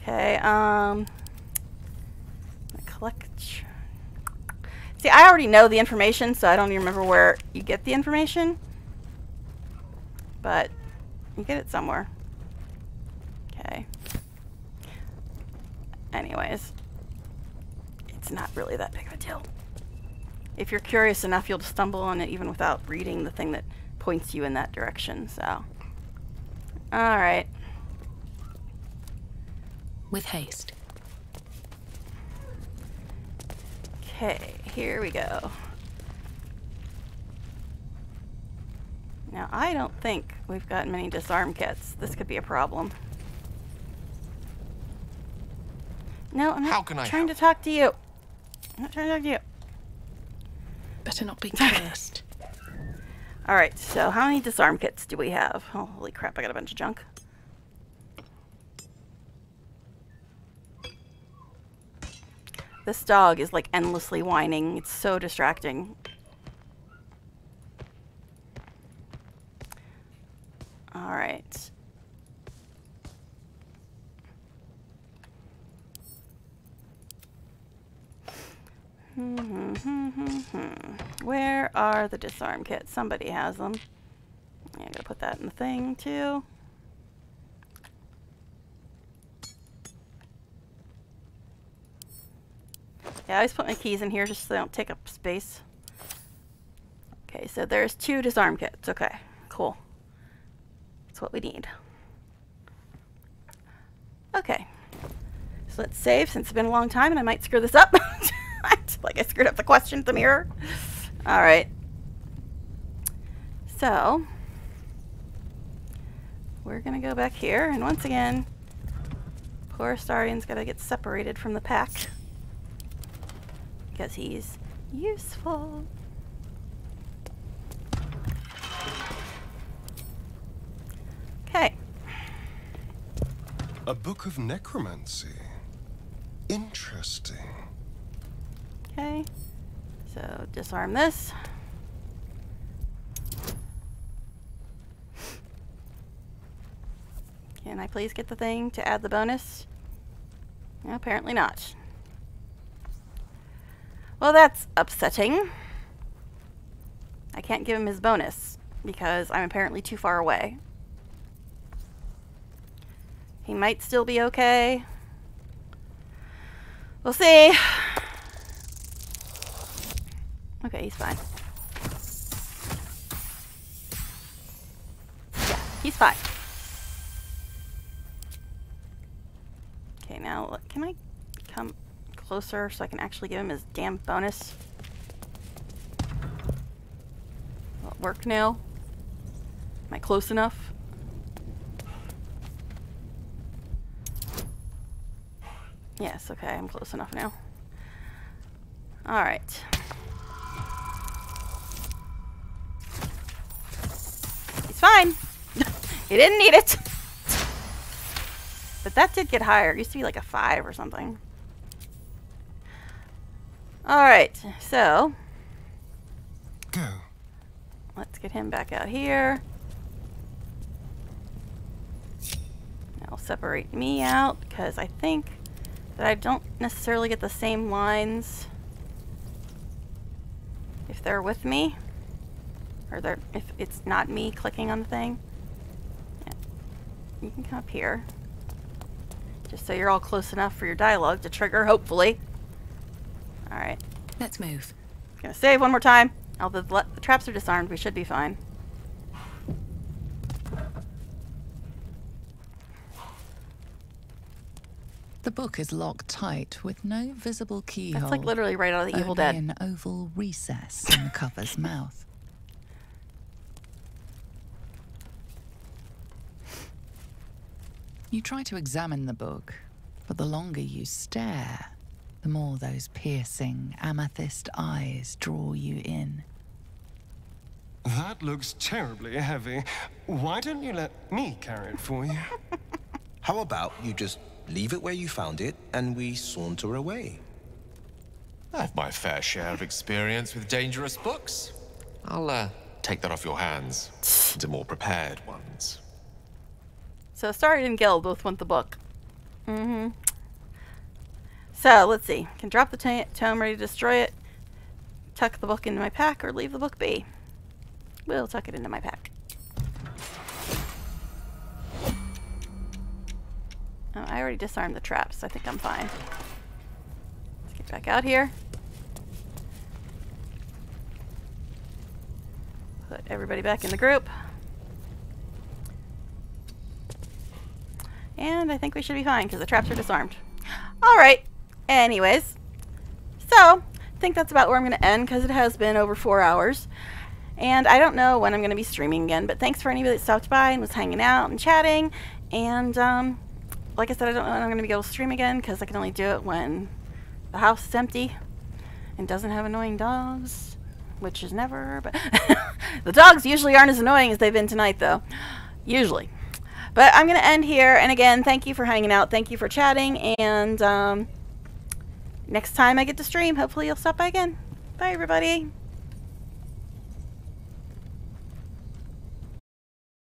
[SPEAKER 1] Okay, um, collect. See, I already know the information, so I don't even remember where you get the information. But you get it somewhere. Okay. Anyways, it's not really that big of a deal. If you're curious enough, you'll stumble on it even without reading the thing that points you in that direction, so. Alright.
[SPEAKER 32] With haste.
[SPEAKER 1] Okay, here we go. Now, I don't think we've got many disarm kits. This could be a problem. No, I'm not
[SPEAKER 37] How can I
[SPEAKER 1] trying to talk to you. I'm not trying to talk to you.
[SPEAKER 32] Better not be (laughs) cursed.
[SPEAKER 1] Alright, so how many disarm kits do we have? Oh, holy crap, I got a bunch of junk. This dog is like endlessly whining. It's so distracting. Alright. Hmm, hmm, hmm, Where are the disarm kits? Somebody has them. Yeah, I gotta put that in the thing too. Yeah, I always put my keys in here just so they don't take up space. Okay, so there's two disarm kits. Okay, cool. That's what we need. Okay. So let's save since it's been a long time and I might screw this up. (laughs) like I screwed up the question at the mirror. Alright. So, we're going to go back here and once again, poor Astarion's got to get separated from the pack because he's useful. Okay.
[SPEAKER 40] A book of necromancy. Interesting.
[SPEAKER 1] Okay. So disarm this. Can I please get the thing to add the bonus? apparently not. Well, that's upsetting. I can't give him his bonus because I'm apparently too far away. He might still be okay. We'll see. Okay, he's fine. Yeah, he's fine. Okay, now, can I come closer so I can actually give him his damn bonus? Will it work now? Am I close enough? Yes, okay, I'm close enough now. Alright. He's fine. (laughs) he didn't need it. But that did get higher. It used to be like a 5 or something. Alright, so.
[SPEAKER 40] Go.
[SPEAKER 1] Let's get him back out here. I'll separate me out because I think that I don't necessarily get the same lines if they're with me or they're, if it's not me clicking on the thing. Yeah. You can come up here just so you're all close enough for your dialogue to trigger, hopefully. Alright.
[SPEAKER 32] Let's move.
[SPEAKER 1] Gonna save one more time. Although the, the traps are disarmed, we should be fine.
[SPEAKER 2] The book is locked tight with no visible keyhole.
[SPEAKER 1] That's like literally right out of the Evil Dead.
[SPEAKER 2] an oval recess in the cover's (laughs) mouth. You try to examine the book, but the longer you stare, the more those piercing amethyst eyes draw you in.
[SPEAKER 40] That looks terribly heavy. Why don't you let me carry it for you? (laughs)
[SPEAKER 46] How about you just leave it where you found it and we saunter away?
[SPEAKER 37] I have my fair share of experience with dangerous books. I'll uh, take that off your hands into more prepared ones.
[SPEAKER 1] So Astarion and Gale both want the book. Mm-hmm. So, let's see. Can drop the tome, ready to destroy it. tuck the book into my pack or leave the book be. We'll tuck it into my pack. Oh, I already disarmed the traps. I think I'm fine. Let's get back out here. Put everybody back in the group. And I think we should be fine because the traps are disarmed. Alright. Anyways. So, I think that's about where I'm going to end because it has been over four hours. And I don't know when I'm going to be streaming again, but thanks for anybody that stopped by and was hanging out and chatting. And, um, like I said, I don't know when I'm going to be able to stream again because I can only do it when the house is empty and doesn't have annoying dogs, which is never, but (laughs) the dogs usually aren't as annoying as they've been tonight, though. Usually. But I'm going to end here. And again, thank you for hanging out. Thank you for chatting. And um, next time I get to stream, hopefully you'll stop by again. Bye, everybody.